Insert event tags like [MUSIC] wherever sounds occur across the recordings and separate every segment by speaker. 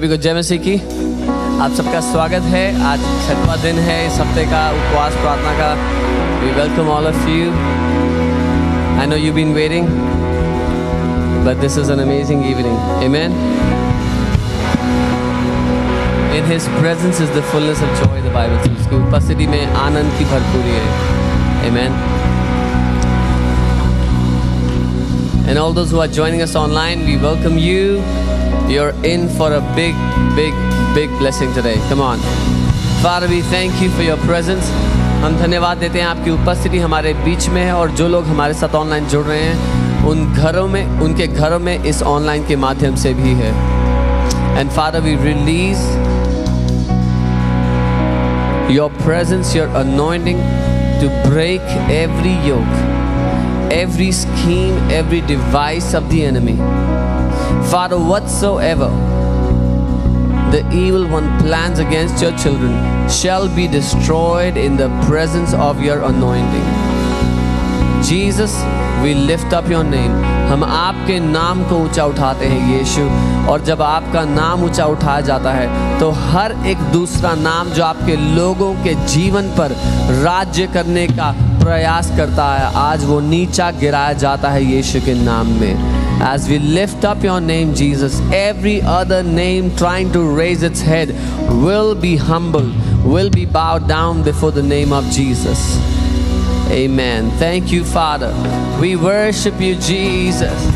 Speaker 1: सभी को जय मसीह की। आप सबका स्वागत है। आज छठवा दिन है। इस हफ़्ते का उपवास प्रार्थना का we welcome all of you I know you been waiting but this is an amazing evening amen in his presence is the fullness of joy the bible उसकी उपस्थिति में आनंद की भरपूरी है। आमेन And all those who are joining us online, we welcome you. you're in for a big, big, big blessing today. Come on. Father, we thank you for your presence. हम धन्यवाद देते हैं आपकी उपस्थिति हमारे बीच में है और जो लोग हमारे साथ ऑनलाइन जुड़ रहे हैं उन घरों में उनके घरों में इस ऑनलाइन के माध्यम से भी है and father we release your presence your anointing to break every yoke every scheme every device of the enemy Father, whatsoever the evil one plans against your children shall be destroyed in the presence of your anointing. Jesus, we lift up your name. हम आपके नाम को ऊँचा उठाते हैं यीशु और जब आपका नाम ऊँचा उठाया जाता है तो हर एक दूसरा नाम जो आपके लोगों के जीवन पर राज्य करने का प्रयास करता है आज वो नीचा गिराया जाता है यीशु के नाम में As we lift up your name, Jesus, every other name trying to raise its head will be humble, will be bowed down before the name of Jesus. Amen. Thank you, Father. We worship you, Jesus.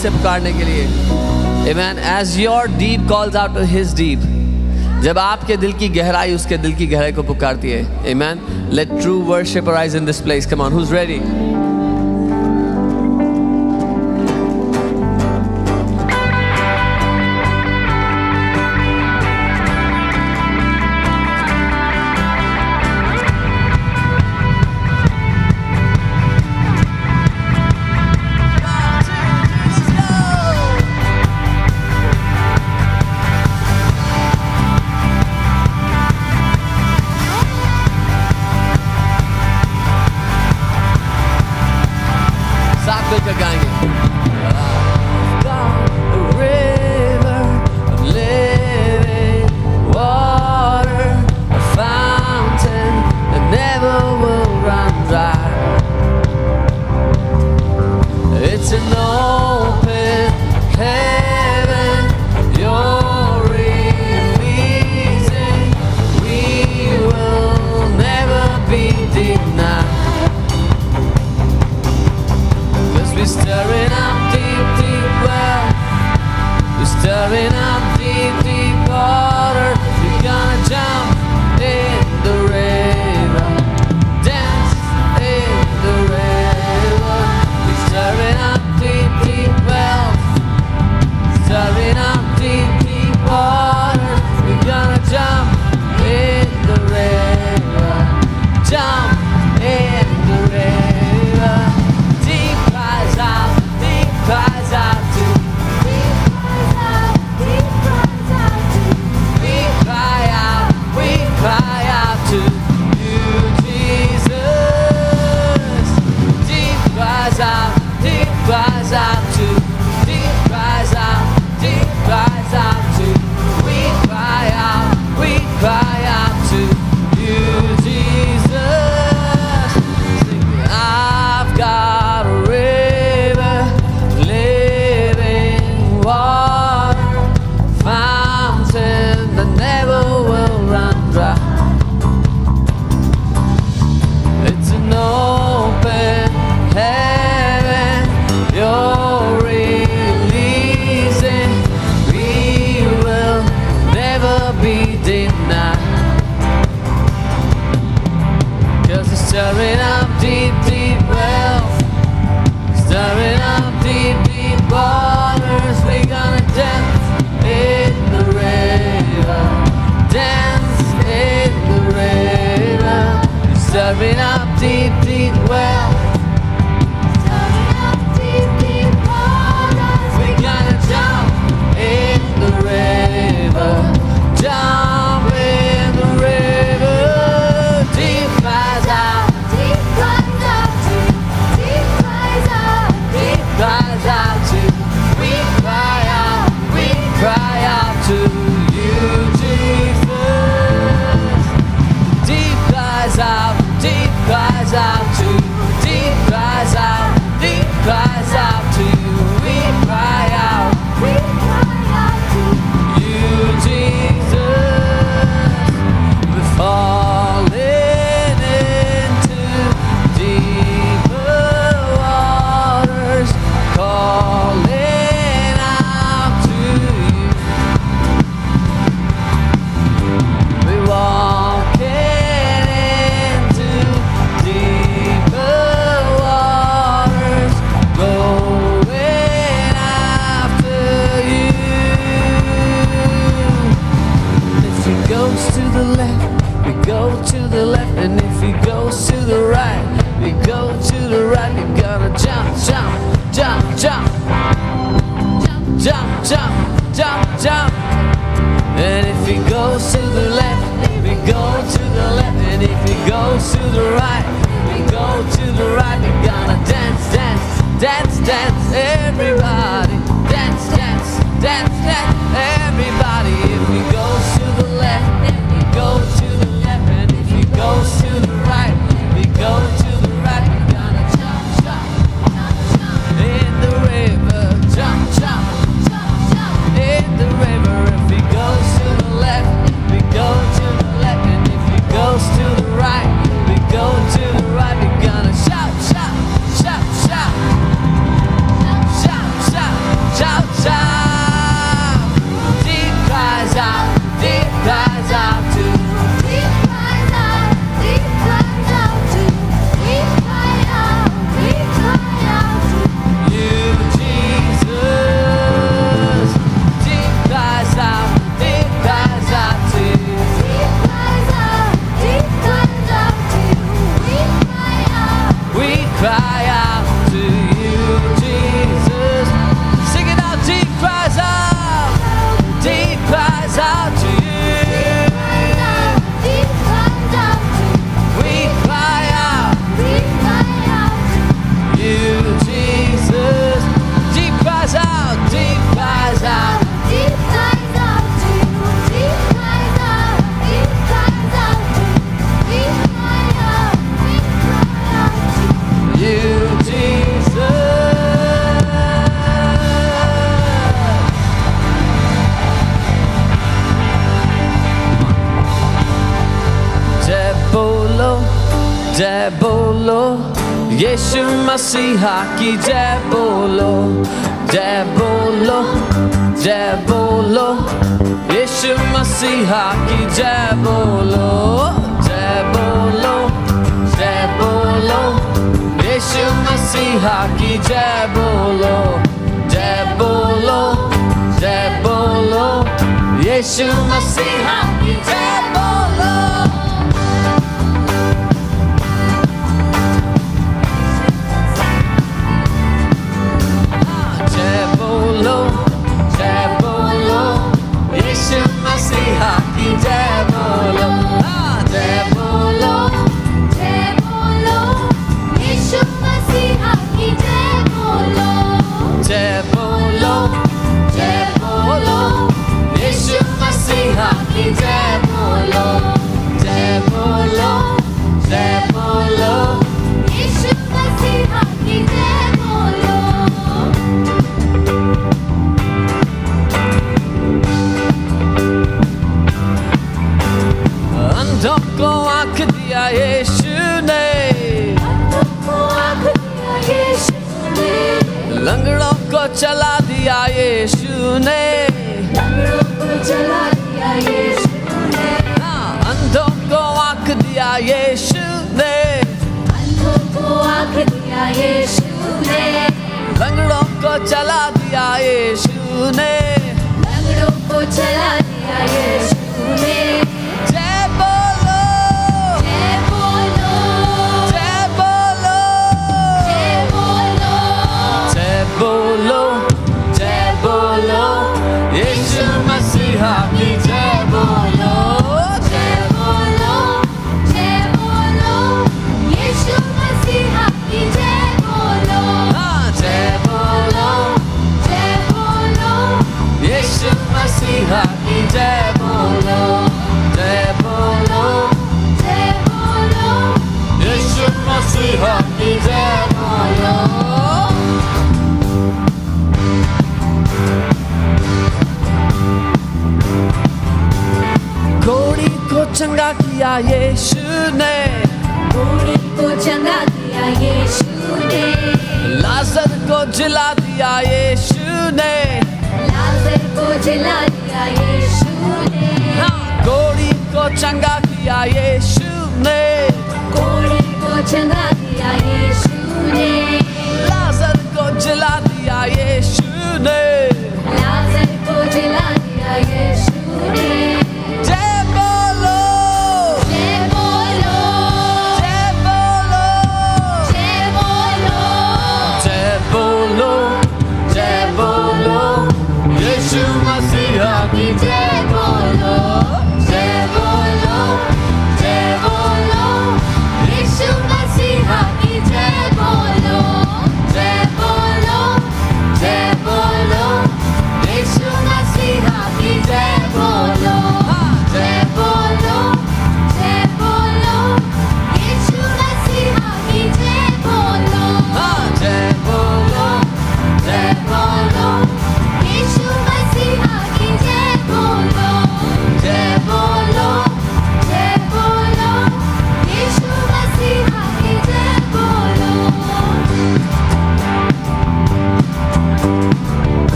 Speaker 2: Accept करने के
Speaker 1: लिए। Even as your deep calls out to his deep जब आपके दिल की गहराई उसके दिल की गहराई को पुकारती है। Amen let true worship rise in this place come on who ready मसीहा की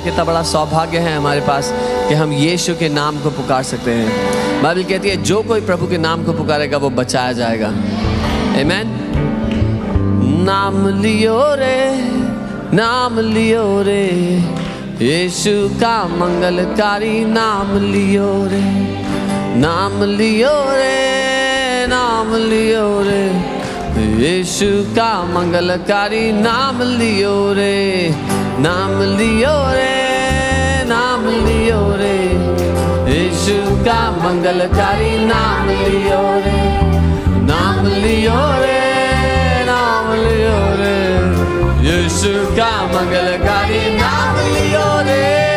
Speaker 1: कितना बड़ा सौभाग्य है हमारे पास कि हम यीशु के नाम को पुकार सकते हैं। बाइबल कहती है, जो कोई प्रभु के नाम को पुकारेगा, वो बचाया जाएगा। Amen? नाम लियो रे, नाम लियो रे, यीशु का मंगलकारी नाम लियो रे, नाम लियो रे, नाम लियो रे, यीशु का मंगलकारी नाम लियो रे, नाम लियो रे। यीशु का मंगलकारी नाम लियो रे नाम लियो रे नाम लियो रे यीशु का मंगलकारी नाम लियो रे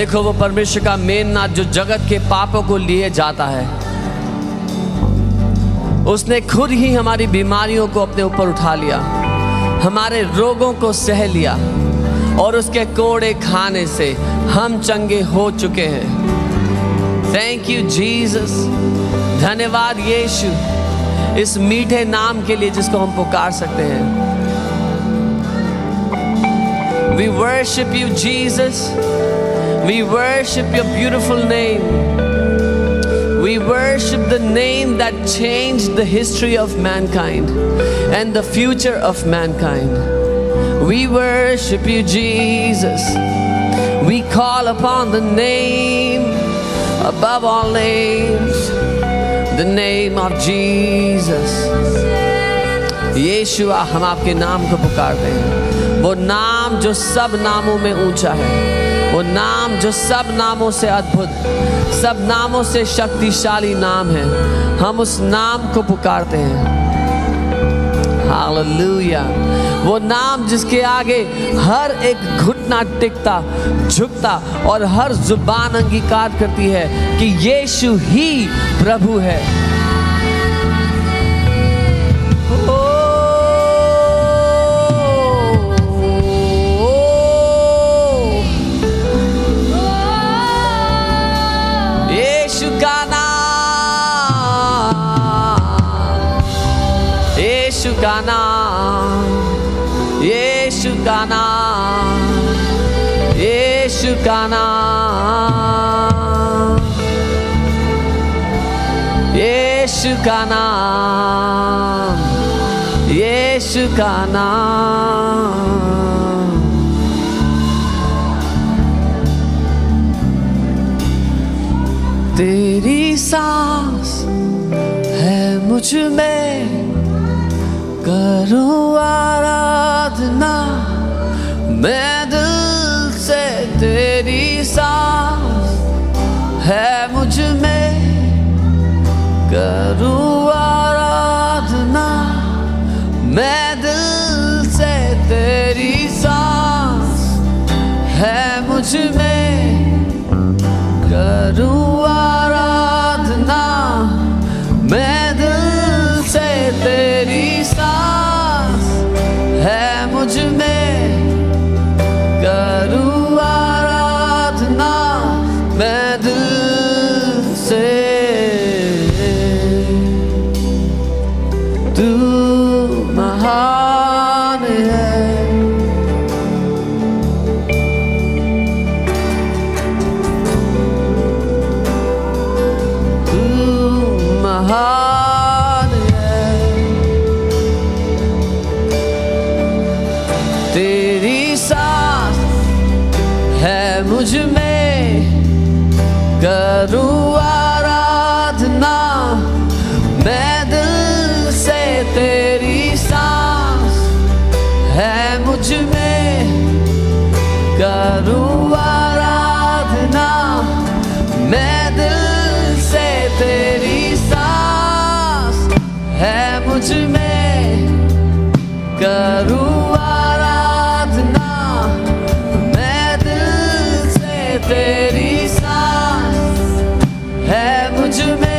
Speaker 1: देखो वो परमेश्वर का मेन नाथ जो जगत के पापों को लिए जाता है। उसने खुद ही हमारी बीमारियों को अपने ऊपर उठा लिया हमारे रोगों को सह लिया और उसके कोड़े खाने से हम चंगे हो चुके हैं। थैंक यू जीसस धन्यवाद यीशु इस मीठे नाम के लिए जिसको हम पुकार सकते हैं। We worship you, Jesus. We worship your beautiful name. We worship the name that changed the history of mankind and the future of mankind. We worship you, Jesus. We call upon the name above all names, the name of Jesus. यीशु आ, हम आपके नाम को पुकारते हैं वो नाम जो सब नामों में ऊंचा है वो नाम जो सब नामों से अद्भुत, सब नामों से शक्तिशाली नाम है। हम उस नाम को पुकारते हैं। हालेलुया। वो नाम जिसके आगे हर एक घुटना टिकता, झुकता और हर ज़ुबान अंगीकार करती है कि यीशु ही प्रभु है। का नाम, यीशु का नाम, यीशु का नाम, यीशु का नाम, यीशु का नाम। तेरी सांस है मुझमें करूँ आराधना मैं
Speaker 2: है मुझ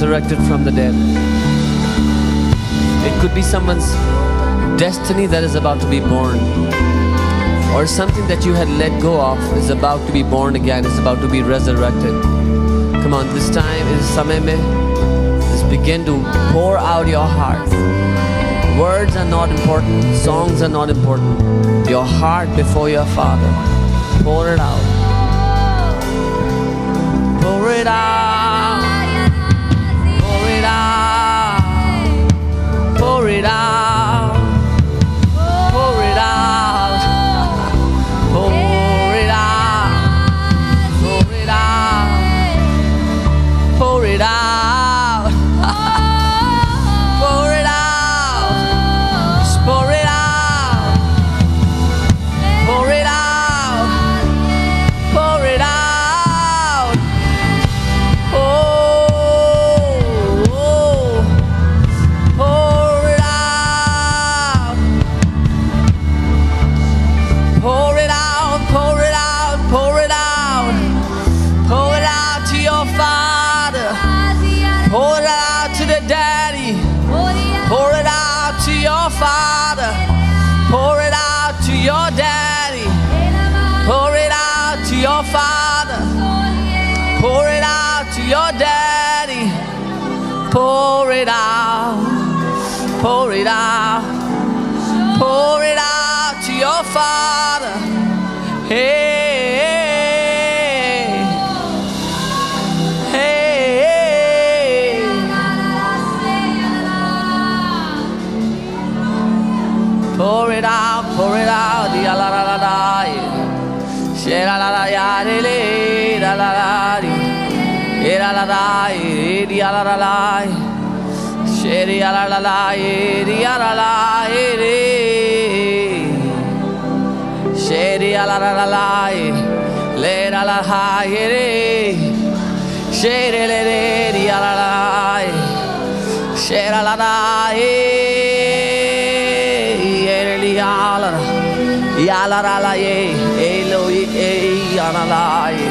Speaker 1: resurrected from the dead. It could be someone's destiny that is about to be born. Or something that you had let go of is about to be born again, is about to be resurrected. Come on, this time is mein. Just begin to pour out your heart. Words are not important, songs are not important. Your heart before your Father. Pour it out. Pour it out. It out. Sheralalai, Dialalai, Sherialalai, Dialalai, Sherialalai, Leralahai, Sherelere, Dialalai, Sheralalai, Yerlialara, Yalaralai, Eloi, Yanalai.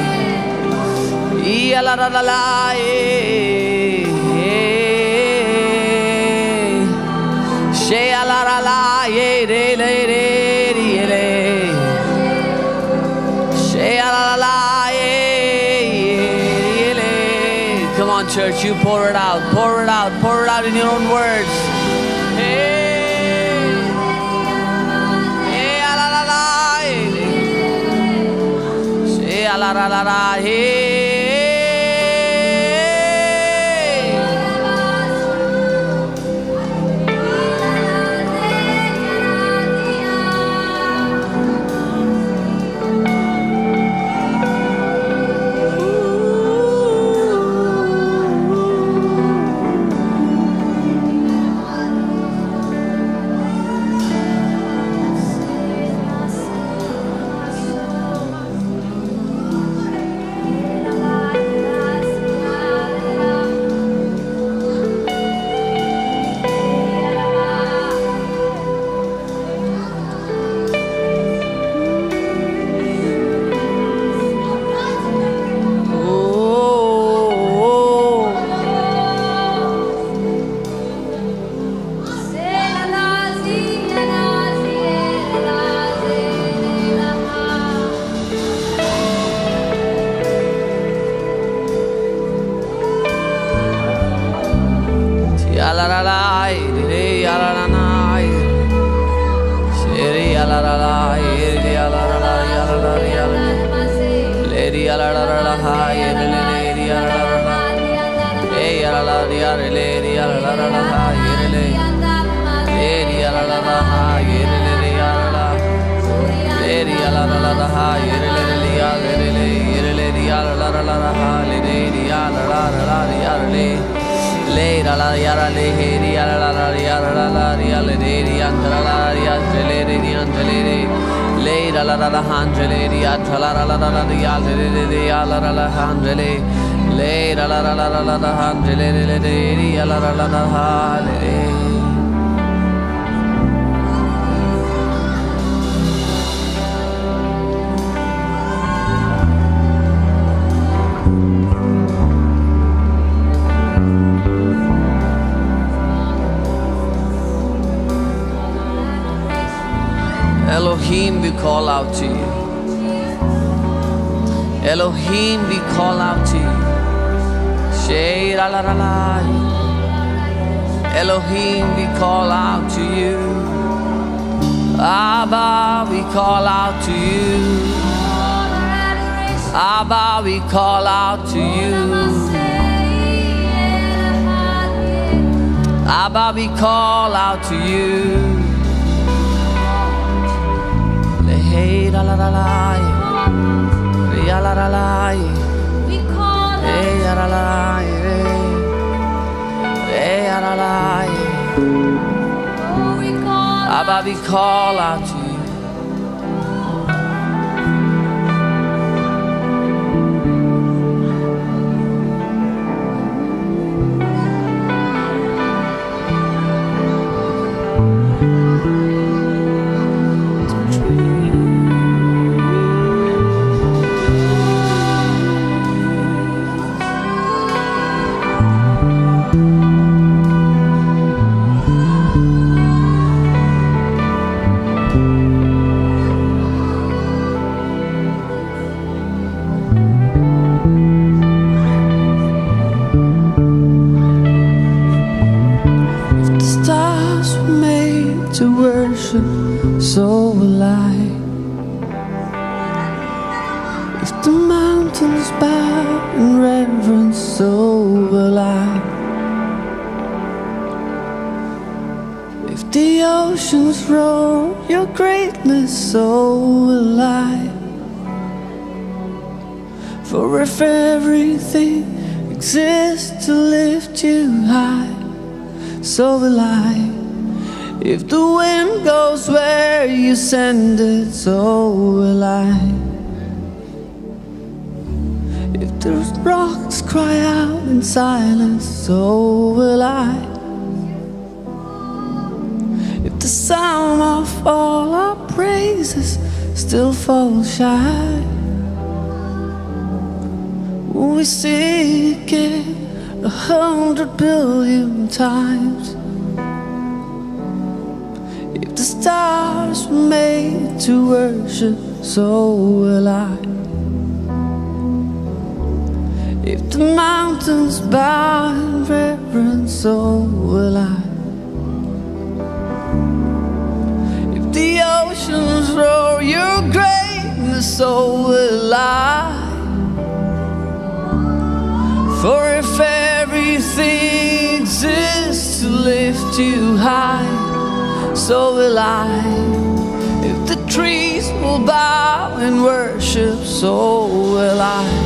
Speaker 1: Come on church you pour it out pour it out pour it out in your own words. Hey. La la la la hey so will I. If the sound of all our praises still falls shy, will we see it a hundred billion times? If the stars were made to worship, so will I. If the mountains bow so will I. If the oceans roar your greatness, so will I. For if everything exists to lift you high, so will I. If the trees will bow in worship, so will I.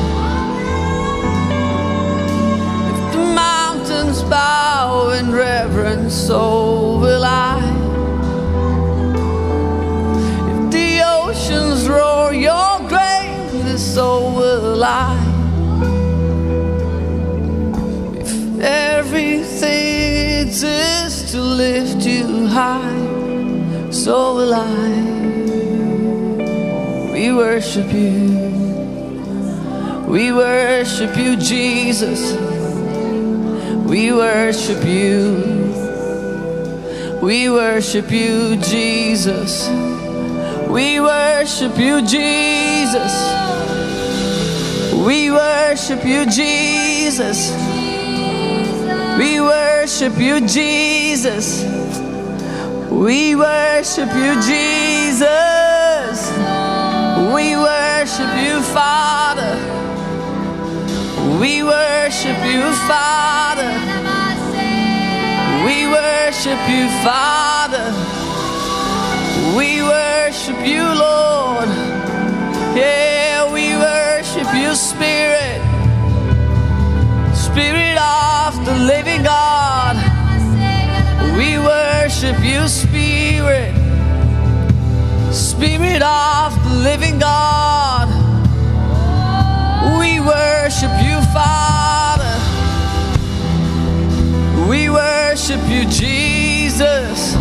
Speaker 1: bow in reverence, so will I. If the oceans roar your greatness, so will I. If everything exists to lift you high, so will I. We worship you. We worship you, Jesus. We worship you. We worship you, Jesus. We worship you, Jesus. We worship you, Jesus. We worship you, Jesus. We worship you, Jesus. We worship you, Father. We worship you, Father. We worship you, Father. We worship you, Lord. Yeah, we worship you, Spirit. Spirit of the living God. We worship you, Spirit. Spirit of the living God. We worship you, Father. worship you, Jesus.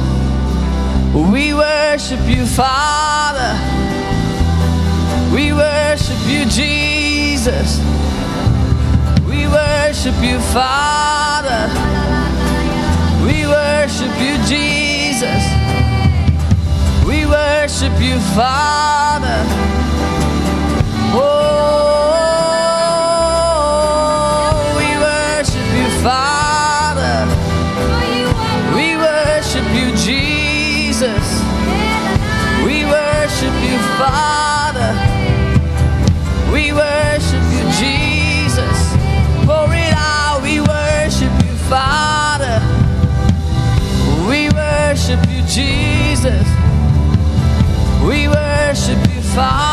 Speaker 1: We worship you, Father. We worship you, Jesus. We worship you, Father. We worship you, Jesus. We worship you, Father. Oh, far.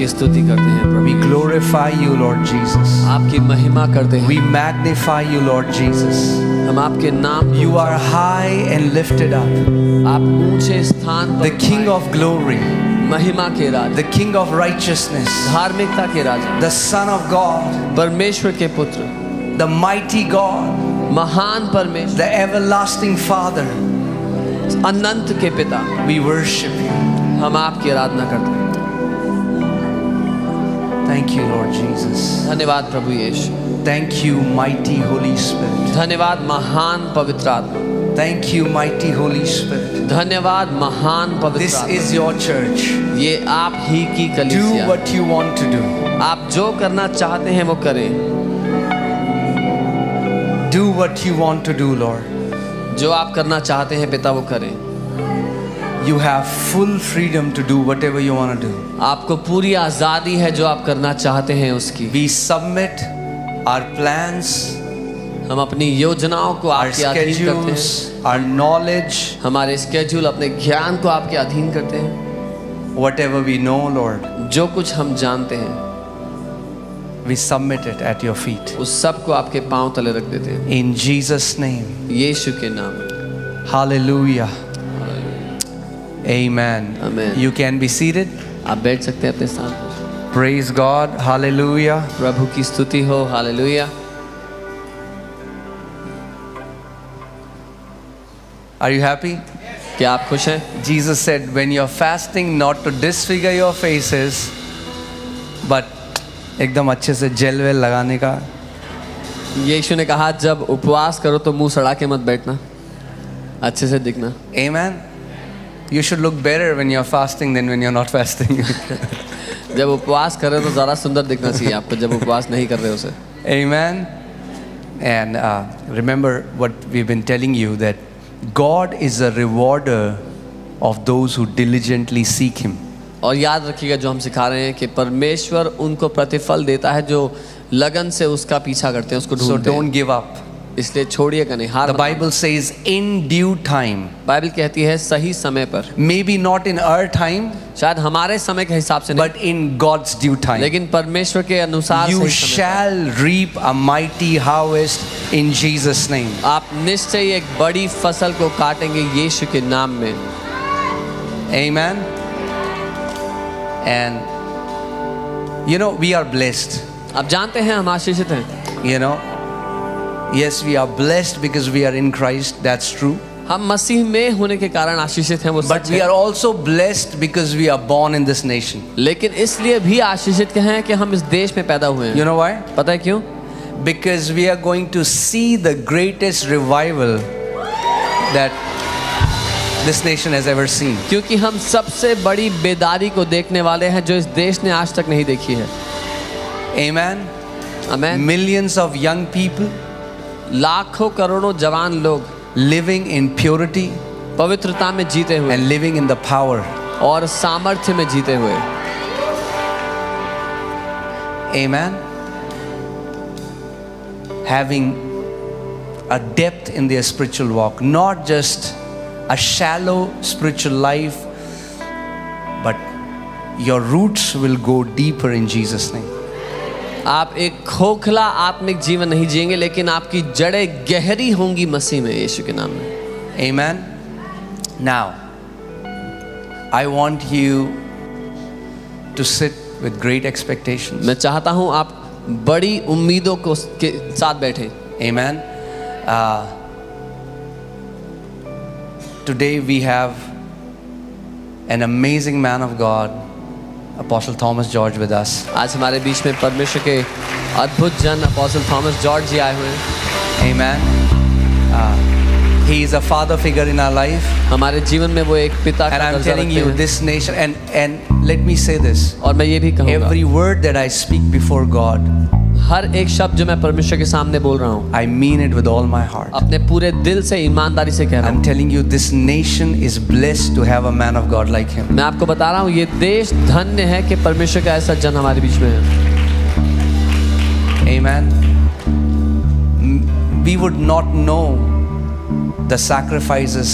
Speaker 1: आपकी स्तुति करते हैं प्रभु
Speaker 3: glorify you Lord Jesus
Speaker 1: आपकी महिमा करते हैं।
Speaker 3: We magnify you lord Jesus
Speaker 1: हम आपके नाम
Speaker 3: you are high and lifted up
Speaker 1: आप ऊँचे स्थान
Speaker 3: द किंग ऑफ़ ग्लोरी
Speaker 1: महिमा के राजा।
Speaker 3: द किंग ऑफ़ राइटियसनेस
Speaker 1: धार्मिकता के राजा।
Speaker 3: द सन ऑफ़ गॉड
Speaker 1: परमेश्वर के पुत्र।
Speaker 3: द माइटी गॉड
Speaker 1: महान परमेश्वर।
Speaker 3: द एवरलास्टिंग फादर
Speaker 1: अनंत के पिता।
Speaker 3: वी वर्शिप यू
Speaker 1: हम आपकी आराधना करते हैं।
Speaker 3: Thank you, Lord Jesus.
Speaker 1: धन्यवाद प्रभु यीशु
Speaker 3: Thank you, mighty Holy Spirit.
Speaker 1: धन्यवाद महान पवित्र आत्मा
Speaker 3: Thank you, mighty Holy Spirit.
Speaker 1: धन्यवाद महान पवित्र
Speaker 3: This
Speaker 1: आत्मा
Speaker 3: is your church.
Speaker 1: ये आप ही की कलीसिया है।
Speaker 3: what you want to do.
Speaker 1: आप जो करना चाहते हैं वो करें
Speaker 3: Do what you want to do, Lord.
Speaker 1: जो आप करना चाहते हैं पिता वो करें
Speaker 3: You have full freedom to do whatever you want to do.
Speaker 1: आपको पूरी आज़ादी है जो आप करना चाहते हैं उसकी
Speaker 3: We submit our plans,
Speaker 1: हम अपनी योजनाओं को आपके अधीन करते हैं
Speaker 3: our knowledge,
Speaker 1: हमारे स्केड्यूल अपने ज्ञान को आपके अधीन करते हैं
Speaker 3: whatever we know, Lord.
Speaker 1: जो कुछ हम जानते हैं
Speaker 3: We submit it at your feet.
Speaker 1: उस सबको आपके पाँव तले रख देते हैं
Speaker 3: In Jesus' name.
Speaker 1: यीशु के नाम में
Speaker 3: Hallelujah. Amen.
Speaker 1: Amen.
Speaker 3: You can be seated.
Speaker 1: आप बैठ सकते हैं अपने स्थान
Speaker 3: प्रेज गॉड हालेलुया
Speaker 1: प्रभु की स्तुति हो हालेलुया
Speaker 3: आर यू हैप्पी
Speaker 1: क्या आप खुश हैं?
Speaker 3: Jesus said when you are fasting not to disfigure your faces but एकदम अच्छे से जेल वेल लगाने का।
Speaker 1: यीशु ने कहा जब उपवास करो तो मुँह सड़ा के मत बैठना अच्छे से दिखना।
Speaker 3: A man You should look better when you're fasting than when you're not fasting. [LAUGHS]
Speaker 1: जब उपवास कर रहे हो तो ज़्यादा सुंदर दिखना चाहिए आपको जब उपवास नहीं कर रहे हो उसे
Speaker 3: Amen. And uh, remember what we've been telling you that God is a rewarder of those who diligently seek Him.
Speaker 1: और याद रखिएगा जो हम सिखा रहे हैं कि परमेश्वर उनको प्रतिफल देता है जो लगन से उसका पीछा करते हैं उसको
Speaker 3: So
Speaker 1: ढूंढते
Speaker 3: don't
Speaker 1: हैं
Speaker 3: give up.
Speaker 1: इसलिए छोड़िएगा नहीं हार बाइबल
Speaker 3: से is in due time
Speaker 1: bible कहती है सही समय पर।
Speaker 3: Maybe not in our time
Speaker 1: शायद हमारे समय के हिसाब से
Speaker 3: but in god's due time
Speaker 1: लेकिन परमेश्वर के अनुसार
Speaker 3: you shall reap a mighty harvest in Jesus name
Speaker 1: आप निश्चय एक बड़ी फ़सल को काटेंगे यीशु के नाम में।
Speaker 3: Amen and you know we are blessed
Speaker 1: आप जानते हैं हम आशीषित हैं।
Speaker 3: You know yes, we are blessed because we are in Christ. That's true.
Speaker 1: हम मसीह में होने के कारण आशीषित हैं वो
Speaker 3: But
Speaker 1: सच
Speaker 3: we
Speaker 1: है
Speaker 3: are also blessed because we are born in this nation.
Speaker 1: लेकिन इसलिए भी आशीषित हैं कि हम इस देश में पैदा हुए हैं
Speaker 3: You know why?
Speaker 1: पता है क्यों
Speaker 3: Because we are going to see the greatest revival that this nation has ever seen.
Speaker 1: क्योंकि हम सबसे बड़ी बेदारी को देखने वाले हैं जो इस देश ने आज तक नहीं देखी है
Speaker 3: Amen.
Speaker 1: Amen
Speaker 3: Millions of young people
Speaker 1: लाखों करोड़ों जवान लोग
Speaker 3: living in purity
Speaker 1: पवित्रता में जीते हुए
Speaker 3: and living in the power.
Speaker 1: और सामर्थ्य में जीते हुए
Speaker 3: Amen. Having a depth in their spiritual walk, not just a shallow spiritual life, but your roots will go deeper in Jesus' name.
Speaker 1: आप एक खोखला आत्मिक जीवन नहीं जिएँगे लेकिन आपकी जड़ें गहरी होंगी मसीह में यीशु के नाम में
Speaker 3: Amen. Now, I want you to sit with great expectations.
Speaker 1: मैं चाहता हूँ आप बड़ी उम्मीदों को के साथ बैठे
Speaker 3: Amen. Uh, today we have an amazing man of God, Apostle Thomas George, with us.
Speaker 1: आज हमारे बीच में परमेश्वर के अद्भुत जन अपोस्टल थॉमस जॉर्ज जी आए हुए हैं
Speaker 3: Amen. Uh, he is a father figure in our life,
Speaker 1: हमारे जीवन में वो एक पिता
Speaker 3: and
Speaker 1: का
Speaker 3: I'm
Speaker 1: दर्जा
Speaker 3: telling
Speaker 1: रखते
Speaker 3: you,
Speaker 1: हैं
Speaker 3: this nation, and and let me say this:
Speaker 1: और मैं ये भी कहूँगा
Speaker 3: every word that I speak before God,
Speaker 1: हर एक शब्द जो मैं परमेश्वर के सामने बोल रहा हूँ
Speaker 3: I mean it with all my heart
Speaker 1: अपने पूरे दिल से ईमानदारी से कह रहा हूँ।
Speaker 3: Telling you this nation is blessed to have a man of god like him
Speaker 1: मैं आपको बता रहा हूँ ये देश धन्य है कि परमेश्वर का ऐसा जन हमारे बीच में है।
Speaker 3: A man we would not know sacrifices,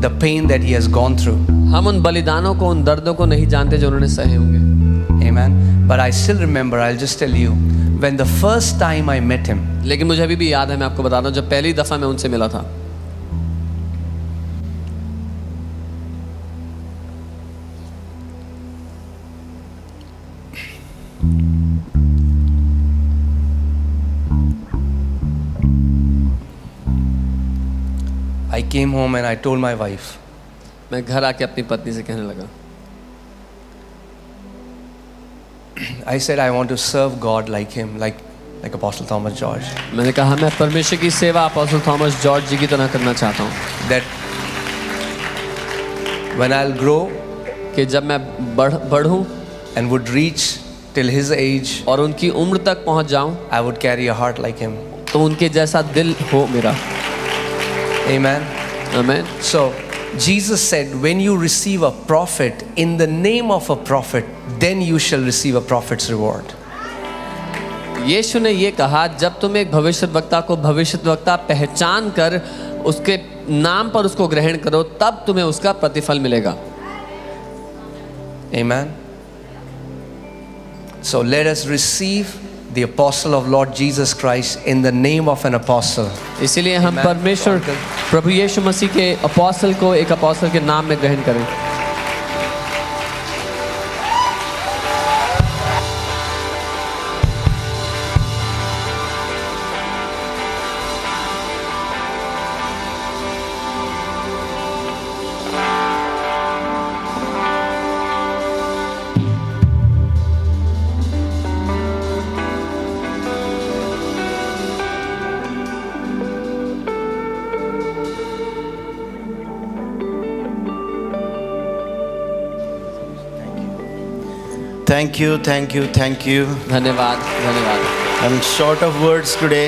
Speaker 3: the pain that he has
Speaker 1: हम उन बलिदानों को उन दर्दों को नहीं जानते जो उन्होंने सहे होंगे।
Speaker 3: Amen. But I still remember, I'll just tell you, when the first time I met him,
Speaker 1: लेकिन मुझे अभी भी याद है मैं आपको बता रहा हूँ जब पहली दफ़ा मैं उनसे मिला था
Speaker 3: I came home and I told my wife,
Speaker 1: मैं घर आके अपनी पत्नी से कहने लगा
Speaker 3: I said, I want to serve God like him, like, like Apostle Thomas George.
Speaker 1: मैंने कहा मैं परमेश्वर की सेवा अपोस्टल थॉमस जॉर्ज जी की तरह करना चाहता हूँ
Speaker 3: That when I'll grow
Speaker 1: कि जब मैं बढ़ बढ़ूँ
Speaker 3: and would reach till his age,
Speaker 1: और उनकी उम्र तक पहुँच जाऊँ
Speaker 3: I would carry a heart like him.
Speaker 1: तो उनके जैसा दिल हो मेरा
Speaker 3: Amen.
Speaker 1: Amen
Speaker 3: So, Jesus said, when you receive a prophet in the name of a prophet, then you shall receive a prophet's reward.
Speaker 1: यीशु ने ये कहा जब तुम एक भविष्य वक्ता को भविष्य वक्ता पहचान कर उसके नाम पर उसको ग्रहण करो तब तुम्हें उसका प्रतिफल मिलेगा
Speaker 3: Amen. So, let us receive the apostle of Lord Jesus Christ in the name of an apostle.
Speaker 1: इसीलिए हम परमेश्वर प्रभु यीशु मसीह के अपोस्टल को एक अपोस्टल के नाम में ग्रहण करें
Speaker 4: Thank you, thank you, thank you.
Speaker 1: धन्यवाद धन्यवाद
Speaker 4: I'm short of words today.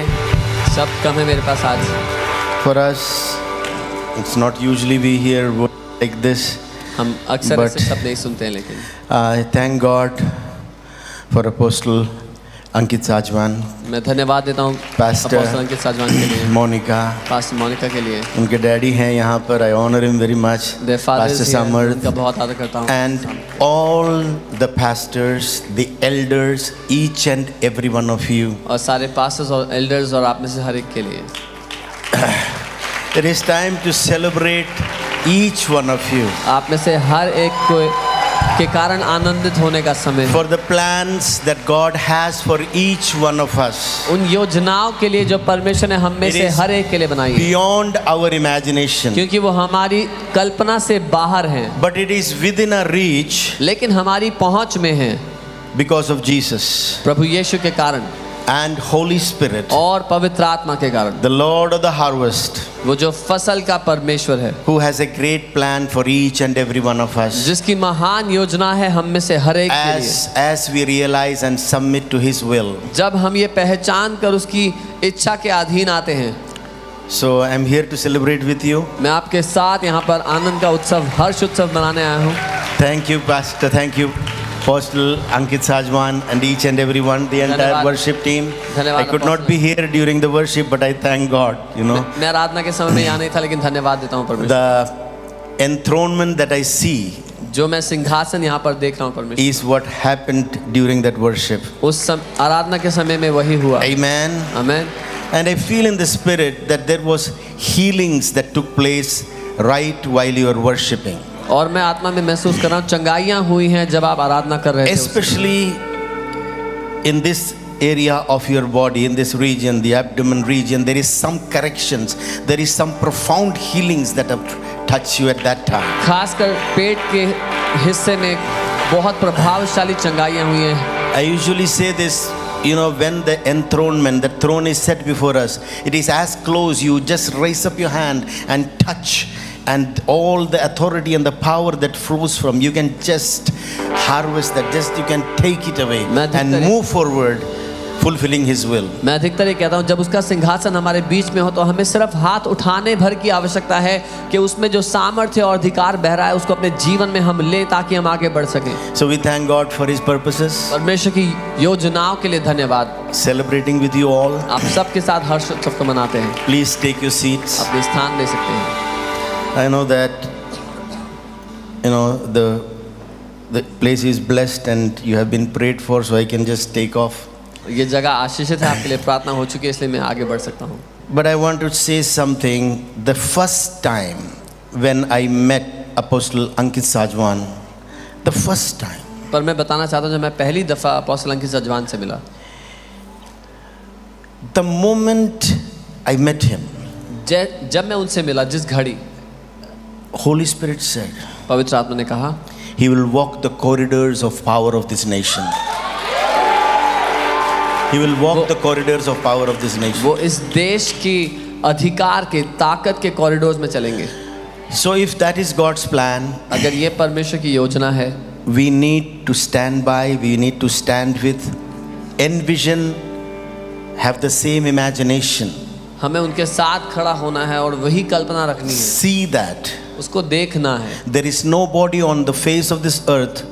Speaker 1: शब्द कम है मेरे पास आज
Speaker 4: For us, it's not usually we hear words like this.
Speaker 1: हम अक्सर
Speaker 4: But-
Speaker 1: ऐसे शब्द नहीं सुनते हैं लेकिन
Speaker 4: I thank God for Apostle अंकित साजवान
Speaker 1: मैं धन्यवाद देता हूँ अंकित साजवान के लिए।
Speaker 4: मोनिका।
Speaker 1: पास्टर मोनिका के लिए।
Speaker 4: उनके डैडी हैं यहाँ पर
Speaker 1: I honour
Speaker 4: him
Speaker 1: very
Speaker 4: much
Speaker 1: summer बहुत आदर करता हूँ।
Speaker 4: And all the pastors the elders each and every one of you
Speaker 1: और सारे पास्टर्स और एल्डर्स और आप में से हर एक के लिए।
Speaker 4: It is time to celebrate each one of you
Speaker 1: आप में से हर एक को के कारण आनंदित होने का समय
Speaker 4: for the plan that god has for each one of us
Speaker 1: उन योजनाओं के लिए जो परमेश्वर ने हम से हर एक के लिए बनाई
Speaker 4: बियॉन्ड आवर इमेजिनेशन
Speaker 1: क्योंकि वो हमारी कल्पना से बाहर है।
Speaker 4: But it is within a reach
Speaker 1: लेकिन हमारी पहुँच में है।
Speaker 4: बिकॉज़ ऑफ़ जीसस
Speaker 1: प्रभु यीशु के कारण।
Speaker 4: And Holy Spirit,
Speaker 1: और पवित्र आत्मा के कारण
Speaker 4: the Lord of the harvest,
Speaker 1: वो जो फ़सल का परमेश्वर है
Speaker 4: who has a great plan for each and every one of us.
Speaker 1: जिसकी महान योजना है हम में से हर एक के लिए
Speaker 4: As, as we realize and submit to His will.
Speaker 1: जब हम ये पहचान कर उसकी इच्छा के अधीन आते हैं
Speaker 4: So I'm here to celebrate with you.
Speaker 1: मैं आपके साथ यहाँ पर आनंद का उत्सव हर्ष उत्सव मनाने आया हूँ
Speaker 4: Thank you, Pastor. Thank you, Apostle Ankit Sajwan, and each and everyone, the entire
Speaker 1: धन्यवाद।
Speaker 4: worship team.
Speaker 1: धन्यवाद,
Speaker 4: I could not
Speaker 1: Apostle।
Speaker 4: be here during the worship, but I thank God. You know,
Speaker 1: मैं आराधना के समय में यहाँ नहीं था लेकिन धन्यवाद देता हूँ परमेश्वर
Speaker 4: the enthronement that I see
Speaker 1: जो मैं सिंहासन यहाँ पर देख रहा हूँ परमेश्वर
Speaker 4: is what happened during that worship.
Speaker 1: उस सम, आराधना के समय में वही हुआ
Speaker 4: Amen.
Speaker 1: Amen
Speaker 4: And I feel in the spirit that there was healings that took place right while you were worshiping.
Speaker 1: और मैं आत्मा में महसूस कर रहा हूँ चंगाइयाँ हुई हैं जब आप आराधना कर रहे समय।
Speaker 4: Especially in this area of your body, in this region, the abdomen region, there is some corrections, there is some profound healings that have touched you at that time.
Speaker 1: खासकर पेट के हिस्से में बहुत प्रभावशाली चंगाइयाँ हुई हैं
Speaker 4: I usually say this, you know, when the enthronement, the throne is set before us, it is as close, you just raise up your hand and touch. And all the authority and the power that flows from you can just harvest that, just you can take it away and move forward, fulfilling His will.
Speaker 1: मैं अधिकतर ये कहता हूँ जब उसका सिंहासन हमारे बीच में हो तो हमें सिर्फ़ हाथ उठाने भर की आवश्यकता है कि उसमें जो सामर्थ्य और अधिकार बह रहा है उसको अपने जीवन में हम लें ताकि हम आगे बढ़ सकें
Speaker 4: So we thank God for His purposes,
Speaker 1: परमेश्वर की योजनाओं के लिए धन्यवाद
Speaker 4: celebrating with you all.
Speaker 1: आप सबके साथ हर्ष उत्सव को मनाते हैं
Speaker 4: Please take your seats.
Speaker 1: अपने स्थान ले सकते हैं
Speaker 4: I know that you know the the place is blessed and you have been prayed for, so I can just take off.
Speaker 1: ये जगह आशीषित है आपके लिए प्रार्थना हो चुकी है इसलिए मैं आगे बढ़ सकता हूँ
Speaker 4: But I want to say something. The first time when I met Apostle Ankit Sajwan, the first time,
Speaker 1: पर मैं बताना चाहता हूँ जब मैं पहली दफ़ा अपोस्टल अंकित सजवान से मिला
Speaker 4: the moment I met him,
Speaker 1: जै- जब मैं उनसे मिला जिस घड़ी
Speaker 4: Holy Spirit said,
Speaker 1: पवित्र आत्मा ने कहा
Speaker 4: He will walk the corridors of power of this nation. He will walk the corridors of power of this nation.
Speaker 1: वो इस देश की अधिकार के ताकत के कॉरिडोर्स में चलेंगे
Speaker 4: So, if that is God's plan,
Speaker 1: अगर ये परमेश्वर की योजना है
Speaker 4: we need to stand by, we need to stand with, envision, have the same imagination,
Speaker 1: हमें उनके साथ खड़ा होना है और वही कल्पना रखनी है
Speaker 4: see that
Speaker 1: उसको देखना है।
Speaker 4: There is nobody on the face of this earth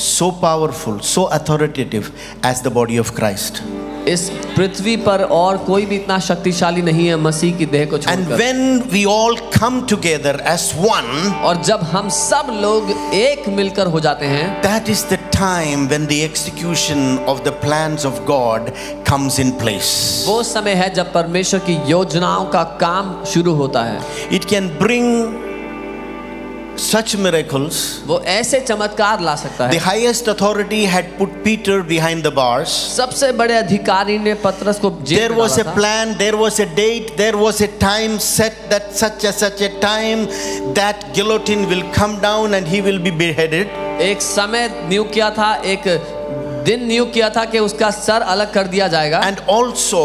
Speaker 4: so powerful so authoritative as the body of Christ
Speaker 1: इस पृथ्वी पर और कोई भी इतना शक्तिशाली नहीं है मसीह की देह को छोड़कर।
Speaker 4: And when we all come together as one
Speaker 1: और जब हम सब लोग एक मिलकर हो जाते हैं
Speaker 4: that is the time when the execution of the plans of god comes in place
Speaker 1: वो समय है जब परमेश्वर की योजनाओं का काम शुरू होता है।
Speaker 4: It can bring such miracles.
Speaker 1: वो ऐसे चमत्कार ला सकता
Speaker 4: The highest authority had put Peter behind the bars.
Speaker 1: सबसे बड़े अधिकारी ने पतरस को jail
Speaker 4: There was a plan, there was a date, there was a time set that such a such a time that guillotine will come down and he will be beheaded.
Speaker 1: एक समय नियुक्त किया था एक दिन नियुक्त किया था कि उसका सर अलग कर दिया जाएगा
Speaker 4: And also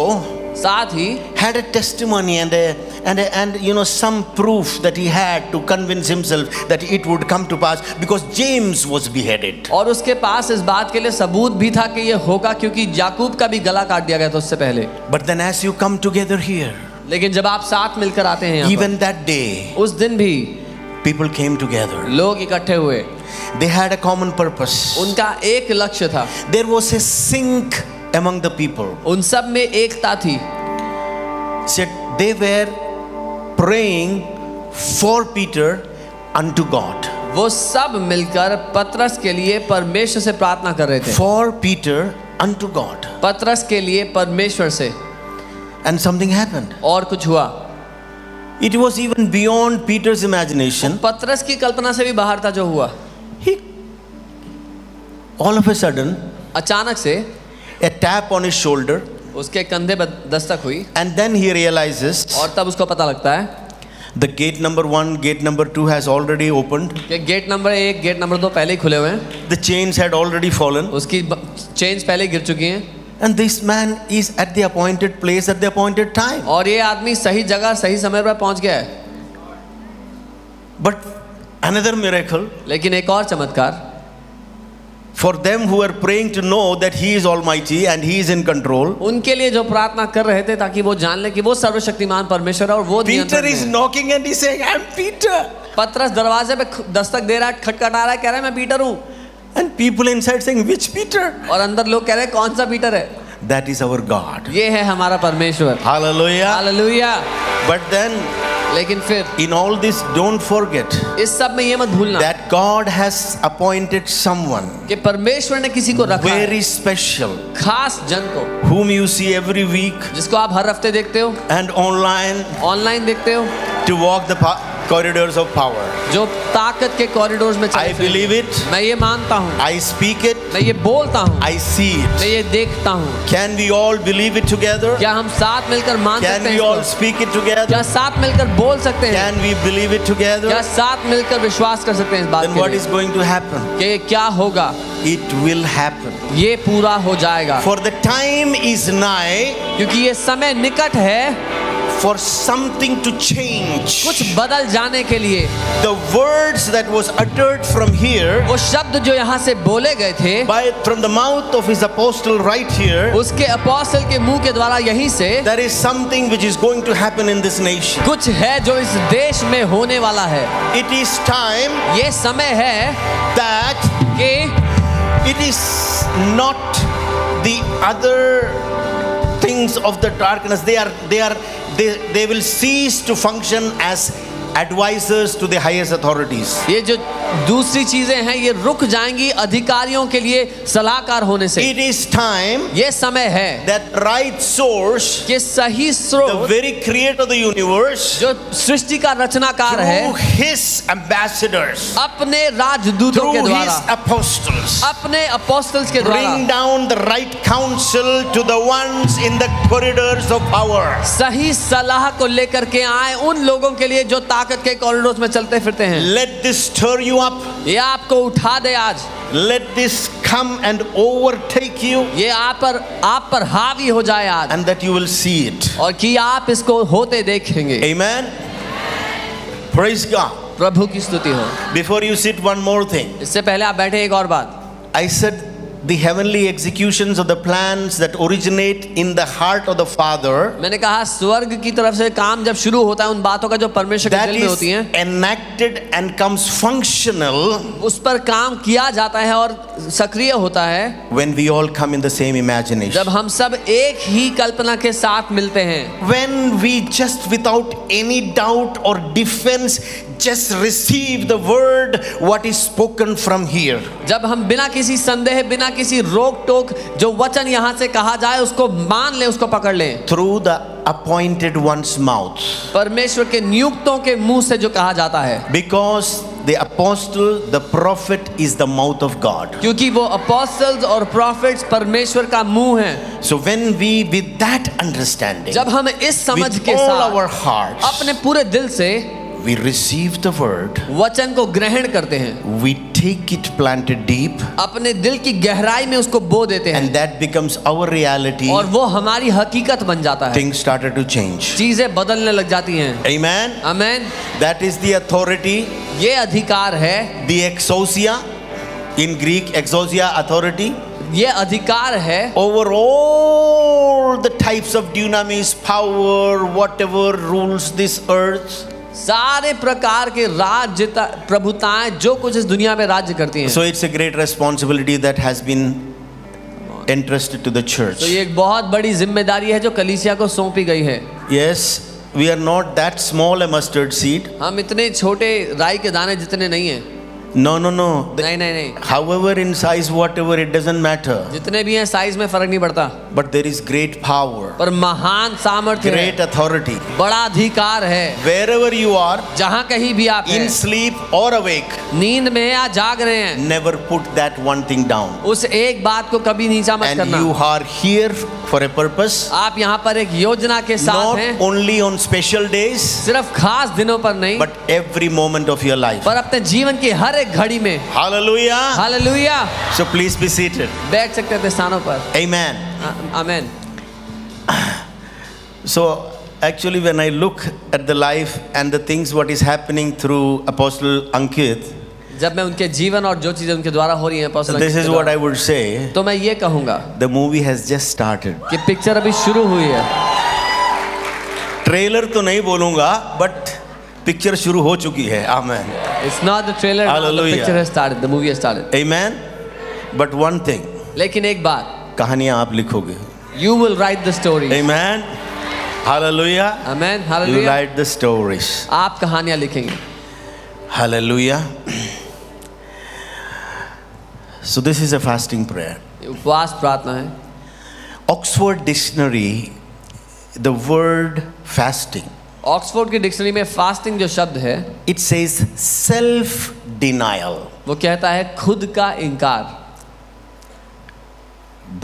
Speaker 1: साथ ही
Speaker 4: had a testimony and a, and a, and you know some proof that he had to convince himself that it would come to pass because James was beheaded.
Speaker 1: और उसके पास इस बात के लिए सबूत भी था कि ये होगा क्योंकि याकूब का भी गला काट दिया गया था उससे पहले
Speaker 4: But then as you come together here,
Speaker 1: लेकिन जब आप साथ मिलकर आते हैं यहाँ
Speaker 4: even that day,
Speaker 1: पर, उस दिन भी
Speaker 4: people came together.
Speaker 1: लोग इकट्ठे हुए
Speaker 4: They had a common purpose.
Speaker 1: उनका एक लक्ष्य था
Speaker 4: There was a sync among the people.
Speaker 1: उन सब में एकता थी
Speaker 4: Said they were praying for Peter unto God.
Speaker 1: वो सब मिलकर पत्रस के लिए परमेश्वर से प्रार्थना कर रहे थे।
Speaker 4: For Peter unto to god
Speaker 1: Patras के लिए परमेश्वर से।
Speaker 4: एंड समथिंग हैपन
Speaker 1: और कुछ हुआ।
Speaker 4: It was even beyond Peter imagination
Speaker 1: पत्रस की कल्पना से भी बाहर था जो हुआ।
Speaker 4: ऑल ऑफ़ ए सडन
Speaker 1: अचानक से
Speaker 4: a tap on his shoulder
Speaker 1: उसके कंधे पर दस्तक हुई
Speaker 4: and then he realizes
Speaker 1: और तब उसको पता लगता है
Speaker 4: gate number one, gate number two has already opened.
Speaker 1: कि गेट नंबर एक गेट नंबर दो पहले ही खुले हुए हैं
Speaker 4: The chains had already fallen,
Speaker 1: उसकी चेंज पहले गिर चुकी हैं
Speaker 4: and this man is at the appointed place at the appointed time.
Speaker 1: और ये आदमी सही जगह सही समय पर पहुँच गया है
Speaker 4: But another miracle
Speaker 1: लेकिन एक और चमत्कार
Speaker 4: for them who are praying to know that He is Almighty and He is in control.
Speaker 1: उनके लिए जो प्रार्थना कर रहे थे ताकि वो जान ले कि वो सर्वशक्तिमान परमेश्वर है और वो
Speaker 4: Peter is knocking and he's saying, I'm Peter.
Speaker 1: पतरस दरवाजे पे dastak दस्तक दे रहा है खटखटा रहा है कह रहा है मैं पीटर हूँ
Speaker 4: And people inside saying, Which Peter?
Speaker 1: और अंदर लोग कह रहे हैं कौन सा पीटर है
Speaker 4: That is our God.
Speaker 1: ये है हमारा परमेश्वर
Speaker 4: Hallelujah.
Speaker 1: हालेलुया
Speaker 4: But then,
Speaker 1: लेकिन फिर
Speaker 4: in all this, don't forget
Speaker 1: इस सब में ये मत भूलना
Speaker 4: that God has appointed someone
Speaker 1: कि परमेश्वर ने किसी को रखा
Speaker 4: very special,
Speaker 1: खास जन को
Speaker 4: whom you see every week
Speaker 1: जिसको आप हर हफ़्ते देखते हो
Speaker 4: and online
Speaker 1: ऑनलाइन देखते हो
Speaker 4: to walk the pa- corridors of power.
Speaker 1: जो ताकत के कॉरिडोर्स में
Speaker 4: I
Speaker 1: चले फिरते
Speaker 4: believe it,
Speaker 1: मैं ये मानता हूँ
Speaker 4: I speak it,
Speaker 1: मैं ये बोलता हूँ
Speaker 4: I see
Speaker 1: मैं
Speaker 4: it.
Speaker 1: ये देखता हूँ
Speaker 4: Can we all believe it together?
Speaker 1: क्या हम साथ मिलकर मान
Speaker 4: Can we all speak it
Speaker 1: क्या
Speaker 4: together?
Speaker 1: साथ मिलकर बोल सकते हैं
Speaker 4: Can we believe it
Speaker 1: क्या
Speaker 4: together?
Speaker 1: साथ मिलकर विश्वास कर सकते हैं इस बात
Speaker 4: Then what is going to happen?
Speaker 1: कि क्या होगा
Speaker 4: It will happen.
Speaker 1: ये पूरा हो जाएगा
Speaker 4: For the time is nigh
Speaker 1: क्योंकि ये समय निकट है
Speaker 4: for something to change.
Speaker 1: कुछ बदल जाने के लिए
Speaker 4: The words that was uttered from here
Speaker 1: वो शब्द जो यहाँ से बोले गए थे
Speaker 4: by from the mouth of his apostle right here
Speaker 1: उसके अपोस्टल के मुँह के द्वारा यहीं से
Speaker 4: there is something which is going to happen in this nation.
Speaker 1: कुछ है जो इस देश में होने वाला है
Speaker 4: It is time
Speaker 1: ये समय है
Speaker 4: that
Speaker 1: कि
Speaker 4: it is not the other things of the darkness they are they are they, they will cease to function as advisors to the highest authorities
Speaker 1: ये जो दूसरी चीज़ें हैं ये रुक जाएँगी अधिकारियों के लिए सलाहकार होने से
Speaker 4: it is time
Speaker 1: ये समय है
Speaker 4: that right source
Speaker 1: कि सही
Speaker 4: the
Speaker 1: स्रोत
Speaker 4: very creator of the universe
Speaker 1: जो सृष्टि का रचनाकार है
Speaker 4: his ambassadors
Speaker 1: अपने राजदूतों के द्वारा
Speaker 4: apostles
Speaker 1: अपने अपोस्टल्स के द्वारा
Speaker 4: bring down the right counsel to the ones in the corridors of power
Speaker 1: सही सलाह को लेकर के आए उन लोगों के लिए जो ताकत ताकत के कॉरिडोर में चलते फिरते हैं।
Speaker 4: Let this stir you up
Speaker 1: ये आपको उठा दे आज।
Speaker 4: Let this come and overtake you
Speaker 1: ये आप पर आप पर हावी हो जाए आज।
Speaker 4: And that you will see it
Speaker 1: और कि आप इसको होते देखेंगे।
Speaker 4: आमेन प्रेज गॉड
Speaker 1: प्रभु की स्तुति हो।
Speaker 4: Before you sit one more thing
Speaker 1: इससे पहले आप बैठे एक और बात।
Speaker 4: I said the heavenly executions of the plans that originate in the heart of the father
Speaker 1: मैंने कहा स्वर्ग की तरफ़ से काम जब शुरू होता है उन बातों का जो परमेश्वर के दिल में होती हैं
Speaker 4: enacted and comes functional
Speaker 1: उस पर काम किया जाता है और सक्रिय होता है
Speaker 4: when we all come in the same imagination
Speaker 1: जब हम सब एक ही कल्पना के साथ मिलते हैं
Speaker 4: when we just without any doubt or defense just receive the word what is spoken from here
Speaker 1: जब हम बिना किसी संदेह बिना किसी रोक टोक जो वचन यहाँ से कहा जाए उसको मान ले उसको पकड़ ले
Speaker 4: through the appointed one's mouth
Speaker 1: परमेश्वर के नियुक्तों के मुँह से जो कहा जाता है
Speaker 4: because the apostle the prophet is the mouth of god
Speaker 1: क्योंकि वो अपोस्टल्स और प्रॉफिट्स परमेश्वर का मुँह है
Speaker 4: so when we with that understanding
Speaker 1: जब हम इस समझ
Speaker 4: with
Speaker 1: के
Speaker 4: all our
Speaker 1: साथ
Speaker 4: hearts
Speaker 1: अपने पूरे दिल से
Speaker 4: we receive the word
Speaker 1: वचन को ग्रहण करते हैं
Speaker 4: we take it planted deep
Speaker 1: अपने दिल की गहराई में उसको बो देते हैं
Speaker 4: and that becomes our reality
Speaker 1: और वो हमारी हकीकत बन जाता है
Speaker 4: things started to change
Speaker 1: चीज़ें बदलने लग जाती हैं
Speaker 4: amen
Speaker 1: amen
Speaker 4: that is the authority
Speaker 1: ये अधिकार है
Speaker 4: the exousia in greek exousia authority
Speaker 1: ये अधिकार है
Speaker 4: over all the types of dunamis power whatever rules this earth
Speaker 1: सारे प्रकार के राज्य प्रभुताएँ जो कुछ इस दुनिया में राज्य करती हैं।
Speaker 4: So it's a great responsibility that has been interested to the church
Speaker 1: तो ये एक बहुत बड़ी ज़िम्मेदारी है जो कलीसिया को सौंपी गई है।
Speaker 4: Yes yes, we are not that small a mustard seed.
Speaker 1: हम इतने छोटे राई के दाने जितने नहीं हैं।
Speaker 4: No, no, no. The-
Speaker 1: नहीं नहीं नहीं
Speaker 4: however in size, whatever, it doesn't matter.
Speaker 1: जितने भी हैं साइज़ में फ़र्क नहीं पड़ता
Speaker 4: But there is great power,
Speaker 1: पर महान सामर्थ्य है
Speaker 4: great authority.
Speaker 1: बड़ा अधिकार है
Speaker 4: Wherever you are,
Speaker 1: जहाँ कहीं भी आप हैं
Speaker 4: in sleep or awake,
Speaker 1: नींद में या जाग रहे हैं
Speaker 4: never put that one thing down.
Speaker 1: उस एक बात को कभी नीचा मत
Speaker 4: And
Speaker 1: करना
Speaker 4: you are here for a purpose,
Speaker 1: आप यहाँ पर एक योजना के साथ
Speaker 4: not
Speaker 1: हैं
Speaker 4: only on special days,
Speaker 1: सिर्फ़ खास दिनों पर नहीं
Speaker 4: but every moment of your life.
Speaker 1: पर अपने जीवन की हर एक घड़ी में।
Speaker 4: Hallelujah
Speaker 1: hallelujah
Speaker 4: so please be seated
Speaker 1: बैठ सकते थे स्थानों पर।
Speaker 4: Amen
Speaker 1: amen.
Speaker 4: So actually when I look at the life and the things what is happening through apostle Ankit
Speaker 1: जब मैं उनके जीवन और जो चीज़ें उनके द्वारा हो रही हैं apostle
Speaker 4: this is what I would say
Speaker 1: तो मैं ये कहूँगा
Speaker 4: the movie has just started
Speaker 1: कि पिक्चर अभी शुरू हुई है।
Speaker 4: ट्रेलर तो नहीं बोलूँगा बट. पिक्चर शुरू हो चुकी है। Amen
Speaker 1: it's not the trailer the
Speaker 4: Hallelujah.
Speaker 1: Picture has started the movie has started
Speaker 4: amen but one thing
Speaker 1: लेकिन एक बात
Speaker 4: कहानियाँ आप लिखोगे
Speaker 1: you will write the story
Speaker 4: amen hallelujah
Speaker 1: amen
Speaker 4: hallelujah
Speaker 1: you
Speaker 4: write the stories
Speaker 1: आप कहानियाँ लिखेंगे
Speaker 4: hallelujah so this is a fasting
Speaker 1: prayer उपवास प्रार्थना है
Speaker 4: Oxford dictionary the word fasting
Speaker 1: Oxford की डिक्शनरी में फास्टिंग जो शब्द है
Speaker 4: इट सेज सेल्फ डिनायल
Speaker 1: वो कहता है खुद का इनकार।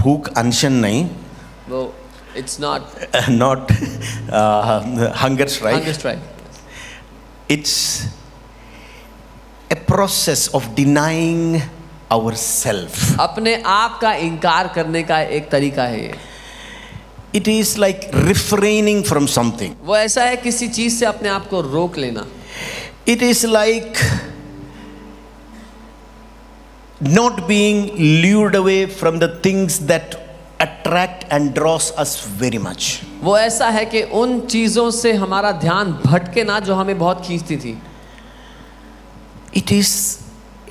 Speaker 4: भूख अनशन नहीं।
Speaker 1: वो it's
Speaker 4: not not. Hunger strike It's a process of denying ourself.
Speaker 1: अपने आप का इनकार करने का एक तरीका है ये।
Speaker 4: It is like refraining from something
Speaker 1: वो ऐसा है किसी चीज़ से अपने आप को रोक लेना।
Speaker 4: It is like not being lured away from the things that attract and draws us very much
Speaker 1: वो ऐसा है कि उन चीज़ों से हमारा ध्यान भटके ना जो हमें बहुत खींचती थी।
Speaker 4: It is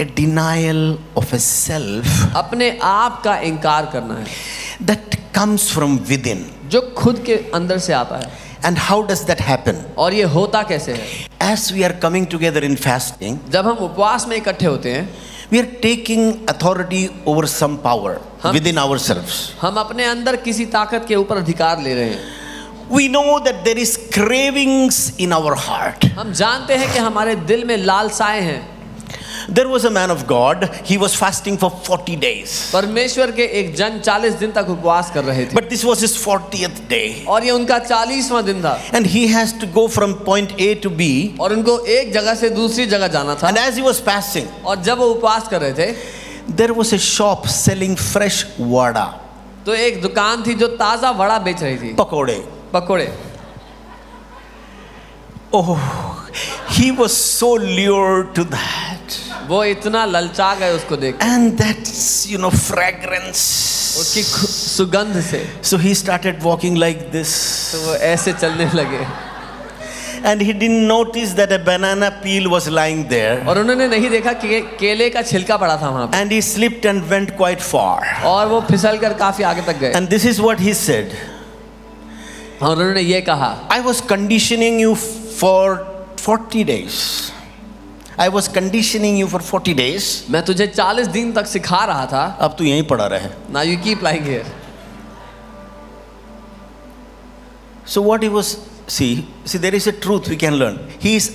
Speaker 4: a denial of a self
Speaker 1: अपने आप का इंकार करना है।
Speaker 4: That comes from within.
Speaker 1: जो खुद के अंदर से आता है
Speaker 4: And how does that happen?
Speaker 1: और ये होता कैसे है
Speaker 4: As we are coming together in fasting,
Speaker 1: जब हम उपवास में इकट्ठे होते हैं
Speaker 4: we are taking authority over some power
Speaker 1: Huh?
Speaker 4: within ourselves.
Speaker 1: हम अपने अंदर किसी ताकत के ऊपर अधिकार ले रहे हैं
Speaker 4: We know that there is cravings in our heart.
Speaker 1: हम जानते हैं कि हमारे दिल में लालसाएँ हैं
Speaker 4: There was a man of God, he was fasting for 40 days.
Speaker 1: परमेश्वर के एक जन 40 दिन तक उपवास कर रहे थे
Speaker 4: But this was his 40th day.
Speaker 1: और ये उनका 40वां दिन था
Speaker 4: And he has to go from point A to B.
Speaker 1: और उनको एक जगह से दूसरी जगह जाना था
Speaker 4: And as he was passing,
Speaker 1: और जब वो उपवास कर रहे थे
Speaker 4: there was a shop selling fresh vada,
Speaker 1: तो एक दुकान थी जो ताज़ा वड़ा बेच रही थी
Speaker 4: pakode.
Speaker 1: पकोड़े
Speaker 4: Oh, he was so lured to that.
Speaker 1: वो इतना ललचा गए उसको देख
Speaker 4: And that's, you know, fragrance.
Speaker 1: उसकी खु- सुगंध से
Speaker 4: So he started walking like this.
Speaker 1: तो वो ऐसे चलने लगे
Speaker 4: And he didn't notice that a banana peel was lying there.
Speaker 1: और उन्होंने नहीं देखा कि केले का छिलका पड़ा था वहां पे
Speaker 4: And he slipped and went quite far.
Speaker 1: और वो फिसल कर काफी आगे तक गए
Speaker 4: And this is what he said
Speaker 1: और उन्होंने ये कहा
Speaker 4: I was conditioning you for 40 days. I was conditioning you for 40 days.
Speaker 1: मैं तुझे 40 दिन तक सिखा रहा था
Speaker 4: अब तू यहीं पड़ा रहे
Speaker 1: ना you keep lying here
Speaker 4: So what he was see see there is a truth we can learn. He is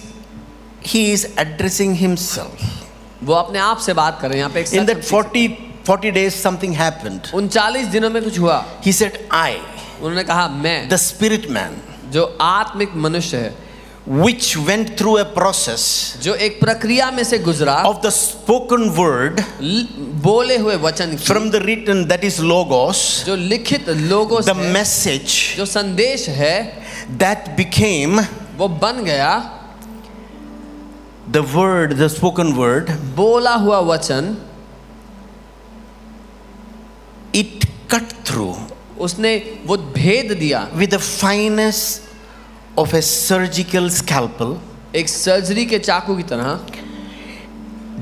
Speaker 4: he is addressing himself.
Speaker 1: वो अपने आप से बात कर रहे हैं यहाँ पे
Speaker 4: In that
Speaker 1: such-
Speaker 4: 40 40 days something happened.
Speaker 1: उन 40 दिनों में कुछ हुआ
Speaker 4: He said I
Speaker 1: उन्होंने कहा मैं
Speaker 4: the spirit man
Speaker 1: जो आत्मिक मनुष्य है
Speaker 4: which went through a process
Speaker 1: जो एक प्रक्रिया में से गुजरा
Speaker 4: of the spoken word
Speaker 1: बोले हुए वचन की,
Speaker 4: from the written that is logos
Speaker 1: जो लिखित लोगों
Speaker 4: the
Speaker 1: से
Speaker 4: message
Speaker 1: जो संदेश है
Speaker 4: that became
Speaker 1: वो बन गया
Speaker 4: the word the spoken word
Speaker 1: बोला हुआ वचन
Speaker 4: it cut through
Speaker 1: उसने वो भेद दिया
Speaker 4: with the fineness of a surgical scalpel
Speaker 1: एक सर्जरी के चाकू की तरह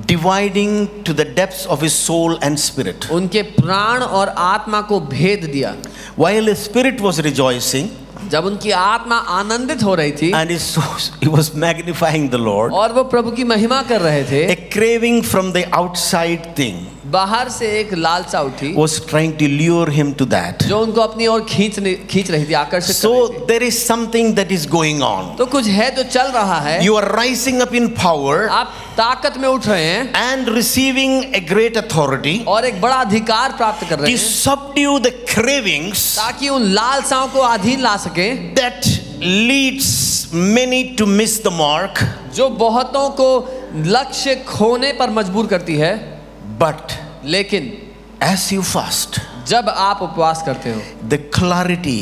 Speaker 4: dividing to the depths of his soul and spirit
Speaker 1: उनके प्राण और आत्मा को भेद दिया
Speaker 4: while his spirit was rejoicing
Speaker 1: जब उनकी आत्मा आनंदित हो रही थी
Speaker 4: and he, so, he was magnifying the Lord.
Speaker 1: और वो प्रभु की महिमा कर रहे थे
Speaker 4: A craving from the outside thing
Speaker 1: बाहर से एक लालसा उठी।
Speaker 4: Was trying to lure him to that
Speaker 1: जो उनको अपनी ओर खींच खींच रही थी आकर्षित
Speaker 4: so there is something that is going on
Speaker 1: तो कुछ है जो चल रहा है।
Speaker 4: You are rising up in power
Speaker 1: आप ताकत में उठ रहे हैं।
Speaker 4: And receiving a great authority
Speaker 1: और एक बड़ा अधिकार प्राप्त कर रहे हैं।
Speaker 4: सब ड्यू द क्रेविंग्स
Speaker 1: ताकि उन लालसाओं को अधीन ला सके।
Speaker 4: That leads many to miss the mark
Speaker 1: जो बहुतों को लक्ष्य खोने पर मजबूर करती है।
Speaker 4: बट
Speaker 1: लेकिन
Speaker 4: एस यू फास्ट
Speaker 1: जब आप उपवास करते हो
Speaker 4: द क्लैरिटी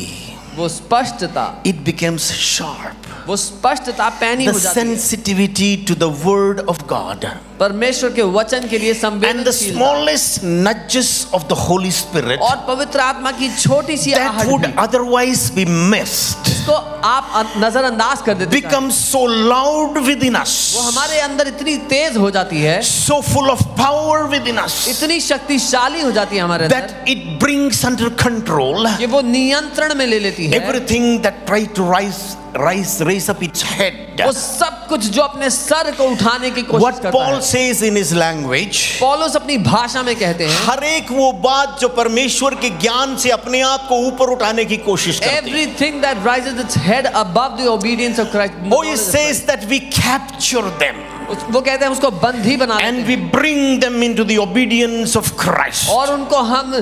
Speaker 1: वो स्पष्टता
Speaker 4: इट बिकम्स शार्प
Speaker 1: वो स्पष्टता पैनी हो जाती है।
Speaker 4: Sensitivity to the word of God
Speaker 1: परमेश्वर के वचन के लिए संवेदनशीलता
Speaker 4: and the smallest nudges of the Holy Spirit
Speaker 1: और पवित्र आत्मा की छोटी सी आहट वुड
Speaker 4: अदरवाइज़ बी मिस्ड
Speaker 1: जिसको आप अं- नजरअंदाज कर देते
Speaker 4: become so loud within us वो
Speaker 1: हमारे अंदर इतनी तेज हो जाती है
Speaker 4: so full of power within us
Speaker 1: इतनी शक्तिशाली हो जाती है हमारे
Speaker 4: that it brings under control
Speaker 1: ये वो नियंत्रण में ले लेती है।
Speaker 4: Everything that try to rise rise, raise up its head.
Speaker 1: वो सब कुछ जो अपने सर को उठाने की कोशिश
Speaker 4: What
Speaker 1: करता
Speaker 4: Paul
Speaker 1: है
Speaker 4: says in his language.
Speaker 1: पौलुस अपनी भाषा में कहते हैं
Speaker 4: हर एक वो बात जो परमेश्वर के ज्ञान से अपने आप को ऊपर उठाने की कोशिश करती है
Speaker 1: everything that rises its head above the obedience of Christ
Speaker 4: Oh, it says that we capture them
Speaker 1: वो कहते हैं उसको बंधी बना हैं
Speaker 4: we bring them into the obedience of Christ.
Speaker 1: और उनको हम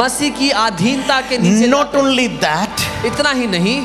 Speaker 1: मसीह की अधीनता के नीचे
Speaker 4: Not
Speaker 1: लाते हैं। इतना ही नहीं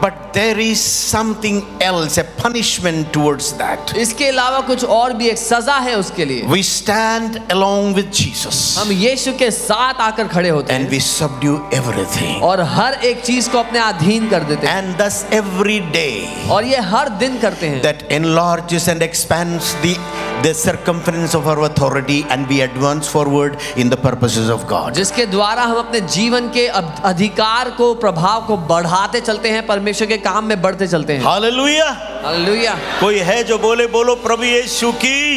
Speaker 4: but there is something else, a punishment towards that.
Speaker 1: इसके अलावा कुछ और भी एक सजा है उसके लिए
Speaker 4: We stand along with Jesus
Speaker 1: हम यीशु के साथ आकर खड़े होते
Speaker 4: and we subdue everything.
Speaker 1: और हर एक चीज़ को अपने अधीन कर देते हैं
Speaker 4: And thus, every day
Speaker 1: और ये हर दिन करते हैं
Speaker 4: that enlarges and expands the, the circumference of our authority, and we advance forward in the purposes of God.
Speaker 1: जिसके द्वारा हम अपने जीवन के अब- अधिकार को प्रभाव को बढ़ाते चलते हैं परमेश्वर परमेश्वर के काम में बढ़ते चलते हैं।
Speaker 4: हालेलुया।
Speaker 1: हालेलुया।
Speaker 4: कोई है जो बोले बोलो प्रभु यीशु की।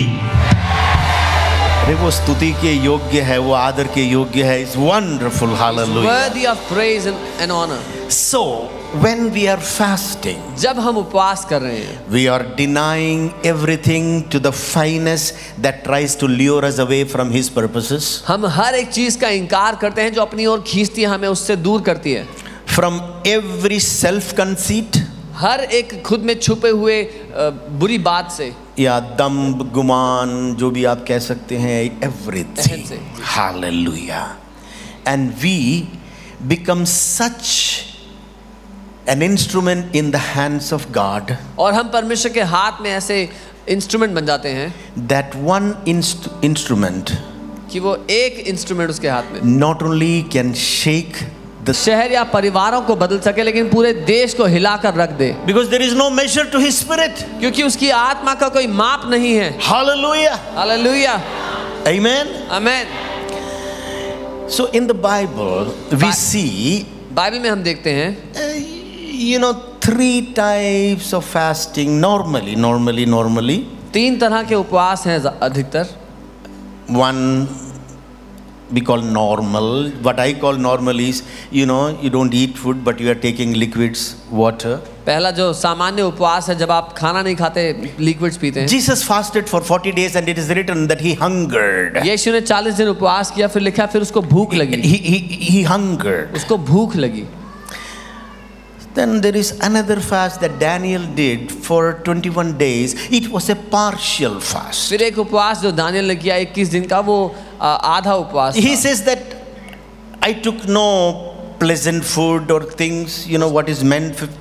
Speaker 4: वो स्तुति के योग्य है वो आदर के योग्य है।
Speaker 1: Is wonderful
Speaker 4: so When we are fasting,
Speaker 1: जब हम उपवास कर रहे हैं
Speaker 4: we are denying everything to the finesse that tries to lure us away from his purposes
Speaker 1: हम हर एक चीज़ का इंकार करते हैं जो अपनी ओर खींचती है हमें उससे दूर करती है।
Speaker 4: From एवरी सेल्फ conceit
Speaker 1: हर एक खुद में छुपे हुए बुरी बात से।
Speaker 4: या दम्ब गुमान जो भी आप कह सकते हैं
Speaker 1: everything
Speaker 4: hallelujah and we become such an instrument in the hands of God
Speaker 1: और हम परमेश्वर के हाथ में ऐसे इंस्ट्रूमेंट बन जाते हैं
Speaker 4: दैट वन इंस्ट्रूमेंट
Speaker 1: कि वो एक इंस्ट्रूमेंट उसके हाथ में।
Speaker 4: Not only can shake the
Speaker 1: शहर या परिवारों को बदल सके लेकिन पूरे देश को हिलाकर रख दे
Speaker 4: because there is no measure to his spirit
Speaker 1: क्योंकि उसकी आत्मा का कोई माप नहीं है
Speaker 4: Hallelujah.
Speaker 1: Hallelujah.
Speaker 4: Amen.
Speaker 1: Amen.
Speaker 4: So in the Bible we ba
Speaker 1: Bible में हम देखते हैं
Speaker 4: you know three types of fasting normally normally normally
Speaker 1: तीन तरह के उपवास हैं अधिकतर
Speaker 4: one we call normal what i call normal is you know you don't eat food but you are taking liquids water
Speaker 1: पहला जो सामान्य उपवास है जब आप खाना नहीं खाते लिक्विड्स पीते हैं
Speaker 4: jesus fasted for 40 days and it is written that he hungered
Speaker 1: यीशु ने 40 दिन उपवास किया फिर लिखा फिर उसको भूख लगी
Speaker 4: he, he, he hungered
Speaker 1: उसको भूख लगी
Speaker 4: then there is another fast that daniel did for 21 days it was a partial fast
Speaker 1: फिर एक उपवास जो दानियल ने किया 21 दिन का वो आ, आधा उपवास
Speaker 4: he
Speaker 1: था।
Speaker 4: says that i took no pleasant food or things you know what is meant f-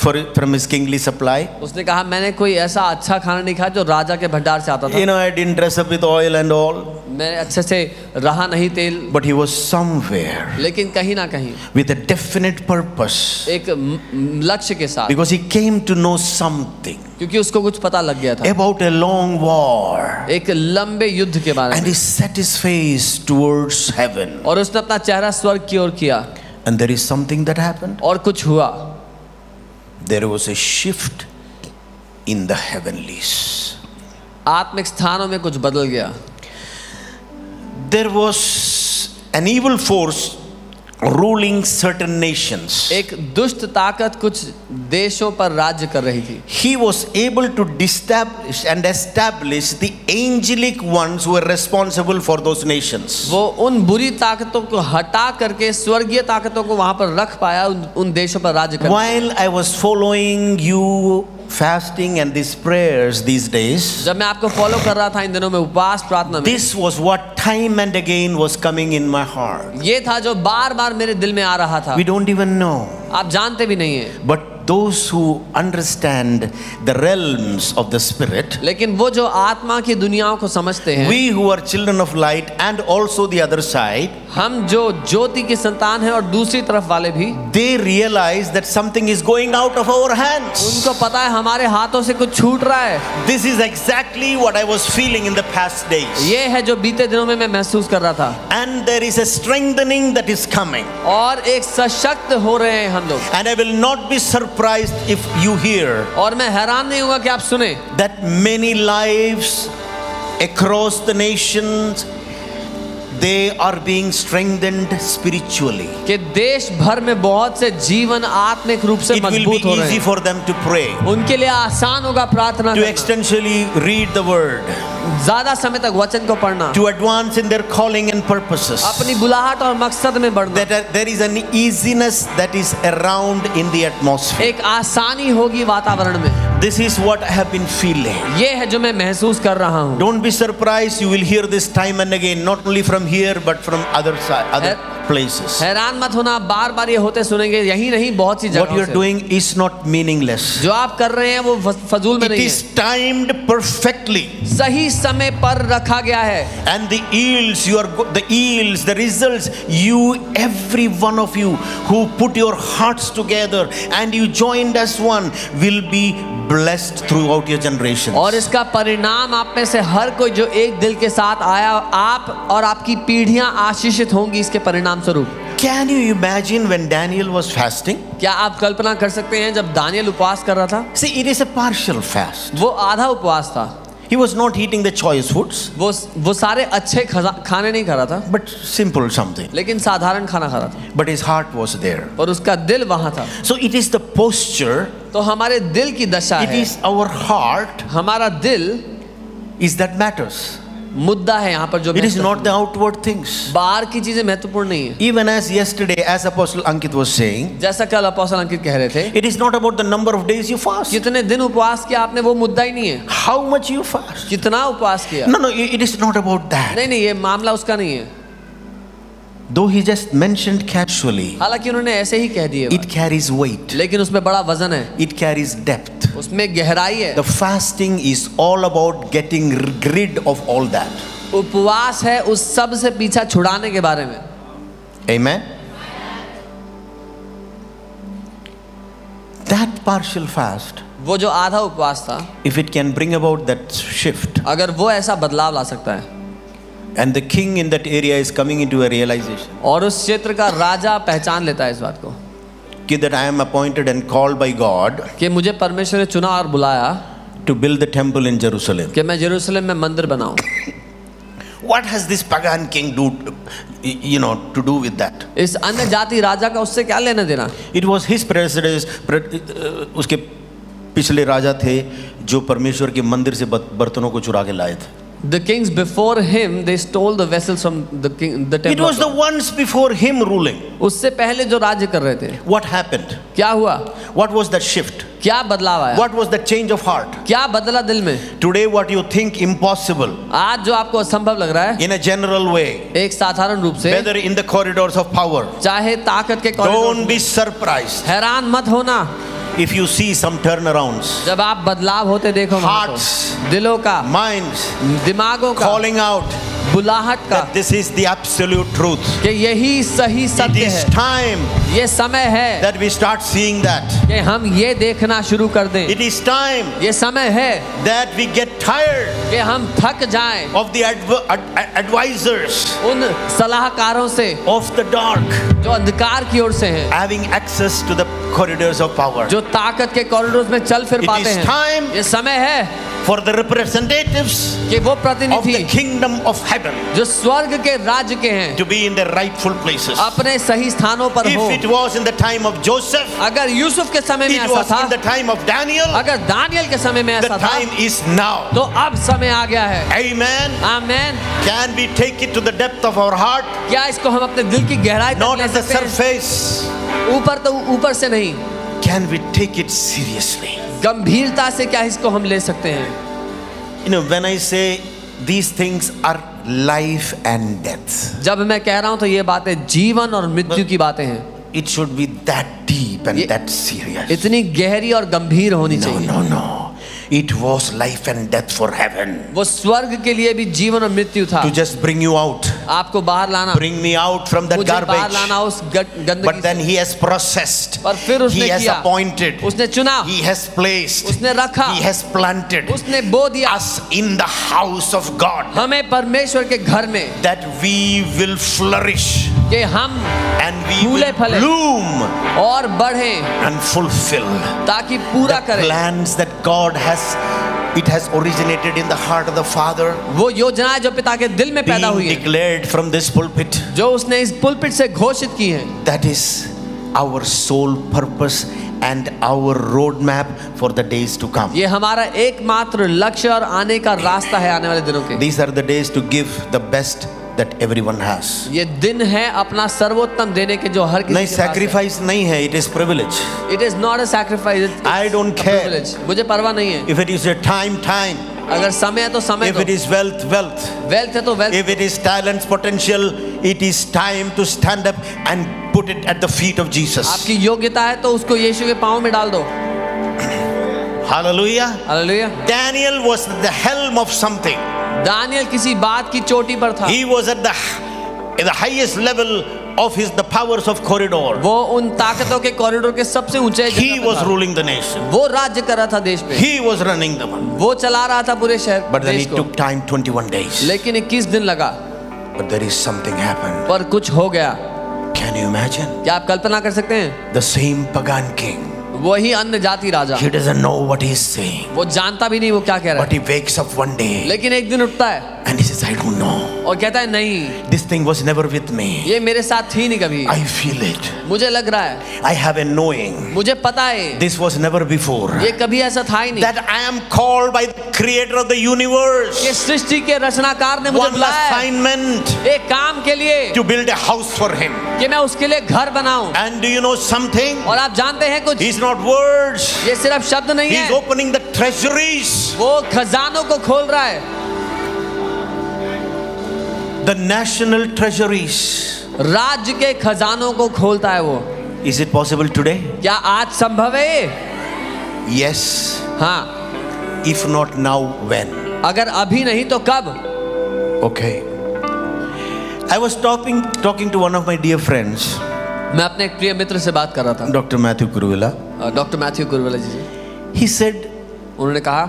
Speaker 4: for from his kingly supply
Speaker 1: उसने कहा मैंने कोई ऐसा अच्छा खाना नहीं खाया जो राजा के भंडार से आता
Speaker 4: you know i didn't dress up with oil and all
Speaker 1: मैं अच्छे से रहा नहीं तेल
Speaker 4: but he was somewhere
Speaker 1: लेकिन कहीं ना कहीं
Speaker 4: with a definite purpose
Speaker 1: म- लक्ष्य के साथ
Speaker 4: because he came to know something
Speaker 1: क्योंकि उसको कुछ पता लग गया था
Speaker 4: about a long war
Speaker 1: एक लंबे युद्ध के बारे
Speaker 4: and
Speaker 1: में
Speaker 4: he set his face towards heaven
Speaker 1: और उसने अपना चेहरा स्वर्ग की ओर किया
Speaker 4: and there is something that happened
Speaker 1: और कुछ हुआ
Speaker 4: there was a shift in the heavenlies
Speaker 1: आत्मिक स्थानों में कुछ बदल गया
Speaker 4: there was an evil force ruling certain nations.
Speaker 1: एक दुष्ट ताकत कुछ देशों पर राज्य कर रही थी
Speaker 4: He was able to establish and establish the angelic ones who were responsible for those nations.
Speaker 1: वो उन बुरी ताकतों को हटा करके स्वर्गीय ताकतों को वहाँ पर रख पाया उन, उन देशों पर राज्य कर
Speaker 4: While I was following you fasting and these prayers these days,
Speaker 1: जब मैं आपको फॉलो कर रहा था इन दिनों में उपवास प्रार्थना में
Speaker 4: this was what time and again was coming in my heart.
Speaker 1: ये था जो बार बार मेरे दिल में आ रहा था।
Speaker 4: वी डोंट इवन नो
Speaker 1: आप जानते भी नहीं है।
Speaker 4: But those who understand the realms of the Spirit,
Speaker 1: लेकिन वो जो आत्मा की दुनियाओं को समझते हैं
Speaker 4: we who are children of light and also the other side,
Speaker 1: हम जो ज्योति की संतान हैं और दूसरी तरफ़ वाले भी
Speaker 4: they realize that something is going out of our hands.
Speaker 1: उनको पता है हमारे हाथों से कुछ छूट रहा है
Speaker 4: This is exactly what I was feeling in the past days.
Speaker 1: ये है जो बीते दिनों में मैं महसूस कर रहा था
Speaker 4: And there is a strengthening that is coming.
Speaker 1: और एक सशक्त हो रहे हैं हम लोग
Speaker 4: And I will not be surprised if you hear
Speaker 1: और मैं हैरान नहीं होगा कि आप सुने
Speaker 4: that many lives across the nations they are being strengthened spiritually.
Speaker 1: कि देश भर में बहुत से जीवन आत्मिक रूप से
Speaker 4: It will be
Speaker 1: मजबूत हो रहे
Speaker 4: easy
Speaker 1: हैं
Speaker 4: for them to pray,
Speaker 1: उनके लिए आसान होगा प्रार्थना
Speaker 4: to
Speaker 1: करना
Speaker 4: extensionally read the word,
Speaker 1: ज्यादा समय तक वचन को पढ़ना
Speaker 4: to advance in their calling and purposes.
Speaker 1: अपनी बुलाहट और मकसद में बढ़ना
Speaker 4: That uh, there is an easiness that is around in the atmosphere.
Speaker 1: एक आसानी होगी वातावरण में
Speaker 4: This is what I have been feeling.
Speaker 1: ये है जो मैं महसूस कर रहा हूँ
Speaker 4: Don't be surprised, you will hear this time and again, not only from here but from other side, other places.
Speaker 1: हैरान मत होना बार बार ये होते सुनेंगे यही नहीं बहुत सी
Speaker 4: What
Speaker 1: जगहों
Speaker 4: you're doing is not meaningless.
Speaker 1: जो आप कर रहे हैं वो फजूल में
Speaker 4: It
Speaker 1: नहीं
Speaker 4: is
Speaker 1: है
Speaker 4: timed perfectly.
Speaker 1: सही समय पर रखा गया है
Speaker 4: And the yields, you are the yields, the results, you, every one of you who put your hearts together and you joined as one, will be blessed throughout your generations.
Speaker 1: और इसका परिणाम आप में से हर कोई जो एक दिल के साथ आया आप और आपकी पीढ़ियाँ आशीषित होंगी इसके परिणाम परिणाम स्वरूप
Speaker 4: can you imagine when Daniel was fasting
Speaker 1: क्या आप कल्पना कर सकते हैं जब डैनियल उपवास कर रहा था
Speaker 4: it is a partial fast
Speaker 1: वो आधा उपवास था
Speaker 4: He was not eating the choice foods.
Speaker 1: वो वो सारे अच्छे खाने नहीं खा रहा था.
Speaker 4: But simple something.
Speaker 1: लेकिन साधारण खाना खा रहा था.
Speaker 4: But his heart was there.
Speaker 1: और उसका दिल वहाँ था.
Speaker 4: So it is the posture.
Speaker 1: तो हमारे दिल की दशा
Speaker 4: it
Speaker 1: है.
Speaker 4: It is our heart.
Speaker 1: हमारा दिल.
Speaker 4: Is that matters?
Speaker 1: मुद्दा है यहाँ पर जो
Speaker 4: it is not the outward things
Speaker 1: बाहर की चीज़ें महत्वपूर्ण नहीं है।
Speaker 4: Even as yesterday as apostle Ankit was saying
Speaker 1: जैसा कल अपोस्टल अंकित कह रहे थे
Speaker 4: it is not about the number of days you fast
Speaker 1: जितने दिन उपवास किया आपने वो मुद्दा ही नहीं है।
Speaker 4: हाउ मच यू फास्ट
Speaker 1: कितना उपवास किया?
Speaker 4: No no it is not about that
Speaker 1: नहीं नहीं ये मामला उसका नहीं है।
Speaker 4: Though he just mentioned casually,
Speaker 1: हालाँकि उन्होंने ऐसे ही कह दिए
Speaker 4: it carries weight,
Speaker 1: लेकिन उसमें बड़ा वज़न है
Speaker 4: it carries depth.
Speaker 1: उसमें गहराई है
Speaker 4: The fasting is all about getting rid of all that.
Speaker 1: उपवास है उस सबसे पीछा छुड़ाने के बारे में
Speaker 4: Amen. That partial fast,
Speaker 1: वो जो आधा उपवास था
Speaker 4: if it can bring about that shift,
Speaker 1: अगर वो ऐसा बदलाव ला सकता है
Speaker 4: and the king in that area is coming into a realization
Speaker 1: और उस क्षेत्र का राजा पहचान लेता है इस बात को
Speaker 4: कि that I am appointed and called by God
Speaker 1: कि मुझे परमेश्वर ने चुना और बुलाया
Speaker 4: to build the temple in Jerusalem.
Speaker 1: कि मैं यरूशलेम में मंदिर बनाऊँ
Speaker 4: What has this pagan king do, you know, to do with that?
Speaker 1: इस अन्य जाति राजा का उससे क्या लेना देना
Speaker 4: It was his predecessors, pre- uh, उसके पिछले राजा थे जो परमेश्वर के मंदिर से बर्तनों को चुरा के लाए थे
Speaker 1: The kings before him they stole the vessels from the king the
Speaker 4: It
Speaker 1: temple.
Speaker 4: was the ones before him ruling.
Speaker 1: उससे पहले जो राज्य कर रहे थे
Speaker 4: What happened?
Speaker 1: क्या हुआ
Speaker 4: What was that shift?
Speaker 1: क्या बदलाव आया?
Speaker 4: What was the change of heart
Speaker 1: क्या बदला दिल में?
Speaker 4: Today what you think impossible
Speaker 1: आज जो आपको असंभव लग रहा है
Speaker 4: इन अ जनरल वे
Speaker 1: एक साधारण रूप से
Speaker 4: whether in the corridors of power
Speaker 1: चाहे ताकत के
Speaker 4: डोंट बी सरप्राइज़
Speaker 1: हैरान मत होना।
Speaker 4: If you see some turnarounds,
Speaker 1: जब आप बदलाव होते देखो
Speaker 4: hearts,
Speaker 1: दिलों का
Speaker 4: माइंड
Speaker 1: दिमागों का।
Speaker 4: कॉलिंग आउट
Speaker 1: बुलाहट का।
Speaker 4: दिस इज़ दूट ट्रूथ
Speaker 1: कि यही सही सत्य है।
Speaker 4: टाइम
Speaker 1: ये समय है
Speaker 4: that we start seeing that
Speaker 1: कि हम ये देखना शुरू कर दें।
Speaker 4: इट इज़ टाइम
Speaker 1: ये समय है
Speaker 4: दैट वी गेट टायर्ड
Speaker 1: कि हम थक जाएँ।
Speaker 4: ऑफ़ द एडवाइजर्स
Speaker 1: उन सलाहकारों से
Speaker 4: ऑफ़ द डार्क
Speaker 1: जो अंधकार की ओर से हैं।
Speaker 4: Having access to the corridors of power
Speaker 1: जो ताकत के कॉरिडोर्स में चल फिर पाते हैं। ये समय है
Speaker 4: फॉर द रिप्रेजेंटेटिव्स
Speaker 1: के वो प्रतिनिधि
Speaker 4: ऑफ़ द heaven,
Speaker 1: जो स्वर्ग के राज्य के हैं
Speaker 4: to be in their rightful places.
Speaker 1: अपने सही स्थानों पर हो
Speaker 4: If it was in the time of Joseph,
Speaker 1: अगर यूसुफ के समय में ऐसा था
Speaker 4: in the time of Daniel,
Speaker 1: अगर दानियल के समय में
Speaker 4: the
Speaker 1: ऐसा था
Speaker 4: time is now.
Speaker 1: तो अब समय आ गया है
Speaker 4: Amen.
Speaker 1: Amen
Speaker 4: Can we take it to the depth of our heart?
Speaker 1: क्या इसको हम अपने दिल की गहराई तक
Speaker 4: Not at the surface.
Speaker 1: ऊपर तो ऊपर से नहीं
Speaker 4: Can we take it seriously?
Speaker 1: गंभीरता से क्या इसको हम ले सकते हैं
Speaker 4: You know, when I say these things are life and death
Speaker 1: जब मैं कह रहा हूँ तो ये बातें जीवन और मृत्यु की बातें हैं।
Speaker 4: It should be that deep and that serious
Speaker 1: इतनी गहरी और गंभीर होनी
Speaker 4: no,
Speaker 1: चाहिए।
Speaker 4: No no, no. It was life and death for heaven.
Speaker 1: वो स्वर्ग के लिए भी जीवन और मृत्यु था
Speaker 4: To just bring you out,
Speaker 1: आपको बाहर लाना
Speaker 4: bring me out from that
Speaker 1: मुझे बाहर
Speaker 4: garbage.
Speaker 1: लाना उस गट- गंदगी
Speaker 4: But then he has processed,
Speaker 1: और फिर उसने
Speaker 4: he has
Speaker 1: किया
Speaker 4: appointed,
Speaker 1: उसने चुना
Speaker 4: he has placed,
Speaker 1: उसने रखा
Speaker 4: he has planted
Speaker 1: उसने बो दिया
Speaker 4: us in the house of God
Speaker 1: हमें परमेश्वर के घर में
Speaker 4: that we will flourish
Speaker 1: कि हम
Speaker 4: and we
Speaker 1: फूले
Speaker 4: will
Speaker 1: फले।
Speaker 4: bloom
Speaker 1: और बढ़े
Speaker 4: and fulfill
Speaker 1: ताकि पूरा
Speaker 4: the
Speaker 1: करें
Speaker 4: plans that God has it has originated in the heart of the father
Speaker 1: वो योजनाएँ जो पिता के दिल में पैदा
Speaker 4: being
Speaker 1: हुई है
Speaker 4: declared from this pulpit
Speaker 1: जो उसने इस पुलपिट से घोषित की है
Speaker 4: that is our sole purpose and our roadmap for the days to come
Speaker 1: ये हमारा एकमात्र लक्ष्य और आने का रास्ता है आने वाले दिनों के
Speaker 4: these are the days to give the best that everyone has
Speaker 1: ये दिन है अपना सर्वोत्तम देने के जो हर किसी के
Speaker 4: sacrifice नहीं है it is privilege
Speaker 1: it is not a sacrifice
Speaker 4: I don't care. privilege.
Speaker 1: मुझे परवाह नहीं है
Speaker 4: if it is your time time
Speaker 1: अगर समय है तो समय
Speaker 4: if it is wealth wealth
Speaker 1: wealth है तो wealth
Speaker 4: if it is talents potential it is time to stand up and put it at the feet of Jesus
Speaker 1: आपकी योग्यता है तो उसको यीशु के पाँव में डाल दो
Speaker 4: hallelujah
Speaker 1: hallelujah
Speaker 4: Daniel was at the helm of something
Speaker 1: दानियल किसी बात की चोटी पर था
Speaker 4: he was at the at the highest level of his the powers of corridor
Speaker 1: वो उन ताकतों के कॉरिडोर के सबसे ऊँचे
Speaker 4: he was ruling the nation
Speaker 1: वो राज्य कर रहा था देश पे
Speaker 4: he was running the one
Speaker 1: वो चला रहा था पूरे शहर
Speaker 4: but then it took time 21 days
Speaker 1: लेकिन 21 दिन लगा
Speaker 4: but there is something happened
Speaker 1: पर कुछ हो गया
Speaker 4: can you imagine
Speaker 1: क्या आप कल्पना कर सकते हैं
Speaker 4: the same pagan king
Speaker 1: वही अन्य जाति राजा
Speaker 4: he doesn't know what he's saying
Speaker 1: वो जानता भी नहीं वो क्या कह रहा है but
Speaker 4: he wakes up one day
Speaker 1: लेकिन एक दिन उठता है
Speaker 4: and he says i don't know
Speaker 1: और कहता है नहीं
Speaker 4: this thing was never with me
Speaker 1: ये मेरे साथ थी नहीं कभी
Speaker 4: i feel it
Speaker 1: मुझे लग रहा है
Speaker 4: i have a knowing
Speaker 1: मुझे पता है
Speaker 4: this was never before
Speaker 1: ये कभी ऐसा था ही नहीं
Speaker 4: that i am called by the creator of the universe
Speaker 1: ये सृष्टि के रचनाकार ने मुझे बुलाया है
Speaker 4: assignment
Speaker 1: एक काम के लिए
Speaker 4: to build a house for him
Speaker 1: कि मैं उसके लिए घर बनाऊँ
Speaker 4: and do you know something
Speaker 1: और आप जानते हैं कुछ
Speaker 4: not words
Speaker 1: ये सिर्फ़ शब्द नहीं
Speaker 4: he's
Speaker 1: है
Speaker 4: opening the treasuries
Speaker 1: वो खजानों को खोल रहा है
Speaker 4: the national treasuries
Speaker 1: राज्य के खजानों को खोलता है वो
Speaker 4: is it possible today
Speaker 1: क्या आज संभव है ये?
Speaker 4: yes
Speaker 1: हाँ
Speaker 4: if not now when
Speaker 1: अगर अभी नहीं तो कब
Speaker 4: okay i was talking talking to one of my dear friends
Speaker 1: मैं अपने प्रिय मित्र से बात कर रहा था।
Speaker 4: Doctor Matthew Kuruvilla
Speaker 1: doctor Matthew Kuruvilla ji.
Speaker 4: He said
Speaker 1: उन्होंने कहा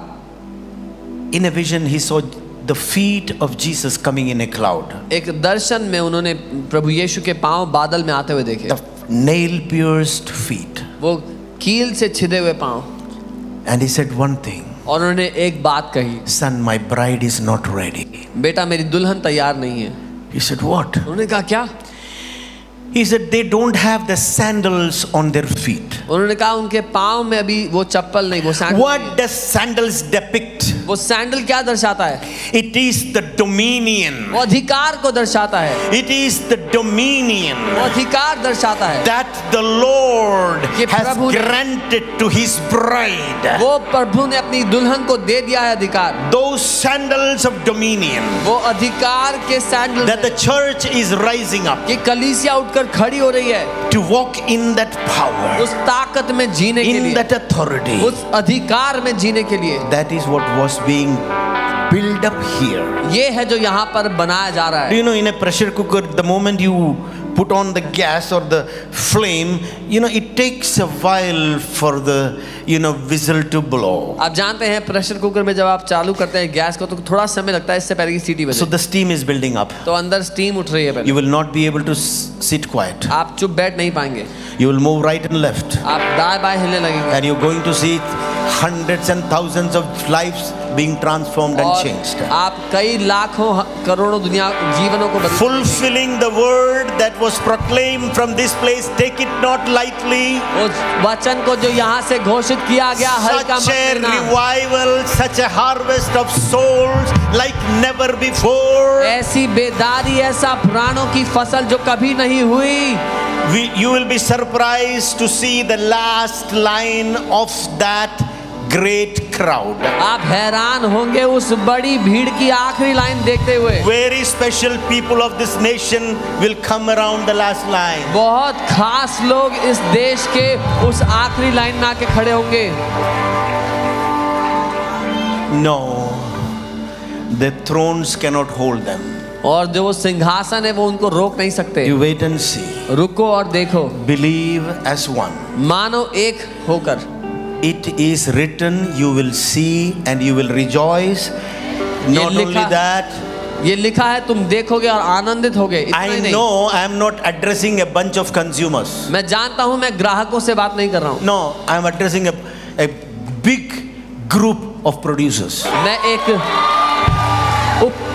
Speaker 4: in a vision he saw the feet of Jesus coming in a cloud
Speaker 1: एक दर्शन में उन्होंने प्रभु यीशु के पाँव बादल में आते हुए देखे।
Speaker 4: नेल पियर्स्ड फीट
Speaker 1: वो कील से छिदे हुए पाँव।
Speaker 4: And he said one thing
Speaker 1: और उन्होंने एक बात कही
Speaker 4: son my bride is not ready
Speaker 1: बेटा मेरी दुल्हन तैयार नहीं है।
Speaker 4: ही सेड व्हाट
Speaker 1: उन्होंने कहा क्या?
Speaker 4: He said they don't have the sandals on their feet
Speaker 1: उन्होंने कहा उनके पाँव में अभी वो चप्पल नहीं वो sandal
Speaker 4: what does sandals depict
Speaker 1: वो सैंडल क्या दर्शाता है
Speaker 4: it is the dominion
Speaker 1: वो अधिकार को दर्शाता है
Speaker 4: it is the dominion
Speaker 1: वो अधिकार दर्शाता है
Speaker 4: that the lord has granted to his bride
Speaker 1: वो प्रभु ने अपनी दुल्हन को दे दिया है अधिकार
Speaker 4: those sandals of dominion
Speaker 1: वो अधिकार के sandal
Speaker 4: that the church is rising up
Speaker 1: कि कलीसिया उठकर उठकर खड़ी हो रही है।
Speaker 4: To walk in that power
Speaker 1: उस ताकत में जीने के लिए।
Speaker 4: इन दैट अथॉरिटी
Speaker 1: उस अधिकार में जीने के लिए।
Speaker 4: That is what was being build up here
Speaker 1: ये है जो यहाँ पर बनाया जा रहा है।
Speaker 4: You know in a pressure cooker the moment you put on the gas or the flame you know it takes a while for the you know whistle to blow
Speaker 1: आप जानते हैं प्रेशर कुकर में जब आप चालू करते हैं gas को तो थोड़ा समय लगता है इससे पहले की सीटी
Speaker 4: so
Speaker 1: बजे
Speaker 4: the steam is building up
Speaker 1: तो अंदर स्टीम उठ रही है पहले
Speaker 4: you will not be able to s- sit quiet
Speaker 1: आप चुप बैठ नहीं पाएंगे
Speaker 4: you will move right and left
Speaker 1: आप दाएं बाएं हिलने लगेंगे
Speaker 4: and you're going to see hundreds and thousands of lives being transformed and
Speaker 1: और
Speaker 4: changed.
Speaker 1: आप कई लाखों करोड़ों दुनिया जीवनों को बदल
Speaker 4: Fulfilling the word that was proclaimed from this place, take it not lightly.
Speaker 1: उस वचन को जो यहाँ से घोषित किया गया हल्का
Speaker 4: Such a revival, such a harvest of souls like never before.
Speaker 1: ऐसी बेदारी ऐसा प्राणों की फ़सल जो कभी नहीं हुई
Speaker 4: We, you will be surprised to see the last line of that great crowd.
Speaker 1: आप हैरान होंगे उस बड़ी भीड़ की आखिरी लाइन देखते हुए
Speaker 4: Very special people of this nation will come around the last line.
Speaker 1: बहुत खास लोग इस देश के उस आखिरी लाइन में आके खड़े होंगे
Speaker 4: No, the thrones cannot hold them.
Speaker 1: और जो वो सिंहासन है वो उनको रोक नहीं सकते
Speaker 4: You wait and see.
Speaker 1: रुको और देखो
Speaker 4: Believe as one.
Speaker 1: मानो एक होकर
Speaker 4: It is written, you will see and you will rejoice. Not only that,
Speaker 1: ये लिखा है तुम देखोगे और आनंदित होगे ही नहीं
Speaker 4: know I am not addressing a bunch of consumers.
Speaker 1: मैं जानता हूँ मैं ग्राहकों से बात नहीं कर रहा हूँ
Speaker 4: No, I am addressing a, a big group of producers.
Speaker 1: मैं एक उप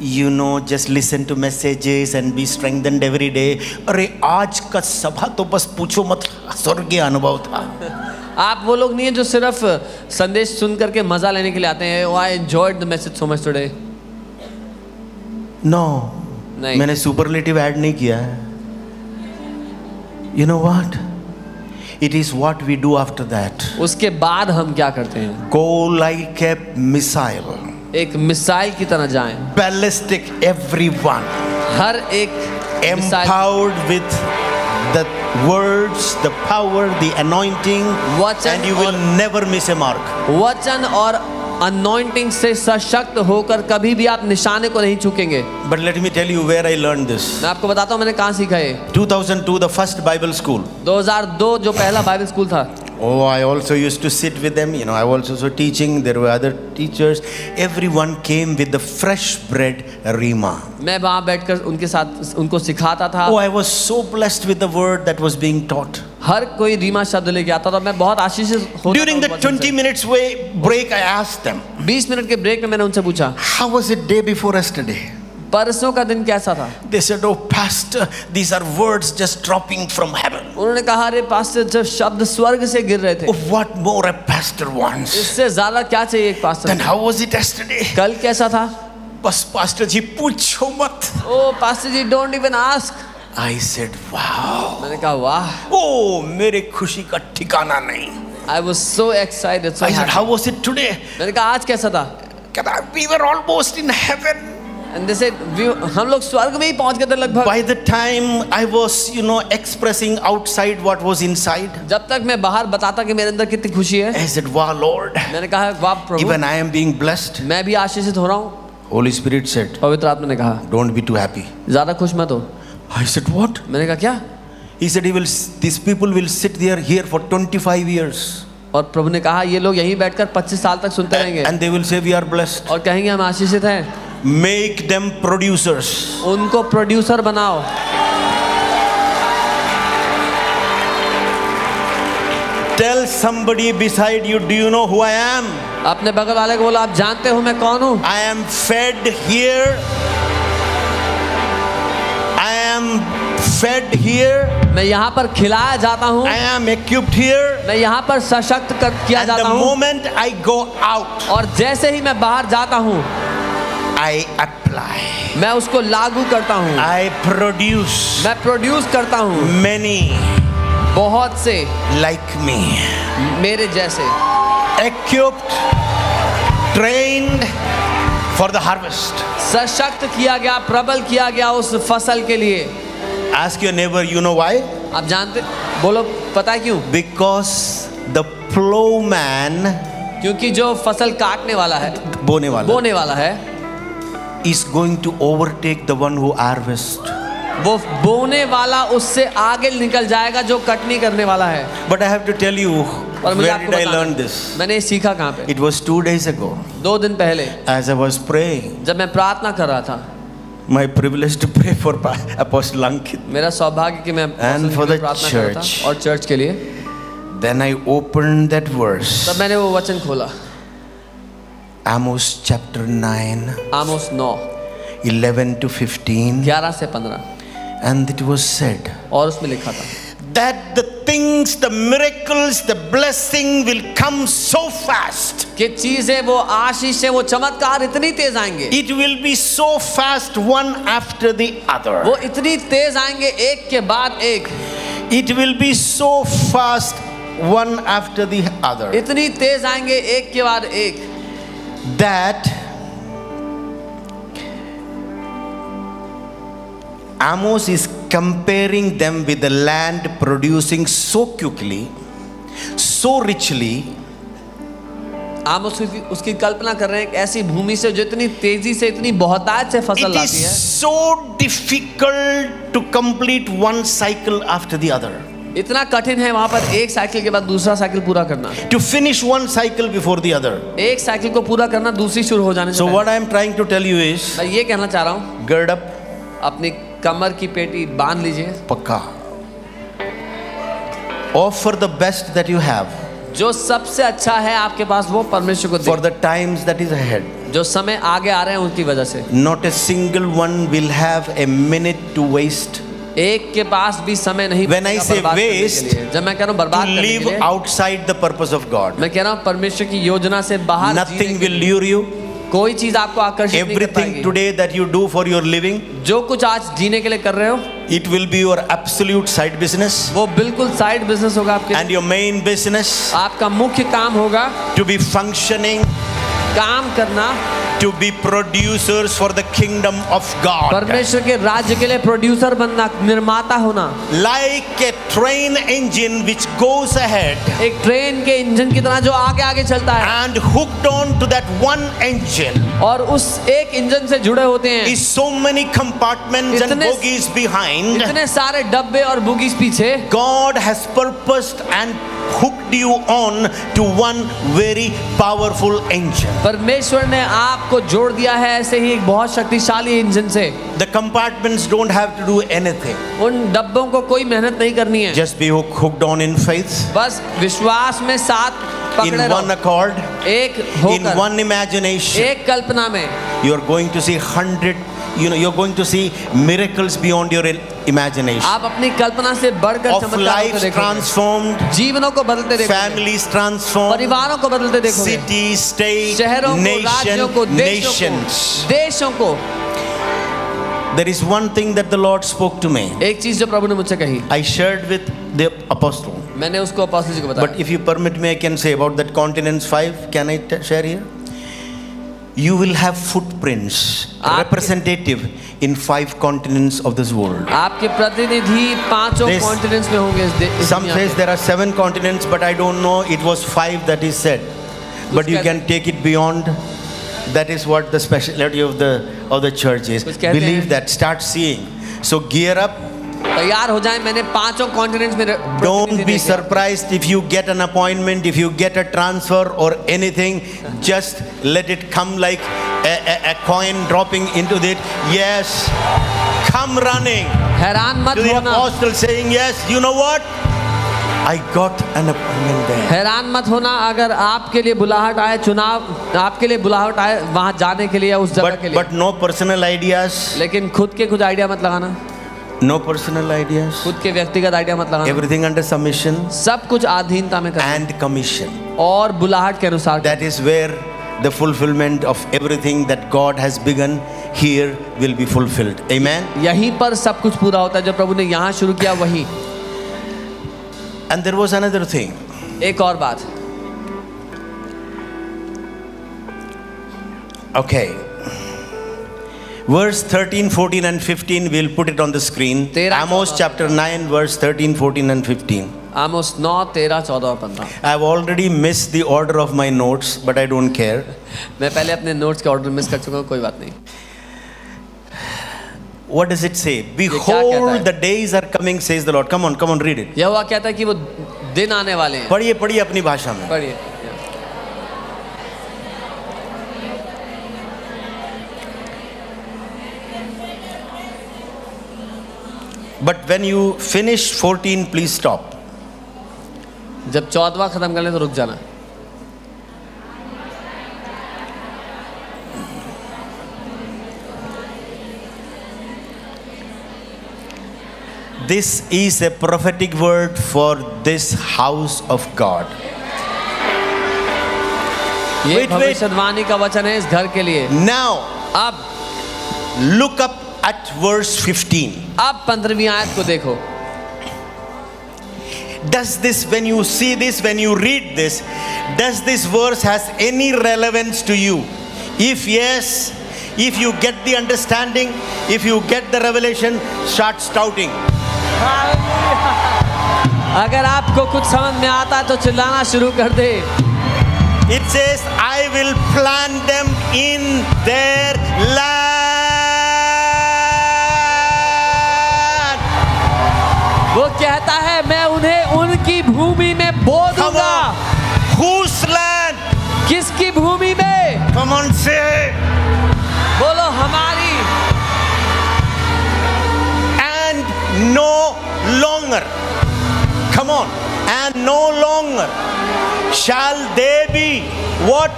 Speaker 4: you know, just listen to messages and be strengthened every day. अरे आज का सभा तो बस पूछो मत। स्वर्गीय अनुभव था।
Speaker 1: आप वो लोग नहीं है जो सिर्फ़ संदेश सुन करके मज़ा लेने के लिए आते हैं। I enjoyed the message so much today
Speaker 4: no
Speaker 1: नहीं।
Speaker 4: मैंने सुपरलेटिव ऐड नहीं किया है। You know what it is what we do after that
Speaker 1: उसके बाद हम क्या करते हैं?
Speaker 4: Go like a missile.
Speaker 1: एक मिसाइल की तरह जाए।
Speaker 4: बैलिस्टिक एवरी वन
Speaker 1: हर एक
Speaker 4: empowered with the words the power the anointing and you will never miss a mark
Speaker 1: वचन और अनोइंटिंग से सशक्त होकर कभी भी आप निशाने को नहीं चूकेंगे।
Speaker 4: But let me tell you where I learn this
Speaker 1: आपको बताता हूँ मैंने कहा सीखा है
Speaker 4: 2002 द फ़र्स्ट बाइबल स्कूल
Speaker 1: 2002 जो पहला बाइबल स्कूल था।
Speaker 4: oh i also used to sit with them you know i was also teaching there were other teachers everyone came with the fresh bread rima
Speaker 1: मैं वहाँ बैठकर उनके साथ उनको सिखाता था
Speaker 4: oh i was so blessed with the word that was being taught
Speaker 1: हर कोई रीमा शब्द लेके आता था मैं बहुत आशीषित होता
Speaker 4: during the 20 minutes way break i asked them
Speaker 1: 20 minute के ब्रेक में मैंने उनसे पूछा
Speaker 4: how was it day before yesterday
Speaker 1: परसों का दिन कैसा था
Speaker 4: They said, Oh, Pastor, these are words just dropping from heaven.
Speaker 1: उन्होंने कहा अरे पास्टर जब शब्द स्वर्ग से गिर रहे थे
Speaker 4: Oh, what more a pastor wants?
Speaker 1: इससे ज़्यादा क्या चाहिए एक pastor
Speaker 4: Then how was it yesterday?
Speaker 1: कल कैसा था
Speaker 4: बस पास्टर जी पूछो मत
Speaker 1: ओ pastor ji don't even ask
Speaker 4: I said, Wow.
Speaker 1: मैंने कहा वाह
Speaker 4: Oh, मेरे खुशी का ठिकाना नहीं
Speaker 1: I was so excited so
Speaker 4: I said, How was it today?
Speaker 1: मैंने कहा आज कैसा था
Speaker 4: कहता We were almost in heaven.
Speaker 1: And they said हम लोग स्वर्ग में ही पहुँच गए थे लगभग
Speaker 4: By the time I was, you know, expressing outside what was inside,
Speaker 1: जब तक मैं बाहर बताता कि मेरे अंदर कितनी खुशी है
Speaker 4: I said, Wow, Lord.
Speaker 1: मैंने कहा वाह प्रभु
Speaker 4: Even I am being blessed.
Speaker 1: मैं भी आशीषित हो रहा हूँ
Speaker 4: Holy Spirit said,
Speaker 1: पवित्र आत्मा ने कहा
Speaker 4: Don't be too happy.
Speaker 1: ज़्यादा खुश मत हो
Speaker 4: I said, What?
Speaker 1: मैंने कहा क्या
Speaker 4: He said, he will, These people will sit there here for 25 years
Speaker 1: और प्रभु ने कहा ये लोग यही बैठकर 25 साल तक सुनते रहेंगे।
Speaker 4: And they will say we are blessed
Speaker 1: और कहेंगे हम आशीषित हैं।
Speaker 4: मेक देम प्रोड्यूसर्स
Speaker 1: उनको प्रोड्यूसर बनाओ।
Speaker 4: Tell somebody beside you do you know who I am
Speaker 1: अपने बगल वाले को बोलो आप जानते हो मैं कौन हूँ?
Speaker 4: I am fed here fed here.
Speaker 1: मैं यहाँ पर खिलाया जाता हूँ
Speaker 4: I am equipped here.
Speaker 1: मैं यहाँ पर सशक्त कर किया
Speaker 4: And the
Speaker 1: जाता हूँ
Speaker 4: moment I go out,
Speaker 1: और जैसे ही मैं बाहर जाता हूँ
Speaker 4: I apply.
Speaker 1: मैं उसको लागू करता हूँ
Speaker 4: I produce
Speaker 1: मैं प्रोड्यूस करता हूँ
Speaker 4: many
Speaker 1: बहुत से
Speaker 4: like me.
Speaker 1: मेरे जैसे
Speaker 4: equipped, trained for the harvest.
Speaker 1: सशक्त किया गया प्रबल किया गया उस फ़सल के लिए
Speaker 4: Ask your neighbor, you know why?
Speaker 1: आप जानते बोलो पता है क्यों
Speaker 4: Because the plowman,
Speaker 1: क्योंकि जो फ़सल काटने वाला है
Speaker 4: बोने वाला,
Speaker 1: बोने वाला है
Speaker 4: is going to overtake the one who harvests.
Speaker 1: वो बोने वाला उससे आगे निकल जाएगा जो कटनी करने वाला है
Speaker 4: But I have to tell you,
Speaker 1: और मुझे
Speaker 4: where
Speaker 1: आपको
Speaker 4: did I learn this?
Speaker 1: मैंने ये सीखा कहाँ पे
Speaker 4: It was two days ago.
Speaker 1: दो दिन पहले
Speaker 4: As I was praying,
Speaker 1: जब मैं प्रार्थना कर रहा था
Speaker 4: my privilege to pray for Apostle Ankit.
Speaker 1: मेरा सौभाग्य कि मैं
Speaker 4: And for the
Speaker 1: church aur
Speaker 4: church.
Speaker 1: ke और चर्च के लिए
Speaker 4: Then I opened that verse,
Speaker 1: तब मैंने वो वचन खोला
Speaker 4: Amos chapter 9,
Speaker 1: Amos 9
Speaker 4: 11 to 15,
Speaker 1: 11 से 15
Speaker 4: and it was said
Speaker 1: और उसमें लिखा था
Speaker 4: that the things, the miracles, the blessing will come so fast.
Speaker 1: कि चीजें वो आशीष है वो चमत्कार इतनी तेज आएंगे
Speaker 4: It will be so fast one after the other.
Speaker 1: वो इतनी तेज आएंगे एक के बाद एक
Speaker 4: It will be so fast one after the other.
Speaker 1: इतनी तेज आएंगे एक के बाद एक
Speaker 4: that Amos is comparing them with the land producing so quickly, so richly,
Speaker 1: आप उसकी उसकी कल्पना कर रहे हैं ऐसी भूमि से जो इतनी तेज़ी से इतनी बहुतायत से फ़सल
Speaker 4: it
Speaker 1: लाती
Speaker 4: is
Speaker 1: है
Speaker 4: so difficult to complete one cycle after the other.
Speaker 1: इतना कठिन है वहाँ पर एक साइकिल के बाद दूसरा साइकिल पूरा करना
Speaker 4: To finish one cycle before the other.
Speaker 1: एक साइकिल को पूरा करना दूसरी शुरू हो जाने से
Speaker 4: So,
Speaker 1: पहले।
Speaker 4: what I am trying to tell you is
Speaker 1: मैं ये कहना चाह रहा हूँ
Speaker 4: gird up,
Speaker 1: अपनी कमर की पेटी बाँध लीजिए।
Speaker 4: पक्का। Offer the best that you have
Speaker 1: जो सबसे अच्छा है आपके पास वो परमेश्वर को
Speaker 4: for the times that is ahead
Speaker 1: जो समय आगे आ रहे हैं उनकी वजह से।
Speaker 4: Not a single one will have a minute to waste
Speaker 1: एक के पास भी समय नहीं
Speaker 4: When I say waste,
Speaker 1: जब मैं कह रहा हूँ बर्बाद leave
Speaker 4: outside the purpose of God
Speaker 1: मैं कह रहा हूँ परमेश्वर की योजना से बाहर
Speaker 4: नथिंग
Speaker 1: विल
Speaker 4: लीव यू
Speaker 1: कोई चीज़ आपको आकर्षित
Speaker 4: everything today that you do for your living
Speaker 1: जो कुछ आज जीने के लिए कर रहे हो
Speaker 4: it will be your absolute side business
Speaker 1: वो बिल्कुल साइड बिज़नेस होगा आपके
Speaker 4: एंड योर मेन बिज़नेस
Speaker 1: आपका मुख्य काम होगा
Speaker 4: टू बी फंक्शनिंग
Speaker 1: काम करना।
Speaker 4: to be producers for the kingdom of God.
Speaker 1: परमेश्वर के राज्य के लिए प्रोड्यूसर बनना निर्माता होना
Speaker 4: Like a train engine which goes ahead
Speaker 1: एक ट्रेन के इंजन की तरह जो आगे आगे चलता है
Speaker 4: and hooked on to that one engine
Speaker 1: और उस एक इंजन से जुड़े होते हैं
Speaker 4: is so many compartments and
Speaker 1: इतने-
Speaker 4: bogies behind.
Speaker 1: इतने सारे डब्बे और बुगीज पीछे
Speaker 4: God has purposed and hooked you on to one very powerful engine.
Speaker 1: परमेश्वर ने को जोड़ दिया है ऐसे ही एक बहुत शक्तिशाली इंजन से।
Speaker 4: The compartment don't have to do anything
Speaker 1: उन डब्बों को कोई मेहनत नहीं करनी है।
Speaker 4: Just be hooked on in faith
Speaker 1: बस विश्वास में साथ
Speaker 4: In one accord,
Speaker 1: एक
Speaker 4: in one imagination,
Speaker 1: एक कल्पना में,
Speaker 4: you are going to see hundred you know, you're going to see miracles beyond your imagination.
Speaker 1: आप अपनी कल्पना से बढ़कर
Speaker 4: Of
Speaker 1: चमत्कारों को
Speaker 4: lives
Speaker 1: देखोगे
Speaker 4: transformed,
Speaker 1: जीवनों को बदलते देखोगे
Speaker 4: families transformed,
Speaker 1: परिवारों को बदलते देखोगे
Speaker 4: cities, states,
Speaker 1: शहरों को राज्यों को
Speaker 4: nation,
Speaker 1: देशों
Speaker 4: nations.
Speaker 1: को देशों को
Speaker 4: There is one thing that the Lord spoke to me.
Speaker 1: एक चीज जो प्रभु ने मुझसे कही
Speaker 4: I shared with the apostle.
Speaker 1: मैंने उसको अपोस्टल जी को बताया
Speaker 4: But if you permit me, I can say about that continents five. Can I t- share here? you will have footprints representative in five continents of this world.
Speaker 1: aapke continents
Speaker 4: some says there are seven continents but i don't know it was five that is said. But you can take it beyond. That is what the speciality of the of the church is. Believe that start seeing. So gear up
Speaker 1: तैयार हो जाए मैंने पाँचों continents में
Speaker 4: be
Speaker 1: देखे।
Speaker 4: surprised if you get an appointment, if you get a transfer or anything. Just let it come like a, coin dropping into it. Yes, come running
Speaker 1: हैरान मत
Speaker 4: to the
Speaker 1: होना
Speaker 4: apostle saying, Yes, you know what? I got an appointment there.
Speaker 1: हैरान मत होना अगर आपके लिए बुलाहट आए चुनाव आपके लिए बुलाहट आए वहाँ जाने के लिए या उस जगह
Speaker 4: But,
Speaker 1: के लिए
Speaker 4: but no personal ideas,
Speaker 1: लेकिन खुद के कुछ आइडिया मत लगाना
Speaker 4: no personal ideas.
Speaker 1: खुद के व्यक्तिगत आइडिया मत लगाना
Speaker 4: Everything under submission
Speaker 1: सब कुछ अधीनता में करना
Speaker 4: and commission.
Speaker 1: और बुलाहट के अनुसार
Speaker 4: That is where the fulfillment of everything that God has begun here will be fulfilled. Amen.
Speaker 1: यहीं पर सब कुछ पूरा होता है जो प्रभु ने यहाँ शुरू किया वही
Speaker 4: And there was another thing.
Speaker 1: एक और बात
Speaker 4: Okay. Verse 13, 14, and 15, we'll put it on the screen.
Speaker 1: तेरह,
Speaker 4: Amos
Speaker 1: चौदह।
Speaker 4: chapter 9, verse 13, 14, and 15.
Speaker 1: आमोस नौ तेरह चौदह और पंद्रह
Speaker 4: I've already missed the order of my notes, but I don't care.
Speaker 1: मैं पहले अपने नोट्स के ऑर्डर मिस कर चुका हूँ कोई बात नहीं
Speaker 4: what does it say?
Speaker 1: क्या कहता है?
Speaker 4: Behold, the days are coming, says the Lord. Come on, come on, read it.
Speaker 1: यह हुआ कहता है कि वो दिन आने वाले हैं
Speaker 4: पढ़िए पढ़िए अपनी भाषा में
Speaker 1: पढ़िए
Speaker 4: But when you finish 14, please stop.
Speaker 1: जब चौदवा खत्म कर ले तो रुक जाना
Speaker 4: This is a prophetic word for this house of God.
Speaker 1: ये
Speaker 4: Wait, wait.
Speaker 1: भविष्यवाणी का वचन है इस घर के लिए
Speaker 4: Now,
Speaker 1: अब
Speaker 4: look up at verse 15.
Speaker 1: अब पंद्रहवीं आयत को देखो
Speaker 4: Does this, when you see this, when you read this, does this verse has any relevance to you? If yes, if you get the understanding, if you get the revelation, start shouting.
Speaker 1: अगर आपको कुछ समझ में आता है तो चिल्लाना शुरू कर दे
Speaker 4: It says, I will plant them in their land. बोधूँगा। हुसलैंड
Speaker 1: किसकी भूमि में?
Speaker 4: कमन से
Speaker 1: बोलो हमारी।
Speaker 4: And no longer come on and no longer shall they be what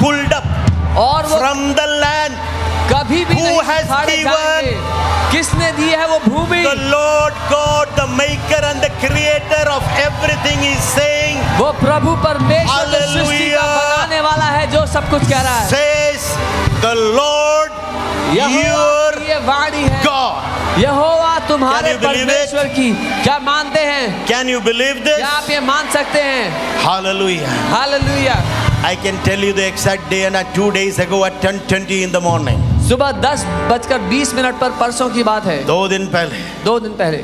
Speaker 4: pulled up
Speaker 1: और
Speaker 4: फ्रॉम द लैंड
Speaker 1: कभी भी
Speaker 4: Who
Speaker 1: नहीं
Speaker 4: has given?
Speaker 1: किसने दी है वो भूमि?
Speaker 4: Lord God the maker and the creator everything, is saying,
Speaker 1: वो प्रभु परमेश्वर जो सृष्टि का. बनाने वाला है जो सब कुछ कह रहा है
Speaker 4: says, The Lord, your
Speaker 1: ये वाणी है
Speaker 4: God.
Speaker 1: यहोवा तुम्हारे? परमेश्वर की क्या मानते हैं
Speaker 4: Can you believe this?
Speaker 1: क्या आप ये मान सकते हैं
Speaker 4: Hallelujah.
Speaker 1: Hallelujah
Speaker 4: I can tell you the exact day and at two days ago at 10:20 in the morning.
Speaker 1: सुबह दस बजकर बीस मिनट पर परसों की बात है
Speaker 4: दो दिन पहले.
Speaker 1: दो दिन पहले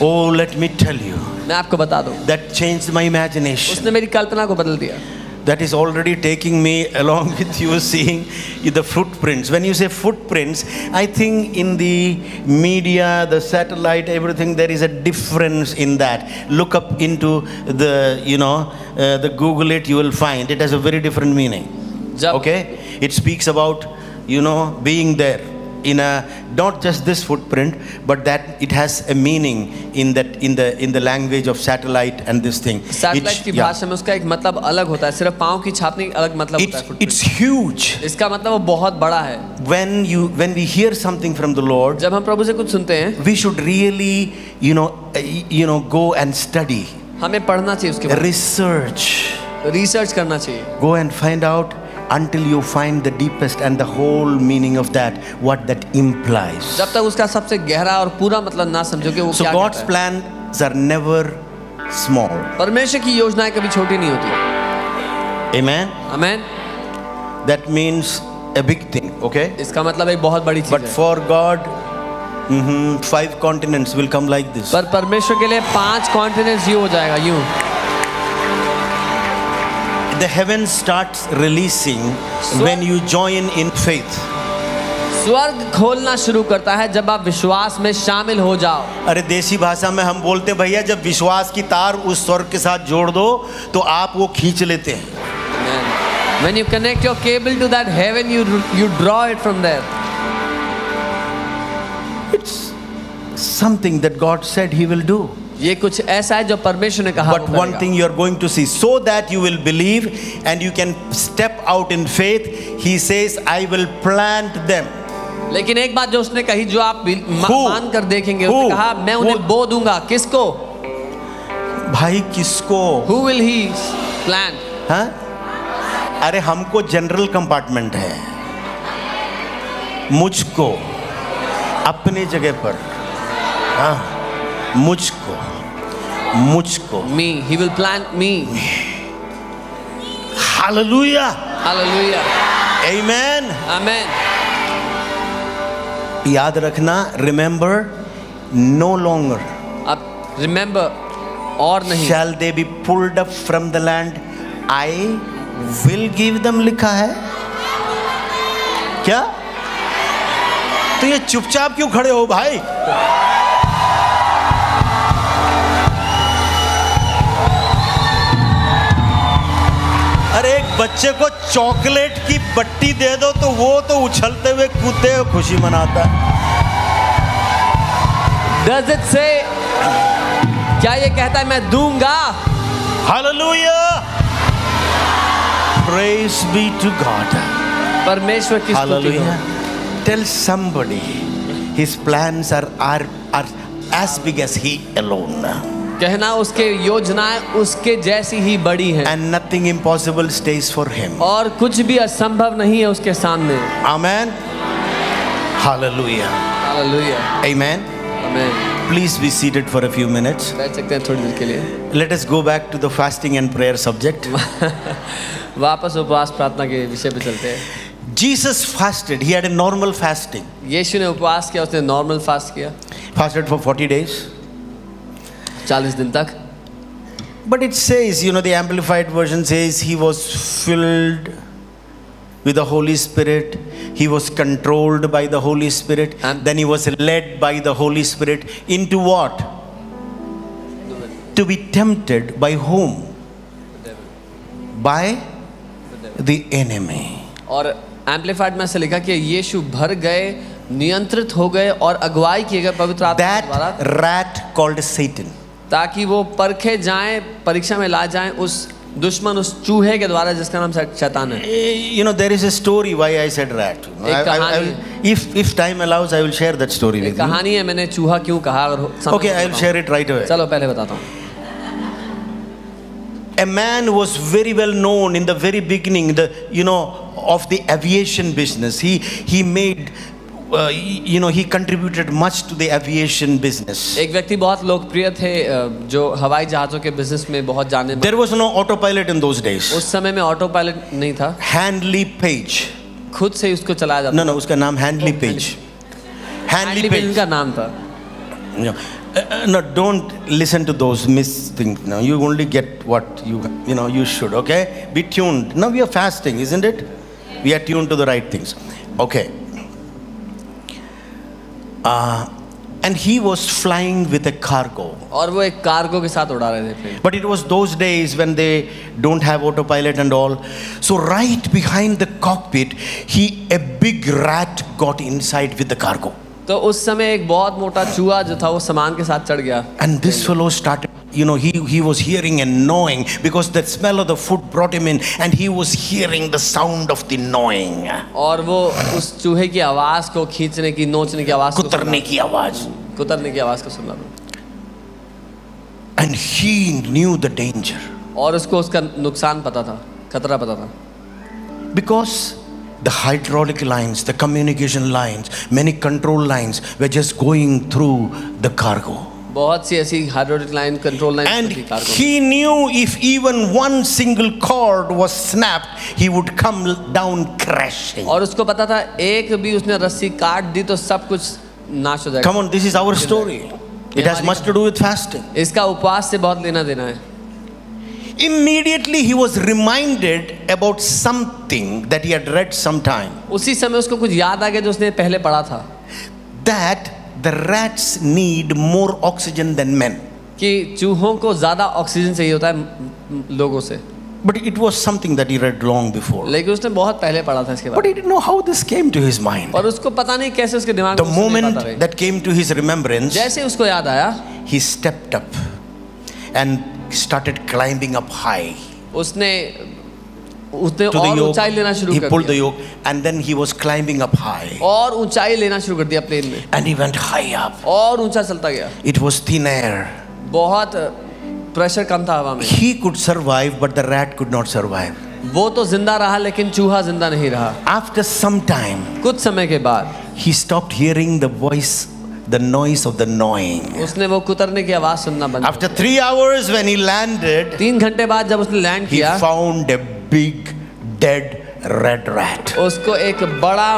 Speaker 4: Oh, let me tell you,
Speaker 1: मैं आपको बता दूं
Speaker 4: that changed my imagination.
Speaker 1: उसने मेरी कल्पना को बदल दिया
Speaker 4: That is already taking me along [LAUGHS] with you seeing the footprints. When you say footprints, I think in the media, the satellite, everything, there is a difference in that. Look up into the, you know, uh, the Google it, you will find it has a very different meaning.
Speaker 1: जब
Speaker 4: Okay? It speaks about, you know, being there in a not just this footprint, but that it has a meaning in that in the in the language of satellite and this thing.
Speaker 1: Satellite की
Speaker 4: yeah.
Speaker 1: भाषा में उसका एक मतलब अलग होता है सिर्फ पाँव की छापने का अलग मतलब होता
Speaker 4: It's,
Speaker 1: है footprint।
Speaker 4: it's huge.
Speaker 1: इसका मतलब वो बहुत बड़ा है
Speaker 4: when you when we hear something from the lord
Speaker 1: जब हम प्रभु से कुछ सुनते हैं
Speaker 4: we should really you know uh, you know go and study
Speaker 1: हमें पढ़ना चाहिए उसके बारे
Speaker 4: research
Speaker 1: में रिसर्च करना चाहिए
Speaker 4: go and find out until you find the deepest and the whole meaning of that what that implies
Speaker 1: जब तक उसका सबसे गहरा और पूरा मतलब ना समझोगे वो
Speaker 4: so
Speaker 1: क्या
Speaker 4: god's
Speaker 1: कहता है।
Speaker 4: plans are never small
Speaker 1: परमेश्वर की योजनाएं कभी छोटी नहीं होती
Speaker 4: amen
Speaker 1: amen
Speaker 4: that means a big thing okay
Speaker 1: इसका मतलब एक बहुत बड़ी चीज
Speaker 4: but
Speaker 1: है
Speaker 4: for god mhm, five continents will come like this
Speaker 1: पर परमेश्वर के लिए पांच कॉन्टिनेंट्स यूं हो जाएगा यूं
Speaker 4: The heaven starts releasing when you join in faith
Speaker 1: स्वर्ग खोलना शुरू करता है जब आप विश्वास में शामिल हो जाओ
Speaker 4: अरे देसी भाषा में हम बोलते हैं, भैया जब विश्वास की तार उस स्वर्ग के साथ जोड़ दो तो आप वो खींच लेते हैं.
Speaker 1: When you connect your cable to that heaven, you you draw it from there.
Speaker 4: It's something that God said He will do.
Speaker 1: ये कुछ ऐसा है जो परमेश्वर ने कहा
Speaker 4: But
Speaker 1: वो
Speaker 4: one
Speaker 1: करेगा।
Speaker 4: thing you are going to see, so that you will believe and you can step out in faith, He says, I will plant them.
Speaker 1: लेकिन एक बात जो उसने कही जो आप? मान कर देखेंगे? उसने कहा मैं उन्हें? बो दूँगा किसको
Speaker 4: भाई किसको
Speaker 1: हु विल ही प्लान
Speaker 4: हाँ? अरे हमको जनरल कंपार्टमेंट है मुझको अपनी जगह पर हाँ मुझको मुझको।
Speaker 1: Me he will plan me
Speaker 4: hallelujah
Speaker 1: hallelujah
Speaker 4: amen
Speaker 1: amen
Speaker 4: याद रखना रिमेंबर नो लॉन्गर
Speaker 1: अब रिमेंबर और नहीं।
Speaker 4: Shall they be pulled up from the land I will give them लिखा है। क्या? तो तो ये चुपचाप क्यों खड़े हो भाई? बच्चे को चॉकलेट की बट्टी दे दो तो वो तो उछलते हुए कूदते हुए खुशी मनाता है
Speaker 1: Does it say क्या ये कहता है मैं दूँगा
Speaker 4: Hallelujah! Praise be to God.
Speaker 1: परमेश्वर की स्तुति. हो
Speaker 4: Tell somebody his plans are, are, are as big as he alone.
Speaker 1: कहना उसके योजनाएँ उसके जैसी ही बड़ी हैं
Speaker 4: And nothing impossible stays for him.
Speaker 1: और कुछ भी असंभव नहीं है उसके सामने
Speaker 4: Amen. Hallelujah.
Speaker 1: Hallelujah
Speaker 4: Amen.
Speaker 1: Amen
Speaker 4: Please be seated for a few minutes.
Speaker 1: बैठ सकते हैं थोड़ी देर के लिए
Speaker 4: Let us go back to the fasting and prayer subject.
Speaker 1: वापस उपवास प्रार्थना के विषय पे चलते हैं
Speaker 4: Jesus fasted. He had a normal fasting.
Speaker 1: यीशु ने उपवास किया उसने नॉर्मल फास्ट किया
Speaker 4: Fasted for 40 days.
Speaker 1: 40 दिन तक।
Speaker 4: But it say amplified version says he filled with Holy Spirit he was controlled by the Holy Spirit then he was led by the Holy Spirit into what to be tempted by home by the enemy
Speaker 1: और amplified में से लिखा कि ये यीशु भर गए नियंत्रित हो गए और अगुवाई किए गए पवित्र आत्मा द्वारा।
Speaker 4: दैट रैट कॉल्ड सैटन
Speaker 1: ताकि वो परखे जाए परीक्षा में ला जाए उस दुश्मन उस चूहे के द्वारा जिसका नाम शैतान है।
Speaker 4: You know there is a story why I said rat if if time allows I will share that story with you
Speaker 1: कहानी है मैंने चूहा क्यों कहा अगर
Speaker 4: okay I will share it right away
Speaker 1: चलो पहले बताता हूँ।
Speaker 4: A man was very well known in the very beginning the you know of the aviation business he he made uh, you know he contributed much to the aviation business
Speaker 1: एक व्यक्ति बहुत लोकप्रिय थे अ, जो हवाई जहाज़ों के बिजनेस में बहुत जाने
Speaker 4: there was no autopilot in those days
Speaker 1: उस समय में ऑटो पायलट नहीं था
Speaker 4: handley page
Speaker 1: खुद से ही उसको चलाया जाता
Speaker 4: no no uska naam handley
Speaker 1: Oh,
Speaker 4: page handley
Speaker 1: हैंडली
Speaker 4: page
Speaker 1: उनका नाम था
Speaker 4: No, uh, uh, no, don't listen to those miss things. No, you only get what you you know you should. Okay, be tuned. Now we are fasting, isn't it? We are tuned to the right things. Okay. Uh, and he was flying with a cargo.
Speaker 1: और वो एक cargo के साथ उड़ा रहे थे plane
Speaker 4: But it was those days when they don't have autopilot and all. So right behind the cockpit, he a big rat got inside with the cargo.
Speaker 1: तो उस समय एक बहुत मोटा चूहा जो था वो सामान के साथ चढ़ गया
Speaker 4: And this fellow started, you know, he, he was hearing and gnawing because the smell of the food brought him in and he was hearing the sound of the gnawing.
Speaker 1: और वो उस चूहे की आवाज को खींचने की नोचने की आवाज को सुन
Speaker 4: कुतरने की आवाज.
Speaker 1: रहा- कुतरने की आवाज को सुन रहा था
Speaker 4: And he knew the danger
Speaker 1: और उसको उसका नुकसान पता था खतरा पता था
Speaker 4: because the hydraulic lines, the communication lines, many control lines were just going through the cargo.
Speaker 1: बहुत सी ऐसी hydraulic line control line
Speaker 4: and he knew if even one single cord was snapped he would come down crashing
Speaker 1: और उसको पता था एक भी उसने रस्सी काट दी तो सब कुछ नाश हो जाएगा।
Speaker 4: Come on this is our story it has much to do with fasting
Speaker 1: इसका उपवास से बहुत लेना देना है।
Speaker 4: Immediately he was reminded about something that he had read sometime.
Speaker 1: उसी समय उसको कुछ याद आ गया जो उसने पहले पढ़ा था.
Speaker 4: That the rats need more oxygen than men.
Speaker 1: कि चूहों को ज़्यादा ऑक्सीजन चाहिए होता है लोगों से
Speaker 4: But it was something that he read long before.
Speaker 1: लेकिन उसने बहुत पहले पढ़ा था इसके
Speaker 4: But he didn't know how this came to his mind.
Speaker 1: और उसको पता नहीं कैसे उसके दिमाग
Speaker 4: The moment that came to his remembrance,
Speaker 1: जैसे उसको याद आया
Speaker 4: he stepped up and started climbing up high
Speaker 1: उसने उसने और ऊंचाई लेना शुरू
Speaker 4: He
Speaker 1: कर
Speaker 4: pulled the yoke and then he was climbing up high
Speaker 1: और ऊंचाई लेना शुरू कर दिया प्लेन में
Speaker 4: and he went high up.
Speaker 1: और ऊँचा चलता गया
Speaker 4: It was thin air.
Speaker 1: बहुत प्रेशर कम था हवा में
Speaker 4: He could survive, but the rat could not survive.
Speaker 1: वो तो ज़िंदा रहा लेकिन चूहा ज़िंदा नहीं रहा
Speaker 4: After some time,
Speaker 1: कुछ समय के बाद
Speaker 4: he stopped hearing the voice, the noise of the gnawing.
Speaker 1: उसने वो कुतरने की आवाज़ सुनना बंद
Speaker 4: After three hours, when he landed,
Speaker 1: तीन घंटे बाद जब उसने land
Speaker 4: he found a big dead red rat.
Speaker 1: उसको एक बड़ा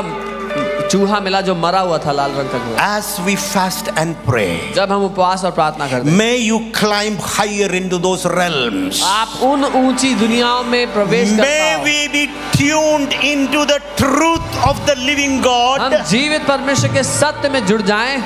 Speaker 1: चूहा मिला जो मरा हुआ था लाल रंग का चूहा
Speaker 4: As we fast and pray,
Speaker 1: जब हम उपवास और प्रार्थना करते हैं
Speaker 4: may you climb higher into those realms.
Speaker 1: आप उन ऊँची दुनियाओं में प्रवेश कर
Speaker 4: May we be tuned into the truth of the living
Speaker 1: हम
Speaker 4: God.
Speaker 1: जीवित परमेश्वर के सत्य में जुड़ जाएँ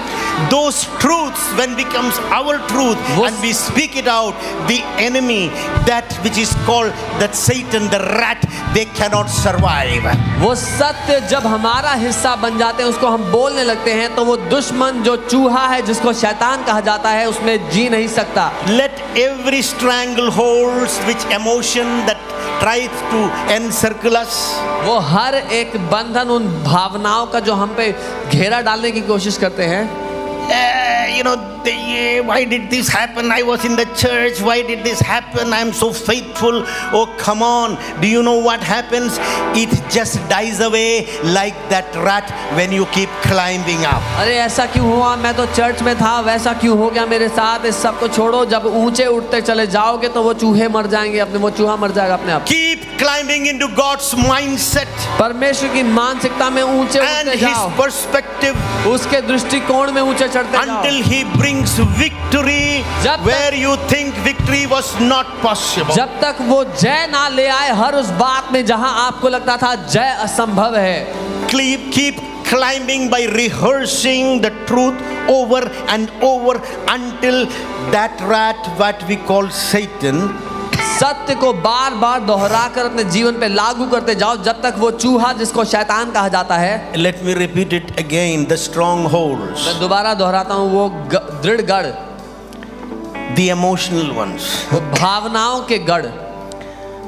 Speaker 4: Those truths, when becomes our truth, and we speak it out, the enemy, that which is called that Satan, the rat, they cannot survive.
Speaker 1: वो सत्य जब हमारा हिस्सा बन जाते हैं उसको हम बोलने लगते हैं तो वो दुश्मन जो चूहा है जिसको शैतान कहा जाता है उसमें जी नहीं सकता
Speaker 4: Let every strangleholds, which emotion that tries to encircle us,
Speaker 1: वो हर एक बंधन उन भावनाओं का जो हम पे घेरा डालने की कोशिश करते हैं
Speaker 4: eh, you know, they, eh, why did this happen? I was in the church. Why did this happen? I'm so faithful. Oh, come on. Do you know what happens? It just dies away like that rat when you keep climbing up.
Speaker 1: अरे ऐसा क्यों हुआ मैं तो church में था वैसा क्यों हो गया मेरे साथ इस सब को छोड़ो जब ऊंचे उठते चले जाओगे तो वो चूहे मर जाएंगे अपने वो चूहा मर जाएगा अपने आप
Speaker 4: Keep climbing into God's mindset
Speaker 1: परमेश्वर की मानसिकता में ऊंचे
Speaker 4: and
Speaker 1: उठते
Speaker 4: His
Speaker 1: जाओ
Speaker 4: perspective
Speaker 1: उसके दृष्टिकोण में ऊंचे चढ़ते जाओ
Speaker 4: until He brings victory
Speaker 1: जब
Speaker 4: where you think victory was not possible.
Speaker 1: जब तक वो जय ना ले आए हर उस बात में जहाँ आपको लगता था जय असंभव है
Speaker 4: keep, keep climbing by rehearsing the truth over and over until that rat what we call satan
Speaker 1: सत्य को बार बार दोहरा कर अपने जीवन पे लागू करते जाओ जब तक वो चूहा जिसको शैतान कहा जाता है।
Speaker 4: Let me repeat it again the stronghold
Speaker 1: मैं दोबारा दोहराता हूँ वो दृढ़ गढ़।
Speaker 4: The emotional ones.
Speaker 1: वो भावनाओं के गढ़।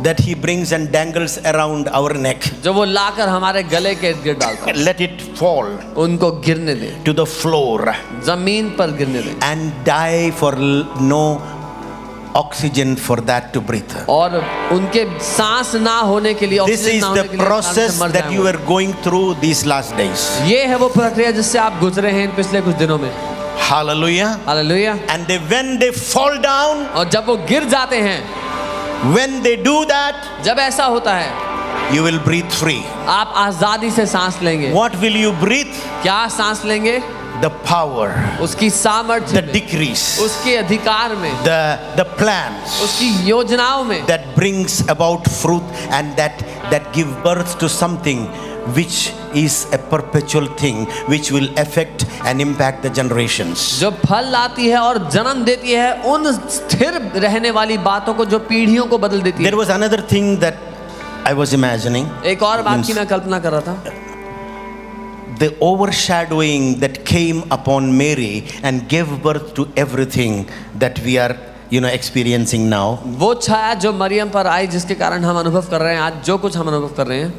Speaker 4: That he brings and dangles around our neck.
Speaker 1: जो वो लाकर हमारे गले के गिर डालता है।
Speaker 4: Let it fall
Speaker 1: उनको गिरने दे।
Speaker 4: to the floor.
Speaker 1: ज़मीन पर गिरने दे।
Speaker 4: And die for no oxygen for that to breathe
Speaker 1: और उनके सांस ना होने के लिए
Speaker 4: this
Speaker 1: oxygen
Speaker 4: is the process that you
Speaker 1: वो।
Speaker 4: are going through these last days
Speaker 1: ये है वो प्रक्रिया जिससे आप गुजरे हैं इन पिछले कुछ दिनों में
Speaker 4: hallelujah
Speaker 1: hallelujah
Speaker 4: and they, when they fall down
Speaker 1: और जब वो गिर जाते हैं
Speaker 4: when they do that
Speaker 1: जब ऐसा होता है
Speaker 4: you will breathe free
Speaker 1: आप आज़ादी से सांस लेंगे
Speaker 4: what will you breathe
Speaker 1: क्या सांस लेंगे
Speaker 4: the power
Speaker 1: उसकी सामर्थ्य
Speaker 4: the decrees
Speaker 1: उसके अधिकार में
Speaker 4: the the plans
Speaker 1: उसकी योजनाओं में
Speaker 4: that brings about fruit and that that give birth to something which is a perpetual thing which will affect and impact the generations
Speaker 1: जो फल लाती है और जन्म देती है उन स्थिर रहने वाली बातों को जो पीढ़ियों को बदल देती
Speaker 4: there was another thing that i was imagining
Speaker 1: एक और बात की मैं कल्पना कर रहा था
Speaker 4: the overshadowing that came upon mary and gave birth to everything that we are you know experiencing now
Speaker 1: वो छाया जो मरियम पर आई जिसके कारण हम अनुभव कर रहे हैं आज जो कुछ हम अनुभव कर रहे हैं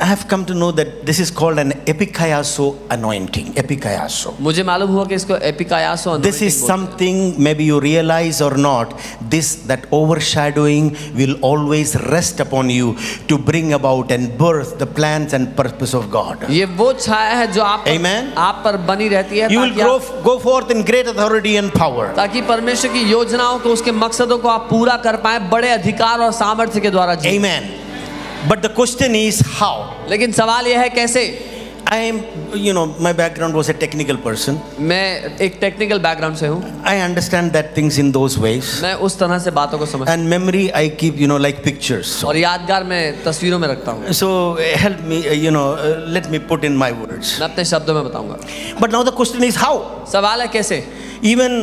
Speaker 4: i have come to know that this is called an epikayaso anointing epikayaso
Speaker 1: मुझे मालूम हुआ कि इसको एपिकायासो
Speaker 4: this is something maybe you realize or not this that overshadowing will always rest upon you to bring about and birth the plans and purpose of god
Speaker 1: ये वो छाया है जो आप
Speaker 4: Amen.
Speaker 1: आप पर बनी रहती है
Speaker 4: you will grow, go forth in great authority and power
Speaker 1: ताकि परमेश्वर की योजनाओं को उसके मकसदों को आप पूरा कर पाए बड़े अधिकार और सामर्थ्य के द्वारा
Speaker 4: amen but the question is how
Speaker 1: लेकिन सवाल यह है कैसे
Speaker 4: i am you know my background was a technical person
Speaker 1: मैं एक टेक्निकल बैकग्राउंड से हूँ
Speaker 4: i understand that things in those ways
Speaker 1: मैं उस तरह से बातों को समझ
Speaker 4: and memory i keep you know like pictures
Speaker 1: और यादगार मैं तस्वीरों में रखता हूँ
Speaker 4: so help me uh, you know uh, let me put in my words
Speaker 1: मैं अपने शब्दों में बताऊँगा
Speaker 4: but now the question is how
Speaker 1: सवाल है कैसे
Speaker 4: even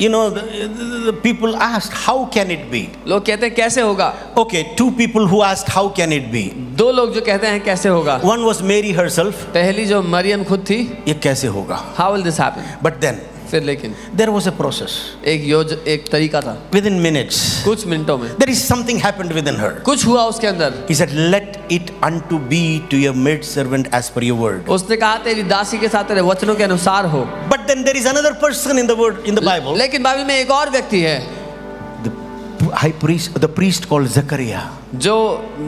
Speaker 4: you know the, the, the people asked how can it be
Speaker 1: लोग कहते हैं कैसे होगा
Speaker 4: okay two people who asked how can it be
Speaker 1: दो लोग जो कहते हैं कैसे होगा
Speaker 4: one was mary herself
Speaker 1: पहली जो मरियम खुद थी
Speaker 4: ये कैसे होगा
Speaker 1: how will this happen
Speaker 4: but then
Speaker 1: फिर लेकिन
Speaker 4: देर वॉज़ अ प्रोसेस
Speaker 1: एक योज एक तरीका था।
Speaker 4: विद इन मिनट
Speaker 1: कुछ मिनटों में।
Speaker 4: देर इज़ समथिंग
Speaker 1: कुछ हुआ उसके अंदर।
Speaker 4: Let it unto be to your maid servant as per your word
Speaker 1: उसने कहा तेरी दासी के साथ तेरे वचनों के अनुसार हो।
Speaker 4: But then there is another person in the in Bible
Speaker 1: लेकिन बाइबल में एक और व्यक्ति है।
Speaker 4: High priest the priest called Zechariah
Speaker 1: जो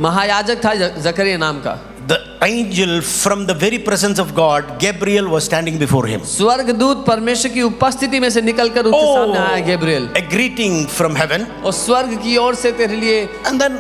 Speaker 1: महायाजक था जकरिया नाम का।
Speaker 4: the angel from the very presence of god gabriel was standing before him
Speaker 1: स्वर्गदूत परमेश्वर की उपस्थिति में से निकलकर उसके सामने आया Gabriel
Speaker 4: a greeting from heaven
Speaker 1: और स्वर्ग की ओर से तेरे लिए
Speaker 4: and then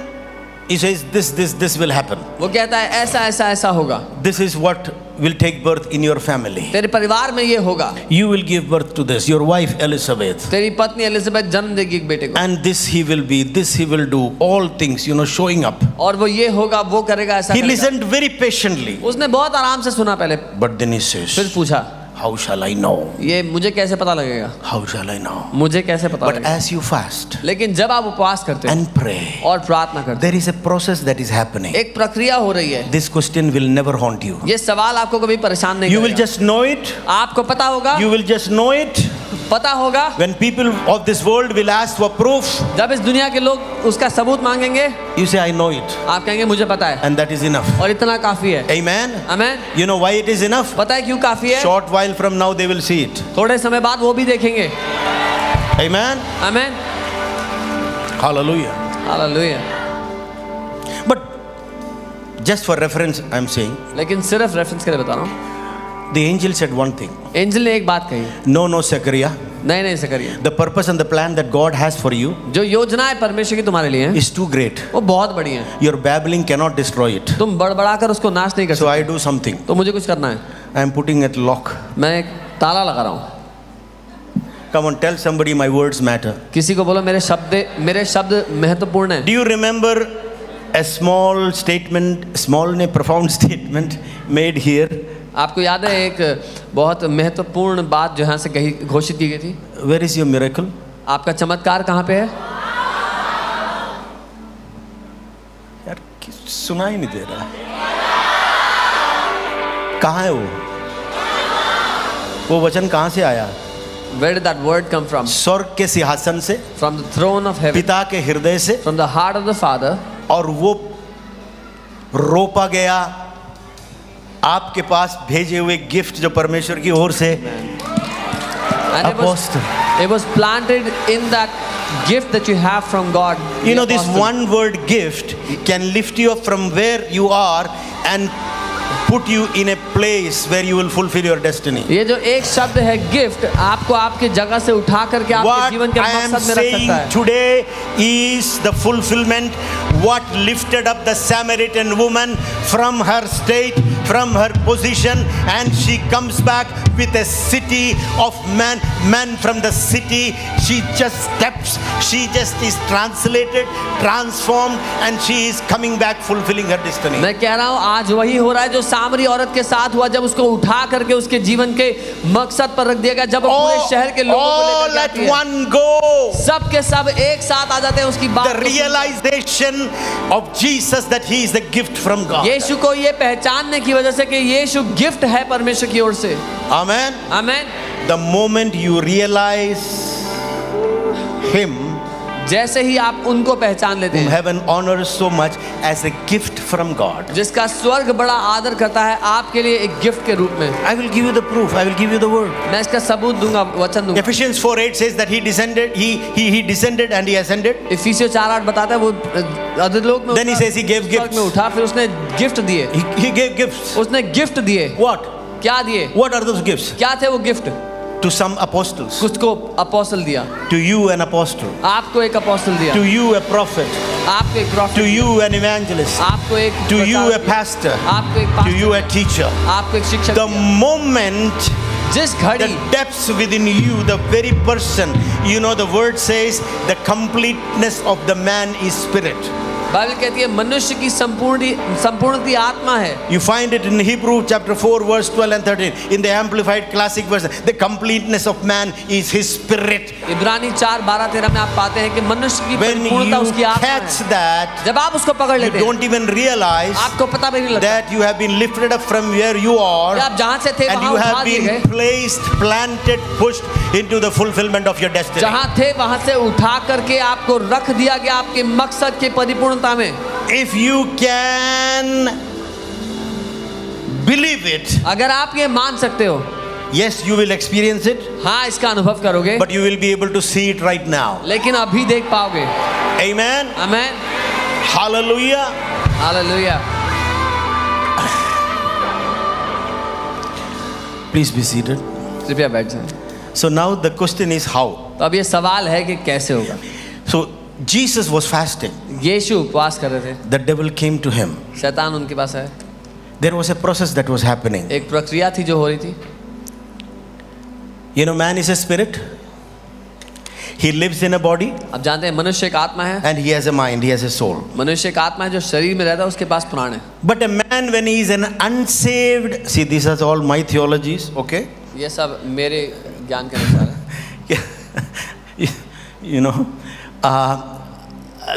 Speaker 4: He says, This, this, this will happen.
Speaker 1: वो कहता है ऐसा ऐसा ऐसा होगा
Speaker 4: This is what will take birth in your family.
Speaker 1: तेरे परिवार में ये होगा
Speaker 4: You will give birth to this, your wife Elizabeth.
Speaker 1: तेरी पत्नी एलिजाबेथ जन्म देगी एक बेटे को
Speaker 4: And this he will be, this he will do, all things, you know, showing up.
Speaker 1: और वो ये होगा वो करेगा ऐसा
Speaker 4: He
Speaker 1: करेगा।
Speaker 4: listened very patiently.
Speaker 1: उसने बहुत आराम से सुना पहले
Speaker 4: But then he says.
Speaker 1: फिर पूछा
Speaker 4: हाउ शैल आई नो
Speaker 1: ये मुझे कैसे पता लगेगा?
Speaker 4: हाउ शैल आई नो
Speaker 1: मुझे कैसे पता बट
Speaker 4: एज यू फास्ट
Speaker 1: लेकिन जब आप उपवास करते हैं
Speaker 4: प्रे
Speaker 1: और प्रार्थना करते
Speaker 4: there is a process that is happening
Speaker 1: एक प्रक्रिया हो रही है।
Speaker 4: This question will never haunt you
Speaker 1: ये सवाल आपको कभी परेशान नहीं
Speaker 4: you will just know it
Speaker 1: आपको पता होगा।
Speaker 4: You will just know it
Speaker 1: पता होगा
Speaker 4: When people of this world will ask for proof,
Speaker 1: जब इस दुनिया के लोग उसका सबूत मांगेंगे
Speaker 4: you say, I know it.
Speaker 1: आप कहेंगे मुझे पता है
Speaker 4: And that is enough.
Speaker 1: और इतना काफ़ी है
Speaker 4: Amen.
Speaker 1: हमें
Speaker 4: You know why it is enough?
Speaker 1: पता है क्यों काफ़ी है
Speaker 4: Short while from now they will see it.
Speaker 1: थोड़े समय बाद वो भी देखेंगे
Speaker 4: Amen.
Speaker 1: हमें
Speaker 4: Hallelujah.
Speaker 1: Hallelujah
Speaker 4: But just for reference, I'm saying,
Speaker 1: लेकिन सिर्फ़ रेफरेंस के लिए बता रहा हूँ
Speaker 4: the angel said one thing.
Speaker 1: Angel ने एक बात कही
Speaker 4: No, no, Zechariah.
Speaker 1: नहीं नहीं से
Speaker 4: The purpose and the plan that God has for you
Speaker 1: जो योजना है परमेश्वर की तुम्हारे लिए
Speaker 4: is too great.
Speaker 1: वो बहुत बड़ी है
Speaker 4: Your babbling cannot destroy it.
Speaker 1: तुम बड़बड़ा कर उसको नाश नहीं कर
Speaker 4: So
Speaker 1: सकते
Speaker 4: I do something.
Speaker 1: तो मुझे कुछ करना है
Speaker 4: I am putting it lock.
Speaker 1: मैं एक ताला लगा रहा हूँ
Speaker 4: Come on, tell somebody my words matter.
Speaker 1: किसी को बोलो मेरे शब्द मेरे शब्द महत्वपूर्ण है
Speaker 4: Do you remember a small statement, small ne profound statement made here?
Speaker 1: आपको याद है एक बहुत महत्वपूर्ण बात जो यहाँ से कही घोषित की गई थी?
Speaker 4: Where is your miracle?
Speaker 1: आपका चमत्कार कहाँ पे है?
Speaker 4: यार कि- सुना ही नहीं दे रहा। कहाँ है वो? वो वचन कहाँ से आया?
Speaker 1: Where did that word come from?
Speaker 4: स्वर्ग के सिंहासन से
Speaker 1: From the throne of heaven,
Speaker 4: पिता के हृदय से
Speaker 1: from the heart of the Father,
Speaker 4: और वो रोपा गया आपके पास भेजे हुए गिफ्ट जो परमेश्वर की ओर से
Speaker 1: and it was, it was planted in that gift that you have from God.
Speaker 4: You know, this one word gift can lift you up from where you are and put you in a place where you will fulfill your destiny.
Speaker 1: ये जो एक शब्द है gift आपको आपकी जगह से उठा करके आपके
Speaker 4: What
Speaker 1: जीवन के
Speaker 4: I am
Speaker 1: मकसद में रख
Speaker 4: saying
Speaker 1: सकता है
Speaker 4: today is the fulfillment what lifted up the Samaritan woman from her state, from her position, and she comes back with a city of men, men from the city. She just steps, she just is translated, transformed, and she is coming back fulfilling her destiny.
Speaker 1: मैं कह रहा हूँ आज वही हो रहा है जो सामरी औरत के साथ हुआ जब उसको उठा करके उसके जीवन के मकसद पर रख दिया गया जब पूरे शहर के लोगों को लेकर जाती है
Speaker 4: one go.
Speaker 1: सब के सब एक साथ आ जाते हैं उसकी बात
Speaker 4: The realization of Jesus that He is the gift from God.
Speaker 1: यीशु को ये पहचानने की वजह से कि यीशु गिफ्ट है परमेश्वर की ओर से
Speaker 4: Amen.
Speaker 1: Amen
Speaker 4: The moment you realize Him,
Speaker 1: जैसे ही आप उनको पहचान लेते
Speaker 4: whom
Speaker 1: हैं
Speaker 4: heaven honors so much as a gift from God.
Speaker 1: जिसका स्वर्ग बड़ा आदर करता है आपके लिए एक गिफ्ट के रूप में
Speaker 4: I will give you the proof. I will give you the word.
Speaker 1: मैं इसका सबूत दूंगा वचन दूंगा
Speaker 4: Ephesians 4 8 says that He descended, He He He descended and He ascended.
Speaker 1: इफिसियो चार आठ बताता है वो अदर लोग में
Speaker 4: Then he
Speaker 1: उठा-
Speaker 4: says he gave
Speaker 1: स्वर्ग
Speaker 4: gifts.
Speaker 1: में उठा फिर उसने गिफ्ट दिए
Speaker 4: He, he gave gifts.
Speaker 1: उसने गिफ्ट दिए
Speaker 4: What?
Speaker 1: क्या दिए
Speaker 4: What are those gifts?
Speaker 1: क्या थे वो गिफ्ट
Speaker 4: To some apostles.
Speaker 1: कुछ को अपोस्टल दिया
Speaker 4: To you an apostle.
Speaker 1: आपको एक अपोस्टल दिया
Speaker 4: To you a prophet.
Speaker 1: आपको एक
Speaker 4: To
Speaker 1: prophet
Speaker 4: you an evangelist.
Speaker 1: आपको एक
Speaker 4: To you a
Speaker 1: प्रचारक,
Speaker 4: pastor.
Speaker 1: आपको एक
Speaker 4: To
Speaker 1: pastor,
Speaker 4: you a teacher.
Speaker 1: आपको एक शिक्षक
Speaker 4: The
Speaker 1: दिया।
Speaker 4: moment
Speaker 1: जिस
Speaker 4: the
Speaker 1: घड़ी
Speaker 4: depths within you, the very person, you know, the word says the completeness of the man is spirit.
Speaker 1: Bible कहती है मनुष्य की संपूर्ण संपूर्णती आत्मा है।
Speaker 4: You find it in Hebrew chapter 4 verse 12 and 13 in the amplified classic version the completeness of man is his spirit
Speaker 1: इब्रानी 4 12 13 में आप पाते हैं कि मनुष्य की
Speaker 4: पूर्णता
Speaker 1: उसकी आत्मा है।
Speaker 4: कैच दैट
Speaker 1: जब आप उसको पकड़ लेते हैं
Speaker 4: डोंट इवन रियलाइज़
Speaker 1: आपको पता भी नहीं लगता।
Speaker 4: That you have been lifted up from where you are
Speaker 1: आप जहाँ से थे वहाँ
Speaker 4: you have been placed planted pushed into the fulfilment of your destiny
Speaker 1: जहाँ थे वहाँ से उठा करके आपको रख दिया गया आपके मकसद के परिपूर्ण परिपूर्णता में
Speaker 4: If you can believe it,
Speaker 1: अगर आप ये मान सकते हो
Speaker 4: yes, you will experience it,
Speaker 1: हाँ इसका अनुभव करोगे
Speaker 4: but you will be able to see it right now.
Speaker 1: लेकिन अभी देख पाओगे
Speaker 4: Amen.
Speaker 1: Amen
Speaker 4: Hallelujah.
Speaker 1: Hallelujah
Speaker 4: Please be seated.
Speaker 1: कृपया बैठ जाएँ
Speaker 4: So now the question is how.
Speaker 1: तो अब ये सवाल है कि कैसे होगा
Speaker 4: Jesus was fasting.
Speaker 1: यीशु उपवास कर रहे थे
Speaker 4: The devil came to him.
Speaker 1: शैतान उनके पास है
Speaker 4: There was a process that was happening.
Speaker 1: एक प्रक्रिया थी जो हो रही थी
Speaker 4: You know, man is a spirit. He lives in a body
Speaker 1: अब जानते हैं मनुष्य एक आत्मा है
Speaker 4: and he has a mind, he has a soul.
Speaker 1: मनुष्य एक आत्मा है जो शरीर में रहता है उसके पास प्राण है
Speaker 4: But a man, when he is an unsaved, see, these are all my theologies, okay?
Speaker 1: ये सब मेरे ज्ञान के अनुसार है
Speaker 4: you know,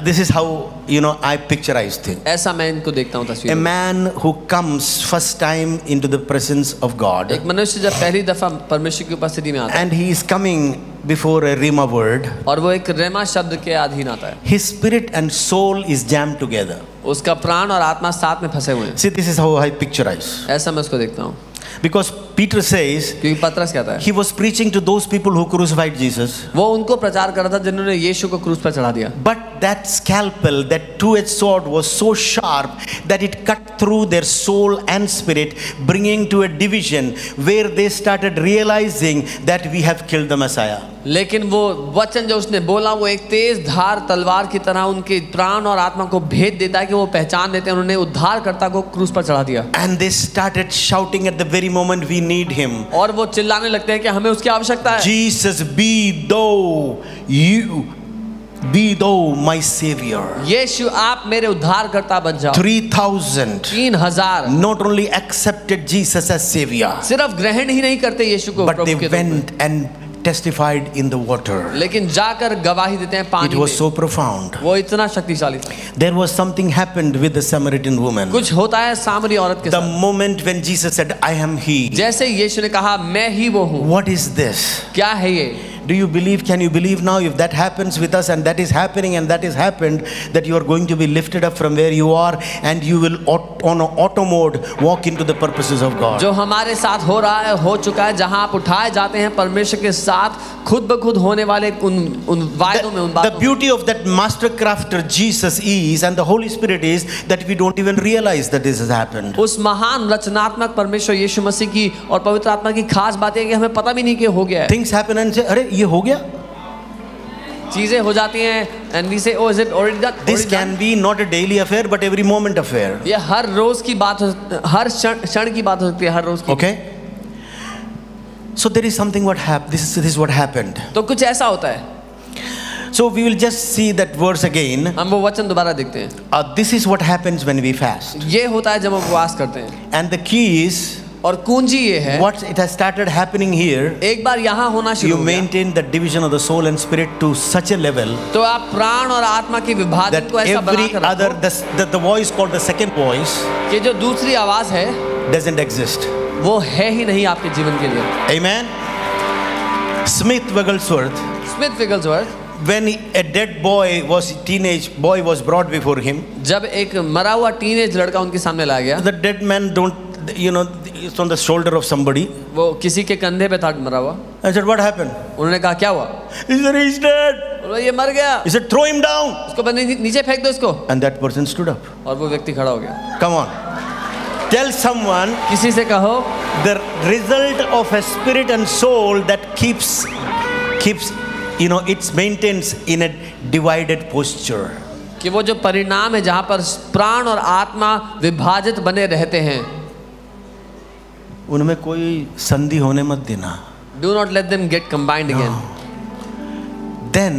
Speaker 4: this is how you know I picturise them
Speaker 1: ऐसा मैं इनको देखता हूँ
Speaker 4: a man who comes first time into the presence of God
Speaker 1: एक मनुष्य जब पहली दफ़ा परमेश्वर की उपस्थिति में
Speaker 4: and he is coming before a rhema word
Speaker 1: और वो एक रेमा शब्द के अधीन आता है।
Speaker 4: His spirit and soul is jam together
Speaker 1: उसका प्राण और आत्मा साथ में फंसे हुए हैं। ऐसा मैं उसको देखता हूँ।
Speaker 4: Because Peter says
Speaker 1: क्योंकि पत्रस कहता है
Speaker 4: he was preaching to those people who crucified Jesus.
Speaker 1: वो उनको प्रचार कर रहा था जिन्होंने यीशु को क्रूस पर चढ़ा दिया
Speaker 4: But that scalpel, that two edged sword, was so sharp that it cut through their soul and spirit, bringing to a division where they started realizing that we have killed the Messiah.
Speaker 1: लेकिन वो वचन जो उसने बोला वो एक तेज धार तलवार की तरह उनके प्राण और आत्मा को भेद देता है कि वो पहचान देते हैं। उन्होंने उद्धारकर्ता को क्रूस पर चढ़ा दिया।
Speaker 4: And they started shouting at the very moment we need him.
Speaker 1: और वो चिल्लाने लगते हैं कि हमें उसकी आवश्यकता है।
Speaker 4: Jesus, be thou you, be thou my savior.
Speaker 1: यीशु आप मेरे उद्धारकर्ता बन जाओ।
Speaker 4: 3000
Speaker 1: तीन हज़ार।
Speaker 4: not only accepted Jesus as savior,
Speaker 1: सिर्फ़ ग्रहण ही नहीं करते यीशु को
Speaker 4: but they
Speaker 1: प्रभु के
Speaker 4: testified in the water.
Speaker 1: लेकिन जाकर गवाही देते हैं
Speaker 4: It was so profound.
Speaker 1: वो इतना शक्तिशाली था
Speaker 4: There was something happened with the Samaritan woman.
Speaker 1: कुछ होता है सामरी औरत के
Speaker 4: The
Speaker 1: साथ
Speaker 4: moment when Jesus said, I am he.
Speaker 1: जैसे यीशु ने कहा मैं ही वो हूँ
Speaker 4: What is this?
Speaker 1: क्या है ये
Speaker 4: Do you believe? Can you believe now if that happens with us and that is happening and that is happened, that you are going to be lifted up from where you are and you will aut- on an auto mode walk into the purposes of God?
Speaker 1: जो हमारे साथ हो रहा है हो चुका है जहां आप उठाए जाते हैं परमेश्वर के साथ खुद ब खुद होने वाले उन उन वायदों में उन
Speaker 4: The, the
Speaker 1: बातों में
Speaker 4: beauty of that master crafter Jesus is, and the Holy Spirit is, that we don't even realize that this has happened.
Speaker 1: उस महान रचनात्मक परमेश्वर यीशु मसीह की और पवित्र आत्मा की खास बात है कि हमें पता भी नहीं कि हो गया है
Speaker 4: Things happen and say, अरे ये हो गया?
Speaker 1: चीज़ें हो जाती हैं and we say oh is it already that
Speaker 4: this can be not a daily affair but every moment affair
Speaker 1: ये हर रोज की बात हर क्षण की बात हो सकती है हर रोज की।
Speaker 4: Okay so there is something what hap this is this what happened
Speaker 1: तो कुछ ऐसा होता है।
Speaker 4: So we will just see that words again
Speaker 1: हम वो वचन दोबारा देखते हैं।
Speaker 4: This is what happens when we fast
Speaker 1: ये होता है जब हम उपवास करते हैं।
Speaker 4: एंड द की इज़
Speaker 1: और कुंजी ये है।
Speaker 4: What it has started happening here
Speaker 1: एक बार यहाँ होना शुरू
Speaker 4: you maintain the division of the soul and spirit to such a level
Speaker 1: तो आप प्राण और आत्मा के
Speaker 4: विभाग
Speaker 1: को ऐसा बना
Speaker 4: कर
Speaker 1: रखो।
Speaker 4: Other the the voice called the second voice
Speaker 1: ये जो दूसरी आवाज़ है
Speaker 4: डजंट एग्जिस्ट
Speaker 1: वो है ही नहीं आपके जीवन के लिए।
Speaker 4: Amen Smith Wigglesworth
Speaker 1: Smith Wigglesworth
Speaker 4: when a dead boy was teenage boy was brought before him
Speaker 1: jab ek mara hua teenage ladka unke samne laya gaya
Speaker 4: the dead man don't you know it's on the shoulder of somebody.
Speaker 1: वो किसी के कंधे पे था मरा हुआ
Speaker 4: I said, what happened?
Speaker 1: उन्होंने कहा क्या हुआ
Speaker 4: He said, he's dead.
Speaker 1: बोला ये मर गया
Speaker 4: He said, throw him down.
Speaker 1: उसको बंदे नी- नीचे फेंक दो इसको
Speaker 4: And that person stood up.
Speaker 1: और वो व्यक्ति खड़ा हो गया
Speaker 4: Come on. Tell someone
Speaker 1: किसी से कहो
Speaker 4: the result of a spirit and soul that keeps, keeps, you know, it's maintains in a divided posture.
Speaker 1: कि वो जो परिणाम है जहाँ पर प्राण और आत्मा विभाजित बने रहते हैं
Speaker 4: उनमें कोई संधि होने मत देना।
Speaker 1: Do not let them get combined again
Speaker 4: then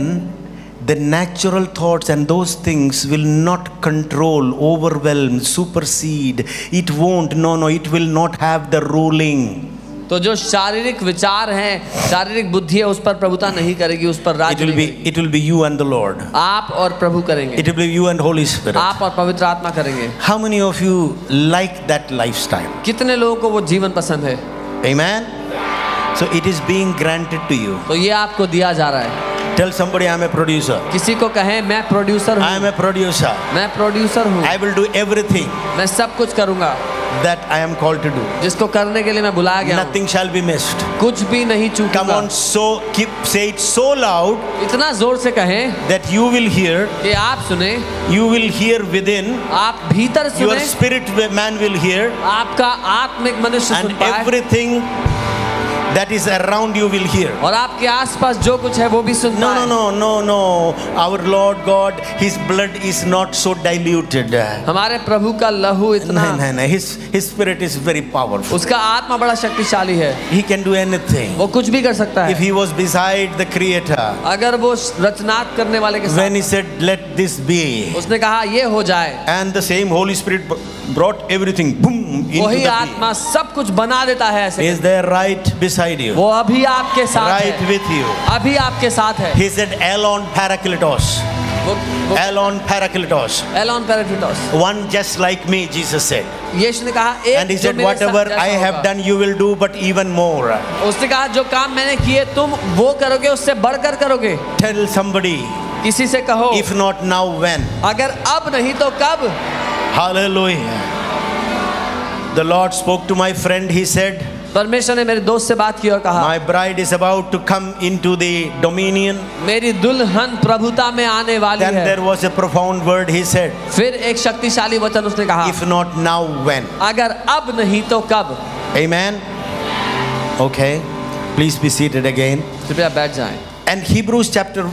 Speaker 4: the natural thoughts and those things will not control overwhelm supersede it won't no no it will not have the ruling
Speaker 1: तो जो शारीरिक विचार हैं शारीरिक बुद्धि है उस पर प्रभुता नहीं करेगी उस पर
Speaker 4: राज लॉर्ड
Speaker 1: आप और प्रभु करेंगे।
Speaker 4: It will you and Holy Spirit
Speaker 1: आप और पवित्र आत्मा करेंगे।
Speaker 4: How many of you like that lifestyle
Speaker 1: कितने लोगों को वो जीवन पसंद है?
Speaker 4: Amen so it is being granted to you
Speaker 1: तो ये आपको दिया जा रहा है।
Speaker 4: Tell somebody i'm a producer
Speaker 1: किसी को कहें मैं producer
Speaker 4: i am a producer
Speaker 1: मैं प्रोड्यूसर हूँ
Speaker 4: i will do everything
Speaker 1: मैं सब कुछ करूँगा
Speaker 4: that i am called to do
Speaker 1: जिसको करने के लिए मैं बुलाया गया हूँ
Speaker 4: nothing shall be missed
Speaker 1: कुछ भी नहीं चूकेगा.
Speaker 4: come on so keep say it so loud
Speaker 1: इतना ज़ोर से कहें
Speaker 4: that you will hear
Speaker 1: कि आप सुने
Speaker 4: you will hear within
Speaker 1: आप भीतर
Speaker 4: your spirit man will hear
Speaker 1: आपका आत्मिक मनुष्य सुन पाए And
Speaker 4: everything that is around you will hear.
Speaker 1: और आपके आसपास जो कुछ है वो भी सुन
Speaker 4: No, no, no, no, no. Our Lord God, His blood is not so diluted.
Speaker 1: हमारे प्रभु का लहू इतना
Speaker 4: No, no, no. His, His Spirit is very powerful.
Speaker 1: उसका आत्मा बड़ा शक्तिशाली है
Speaker 4: He can do anything.
Speaker 1: वो कुछ भी कर सकता
Speaker 4: If He was beside the Creator,
Speaker 1: अगर वो रचनात करने वाले के साथ
Speaker 4: when He said, Let this be,
Speaker 1: उसने कहा ये हो जाए
Speaker 4: and the same Holy Spirit brought everything, boom, into
Speaker 1: वही आत्मा सब कुछ बना देता है. ऐसे
Speaker 4: Is there right beside you?
Speaker 1: वो अभी आपके साथ
Speaker 4: Right
Speaker 1: है
Speaker 4: with you.
Speaker 1: अभी आपके साथ है
Speaker 4: He said, Elon Parakletos.
Speaker 1: वो, वो
Speaker 4: Elon Parakletos. One just like me, Jesus said.
Speaker 1: यीशु ने कहा एक
Speaker 4: And he said, Whatever I have done, you will do, but even more.
Speaker 1: उसने कहा जो काम मैंने किए तुम वो करोगे उससे बढ़कर करोगे
Speaker 4: Tell somebody,
Speaker 1: किसी से कहो
Speaker 4: if not now, when?
Speaker 1: अगर अब नहीं तो कब
Speaker 4: Hallelujah. The Lord spoke to my friend. He said,
Speaker 1: परमेश्वर ने मेरे दोस्त से बात की और कहा
Speaker 4: My bride is about to come into the dominion.
Speaker 1: मेरी दुल्हन प्रभुता में आने वाली
Speaker 4: Then
Speaker 1: है
Speaker 4: there was a profound word. He said,
Speaker 1: फिर एक शक्तिशाली वचन उसने कहा
Speaker 4: If not now, when?
Speaker 1: अगर अब नहीं तो कब
Speaker 4: Amen. Okay. Please be seated again.
Speaker 1: कृपया बैठ जाएँ
Speaker 4: And Hebrews chapter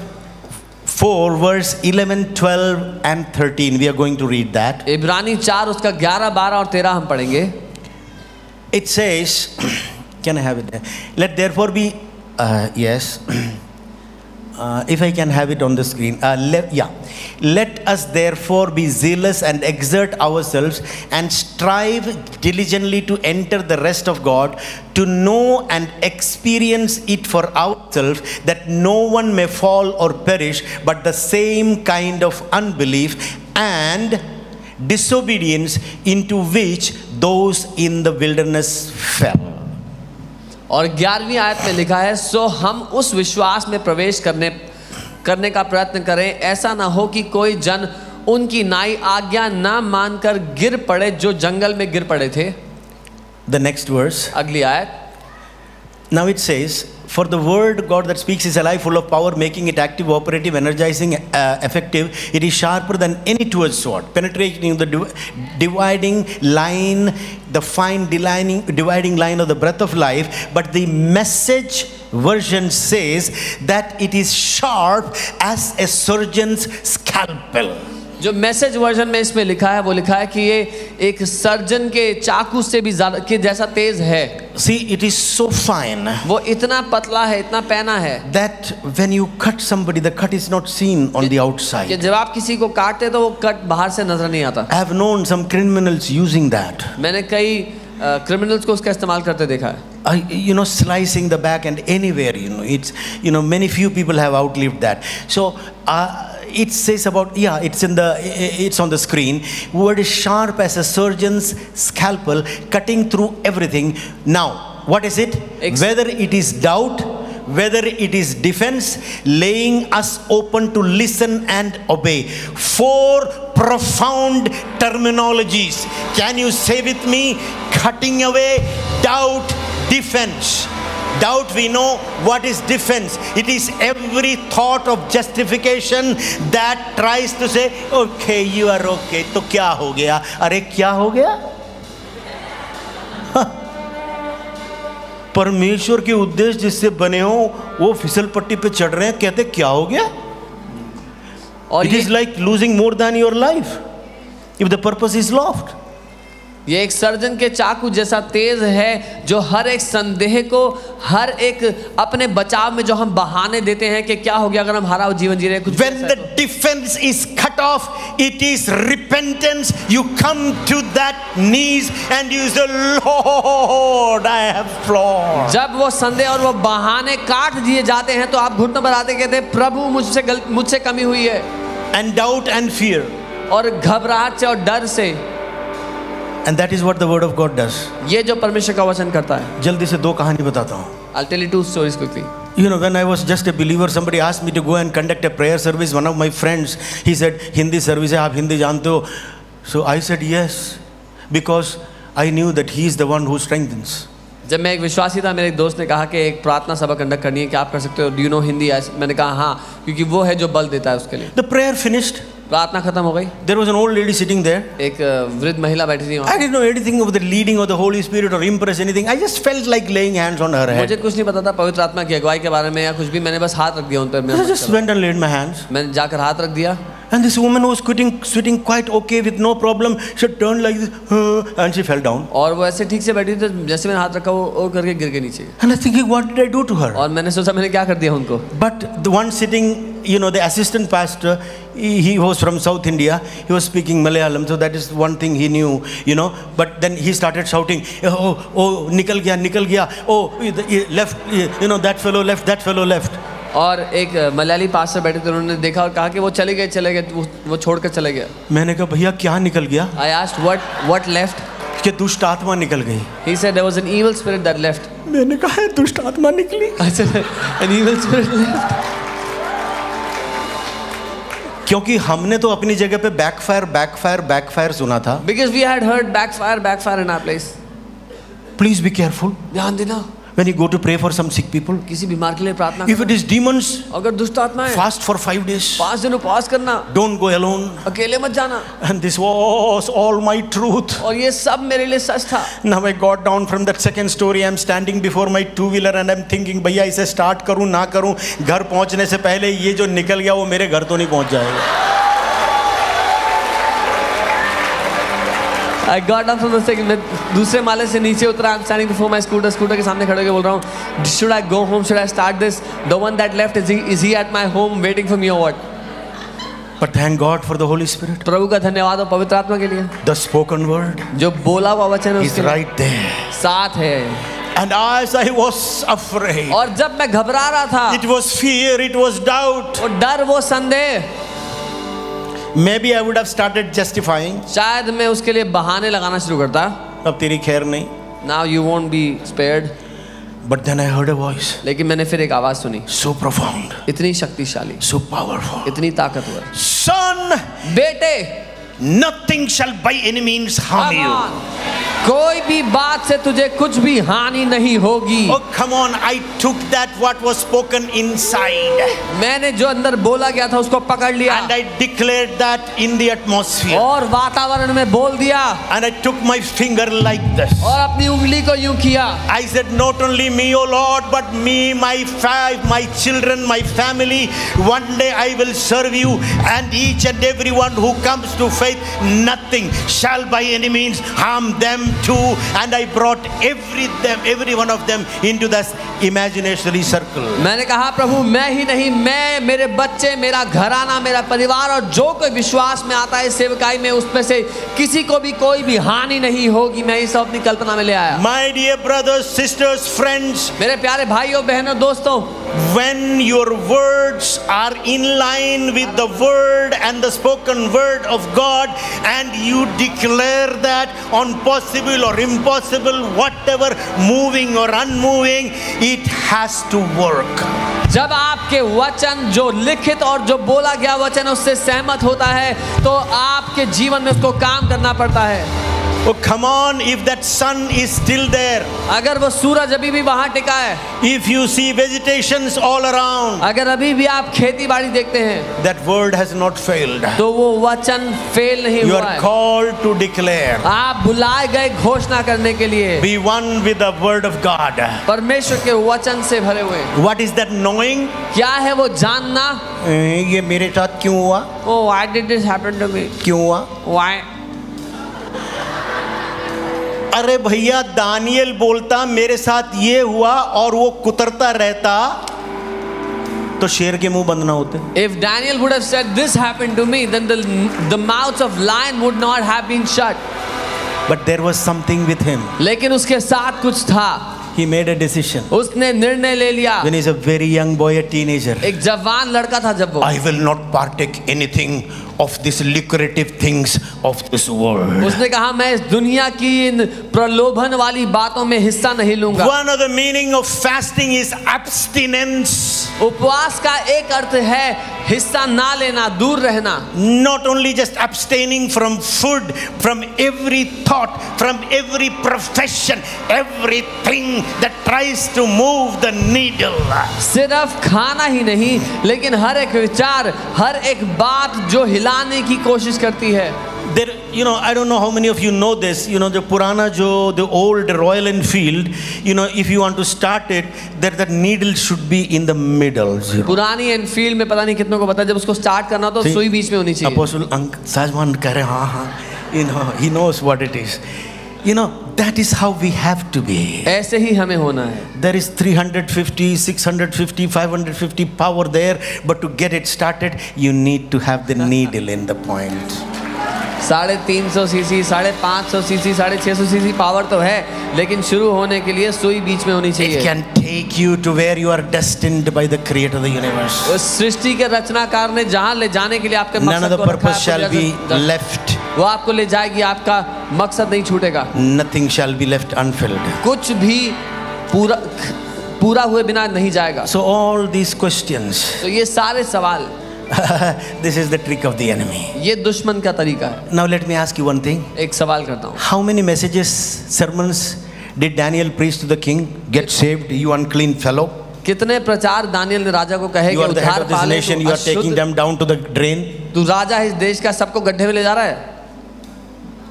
Speaker 4: 4, verse 11, 12, and 13. We are going to read that.
Speaker 1: इब्रानी 4 उसका ग्यारह बारह और तेरह हम पढ़ेंगे
Speaker 4: It says, Can I have it there? Let therefore be, uh, yes. Uh, if I can have it on the screen, uh, let, yeah. Let us therefore be zealous and exert ourselves and strive diligently to enter the rest of God, to know and experience it for ourselves, that no one may fall or perish, but the same kind of unbelief and disobedience into which those in the wilderness fell.
Speaker 1: और ग्यारहवीं आयत में लिखा है सो हम उस विश्वास में प्रवेश करने करने का प्रयत्न करें। ऐसा ना हो कि कोई जन उनकी नाई आज्ञा ना मानकर गिर पड़े जो जंगल में गिर पड़े थे।
Speaker 4: द नेक्स्ट वर्स
Speaker 1: अगली आयत।
Speaker 4: Now it says, For the word God that speaks is alive, full of power, making it active, operative, energizing, uh, effective. It is sharper than any two-edged sword, penetrating the div- dividing line, the fine dividing, dividing line of the breath of life. But the message version says that it is sharp as a surgeon's scalpel.
Speaker 1: जो message version में इसमें लिखा है वो लिखा है कि ये एक सर्जन के चाकू से भी ज़्यादा के जैसा तेज है।
Speaker 4: See it is so fine
Speaker 1: वो इतना पतला है इतना पहना है
Speaker 4: that when you cut somebody the is not seen on the outside कि
Speaker 1: जब आप किसी को काटते तो वो कट बाहर से नज़र नहीं आता।
Speaker 4: I have known some criminals using that
Speaker 1: मैंने कई क्रिमिनल्स uh, को उसका इस्तेमाल करते देखा है।
Speaker 4: You know slicing the back and anywhere you know it's you know many few people have outlived that so it says about, yeah, it's in the, it's on the screen. Word is sharp as a surgeon's scalpel, cutting through everything. Now, what is it?
Speaker 1: Ex-
Speaker 4: Whether it is doubt, whether it is defense, laying us open to listen and obey. Four profound terminologies. Can you say with me? Cutting away doubt, defense. Doubt, we know what is defense. It is every thought of justification that tries to say, okay, you are okay. तो क्या हो गया? अरे क्या हो गया? परमेश्वर के उद्देश्य जिससे बने हो वो फिसल पट्टी पे चढ़ रहे हैं कहते क्या हो गया
Speaker 1: और it
Speaker 4: is like losing more than your life if the purpose is lost
Speaker 1: ये एक सर्जन के चाकू जैसा तेज है जो हर एक संदेह को हर एक अपने बचाव में जो हम बहाने देते हैं कि क्या हो गया अगर हम हरा जीवन जी रहे कुछ
Speaker 4: when the
Speaker 1: तो।
Speaker 4: defense is cut off it is repentance. You come to that knees and you say lord i have flawed.
Speaker 1: जब वो संदेह और वो बहाने काट दिए जाते हैं तो आप घुटनों पर आते कहते हैं प्रभु मुझसे मुझसे कमी हुई है।
Speaker 4: And doubt and fear.
Speaker 1: और घबराहट से और डर से
Speaker 4: and that is what the word of god does
Speaker 1: ये जो परमेश्वर का वचन करता है
Speaker 4: जल्दी से दो कहानी बताता हूँ
Speaker 1: I'll tell you two stories quickly.
Speaker 4: You know, when I was just a believer, somebody asked me to go and conduct a prayer service. One of my friends, he said, Hindi service है आप हिंदी जानते हो So I said yes, because I knew that he is the one who strengthens.
Speaker 1: जब मैं एक विश्वासी था मेरे एक दोस्त ने कहा कि एक प्रार्थना सभा कंडक्ट करनी है क्या आप कर सकते हो डू यू नो हिंदी मैंने कहा हाँ क्योंकि वो है जो बल देता है उसके लिए
Speaker 4: The prayer finished.
Speaker 1: प्रार्थना खत्म हो गई।
Speaker 4: There was an old lady sitting there
Speaker 1: एक वृद्ध महिला बैठी थी
Speaker 4: anything leading of the Holy Spirit और impress any I just felt like laying hands on her head मुझे
Speaker 1: कुछ नहीं पता था पवित्र आत्मा की अगुवाई के बारे में या कुछ भी मैंने बस हाथ रख दिया उन पर मैं जाकर हाथ रख दिया।
Speaker 4: And this woman was sitting, sitting quite okay with no problem. She turned like this "Uh," and she fell down.
Speaker 1: और वो ऐसे ठीक से बैठी थी तो जैसे मैंने हाथ रखा वो वो करके गिर के नीचे
Speaker 4: And I was thinking, what did I do to her?
Speaker 1: और मैंने सोचा मैंने क्या कर दिया उनको
Speaker 4: But the one sitting, you know, the assistant pastor, he, he was from South India. He was speaking Malayalam, so that is one thing he knew, you know. But then he started shouting, "Oh, oh, nikal gaya, nikal gaya. Oh, the- he left, you know, that fellow left, that fellow left."
Speaker 1: और एक अ, पास से बैठे थे उन्होंने देखा और कहा कि वो चले गए चले गए वो, वो छोड़कर चले गए।
Speaker 4: मैंने कहा भैया क्या निकल गया?
Speaker 1: I asked what what left
Speaker 4: कि दुष्ट आत्मा निकल गई।
Speaker 1: He said there was an evil spirit that left
Speaker 4: मैंने कहा है दुष्ट आत्मा निकली?
Speaker 1: I said an evil spirit left
Speaker 4: क्योंकि हमने तो अपनी जगह पे बैकफायर बैकफायर बैकफायर सुना था।
Speaker 1: Because we had heard backfire backfire in our place
Speaker 4: please be careful
Speaker 1: ध्यान देना।
Speaker 4: When you go to pray for some sick people
Speaker 1: किसी बीमार के लिए प्रार्थना
Speaker 4: if it is demons।
Speaker 1: अगर दुष्ट आत्मा है
Speaker 4: fast for 5 days
Speaker 1: पाँच दिन उपवास करना
Speaker 4: don't go alone
Speaker 1: अकेले मत जाना
Speaker 4: and this was all my truth
Speaker 1: और ये सब मेरे लिए सच था
Speaker 4: now i got down from that second story i'm standing before my two wheeler and i'm thinking भैया इसे start करूँ ना करूँ घर पहुँचने से पहले ये जो निकल गया वो मेरे घर तो नहीं पहुँच जाएगा
Speaker 1: I got up from the second मैं दूसरे माले से नीचे उतरा I am standing before my scooter scooter के सामने खड़े होकर बोल रहा हूँ should I go home should I start this the one that left is is he at my home waiting for me और what
Speaker 4: but thank god for the holy spirit.
Speaker 1: प्रभु का धन्यवाद हो पवित्र आत्मा के लिए।
Speaker 4: The spoken word
Speaker 1: जो बोला हुआ वचन है
Speaker 4: right there.
Speaker 1: साथ है।
Speaker 4: And as i was afraid
Speaker 1: और जब मैं घबरा रहा था
Speaker 4: it was fear it was doubt.
Speaker 1: वो डर वो संदेह
Speaker 4: maybe i would have started justifying
Speaker 1: शायद मैं उसके लिए बहाने लगाना शुरू करता
Speaker 4: अब तेरी खैर नहीं
Speaker 1: now you won't be spared
Speaker 4: but then i heard a voice
Speaker 1: लेकिन मैंने फिर एक आवाज़ सुनी
Speaker 4: so profound
Speaker 1: इतनी शक्तिशाली
Speaker 4: so powerful
Speaker 1: इतनी ताकतवर
Speaker 4: son
Speaker 1: बेटे
Speaker 4: nothing shall by any means harm you
Speaker 1: Come on. कोई भी बात से तुझे कुछ भी हानि नहीं होगी
Speaker 4: oh come on i took that what was spoken inside
Speaker 1: मैंने जो अंदर बोला गया था उसको पकड़ लिया
Speaker 4: and i declared that in the atmosphere
Speaker 1: और वातावरण में बोल दिया
Speaker 4: and i took my finger like this
Speaker 1: और अपनी उंगली को यूं किया
Speaker 4: I said, not only me, O Lord, but me, my five, my children, my family. One day I will serve you, and each and everyone who comes to faith, nothing shall by any means harm them too. And I brought every them, every one of them into this imaginary circle.
Speaker 1: मैंने कहा प्रभु मैं ही नहीं मैं मेरे बच्चे मेरा घराना मेरा परिवार और जो कोई विश्वास में आता है इस सेवकाई में उसमें से किसी को भी कोई भी हानि नहीं होगी मैं सब अपनी कल्पना में ले आया
Speaker 4: My dear brothers, sisters, friends,
Speaker 1: मेरे प्यारे भाइयों बहनों दोस्तों
Speaker 4: when your words are in line with the word and the spoken word of God, and you declare that on possible or impossible, whatever moving or unmoving, it has to work.
Speaker 1: जब आपके वचन जो लिखित और जो बोला गया वचन उससे सहमत होता है तो आपके जीवन में उसको काम करना पड़ता है
Speaker 4: Oh, come on, if that sun is still there,
Speaker 1: अगर वो सूरज अभी भी वहाँ टिका है
Speaker 4: if you see vegetations all around,
Speaker 1: अगर अभी भी आप खेती बाड़ी देखते हैं
Speaker 4: that word has not failed.
Speaker 1: तो वो वचन फेल नहीं
Speaker 4: You
Speaker 1: हुआ
Speaker 4: are called to declare.
Speaker 1: आप बुलाए गए घोषणा करने के लिए
Speaker 4: Be one with the word of God.
Speaker 1: परमेश्वर के वचन से भरे हुए
Speaker 4: What is that knowing?
Speaker 1: क्या है वो जानना
Speaker 4: ये मेरे साथ क्यों हुआ
Speaker 1: ओ why did this happen to me
Speaker 4: क्यों हुआ
Speaker 1: व्हाई
Speaker 4: अरे भैया दानियल बोलता मेरे साथ ये हुआ और वो कुतरता रहता तो शेर के मुँह बंद ना होते
Speaker 1: if Daniel would have said this happened to me then the the mouth of lion would not have been shut
Speaker 4: but there was something with him
Speaker 1: लेकिन उसके साथ कुछ था
Speaker 4: He made a decision.
Speaker 1: उसने निर्णय ले लिया.
Speaker 4: When he's a very young boy, a teenager.
Speaker 1: एक जवान लड़का था जब वो.
Speaker 4: I will not partake anything of these lucrative things of this world
Speaker 1: उसने कहा मैं इस दुनिया की इन प्रलोभन वाली बातों में हिस्सा नहीं लूँगा
Speaker 4: one of the meaning of fasting is abstinence
Speaker 1: उपवास का एक अर्थ है हिस्सा ना लेना दूर रहना
Speaker 4: not only just abstaining from food, from every thought, from every profession, everything that tries to move the needle.
Speaker 1: सिर्फ़ खाना ही नहीं लेकिन हर एक विचार हर एक बात जो हिला मिलाने की कोशिश करती है।
Speaker 4: There you know I don't know how many of you know this you know the पुराना जो the old Royal Enfield you know if you want to start it that that needle should be in the middle
Speaker 1: पुरानी Enfield में पता नहीं कितनों को पता जब उसको स्टार्ट करना तो
Speaker 4: See,
Speaker 1: सुई बीच में होनी चाहिए।
Speaker 4: अंक कह रहे हैं हाँ you know he knows what it is you know that is how we have to be.
Speaker 1: ऐसे ही हमें होना है
Speaker 4: There is 350, 650, 550 power there, but to get it started, you need to have the needle in the point.
Speaker 1: साढ़े तीन सौ सी सी साढ़े पाँच सौ सी सी साढ़े छः सौ सी सी पावर तो है लेकिन शुरू होने के लिए सुई बीच में होनी चाहिए।
Speaker 4: Can take you to where you are destined by the creator the universe
Speaker 1: सृष्टि के रचनाकार ने जहाँ ले जाने के लिए आपके
Speaker 4: लेफ़्ट
Speaker 1: वो आपको ले जाएगी आपका मकसद नहीं छूटेगा।
Speaker 4: Nothing shall be left unfilled
Speaker 1: कुछ भी पूरा पूरा हुए बिना नहीं जाएगा।
Speaker 4: सो ऑल दीज क्वेश्चन
Speaker 1: तो ये सारे सवाल
Speaker 4: this is the trick of the enemy.
Speaker 1: ये दुश्मन का तरीका है
Speaker 4: Now let me ask you one thing.
Speaker 1: एक सवाल करता हूँ
Speaker 4: How many messages, sermons did Daniel preach to the king? Get saved, you unclean fellow.
Speaker 1: कितने प्रचार दानियल ने राजा को कहे
Speaker 4: You
Speaker 1: कि उद्धार तू
Speaker 4: you are taking
Speaker 1: अशुद्ध
Speaker 4: them down to the drain.
Speaker 1: तू राजा इस देश का सबको गड्ढे में ले जा रहा है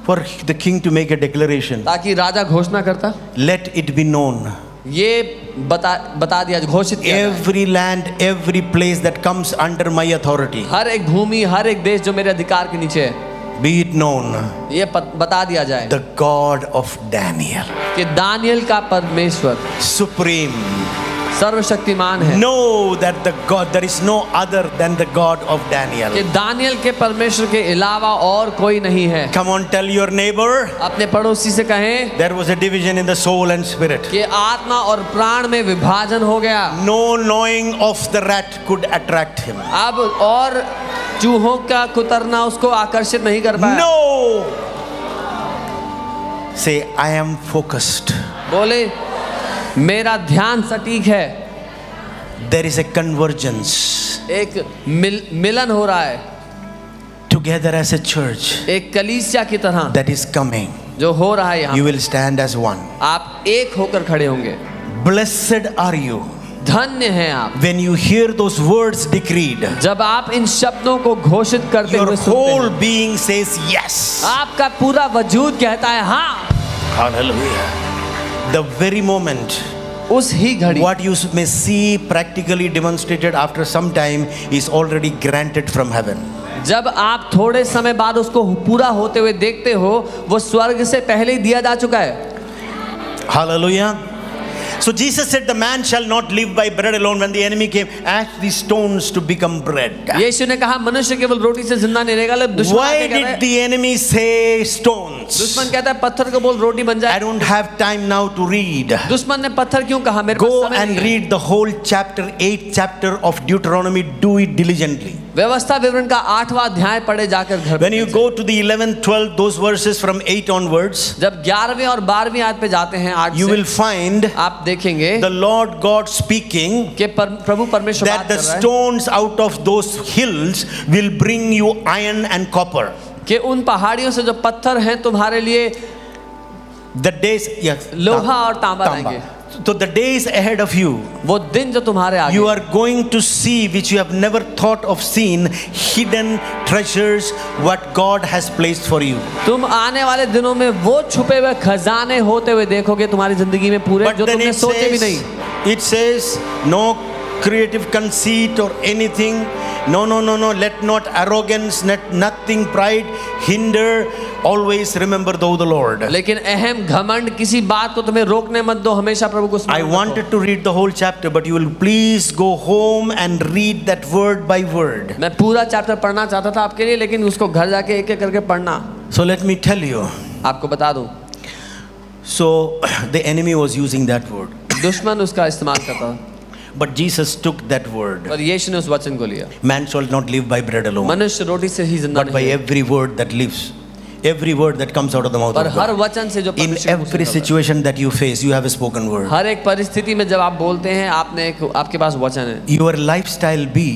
Speaker 4: For the king to make a declaration.
Speaker 1: ताकि राजा घोषणा करता
Speaker 4: Let it be known.
Speaker 1: ये बता बता दिया घोषित
Speaker 4: every land every place that comes under my authority
Speaker 1: हर एक भूमि हर एक देश जो मेरे अधिकार के नीचे है
Speaker 4: बी इट नोन
Speaker 1: ये पत, बता दिया जाए
Speaker 4: द गॉड ऑफ़ डैनियल
Speaker 1: कि दानियल का परमेश्वर
Speaker 4: सुप्रीम
Speaker 1: सर्वशक्तिमान है।
Speaker 4: Know that the God there is no other than the God of Daniel कि
Speaker 1: दानियल के परमेश्वर के अलावा और कोई नहीं है।
Speaker 4: Come on tell your neighbour
Speaker 1: अपने पड़ोसी से कहें
Speaker 4: there was a division in the soul and spirit
Speaker 1: कि आत्मा और प्राण में विभाजन हो गया।
Speaker 4: No knowing of the rat could attract him
Speaker 1: अब और चूहों का कुतरना उसको आकर्षित नहीं कर पाया।
Speaker 4: नो से आई एम फोकस्ड
Speaker 1: बोले मेरा ध्यान सटीक है।
Speaker 4: देर इज़ ए कन्वर्जेंस
Speaker 1: एक मिल, मिलन हो रहा है।
Speaker 4: टूगेदर एज ए चर्च
Speaker 1: एक कलीसिया की तरह।
Speaker 4: दैट इज़ कमिंग
Speaker 1: जो हो रहा है
Speaker 4: you will stand as one
Speaker 1: आप एक होकर खड़े होंगे।
Speaker 4: ब्लेसड आर यू
Speaker 1: धन्य है आप।
Speaker 4: When you hear those words decreed
Speaker 1: जब आप इन शब्दों को घोषित करते हुए
Speaker 4: होल बींग से
Speaker 1: आपका पूरा वजूद कहता है हाँ।
Speaker 4: हालेलुया The very moment
Speaker 1: उस ही घड़ी
Speaker 4: what you may see practically demonstrated after some time is already granted from heaven.
Speaker 1: जब आप थोड़े समय बाद उसको पूरा होते हुए देखते हो वो स्वर्ग से पहले ही दिया जा चुका है
Speaker 4: Hallelujah. So Jesus said, The man shall not live by bread alone. When the enemy came, asked these stones to become bread.
Speaker 1: यीशु ने कहा मनुष्य केवल रोटी से जिंदा नहीं रहेगा लेकिन दुश्मन
Speaker 4: Why
Speaker 1: आके कह रहा
Speaker 4: did
Speaker 1: है-
Speaker 4: the enemy say stones?
Speaker 1: दुश्मन कहता है पत्थर को बोल रोटी बन
Speaker 4: I
Speaker 1: जाए
Speaker 4: don't have time now to read.
Speaker 1: दुश्मन ने पत्थर क्यों कहा मेरे पास
Speaker 4: Go
Speaker 1: समय
Speaker 4: and
Speaker 1: नहीं है।
Speaker 4: read the whole chapter, 8th chapter of Deuteronomy. Do it diligently.
Speaker 1: व्यवस्था विवरण का आठवां अध्याय पढ़े जाकर घर
Speaker 4: When
Speaker 1: पे।
Speaker 4: you go to the 11th, 12th, those verses from 8 onwards,
Speaker 1: जब ग्यारहवीं और बारहवीं आयत पे जाते हैं आठ
Speaker 4: you
Speaker 1: से,
Speaker 4: will find
Speaker 1: आप देखेंगे
Speaker 4: द लॉर्ड
Speaker 1: गॉड स्पीकिंग प्रभु परमेश्वर
Speaker 4: that the stones out of those hills will bring you iron and copper
Speaker 1: के उन पहाड़ियों से जो पत्थर है तुम्हारे लिए
Speaker 4: द डेज़
Speaker 1: लोहा और तांबा,
Speaker 4: तांबा.
Speaker 1: लाएँगे
Speaker 4: So the days ahead of you,
Speaker 1: वो दिन जो तुम्हारे आगे
Speaker 4: you are going to see which you have never thought of seen hidden treasures what God has placed for you.
Speaker 1: तुम आने वाले दिनों में वो छुपे हुए खजाने होते हुए देखोगे तुम्हारी ज़िंदगी में पूरे
Speaker 4: But
Speaker 1: जो
Speaker 4: then
Speaker 1: तुमने
Speaker 4: it
Speaker 1: सोचे भी
Speaker 4: says,
Speaker 1: नहीं
Speaker 4: it says no creative conceit or anything. No, no, no, no. Let not arrogance, not nothing pride hinder. Always remember thou the Lord.
Speaker 1: लेकिन अहम घमंड किसी बात को तुम्हें रोकने मत दो हमेशा प्रभु को
Speaker 4: I wanted to read the whole chapter, but you will please go home and read that word by word.
Speaker 1: मैं पूरा चैप्टर पढ़ना चाहता था आपके लिए लेकिन उसको घर जाके एक एक करके पढ़ना
Speaker 4: So let me tell you.
Speaker 1: आपको बता दूँ
Speaker 4: So the enemy was using that word.
Speaker 1: दुश्मन उसका इस्तेमाल करता था
Speaker 4: But Jesus took that word.
Speaker 1: और यीशु ने उस वचन को लिया
Speaker 4: Man shall not live by bread alone,
Speaker 1: मनुष्य रोटी से ही जिंदा
Speaker 4: but by
Speaker 1: नहीं है,
Speaker 4: every word that lives. Every word that comes out of the mouth
Speaker 1: पर
Speaker 4: of
Speaker 1: हर
Speaker 4: God.
Speaker 1: वचन से जो
Speaker 4: In
Speaker 1: परमेश्वर के मुख से
Speaker 4: every
Speaker 1: निकलता है।
Speaker 4: situation that you face, you have a spoken word.
Speaker 1: हर एक परिस्थिति में जब आप बोलते हैं आपने एक आपके पास वचन है
Speaker 4: Your lifestyle be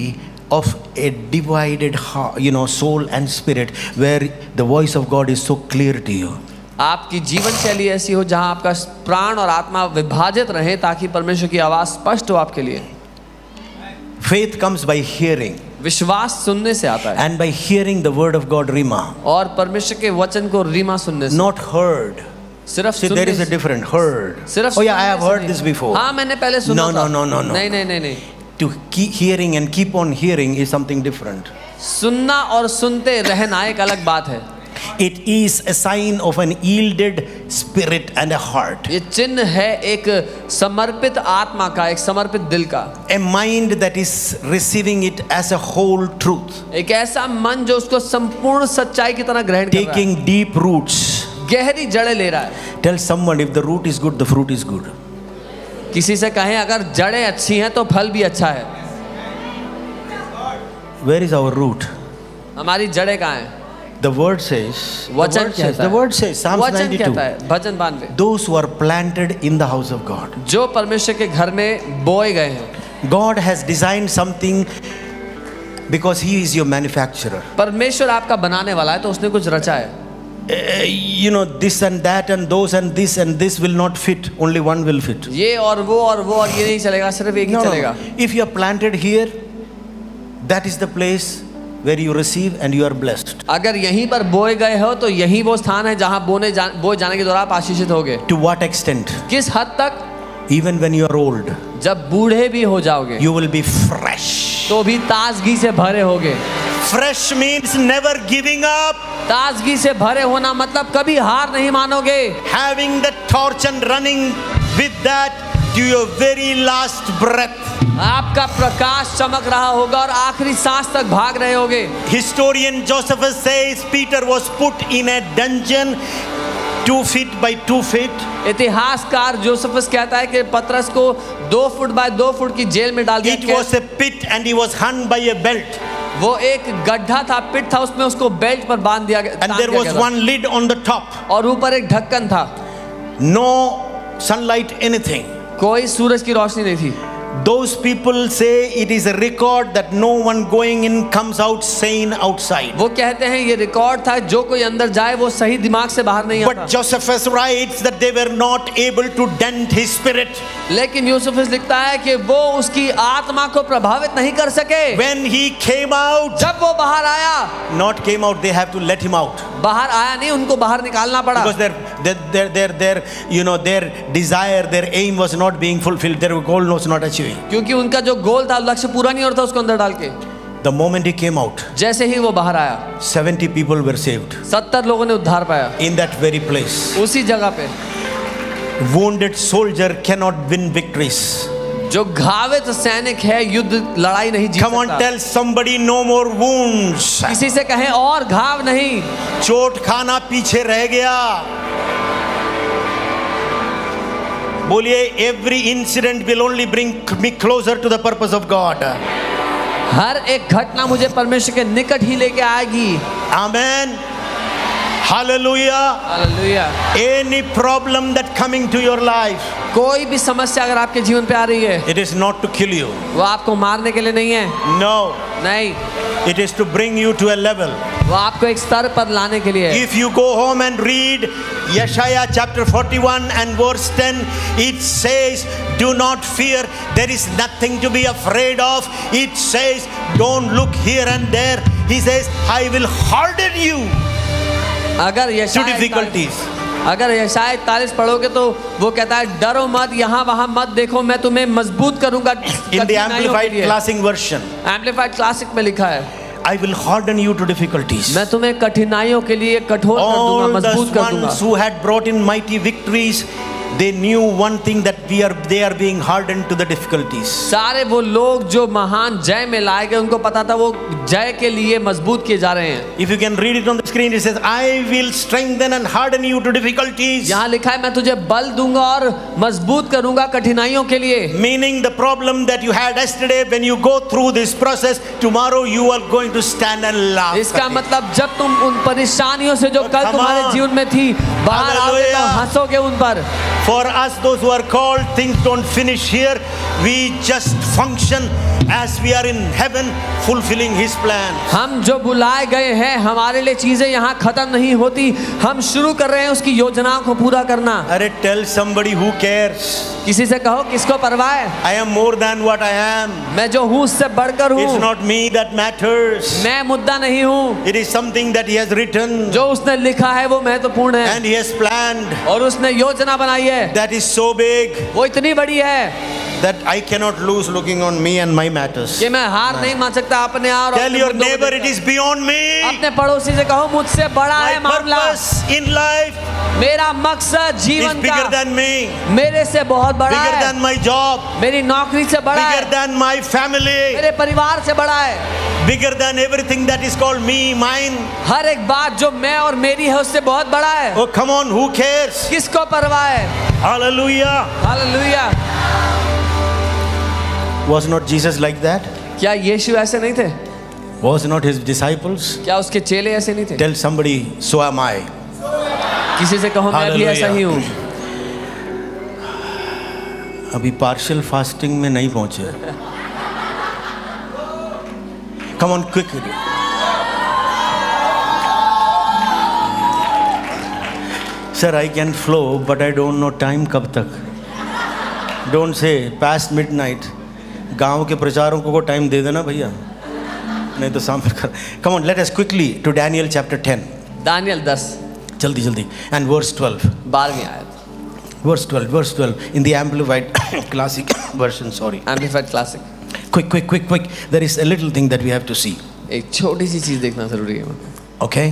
Speaker 4: of a divided heart, you know, soul and spirit, where the voice of God is so clear to you.
Speaker 1: आपकी जीवन शैली ऐसी हो जहाँ आपका प्राण और आत्मा विभाजित रहे ताकि परमेश्वर की आवाज़ स्पष्ट हो आपके लिए।
Speaker 4: फेथ कम्स बाई हियरिंग
Speaker 1: विश्वास सुनने से आता है।
Speaker 4: And by hearing the of God rhema
Speaker 1: और परमेश्वर के वचन को रीमा सुनने
Speaker 4: नॉट हर्ड
Speaker 1: सिर्फ़ सी।
Speaker 4: देयर
Speaker 1: इज़
Speaker 4: डिफरेंट
Speaker 1: हर्ड
Speaker 4: सिर्फ़ ओ
Speaker 1: हाँ, मैंने पहले सुना नहीं नहीं नहीं
Speaker 4: to keep hearing and keep on hearing is something different
Speaker 1: सुनना और सुनते रहना एक अलग बात है।
Speaker 4: It is a sign of an yielded spirit and a heart.
Speaker 1: ये चिन्ह है एक समर्पित आत्मा का एक समर्पित दिल का
Speaker 4: A mind that is receiving it as a whole truth.
Speaker 1: एक ऐसा मन जो उसको संपूर्ण सच्चाई की तरह ग्रहण कर रहा है
Speaker 4: Taking deep roots.
Speaker 1: गहरी जड़ें ले रहा है
Speaker 4: Tell someone if the root is good, the fruit is good.
Speaker 1: किसी से कहें अगर जड़ें अच्छी हैं तो फल भी अच्छा है
Speaker 4: Where is our root?
Speaker 1: हमारी जड़ें कहाँ हैं
Speaker 4: The word says, the
Speaker 1: वचन
Speaker 4: word says,
Speaker 1: कहता
Speaker 4: the
Speaker 1: है
Speaker 4: word says, Psalms
Speaker 1: वचन
Speaker 4: 92.
Speaker 1: कहता है भजन बानवे
Speaker 4: Those who are planted in the house of God.
Speaker 1: जो परमेश्वर के घर में बोए गए हैं
Speaker 4: God has designed something because He is your manufacturer.
Speaker 1: परमेश्वर आपका बनाने वाला है तो उसने कुछ रचा है
Speaker 4: Uh, you know, this and that and those and this and this will not fit. Only one will fit.
Speaker 1: ये और वो और वो और ये नहीं चलेगा सिर्फ एक ही
Speaker 4: No, no,
Speaker 1: चलेगा
Speaker 4: no. If you are planted here, that is the place where you receive and you are blessed.
Speaker 1: अगर यहीं पर बोए गए हो तो यही वो स्थान है जहाँ बोने जा, बोए जाने के दौरान आप आशीषित होगे
Speaker 4: To what extent?
Speaker 1: किस हद तक
Speaker 4: Even when you are old,
Speaker 1: जब बूढ़े भी हो जाओगे
Speaker 4: you will be fresh.
Speaker 1: तो भी ताजगी से भरे होगे
Speaker 4: Fresh means never giving up,
Speaker 1: ताजगी से भरे होना मतलब कभी हार नहीं मानोगे
Speaker 4: having the torch and running with that to your very last breath.
Speaker 1: आपका प्रकाश चमक रहा होगा और आखिरी सांस तक भाग रहे होंगे।
Speaker 4: हिस्टोरियन जोसेफस से Peter was put in a dungeon two feet by two feet
Speaker 1: इतिहासकार जोसेफस कहता है कि पतरस को दो फुट बाय दो फुट की जेल में डाल दिया गया।
Speaker 4: इट पिट एंड ही हन बाय अ बेल्ट
Speaker 1: वो एक गड्ढा था पिट था उसमें उसको बेल्ट पर बाँध दिया गया
Speaker 4: and there was one lead on the top
Speaker 1: और ऊपर एक ढक्कन था।
Speaker 4: नो सनलाइट एनीथिंग
Speaker 1: कोई सूरज की रोशनी नहीं थी।
Speaker 4: Those people say it is a record that no one going in comes out sane outside.
Speaker 1: वो कहते हैं ये रिकॉर्ड था जो कोई अंदर जाए वो सही दिमाग से बाहर नहीं
Speaker 4: But
Speaker 1: आता
Speaker 4: Josephus writes that they were not able to dent his spirit.
Speaker 1: लेकिन यूसुफिस लिखता है कि वो उसकी आत्मा को प्रभावित नहीं कर सके
Speaker 4: When he came out,
Speaker 1: जब वो बाहर आया
Speaker 4: not came out, they have to let him out.
Speaker 1: बाहर आया नहीं उनको बाहर निकालना पड़ा
Speaker 4: Because their, their, their, their, you know, their desire, their aim was not being fulfilled. Their goal was not achieving.
Speaker 1: क्योंकि उनका जो गोल था लक्ष्य पूरा नहीं हो रहा था उसको अंदर डाल के
Speaker 4: The moment he came out,
Speaker 1: जैसे ही वो बाहर आया
Speaker 4: 70 people were saved
Speaker 1: सत्तर लोगों ने उद्धार पाया
Speaker 4: in that very place.
Speaker 1: उसी जगह पे
Speaker 4: Wounded soldier cannot win victories.
Speaker 1: जो घावित सैनिक है युद्ध लड़ाई नहीं जीत
Speaker 4: Come on, tell somebody no more wounds.
Speaker 1: किसी से कहें और घाव नहीं
Speaker 4: चोट खाना पीछे रह गया बोलिए every incident will only bring me closer to the purpose of God
Speaker 1: हर एक घटना मुझे परमेश्वर के निकट ही लेके आएगी।
Speaker 4: आमेन Hallelujah
Speaker 1: hallelujah
Speaker 4: any problem that coming to your life
Speaker 1: कोई भी समस्या अगर आपके जीवन पे आ रही है
Speaker 4: it is not to kill you
Speaker 1: वो आपको मारने के लिए नहीं है
Speaker 4: no
Speaker 1: नहीं
Speaker 4: it is to bring you to a level
Speaker 1: वो आपको एक स्तर पर लाने के लिए है
Speaker 4: If you go home and read Yeshaya chapter 41 and verse 10, it says, Do not fear, there is nothing to be afraid of. It says, Don't look here and there. He says, I will harden you
Speaker 1: अगर ये
Speaker 4: difficulties
Speaker 1: अगर यशाय तालीस पढ़ोगे तो वो कहता है डरो मत यहाँ वहाँ मत देखो मैं तुम्हें मज़बूत करूँगा [LAUGHS] में लिखा है
Speaker 4: I will harden you to difficulties.
Speaker 1: मैं तुम्हें कठिनाइयों के लिए कठोर कर दूँगा, मज़बूत कर दूँगा.
Speaker 4: All the ones who had brought in mighty victories they knew one thing that we are they are being hardened to the difficulties.
Speaker 1: सारे वो लोग जो महान जय में लाए गए उनको पता था वो जय के लिए मज़बूत किए जा रहे हैं
Speaker 4: If you can read it on the screen, it says, I will strengthen and harden you to difficulties.
Speaker 1: यहाँ लिखा है मैं तुझे बल दूँगा और मज़बूत करूँगा कठिनाइयों के लिए
Speaker 4: Meaning the problem that you had yesterday, when you go through this process, tomorrow you are going to stand and laugh.
Speaker 1: इसका
Speaker 4: at it.
Speaker 1: मतलब जब तुम उन परेशानियों से जो कल
Speaker 4: Come
Speaker 1: तुम्हारे
Speaker 4: on.
Speaker 1: जीवन में थी बाहर आओगे तो हंसोगे उन पर
Speaker 4: For us, those who are called, things don't finish here. We just function as we are in heaven, fulfilling His plan.
Speaker 1: हम जो बुलाए गए हैं हमारे लिए चीज़ें यहाँ खत्म नहीं होती हम शुरू कर रहे हैं उसकी योजनाओं को पूरा करना
Speaker 4: अरे tell somebody who cares.
Speaker 1: किसी से कहो किसको परवाह है
Speaker 4: I am more than what I am.
Speaker 1: मैं जो हूँ उससे बढ़कर हूँ It's
Speaker 4: not me that matters.
Speaker 1: मैं मुद्दा नहीं हूँ
Speaker 4: It is something that He has written
Speaker 1: जो उसने लिखा है वो महत्वपूर्ण है
Speaker 4: and He has planned.
Speaker 1: और उसने योजना बनाई है
Speaker 4: That is so big
Speaker 1: वो इतनी बड़ी है
Speaker 4: that I cannot lose looking on me and my matters.
Speaker 1: कि मैं हार नहीं मान सकता अपने और
Speaker 4: Tell your neighbor it is beyond me.
Speaker 1: अपने पड़ोसी से कहो मुझसे बड़ा है
Speaker 4: My
Speaker 1: मामला
Speaker 4: purpose in life
Speaker 1: मेरा मकसद
Speaker 4: is
Speaker 1: जीवन
Speaker 4: bigger than me,
Speaker 1: मेरे से बहुत बड़ा
Speaker 4: bigger than my job,
Speaker 1: मेरी नौकरी से बड़ा
Speaker 4: bigger than my family,
Speaker 1: मेरे परिवार से बड़ा है
Speaker 4: bigger than everything that is called me, mine.
Speaker 1: हर एक बात जो मैं और मेरी है उससे बहुत बड़ा है
Speaker 4: Oh, come on, who cares?
Speaker 1: किसको परवाह है
Speaker 4: Hallelujah.
Speaker 1: Hallelujah
Speaker 4: Was not Jesus like that?
Speaker 1: क्या यीशु ऐसे नहीं थे?
Speaker 4: Was not his disciples?
Speaker 1: क्या उसके चेले ऐसे नहीं थे?
Speaker 4: Tell somebody, so am I.
Speaker 1: किसी से कहो मैं भी ऐसा ही हूँ.
Speaker 4: अभी पार्शियल फास्टिंग में नहीं पहुँचे। Come on quick sir I can flow but I don't know time कब तक। Don't say past mid night गाँव के प्रचारों को टाइम दे देना भैया। नहीं तो सामने कर come on let us quickly to Daniel chapter 10
Speaker 1: Daniel 10
Speaker 4: जल्दी जल्दी। एंड वर्स 12
Speaker 1: बार में आया
Speaker 4: verse 12 verse 12 in the amplified classic version sorry
Speaker 1: amplified classic
Speaker 4: quick quick quick quick there is a little thing that we have to see
Speaker 1: एक छोटी सी चीज़ देखना ज़रूरी है।
Speaker 4: ओके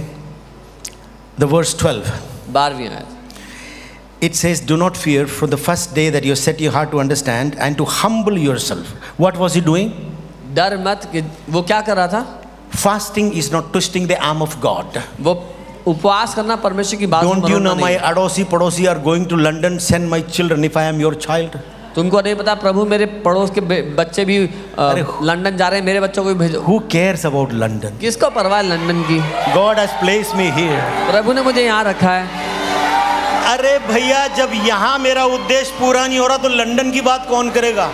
Speaker 4: द वर्स 12
Speaker 1: बार में
Speaker 4: it says do not fear for the first day that you set your heart to understand and to humble yourself what was he doing
Speaker 1: डर मत कि वो क्या कर रहा था
Speaker 4: fasting is not twisting the arm of god
Speaker 1: वो उपवास करना परमेश्वर की बात
Speaker 4: don't you know my adosi padosi are going to london send my children if i am your child
Speaker 1: तुमको नहीं पता प्रभु मेरे पड़ोस के बच्चे भी लंदन जा रहे हैं मेरे बच्चों को भी भेजो
Speaker 4: who cares about london
Speaker 1: किसको परवाह लंदन की
Speaker 4: god has placed me here
Speaker 1: प्रभु ने मुझे यहाँ रखा है
Speaker 4: अरे भैया, जब यहाँ मेरा उद्देश्य पूरा नहीं हो रहा तो लंदन की बात कौन करेगा?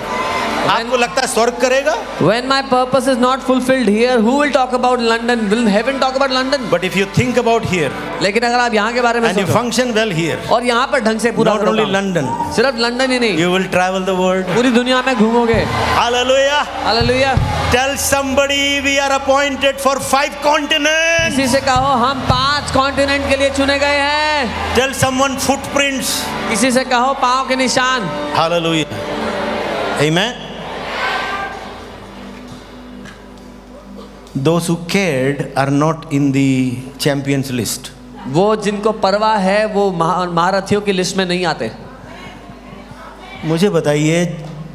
Speaker 4: आपको लगता है स्वर्ग करेगा?
Speaker 1: When my purpose is not fulfilled here, who will talk about London? Will heaven talk about London?
Speaker 4: But if you think about here
Speaker 1: लेकिन अगर आप यहाँ के बारे में सोचो
Speaker 4: फ़ंक्शन वेल हियर
Speaker 1: और यहाँ पर ढंग से पूरा
Speaker 4: नॉट
Speaker 1: करो
Speaker 4: ओनली
Speaker 1: काम।
Speaker 4: लंदन
Speaker 1: सिर्फ़ लंदन ही नहीं
Speaker 4: you will travel the world
Speaker 1: पूरी दुनिया में घूमोगे।
Speaker 4: Hallelujah
Speaker 1: hallelujah
Speaker 4: tell somebody we are appointed for five continents.
Speaker 1: किसी से कहो हम पाँच कॉन्टिनेंट के लिए चुने गए हैं।
Speaker 4: Tell someone footprints.
Speaker 1: किसी से कहो पाँव के निशान।
Speaker 4: Hallelujah. Amen. Those who cared are not in the champions list
Speaker 1: वो जिनको परवाह है वो महा- महारथियों की लिस्ट में नहीं आते
Speaker 4: मुझे बताइए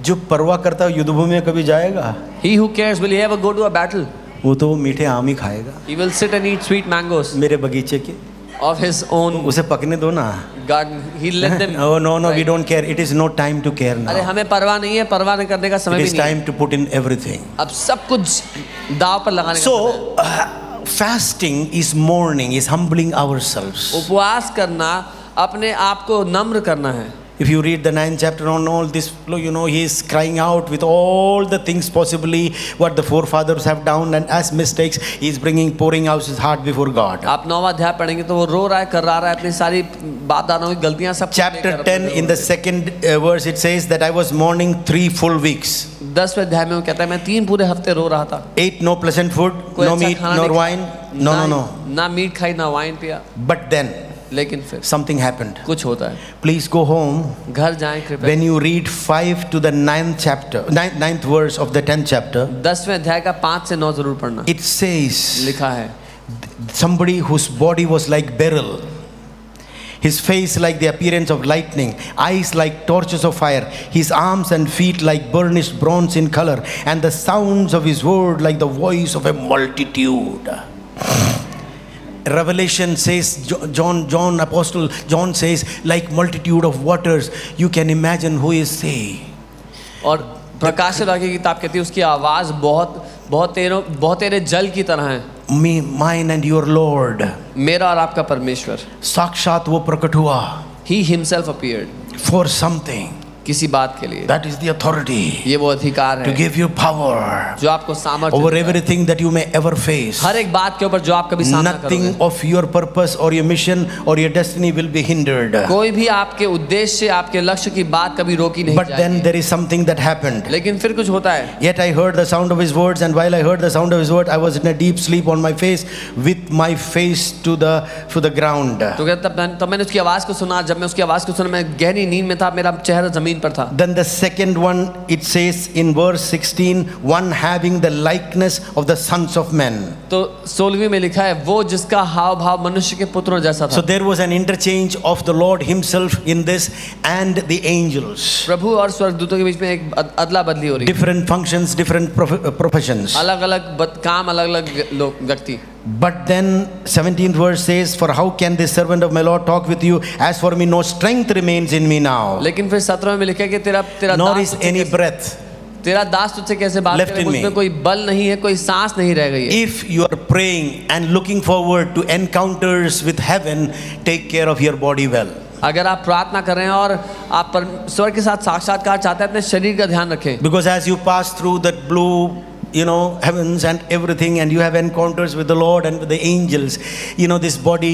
Speaker 4: जो परवाह करता है युद्धभूमि में कभी जाएगा
Speaker 1: He who cares will he ever go to a battle?
Speaker 4: वो तो मीठे आम ही खाएगा
Speaker 1: He will sit and eat sweet mangoes
Speaker 4: मेरे बगीचे के
Speaker 1: of his own
Speaker 4: उसे पकने दो ना
Speaker 1: garden. He let them.
Speaker 4: oh no no right? we don't care it is no time to care now अरे
Speaker 1: हमें परवाह नहीं है परवाह नहीं करने का समय भी
Speaker 4: is
Speaker 1: नहीं है
Speaker 4: time to put in everything
Speaker 1: अब सब कुछ दाव पर लगाने का
Speaker 4: so uh, fasting is mourning is humbling ourselves
Speaker 1: उपवास करना अपने आप को नम्र करना है
Speaker 4: if you read the ninth chapter on all this you know he is crying out with all the things possibly what the forefathers have done and as mistakes he is bringing pouring out his heart before god
Speaker 1: आप नौवा अध्याय पढ़ेंगे तो वो रो रहा है कर रहा है अपनी सारी बात दानों की गलतियां सब
Speaker 4: chapter 10 in the second uh, verse it says that i was mourning three full weeks
Speaker 1: दसवें अध्याय में वो कहता है मैं तीन पूरे हफ्ते रो रहा था
Speaker 4: ate no pleasant food
Speaker 1: कोई
Speaker 4: no
Speaker 1: अच्छा
Speaker 4: meat
Speaker 1: खाना
Speaker 4: nor
Speaker 1: नहीं
Speaker 4: wine
Speaker 1: खाया।
Speaker 4: no no
Speaker 1: ना-
Speaker 4: no
Speaker 1: ना मीट खाई ना वाइन पिया
Speaker 4: but then
Speaker 1: लेकिन फिर
Speaker 4: something happened
Speaker 1: कुछ होता है
Speaker 4: please go home
Speaker 1: घर जाएं कृपया
Speaker 4: when you read 5 to the ninth chapter ninth, ninth verse of the 10th chapter
Speaker 1: दसवें अध्याय का पाँच से नौ जरूर पढ़ना
Speaker 4: it says
Speaker 1: लिखा है
Speaker 4: somebody whose body was like beryl his face like the appearance of lightning eyes like torches of fire his arms and feet like burnished bronze in color and the sounds of his word like the voice of a multitude Revelation says john john apostle john says like multitude of waters you can imagine who is saying
Speaker 1: और प्रकाश वाक्य की किताब कहती है उसकी आवाज़ बहुत बहुत तेरो बहुत तेरे जल की तरह है
Speaker 4: me mine and your lord
Speaker 1: मेरा और आपका परमेश्वर
Speaker 4: साक्षात वो प्रकट हुआ
Speaker 1: He himself appeared.
Speaker 4: for something.
Speaker 1: किसी बात के लिए।
Speaker 4: दैट इज़ अथॉरिटी
Speaker 1: ये वो अधिकार टू
Speaker 4: गिव यू पावर
Speaker 1: जो आपको हर एक बात के ऊपर जो आप कभी नथिंग
Speaker 4: ऑफ़ योर पर्पस और योर मिशन और your destiny will be hindered
Speaker 1: कोई भी आपके उद्देश्य आपके लक्ष्य की बात कभी रोकी नहीं
Speaker 4: but then there is something that happened
Speaker 1: लेकिन फिर कुछ होता है।
Speaker 4: Yet I heard the sound of his words and while I heard the sound of his word I was in deep sleep on my face with my face to the the ground
Speaker 1: तो मैंने उसकी आवाज़ को सुना। जब मैं उसकी आवाज़ को सुना मैं गहरी नींद में था। मेरा चेहरा ज़मीन ज़मीन पर था।
Speaker 4: Then the second one it says in verse 16 one having the likeness of the sons of man
Speaker 1: तो सोलहवीं में लिखा है वो जिसका हाव भाव मनुष्य के पुत्रों जैसा था।
Speaker 4: So there was an interchange of the Lord himself in this and the angels
Speaker 1: प्रभु और स्वर्गदूतों के बीच में एक अदला बदली हो रही।
Speaker 4: डिफरेंट फ़ंक्शंस डिफरेंट
Speaker 1: प्रोफेशंस अलग-अलग काम अलग-अलग लोग व्यक्ति।
Speaker 4: -अलग But then 17th verse says, For how can this servant of my Lord talk with you? As for me, no strength remains in me now,
Speaker 1: लेकिन फिर सत्रह में लिखा है कि तेरा तेरा
Speaker 4: nor
Speaker 1: दास
Speaker 4: is
Speaker 1: तुझसे
Speaker 4: any
Speaker 1: कैसे-
Speaker 4: breath.
Speaker 1: तेरा दास तुझसे कैसे बात
Speaker 4: left
Speaker 1: करे
Speaker 4: in
Speaker 1: मुझमें
Speaker 4: me.
Speaker 1: कोई बल नहीं है कोई सांस नहीं रह गई है
Speaker 4: If you are praying and looking forward to encounters with heaven, take care of your body well.
Speaker 1: अगर आप प्रार्थना कर रहे हैं और आप परमेश्वर के साथ साक्षात्कार चाहते हैं अपने शरीर का ध्यान रखें
Speaker 4: Because as you pass through that blue, you know, heavens and everything, and you have encounters with the Lord and with the angels, you know, this body,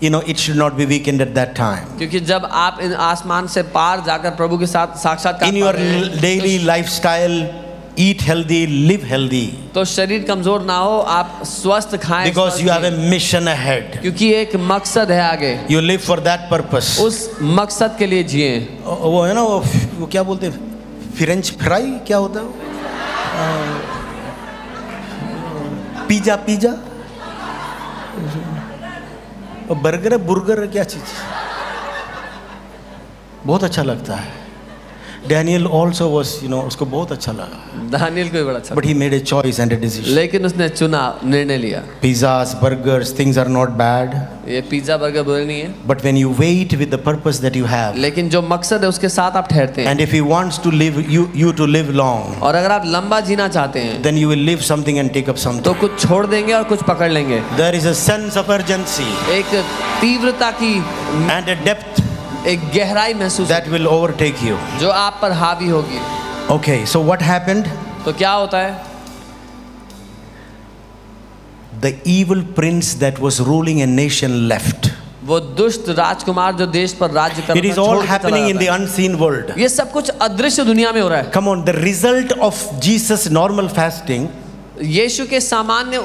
Speaker 4: you know, it should not be weakened at that time.
Speaker 1: क्योंकि जब आप इन आसमान से पार जाकर प्रभु के साथ साक्षात्कार
Speaker 4: In your
Speaker 1: पा रहे हैं,
Speaker 4: l- daily lifestyle, eat healthy, live healthy,
Speaker 1: तो शरीर कमजोर ना हो आप स्वस्थ खाएं
Speaker 4: because
Speaker 1: स्वस्थ
Speaker 4: you have a
Speaker 1: जिएं।
Speaker 4: mission ahead.
Speaker 1: क्योंकि एक मकसद है आगे
Speaker 4: You live for that purpose.
Speaker 1: उस मकसद के लिए जिए
Speaker 4: वो है ना वो वो क्या बोलते हैं फ्रेंच फ्राई क्या होता है वो? [LAUGHS] Pizza pizza? बर्गर है बुर्गर है क्या चीज़? बहुत अच्छा लगता है। Daniel also was you know उसको बहुत अच्छा लगा
Speaker 1: दानियल को भी बड़ा अच्छा
Speaker 4: but he made a choice and a decision
Speaker 1: लेकिन उसने चुना निर्णय लिया
Speaker 4: pizzas burgers things are not bad
Speaker 1: ये पिज्जा बर्गर बुरे नहीं है
Speaker 4: but when you wait with the purpose that you have
Speaker 1: लेकिन जो मकसद है उसके साथ आप ठहरते हैं
Speaker 4: and if he wants to live you you to live long
Speaker 1: और अगर आप लंबा जीना चाहते हैं
Speaker 4: then you will leave something and take up
Speaker 1: तो
Speaker 4: something.
Speaker 1: कुछ छोड़ देंगे और कुछ पकड़ लेंगे
Speaker 4: There is a sense of urgency
Speaker 1: एक तीव्रता की
Speaker 4: and a depth
Speaker 1: एक गहराई महसूस
Speaker 4: दैट विल ओवरटेक यू
Speaker 1: जो आप पर हावी होगी।
Speaker 4: ओके सो व्हाट हैपेंड
Speaker 1: तो क्या होता है?
Speaker 4: The evil prince that was ruling a nation left
Speaker 1: वो दुष्ट राजकुमार जो देश पर राज्य कर
Speaker 4: it is in the world
Speaker 1: ये सब कुछ अदृश्य दुनिया में हो रहा है।
Speaker 4: Come on the result of Jesus normal fasting
Speaker 1: यीशु के सामान्य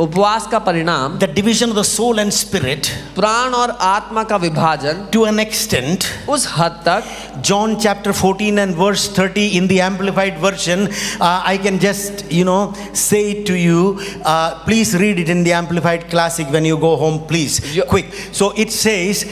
Speaker 1: उपवास का परिणाम
Speaker 4: the division of the soul and spirit
Speaker 1: प्राण और आत्मा का विभाजन
Speaker 4: टू एन एक्सटेंट
Speaker 1: उस हद तक
Speaker 4: John chapter 14 and verse 30 in the version I can just you know say to you please read it in the classic when you go home please quick so it says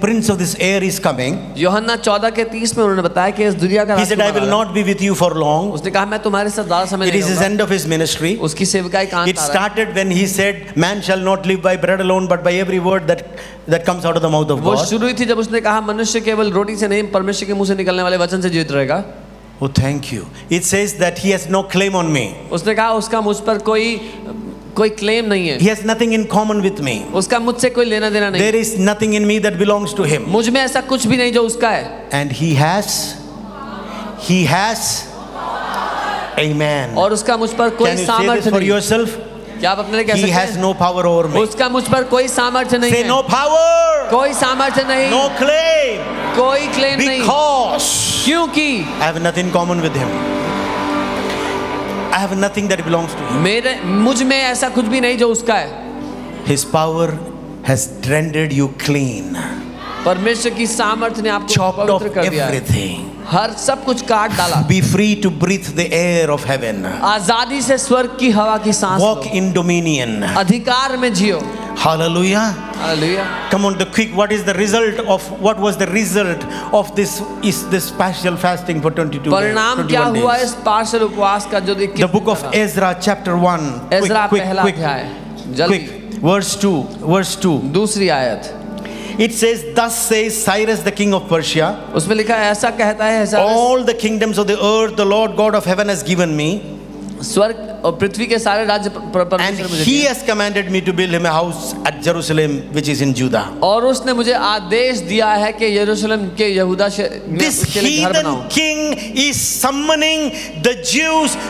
Speaker 4: prince of this air is coming
Speaker 1: Yohanna चौदह के तीस में उन्होंने बताया कि इस दुनिया का
Speaker 4: said, I will not be with you for long.
Speaker 1: उसने कहा मैं तुम्हारे साथ ज़्यादा समय नहीं It
Speaker 4: is his end of his ministry.
Speaker 1: उसकी सेवकाई काम
Speaker 4: It
Speaker 1: started आ रहा है।
Speaker 4: started when he said, Man shall not live by bread alone, but by every word that, that comes out of the mouth of
Speaker 1: वो
Speaker 4: God.
Speaker 1: शुरू हुई थी जब उसने कहा मनुष्य केवल रोटी से नहीं परमेश्वर के मुंह से निकलने वाले वचन से जीवित रहेगा
Speaker 4: Oh, thank you. It says that he has no claim on me.
Speaker 1: उसने कहा उसका मुझ पर कोई कोई क्लेम नहीं है
Speaker 4: He has nothing in common with me.
Speaker 1: उसका मुझसे कोई लेना देना नहीं
Speaker 4: There is nothing in me that belongs to him.
Speaker 1: मुझ में ऐसा कुछ भी नहीं जो उसका है
Speaker 4: And he has, he has, amen.
Speaker 1: और उसका मुझ पर कोई
Speaker 4: Can you say this
Speaker 1: सामर्थ्य
Speaker 4: for
Speaker 1: नहीं
Speaker 4: yourself?
Speaker 1: क्या आप अपने कह
Speaker 4: no
Speaker 1: उसका मुझ पर कोई सामर्थ्य नहीं है।
Speaker 4: no power,
Speaker 1: कोई सामर्थ्य नहीं।
Speaker 4: No claim,
Speaker 1: कोई क्लेम नहीं। क्योंकि
Speaker 4: I have nothing common with him I have nothing that belongs to
Speaker 1: मेरे मुझमें ऐसा कुछ भी नहीं जो उसका है।
Speaker 4: His power has trended you clean
Speaker 1: परमेश्वर की सामर्थ्य ने आपको पवित्र कर दिया
Speaker 4: एवरीथिंग
Speaker 1: हर सब कुछ काट डाला
Speaker 4: Be free to breathe the air of heaven.
Speaker 1: आज़ादी से स्वर्ग की हवा की सांस लो।
Speaker 4: in dominion.
Speaker 1: अधिकार में जियो
Speaker 4: Hallelujah.
Speaker 1: Hallelujah
Speaker 4: Come on, the quick. What is the result of what was the result of this is this partial fasting for 22 days?
Speaker 1: परिणाम क्या हुआ इस पार्षद उपवास का जो देखिए.
Speaker 4: The book of Ezra, chapter 1. Quick,
Speaker 1: Ezra
Speaker 4: quick,
Speaker 1: पहला अध्याय जल्दी
Speaker 4: quick. Verse 2. Verse 2.
Speaker 1: दूसरी आयत
Speaker 4: it says thus says cyrus the king of persia all the kingdoms of the earth the lord god of heaven has given me
Speaker 1: स्वर्ग और पृथ्वी के सारे राज्य पर और उसने मुझे आदेश दिया है कि यरूशलेम के यहूदा
Speaker 4: king is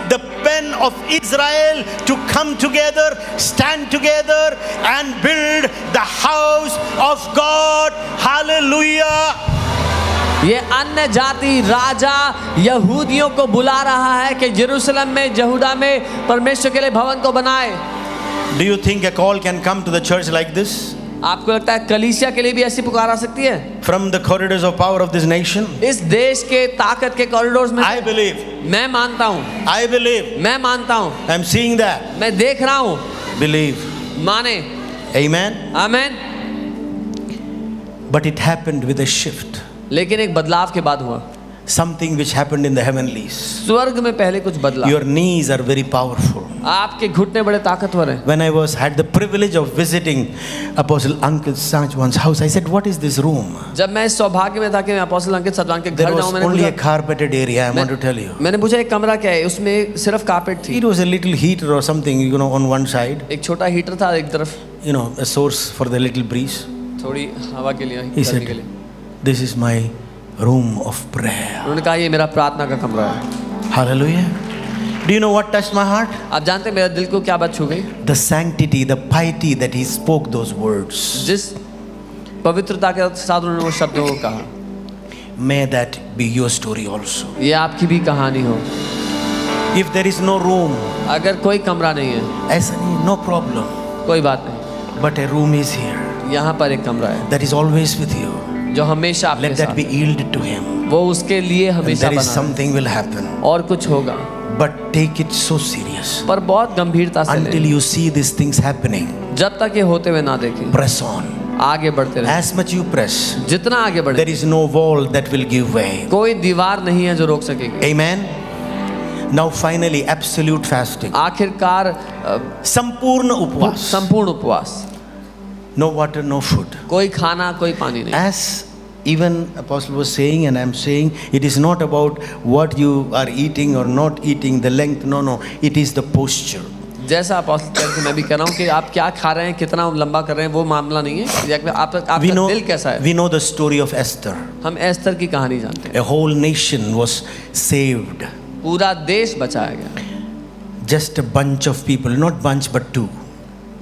Speaker 4: the pen of Israel to come together stand together and build the house of God hallelujah
Speaker 1: ये अन्य जाति राजा यहूदियों को बुला रहा है कि जेरूसलम में जहूदा में परमेश्वर के लिए भवन को बनाए।
Speaker 4: Do you think call can come to church like this
Speaker 1: आपको लगता है कलीसिया के लिए भी ऐसी पुकार आ सकती है?
Speaker 4: From the corridors of power of this nation
Speaker 1: इस देश के ताकत के कॉरिडोर में
Speaker 4: आई बिलीव
Speaker 1: मैं मानता हूँ।
Speaker 4: आई बिलीव
Speaker 1: मैं मानता हूँ।
Speaker 4: आई एम सींग
Speaker 1: मैं देख रहा हूँ।
Speaker 4: बिलीव
Speaker 1: माने।
Speaker 4: Amen.
Speaker 1: Amen.
Speaker 4: But it happened with a shift.
Speaker 1: लेकिन एक बदलाव के बाद हुआ
Speaker 4: Something which happened in the heavenlies.
Speaker 1: स्वर्ग में पहले कुछ बदला
Speaker 4: Your knees are very powerful.
Speaker 1: आपके घुटने बड़े ताकतवर हैं
Speaker 4: When I was had the privilege of visiting Apostle Uncle Sanchwan's house, I said, "What is this room?"
Speaker 1: जब मैं सौभाग्य में था कि मैं अपोस्टल अंकित सतवान के घर जाऊँ मैंने
Speaker 4: only a carpeted area. I want to tell you.
Speaker 1: मैंने पूछा एक कमरा क्या है उसमें सिर्फ़ कारपेट थी
Speaker 4: It was a little heater or something, you know, on one side.
Speaker 1: एक छोटा हीटर था एक तरफ़
Speaker 4: You know, a source for the little breeze.
Speaker 1: थोड़ी हवा के लिए
Speaker 4: He said,
Speaker 1: के लिए
Speaker 4: "This is my room of prayer."
Speaker 1: उन्होंने कहा ये मेरा प्रार्थना का कमरा है
Speaker 4: Hallelujah. Do you know what touched my heart?
Speaker 1: आप जानते हैं मेरे दिल को क्या बात छू गई
Speaker 4: The sanctity, the piety that he spoke those words.
Speaker 1: जिस पवित्रता के साथ उन्होंने वो शब्दों को कहा
Speaker 4: May that be your story also.
Speaker 1: ये आपकी भी कहानी हो
Speaker 4: If there is no room,
Speaker 1: अगर कोई कमरा नहीं है
Speaker 4: ऐसा नहीं, no problem.
Speaker 1: कोई बात नहीं
Speaker 4: But a room is here
Speaker 1: यहाँ पर एक कमरा है
Speaker 4: that is always with you.
Speaker 1: जो हमेशा आपके
Speaker 4: Let that be yielded to him.
Speaker 1: वो उसके लिए
Speaker 4: And
Speaker 1: हमेशा
Speaker 4: there is something will happen.
Speaker 1: और कुछ होगा
Speaker 4: But take it so serious.
Speaker 1: पर बहुत गंभीरता से
Speaker 4: Until you see these things happening,
Speaker 1: जब तक ये होते हुए ना देखें
Speaker 4: press on.
Speaker 1: आगे बढ़ते रहे
Speaker 4: As much you press,
Speaker 1: जितना आगे बढ़े
Speaker 4: there is no wall that will give way.
Speaker 1: कोई दीवार नहीं है जो रोक सकेगी
Speaker 4: Amen. Now, finally, absolute fasting.
Speaker 1: आखिरकार अ,
Speaker 4: Sampurna upvas.
Speaker 1: संपूर्ण उपवास
Speaker 4: No water, no food.
Speaker 1: कोई खाना कोई पानी नहीं
Speaker 4: As even apostle was saying and i'm saying it is not about what you are eating or not eating the length no no it is the posture
Speaker 1: जैसा apostle करके मैं भी कह रहा हूँ कि आप क्या खा रहे हैं कितना लंबा कर रहे हैं वो मामला नहीं है या कि आप
Speaker 4: we
Speaker 1: आपका
Speaker 4: know
Speaker 1: दिल कैसा है
Speaker 4: we know the story of esther
Speaker 1: हम एस्तर की कहानी जानते हैं
Speaker 4: a whole nation was saved
Speaker 1: पूरा देश बचाया गया
Speaker 4: just a bunch of people not bunch but two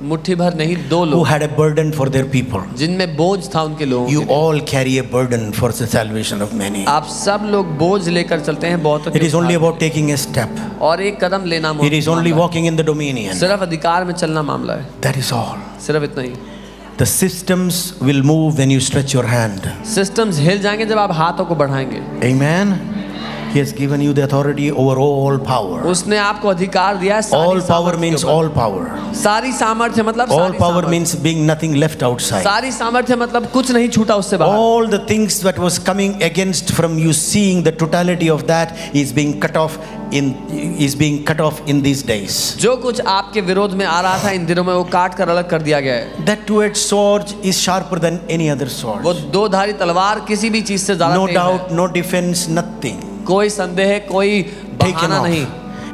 Speaker 1: मुट्ठी भर नहीं दो लोग।
Speaker 4: Had a burden for their people
Speaker 1: जिनमें बोझ था उनके लोगों
Speaker 4: you all carry a burden for the salvation of many
Speaker 1: आप सब लोग बोझ लेकर चलते हैं बहुत
Speaker 4: it is only about taking a step
Speaker 1: और एक कदम लेना
Speaker 4: it is only walking in the dominion
Speaker 1: सिर्फ़ अधिकार में चलना मामला है।
Speaker 4: दैट इज़ ऑल
Speaker 1: सिर्फ़ इतना ही।
Speaker 4: The systems will move when you stretch your hand
Speaker 1: systems हिल जाएँगे जब आप हाथों को बढ़ाएँगे।
Speaker 4: आमेन He has given you the authority over all power.
Speaker 1: उसने आपको अधिकार दिया है
Speaker 4: All power means all power.
Speaker 1: सारी सामर्थ्य मतलब
Speaker 4: All power means being nothing left outside.
Speaker 1: सारी सामर्थ्य मतलब कुछ नहीं छूटा उससे बाहर
Speaker 4: All the things that was coming against from you seeing the totality of that is being cut off in is being cut off in these days.
Speaker 1: जो कुछ आपके विरोध में आ रहा था इन दिनों में वो काट कर अलग कर दिया गया है
Speaker 4: That two-edged sword is sharper than any other sword.
Speaker 1: वो दो धारी तलवार किसी भी चीज़ से ज़्यादा
Speaker 4: No
Speaker 1: तेज है।
Speaker 4: doubt, no defense, nothing.
Speaker 1: कोई संदेह कोई बहाना नहीं.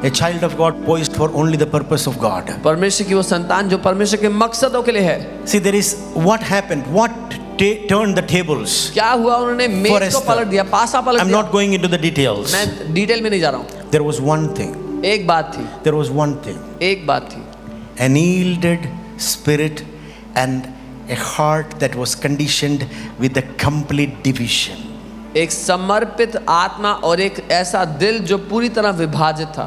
Speaker 4: A child of God poised for only the purpose of God.
Speaker 1: परमेश्वर की वो संतान जो परमेश्वर के मकसदों के लिए है
Speaker 4: See, there is what happened. What turned the tables?
Speaker 1: क्या हुआ उन्होंने मेज को. पलट दिया पासा पलट
Speaker 4: I'm
Speaker 1: दिया
Speaker 4: not going into the details.
Speaker 1: मैं डिटेल में नहीं जा रहा हूँ
Speaker 4: There was one thing.
Speaker 1: एक बात थी
Speaker 4: There was one thing.
Speaker 1: एक बात थी
Speaker 4: An yielded spirit and a heart that was conditioned with a complete division.
Speaker 1: एक समर्पित आत्मा और एक ऐसा दिल जो पूरी तरह विभाजित था।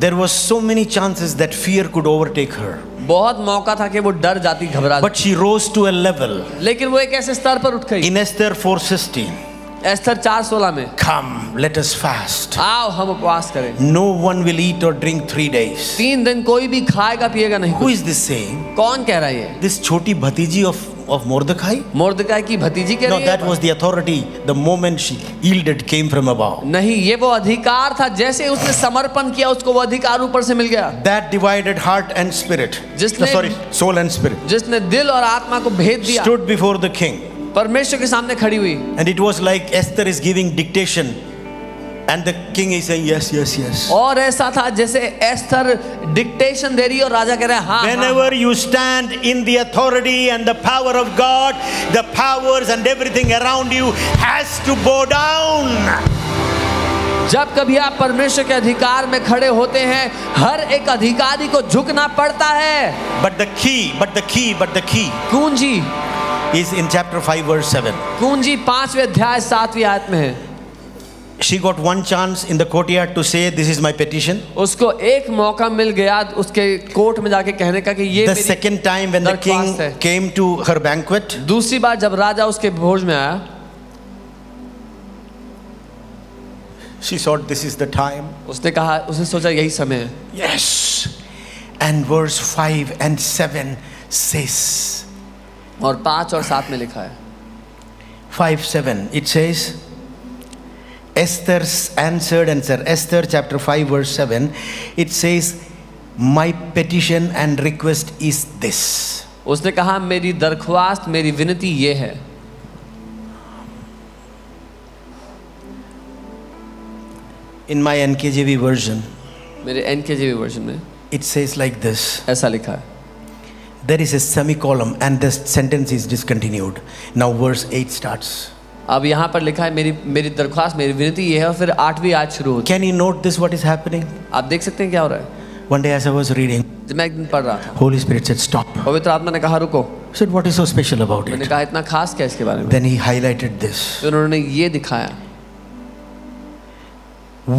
Speaker 4: There was so many chances that fear could overtake her
Speaker 1: बहुत मौका था कि वो डर जाती घबरा
Speaker 4: but she rose to a level
Speaker 1: लेकिन वो एक ऐसे स्तर पर उठ गई।
Speaker 4: In Esther four
Speaker 1: sixteen Esther चार सोलह में
Speaker 4: कम लेट अस फास्ट
Speaker 1: आओ हम उपवास करें।
Speaker 4: नो वन विल ईट और ड्रिंक थ्री डेज़
Speaker 1: तीन दिन कोई भी खाएगा पिएगा नहीं
Speaker 4: हु
Speaker 1: कौन कह रहा है दिस
Speaker 4: छोटी भतीजी ऑफ़. Of Mordecai?
Speaker 1: मोर्दकाई की भतीजी कह
Speaker 4: No,
Speaker 1: रही
Speaker 4: that was the authority. The moment she yielded came from above.
Speaker 1: नहीं ये वो अधिकार था जैसे उसने समर्पण किया उसको वो अधिकार ऊपर से मिल गया
Speaker 4: That divided heart and spirit.
Speaker 1: Just
Speaker 4: No, sorry, soul and spirit.
Speaker 1: जिसने दिल और आत्मा को भेद दिया
Speaker 4: Stood before the king.
Speaker 1: परमेश्वर के सामने खड़ी हुई
Speaker 4: And it was like Esther is giving dictation And the king is saying, Yes, yes, yes.
Speaker 1: और ऐसा था जैसे एस्थर डिक्टेशन दे रही है और राजा कह रहे हैं हाँ, हाँ, हाँ
Speaker 4: Whenever you stand in the authority and the power of God, the powers and everything around you has to bow down.
Speaker 1: जब कभी आप परमेश्वर के अधिकार में खड़े होते हैं हर एक अधिकारी को झुकना पड़ता है
Speaker 4: But the key, but the key, but the key
Speaker 1: कुंजी
Speaker 4: is in chapter 5, verse 7.
Speaker 1: कुंजी पाँचवें अध्याय सातवीं आयत में है
Speaker 4: She got one chance in the courtyard to say, This is my petition.
Speaker 1: उसको एक मौका मिल गया उसके कोर्ट में जाके कहने का कि ये
Speaker 4: The
Speaker 1: मेरी
Speaker 4: second time, when the king
Speaker 1: दरख्वास्त है।
Speaker 4: came to her banquet,
Speaker 1: दूसरी बार जब राजा उसके भोज में आया
Speaker 4: she thought, This is the time.
Speaker 1: उसने कहा उसने सोचा यही समय है
Speaker 4: Yes. And verse 5 and 7 says,
Speaker 1: और पांच और सात में लिखा है
Speaker 4: 5 7, it says, Esther answered and said, Esther chapter 5, verse 7, it says, My petition and request is this.
Speaker 1: उसने कहा मेरी दरख्वास्त मेरी विनती ये है
Speaker 4: In my NKJV version,
Speaker 1: मेरे एन के वर्जन में
Speaker 4: it says like this
Speaker 1: ऐसा लिखा है
Speaker 4: there is a semicolon and the sentence is discontinued. Now, verse 8 starts.
Speaker 1: अब यहाँ पर लिखा है मेरी मेरी दरख्वास्त मेरी विनती ये है और फिर आठवीं आज शुरू होती
Speaker 4: Can you note this? What is happening?
Speaker 1: है आप देख सकते हैं क्या हो रहा है
Speaker 4: One day, as I was reading,
Speaker 1: मैं एक दिन पढ़ रहा था
Speaker 4: Holy Spirit said, Stop.
Speaker 1: पवित्र आत्मा ने कहा रुको
Speaker 4: said, What is so special about it? मैंने?
Speaker 1: कहा इतना खास क्या है इसके बारे में
Speaker 4: Then he highlighted this.
Speaker 1: उन्होंने ये दिखाया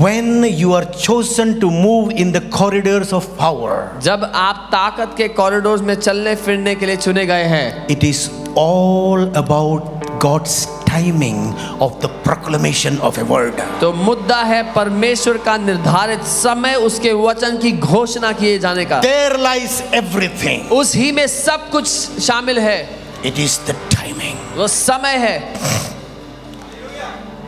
Speaker 4: When you are chosen to move in the corridors of power,
Speaker 1: जब आप ताकत के कॉरिडोर्स में चलने फिरने के लिए चुने गए हैं
Speaker 4: it is all about God's timing of the proclamation of a word.
Speaker 1: तो मुद्दा है परमेश्वर का निर्धारित समय उसके वचन की घोषणा किए जाने का
Speaker 4: There lies everything.
Speaker 1: उस ही में सब कुछ शामिल है
Speaker 4: It is the timing.
Speaker 1: वो समय है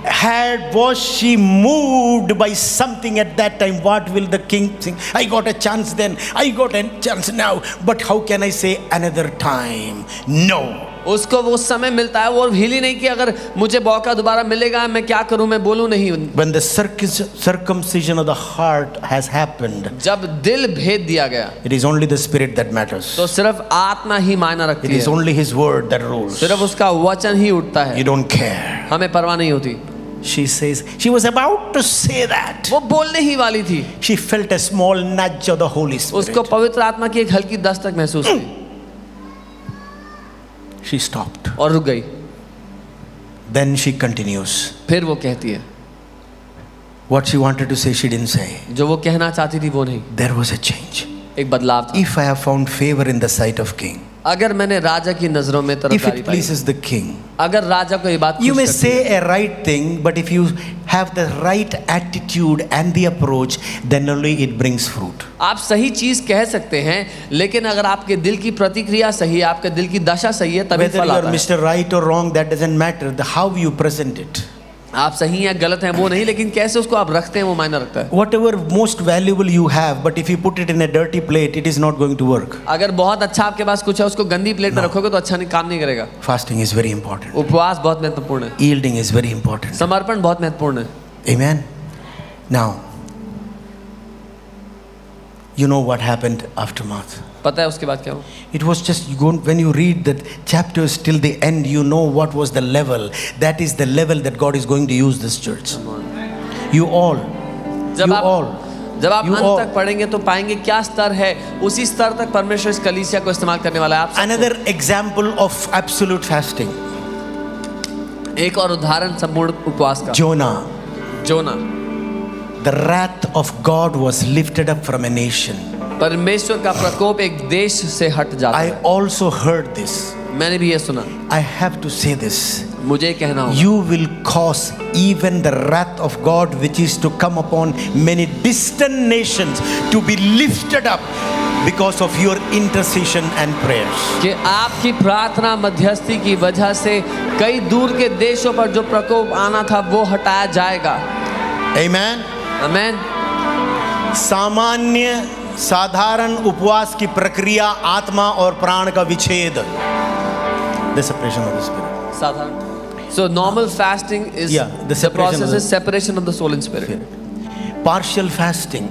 Speaker 4: Had was she moved by something at that time? What will the king think? I got a chance then, I got a chance now, but how can I say another time? No.
Speaker 1: उसको वो समय मिलता है वो हिल ही नहीं कि अगर मुझे मौका दोबारा मिलेगा मैं क्या करूँ मैं बोलूँ नहीं
Speaker 4: When the circumcision of the heart has happened,
Speaker 1: जब दिल भेद दिया गया
Speaker 4: it is only the spirit that matters.
Speaker 1: तो सिर्फ़ आत्मा ही मायना रखती
Speaker 4: It
Speaker 1: रखती
Speaker 4: is
Speaker 1: है
Speaker 4: only his word that rules.
Speaker 1: सिर्फ़ उसका वचन ही उठता है You
Speaker 4: don't care.
Speaker 1: हमें परवाह नहीं होती
Speaker 4: She says, she was about to say that.
Speaker 1: वो बोलने ही वाली थी
Speaker 4: She felt a small nudge of the Holy spirit उसको
Speaker 1: पवित्र आत्मा की एक हल्की दस्तक महसूस हुई
Speaker 4: She stopped.
Speaker 1: और रुक गई
Speaker 4: Then she continues.
Speaker 1: फिर वो कहती है
Speaker 4: What she wanted to say, she didn't say.
Speaker 1: जो वो कहना चाहती थी वो नहीं
Speaker 4: There was a change.
Speaker 1: एक बदलाव था
Speaker 4: If I have found favor in the sight of king,
Speaker 1: अगर मैंने राजा की नज़रों में तरफ़
Speaker 4: प्लीज़ द किंग
Speaker 1: अगर राजा को ये बात
Speaker 4: you may say right thing but if you have the right attitude and the approach then only it brings fruit
Speaker 1: आप सही चीज़ कह सकते हैं लेकिन अगर आपके दिल की प्रतिक्रिया सही है आपके दिल की दशा सही है तभी फल आता है।
Speaker 4: मिस्टर राइट और wrong that doesn't matter the how you present it
Speaker 1: आप सही हैं गलत हैं वो नहीं लेकिन कैसे उसको आप रखते हैं वो मायने रखता है।
Speaker 4: Whatever most valuable you have but if you put it in a dirty plate it is not going to work
Speaker 1: अगर बहुत अच्छा आपके पास कुछ है उसको गंदी प्लेट no. में रखोगे तो अच्छा नहीं काम नहीं करेगा।
Speaker 4: फास्टिंग इज़ वेरी इंपॉर्टेंट
Speaker 1: उपवास बहुत महत्वपूर्ण है।
Speaker 4: यील्डिंग इज़ वेरी इंपॉर्टेंट
Speaker 1: समर्पण बहुत महत्वपूर्ण है।
Speaker 4: Amen now you know what happened after Martha
Speaker 1: पता है उसके बाद क्या हुआ?
Speaker 4: It was just you got when you read that chapter till the end you know what was the level that is the level that God is going to use this church you all
Speaker 1: जब आप
Speaker 4: all
Speaker 1: जब आप अंत तक पढ़ेंगे तो पाएँगे क्या स्तर है। उसी स्तर तक परमेश्वर इस कलीसिया को इस्तेमाल करने वाला है। आप
Speaker 4: another example of absolute fasting
Speaker 1: एक और उदाहरण संपूर्ण उपवास का।
Speaker 4: Jonah
Speaker 1: Jonah
Speaker 4: the wrath of God was lifted up from a nation
Speaker 1: परमेश्वर का प्रकोप एक देश से हट जाता
Speaker 4: I
Speaker 1: है
Speaker 4: also heard this.
Speaker 1: मैंने भी ये सुना
Speaker 4: I have to say this.
Speaker 1: मुझे कहना होगा
Speaker 4: You will cause even the wrath of God, which is to come upon many distant nations, to be lifted up because of your intercession and prayers.
Speaker 1: कि आपकी प्रार्थना मध्यस्थी की वजह से कई दूर के देशों पर जो प्रकोप आना था वो हटाया जाएगा
Speaker 4: Amen.
Speaker 1: आमेन
Speaker 4: सामान्य साधारण उपवास की प्रक्रिया आत्मा और प्राण का विच्छेद the separation of the spirit
Speaker 1: साधारण So normal fasting is
Speaker 4: Yeah, the
Speaker 1: the,
Speaker 4: separation
Speaker 1: process
Speaker 4: of the-
Speaker 1: is separation of the soul and spirit.
Speaker 4: Partial fasting.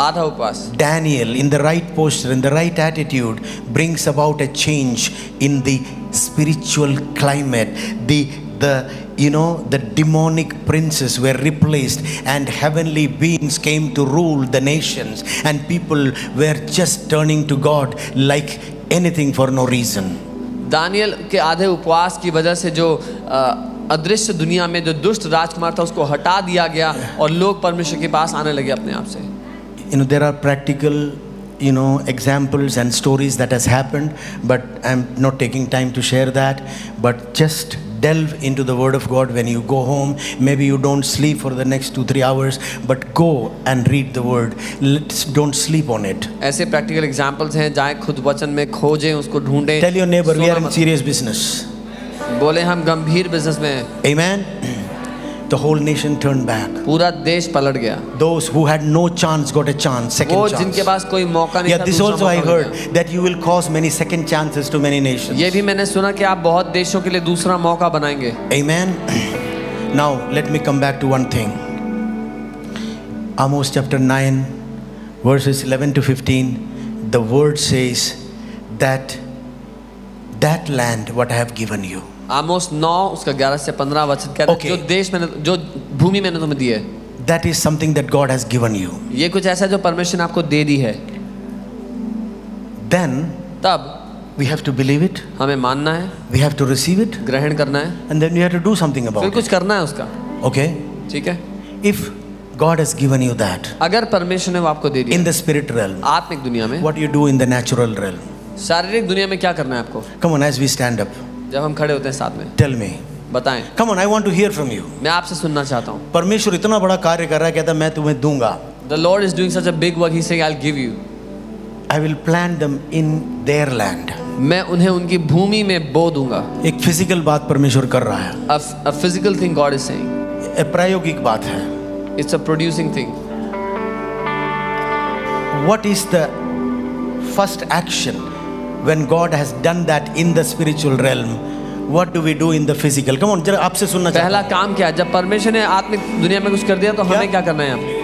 Speaker 1: आधा उपवास
Speaker 4: Daniel, in the right posture, in the right attitude, brings about a change in the spiritual climate. The the you know the demonic princes were replaced and heavenly beings came to rule the nations and people were just turning to god like anything for no reason
Speaker 1: Daniel के आधे उपवास की वजह से जो अ, अदृश्य दुनिया में जो दुष्ट राजकुमार था उसको हटा दिया गया और लोग परमेश्वर के पास आने लगे अपने आप से
Speaker 4: you know there are practical you know examples and stories that has happened but i'm not taking time to share that but just delve into the word of god when you go home maybe you don't sleep for the next 2 3 hours but go and read the word Let's, don't sleep on it
Speaker 1: ऐसे practical examples हैं जाए खुद वचन में खोजें उसको ढूंढें
Speaker 4: tell your neighbor we
Speaker 1: सोना
Speaker 4: are in
Speaker 1: मत-
Speaker 4: serious business
Speaker 1: बोले हम गंभीर बिजनेस में हैं
Speaker 4: amen the whole nation turned back
Speaker 1: पूरा देश पलट गया
Speaker 4: those who had no chance got a chance second
Speaker 1: वो
Speaker 4: chance
Speaker 1: जिनके पास कोई मौका नहीं
Speaker 4: yeah
Speaker 1: था
Speaker 4: this
Speaker 1: दूसरा
Speaker 4: also i
Speaker 1: मौका मिल
Speaker 4: heard
Speaker 1: गया।
Speaker 4: that you will cause many second chances to many nations
Speaker 1: ये भी मैंने सुना कि आप बहुत देशों के लिए दूसरा मौका बनाएंगे
Speaker 4: Amen. [CLEARS THROAT] Now, let me come back to one thing. Amos chapter 9, verses 11 to 15, the word says that that land what I have given you.
Speaker 1: आमोस 9 उसका 11 से 15 वचन कहता है
Speaker 4: Okay.
Speaker 1: जो देश मैंने जो भूमि मैंने तुम्हें दी है
Speaker 4: That is something that God has given you.
Speaker 1: ये कुछ ऐसा जो परमेश्वर ने आपको दे दी है
Speaker 4: Then
Speaker 1: तब
Speaker 4: we have to believe it,
Speaker 1: हमें मानना है
Speaker 4: we have to receive it,
Speaker 1: ग्रहण करना है
Speaker 4: and then we have to do something about it.
Speaker 1: कुछ करना है उसका
Speaker 4: Okay?
Speaker 1: ठीक है
Speaker 4: If God has given you that
Speaker 1: अगर परमेश्वर ने वो आपको दे
Speaker 4: in the spirit realm,
Speaker 1: आत्मिक दुनिया में
Speaker 4: what you do in the natural realm?
Speaker 1: शारीरिक दुनिया में क्या करना है आपको
Speaker 4: Come on, as we stand up,
Speaker 1: जब हम खड़े होते हैं साथ में।
Speaker 4: टेल मी
Speaker 1: बताएँ।
Speaker 4: Come on I want to hear from you
Speaker 1: मैं आपसे सुनना चाहता हूँ।
Speaker 4: परमेश्वर इतना बड़ा कार्य कर रहा है कहता मैं तुम्हें दूँगा.
Speaker 1: The Lord is doing such a big work he saying I will give you
Speaker 4: I will plant them in their land
Speaker 1: मैं उन्हें उनकी भूमि में बो दूँगा।
Speaker 4: एक फ़िज़िकल बात परमेश्वर कर रहा है।
Speaker 1: A physical thing God is saying
Speaker 4: ए प्रायोगिक बात है।
Speaker 1: It's a producing thing
Speaker 4: what is the first action when god has done that in the spiritual realm what do we do in the physical come on जरा आपसे सुनना चाहता
Speaker 1: पहला काम क्या है जब परमेश्वर ने आत्मिक दुनिया में कुछ कर दिया तो? हमें क्या करना है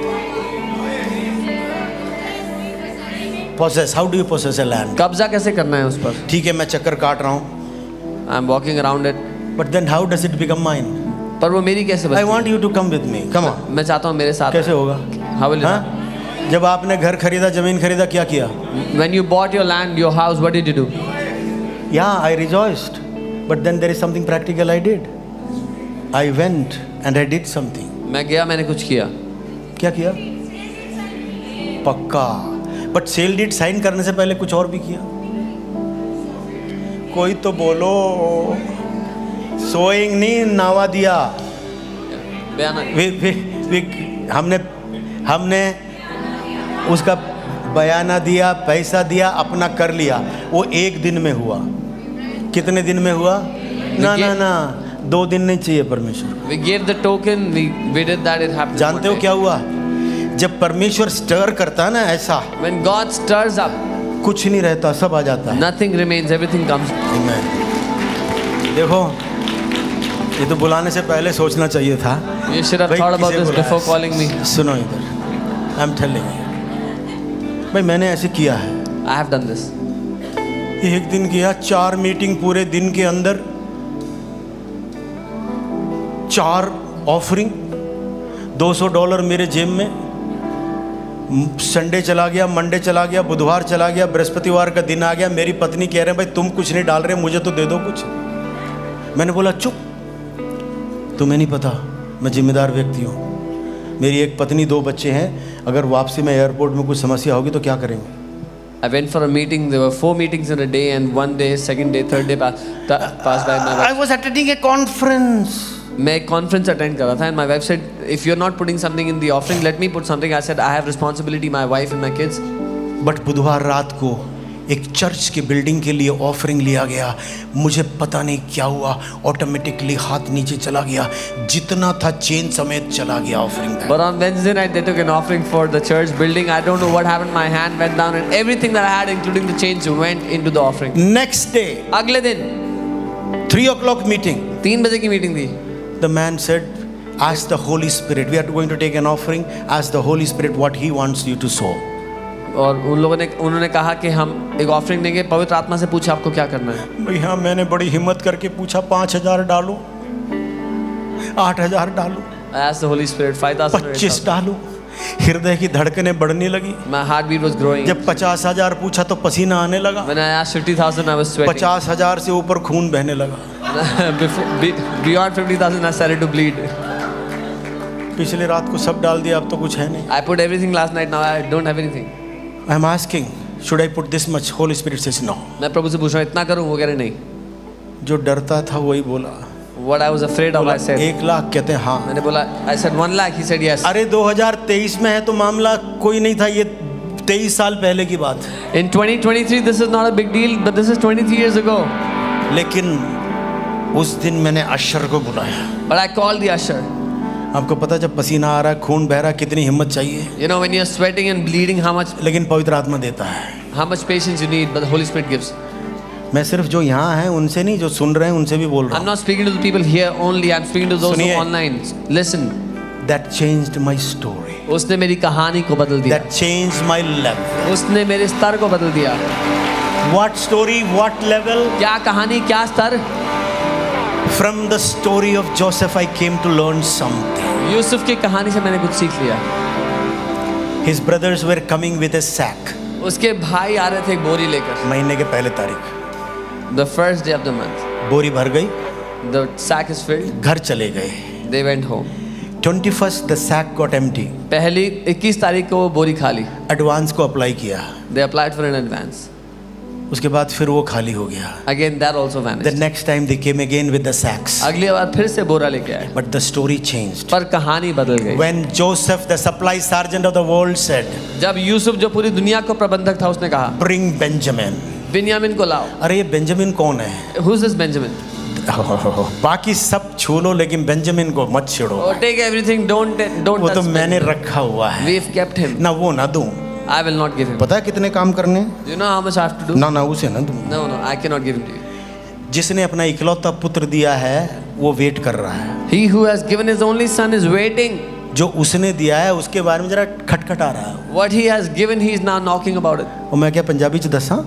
Speaker 4: possess how do you possess a land
Speaker 1: कब्जा कैसे करना है उस पर
Speaker 4: ठीक है मैं चक्कर काट रहा हूँ
Speaker 1: I am walking around it
Speaker 4: but then how does it become mine
Speaker 1: पर वो मेरी कैसे
Speaker 4: i
Speaker 1: बनती
Speaker 4: want you to come with me come on
Speaker 1: है? मैं चाहता हूँ मेरे साथ
Speaker 4: कैसे होगा
Speaker 1: How will it
Speaker 4: हाँ? जब आपने घर खरीदा ज़मीन खरीदा क्या किया?
Speaker 1: When you bought your land your house what did do
Speaker 4: yeah I rejoiced but then there is something practical I did I went and I did something
Speaker 1: मैं गया मैंने कुछ किया।
Speaker 4: क्या किया? पक्का। बट सेल डीड साइन करने से पहले कुछ और भी किया? कोई तो बोलो। सोइंग नहीं नावा दिया। वे, वे, वे, हमने हमने उसका बयाना दिया पैसा दिया अपना कर लिया। वो एक दिन में हुआ। कितने दिन में हुआ? ना ना ना। दो दिन नहीं चाहिए परमेश्वर।
Speaker 1: टोकन
Speaker 4: जानते हो क्या हुआ? जब परमेश्वर स्टर करता ना ऐसा
Speaker 1: When God stirs up,
Speaker 4: कुछ नहीं रहता सब आ जाता है।
Speaker 1: Nothing remains, everything
Speaker 4: देखो ये तो बुलाने से पहले सोचना चाहिए था। सुनो इधर। आई एम टेलिंग यू भाई मैंने ऐसे किया है।
Speaker 1: I have done this.
Speaker 4: एक दिन किया चार मीटिंग पूरे दिन के अंदर। चार ऑफरिंग 200 डॉलर मेरे जेब में। संडे चला गया मंडे चला गया बुधवार चला गया बृहस्पतिवार का दिन आ गया। मेरी पत्नी कह रहे हैं भाई तुम कुछ नहीं डाल रहे मुझे तो दे दो कुछ। मैंने बोला चुप। तुम्हें नहीं पता मैं जिम्मेदार व्यक्ति हूँ। मेरी एक पत्नी दो बच्चे हैं। अगर वापसी में एयरपोर्ट में कुछ समस्या होगी तो क्या करेंगे
Speaker 1: I went for a meeting. There were four meetings in a day, and one day, second day, third day pass, ta- passed by. My
Speaker 4: I
Speaker 1: wife,
Speaker 4: was attending a conference
Speaker 1: मैं एक conference attend कर रहा था, and my wife said, "If you're not putting something in the offering, let me put something." I said, "I have responsibility, my wife and my kids."
Speaker 4: But बुधवार रात को एक church के बिल्डिंग के लिए ऑफरिंग लिया गया। मुझे पता नहीं क्या हुआ। ऑटोमेटिकली हाथ नीचे चला गया। जितना था चेन समेत चला गया offering
Speaker 1: but on Wednesday night they took an offering for the church building I don't know what happened my hand went down and everything that I had including the change went into the offering
Speaker 4: next day
Speaker 1: अगले दिन
Speaker 4: 3 o'clock meeting
Speaker 1: 3 baje ki meeting thi
Speaker 4: the man said ask the holy spirit. We are going to take an offering. Ask the holy spirit what he wants you to sow.
Speaker 1: और उन लोगों ने उन्होंने कहा कि हम एक ऑफरिंग देंगे पवित्र आत्मा से पूछे आपको क्या करना है?
Speaker 4: भैया मैंने बड़ी हिम्मत करके पूछा पाँच हज़ार डालो आठ हज़ार डालो
Speaker 1: asked the Holy Spirit 5000
Speaker 4: पच्चीस
Speaker 1: 8000
Speaker 4: डालो। हृदय की धड़कनें बढ़ने लगी।
Speaker 1: My heartbeat was growing.
Speaker 4: जब पचास हज़ार पूछा तो पसीना आने लगा।
Speaker 1: When I asked 50000 I was sweating.
Speaker 4: पचास हज़ार से ऊपर खून बहने लगा। [LAUGHS]
Speaker 1: Before, be, Beyond 50000 I started to bleed.
Speaker 4: पिछले रात को सब डाल दिया अब तो कुछ है नहीं।
Speaker 1: I put everything last night now I don't have anything.
Speaker 4: I am asking should I put this much Holy Spirit से नो
Speaker 1: मैं प्रभु से पूछ रहा हूँ इतना करूँ? वो कह रहे नहीं.
Speaker 4: जो डरता था वही बोला।
Speaker 1: What I was afraid of I said
Speaker 4: एक लाख? कहते हैं हाँ.
Speaker 1: मैंने बोला I said one lakh. He said yes.
Speaker 4: अरे 2023 में है तो मामला कोई नहीं था ये 23 साल पहले की बात।
Speaker 1: In 2023 this is not a big deal but this is 23 years ago.
Speaker 4: लेकिन उस दिन मैंने अशर को बुलाया।
Speaker 1: But I called the usher.
Speaker 4: आपको पता जब पसीना आ रहा है खून बह रहा है कितनी हिम्मत चाहिए।
Speaker 1: You know when you're sweating and bleeding how much
Speaker 4: लेकिन पवित्र आत्मा देता है।
Speaker 1: How much patience you need but the Holy Spirit gives.
Speaker 4: मैं सिर्फ़ जो यहाँ हैं उनसे नहीं जो सुन रहे हैं उनसे भी बोल रहा हूँ।
Speaker 1: not speaking to the people here only I'm speaking to those who
Speaker 4: सुनिए।
Speaker 1: are online. Listen.
Speaker 4: That changed my story
Speaker 1: उसने मेरी कहानी को बदल दिया।
Speaker 4: दैट चेंज माई लेवल
Speaker 1: उसने मेरे स्तर को बदल दिया।
Speaker 4: व्हाट स्टोरी व्हाट लेवल
Speaker 1: क्या कहानी क्या स्तर?
Speaker 4: From the story of Joseph I came to learn something
Speaker 1: Yusuf की कहानी से मैंने कुछ सीख लिया।
Speaker 4: His brothers were coming with a sack
Speaker 1: उसके भाई आ रहे थे एक बोरी लेकर।
Speaker 4: महीने के पहले तारीख।
Speaker 1: The first day of the month
Speaker 4: बोरी भर गई।
Speaker 1: द sack is filled
Speaker 4: घर चले गए।
Speaker 1: They went home
Speaker 4: twenty first the sack got empty
Speaker 1: पहली 21 तारीख को वो बोरी खाली
Speaker 4: एडवांस को अप्लाई किया।
Speaker 1: They applied for an advance
Speaker 4: उसके बाद फिर वो खाली हो गया।
Speaker 1: Again that also vanished
Speaker 4: the next time they came again with the sacks
Speaker 1: अगली बार फिर से बोरा लेके आए।
Speaker 4: बट द स्टोरी चेंज्ड
Speaker 1: पर कहानी बदल गई।
Speaker 4: When Joseph the supply sergeant of the world said
Speaker 1: जब यूसुफ जो पूरी दुनिया का प्रबंधक था उसने कहा
Speaker 4: ब्रिंग बेंजामिन
Speaker 1: बेंजामिन को लाओ।
Speaker 4: अरे ये बेंजामिन कौन है?
Speaker 1: हु इज़ दिस बेंजामिन
Speaker 4: बाकी सब छोड़ो लेकिन बेंजामिन को मत छोड़ो।
Speaker 1: टेक एवरीथिंग डोंट डोंट
Speaker 4: वो तो मैंने रखा हुआ है।
Speaker 1: वी हैव केप्ट हिम
Speaker 4: ना वो ना दूँ।
Speaker 1: i will not give him
Speaker 4: पता है कितने काम करने हैं?
Speaker 1: do you know how much i have to do
Speaker 4: ना ना उसे ना दूं
Speaker 1: no no i cannot give him to you
Speaker 4: जिसने अपना इकलौता पुत्र दिया है वो वेट कर रहा है
Speaker 1: he who has given his only son is waiting
Speaker 4: जो उसने दिया है उसके बारे में जरा खटखटा रहा है
Speaker 1: what he has given he is now knocking about it
Speaker 4: और मैं क्या पंजाबी च दसा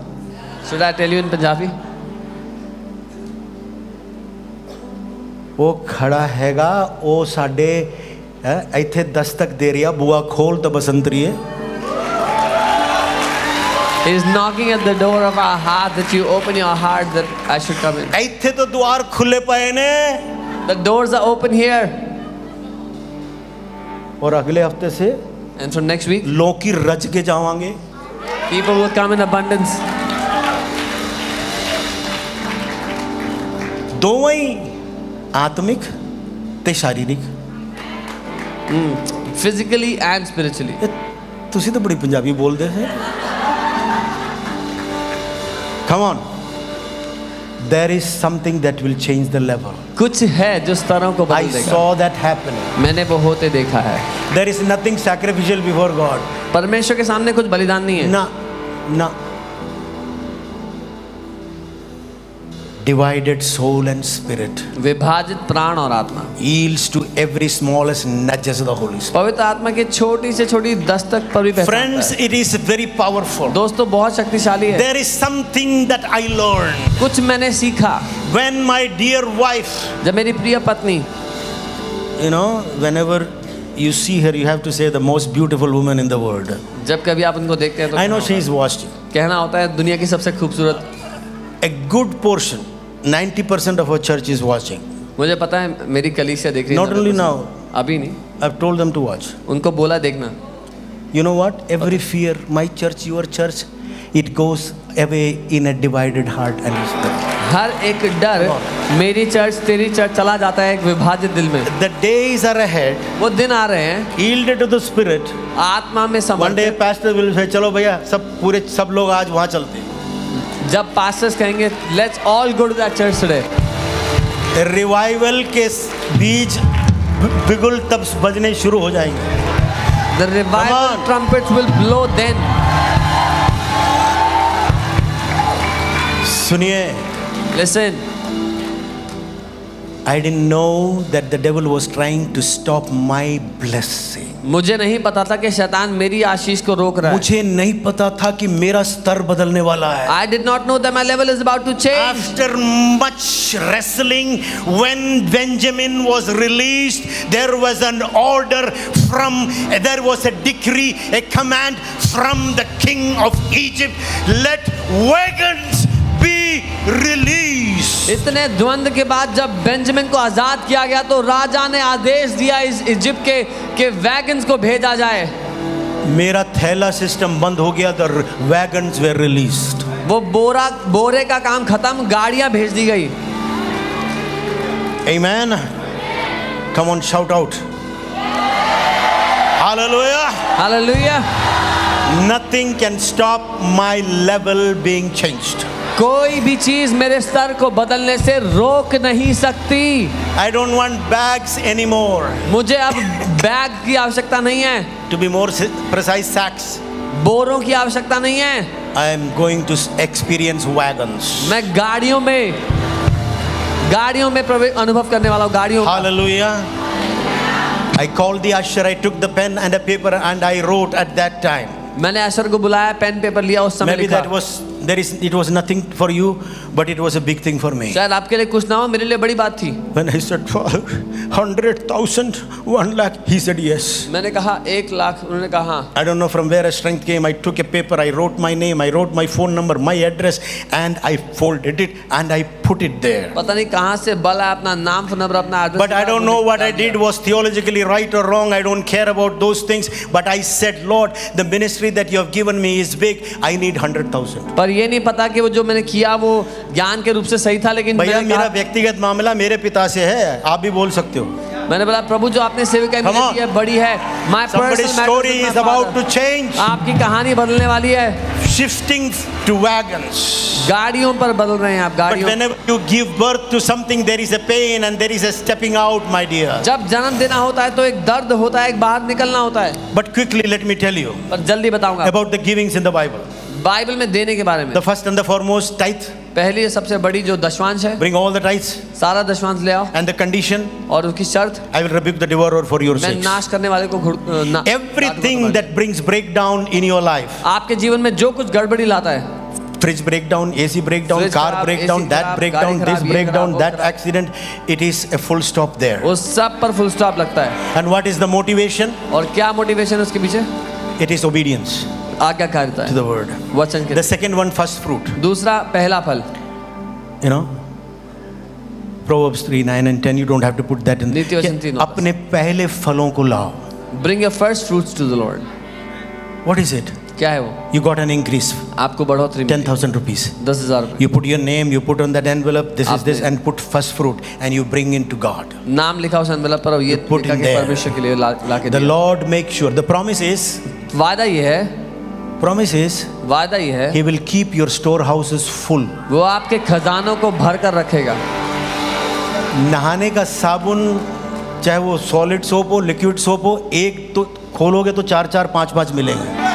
Speaker 1: should i tell you in punjabi
Speaker 4: ਉਹ ਖੜਾ ਹੈਗਾ ਉਹ ਸਾਡੇ ਹੈਂ, ਇੱਥੇ ਦਸਤਕ ਦੇ ਰਿਹਾ ਬੂਆ ਖੋਲ ਤਾਂ ਬਸੰਤਰੀਏ
Speaker 1: he is knocking at the door of our heart that you open your heart that i should come in
Speaker 4: ਇੱਥੇ ਤਾਂ ਦੁਆਰ ਖੁੱਲੇ ਪਏ ਨੇ
Speaker 1: the doors are open here
Speaker 4: और अगले हफ्ते से
Speaker 1: and from next week
Speaker 4: ਲੋਕੀ ਰਜ ਕੇ ਜਾਵਾਂਗੇ
Speaker 1: people will come in abundance
Speaker 4: ਦੋਵੇਂ ਹੀ ਆਤਮਿਕ ਤੇ ਸ਼ਾਰੀਰਿਕ
Speaker 1: physically and spiritually
Speaker 4: ਇਹ ਤੁਸੀਂ ਤਾਂ ਬੜੀ ਪੰਜਾਬੀ ਬੋਲਦੇ ਸੀ Come on. There is something that will change the level.
Speaker 1: कुछ है जो स्तरों को बदल देगा.
Speaker 4: I saw that happen.
Speaker 1: मैंने वो होते देखा है.
Speaker 4: There is nothing sacrificial before God.
Speaker 1: परमेश्वर के सामने कुछ बलिदान नहीं है.
Speaker 4: ना, ना. Divided soul and spirit
Speaker 1: विभाजित प्राण और आत्मा
Speaker 4: yields to every smallest nudges of the Holy Spirit.
Speaker 1: पवित्र आत्मा की छोटी से छोटी दस्तक पर भी
Speaker 4: Friends, it is very powerful.
Speaker 1: दोस्तों बहुत शक्तिशाली है
Speaker 4: There is something that I learned
Speaker 1: कुछ मैंने सीखा
Speaker 4: when my dear wife,
Speaker 1: जब मेरी प्रिय पत्नी
Speaker 4: you know, whenever you see her, you have to say the most beautiful woman in the world.
Speaker 1: जब कभी आप उनको देखते हैं तो
Speaker 4: I know she is watched.
Speaker 1: कहना होता है दुनिया की सबसे खूबसूरत
Speaker 4: A good portion, 90% of our church is watching.
Speaker 1: मुझे पता है मेरी कलीसिया देख रही है
Speaker 4: Not only
Speaker 1: 90%।
Speaker 4: now.
Speaker 1: अभी नहीं
Speaker 4: I've told them to watch.
Speaker 1: उनको बोला देखना
Speaker 4: You know what? Every fear, my church, your church, it goes away in a divided heart and spirit.
Speaker 1: हर एक डर मेरी चर्च तेरी चर्च चला जाता है एक विभाजित दिल में
Speaker 4: The days are ahead,
Speaker 1: वो दिन आ रहे हैं
Speaker 4: yielded to the spirit.
Speaker 1: आत्मा में
Speaker 4: One
Speaker 1: समर्पित
Speaker 4: day pastor will say, चलो भैया सब पूरे सब लोग आज वहाँ चलते हैं
Speaker 1: जब पास्टर्स कहेंगे let's all go to that church today
Speaker 4: revival के बीज बिगुल तब बजने शुरू हो जाएँगे।
Speaker 1: The
Speaker 4: revival.
Speaker 1: Trumpets will blow then
Speaker 4: सुनिए।
Speaker 1: Listen
Speaker 4: I didn't know that the devil was trying to stop my blessing.
Speaker 1: मुझे नहीं पता था कि शैतान मेरी आशीष को रोक रहा है।
Speaker 4: मुझे नहीं पता था कि मेरा स्तर बदलने वाला है।
Speaker 1: I did not know that my level is about to change
Speaker 4: after much wrestling when Benjamin was released there was an order from there was a decree a command from the king of Egypt let wagons be released
Speaker 1: इतने द्वंद के बाद जब Benjamin को आज़ाद किया गया तो राजा ने आदेश दिया इस इजिप्ट के कि वैगन्स को भेजा जाए
Speaker 4: मेरा थैला सिस्टम बंद हो गया द वैगन्स वेर रिलीज्ड
Speaker 1: वो बोरा बोरे का काम खत्म गाड़ियाँ भेज दी गई
Speaker 4: Amen. Come on, shout out. Hallelujah.
Speaker 1: Hallelujah
Speaker 4: Nothing can stop my level being changed.
Speaker 1: कोई भी चीज़ मेरे स्तर को बदलने से रोक नहीं सकती।
Speaker 4: I don't want bag any more
Speaker 1: मुझे अब बैग की आवश्यकता नहीं है।
Speaker 4: To be more precise sacks
Speaker 1: बोरों की आवश्यकता नहीं है।
Speaker 4: I am going to experience wagon
Speaker 1: मैं गाड़ियों में गाड़ियों में अनुभव करने वाला हूँ गाड़ियों
Speaker 4: Hallelujah. I called the usher. I took the pen and a paper and I wrote at that time.
Speaker 1: मैंने असर को बुलाया पेन पेपर लिया उस समय
Speaker 4: Maybe that was there is it was nothing for you, but it was a big thing for me.
Speaker 1: शायद आपके लिए कुछ ना हो मेरे लिए बड़ी बात थी
Speaker 4: When I said hundred thousand, one lakh, he said yes.
Speaker 1: मैंने कहा एक लाख उन्होंने कहा हाँ
Speaker 4: I don't know from where a strength came. I took a paper, I wrote my name, I wrote my phone number, my address, and I folded it and I put it there.
Speaker 1: पता नहीं कहाँ से बल है अपना नाम phone number अपना address
Speaker 4: But I don't know what I did was theologically right or wrong. I don't care about those things. But I said, Lord, the ministry that you have given me is big. I need 100,000.
Speaker 1: पर और ये नहीं पता कि वो जो मैंने किया वो ज्ञान के रूप से सही था लेकिन
Speaker 4: भैया मेरा व्यक्तिगत मामला मेरे पिता से है आप भी बोल सकते हो।
Speaker 1: मैंने बोला प्रभु जो आपने सेविका है बड़ी है।
Speaker 4: My story is about to change
Speaker 1: आपकी कहानी बदलने वाली है।
Speaker 4: शिफ्टिंग टू वैगन
Speaker 1: गाड़ियों पर बदल रहे हैं आप गाड़ियों।
Speaker 4: You give birth to something there is a pain and there is a stepping out my dear
Speaker 1: जब जन्म देना होता है तो एक दर्द होता है एक बाहर निकलना होता है।
Speaker 4: But quickly let me tell you
Speaker 1: जल्दी बताऊँगा।
Speaker 4: About the givings in the Bible
Speaker 1: Bible में देने के बारे में।
Speaker 4: The first and the foremost tithe
Speaker 1: पहली सबसे बड़ी जो दशवांश है
Speaker 4: ब्रिंग ऑल द टाइथ
Speaker 1: सारा दशवांश ले आओ।
Speaker 4: एंड द कंडीशन
Speaker 1: और उसकी शर्त
Speaker 4: I will rebuke the devourer for your sakes
Speaker 1: नाश करने वाले को
Speaker 4: everything that brings break down in your life
Speaker 1: आपके जीवन में जो कुछ गड़बड़ी लाता है।
Speaker 4: Fridge break down A
Speaker 1: C
Speaker 4: break
Speaker 1: down
Speaker 4: car
Speaker 1: break
Speaker 4: down
Speaker 1: that
Speaker 4: break
Speaker 1: down
Speaker 4: this
Speaker 1: break down
Speaker 4: that accident it is a full stop there
Speaker 1: वो सब पर फुल स्टॉप लगता है।
Speaker 4: And what is the motivation
Speaker 1: और क्या motivation है उसके पीछे?
Speaker 4: It is obedience
Speaker 1: आज्ञाकारिता
Speaker 4: to
Speaker 1: है
Speaker 4: the word.
Speaker 1: वचन के
Speaker 4: The second one, first fruit.
Speaker 1: दूसरा पहला फल
Speaker 4: You know, Proverbs 3 9 and 10, you don't have to put that in.
Speaker 1: नीति वचन तीन
Speaker 4: कि अपने पहले फलों को लाओ.
Speaker 1: Bring your first fruits to the Lord
Speaker 4: What is it?
Speaker 1: क्या है वो?
Speaker 4: यू गॉट एन इंक्रीज
Speaker 1: आपको बढ़ोतरी टेन
Speaker 4: थाउज़ेंड रुपीज़
Speaker 1: दस हज़ार
Speaker 4: you put your name you put on that envelope this is this and put first fruit and you bring in to God
Speaker 1: नाम लिखा उस एनवेलप पर ये के लिए
Speaker 4: the Lord make sure the promise is
Speaker 1: वादा ये है।
Speaker 4: प्रॉमिस
Speaker 1: वादा ये है।
Speaker 4: He will keep your storehouses full
Speaker 1: वो आपके खजानों को भर कर रखेगा।
Speaker 4: नहाने का साबुन चाहे वो सॉलिड सोप हो लिक्विड सोप हो एक तो खोलोगे तो चार चार पाँच पाँच मिलेंगे।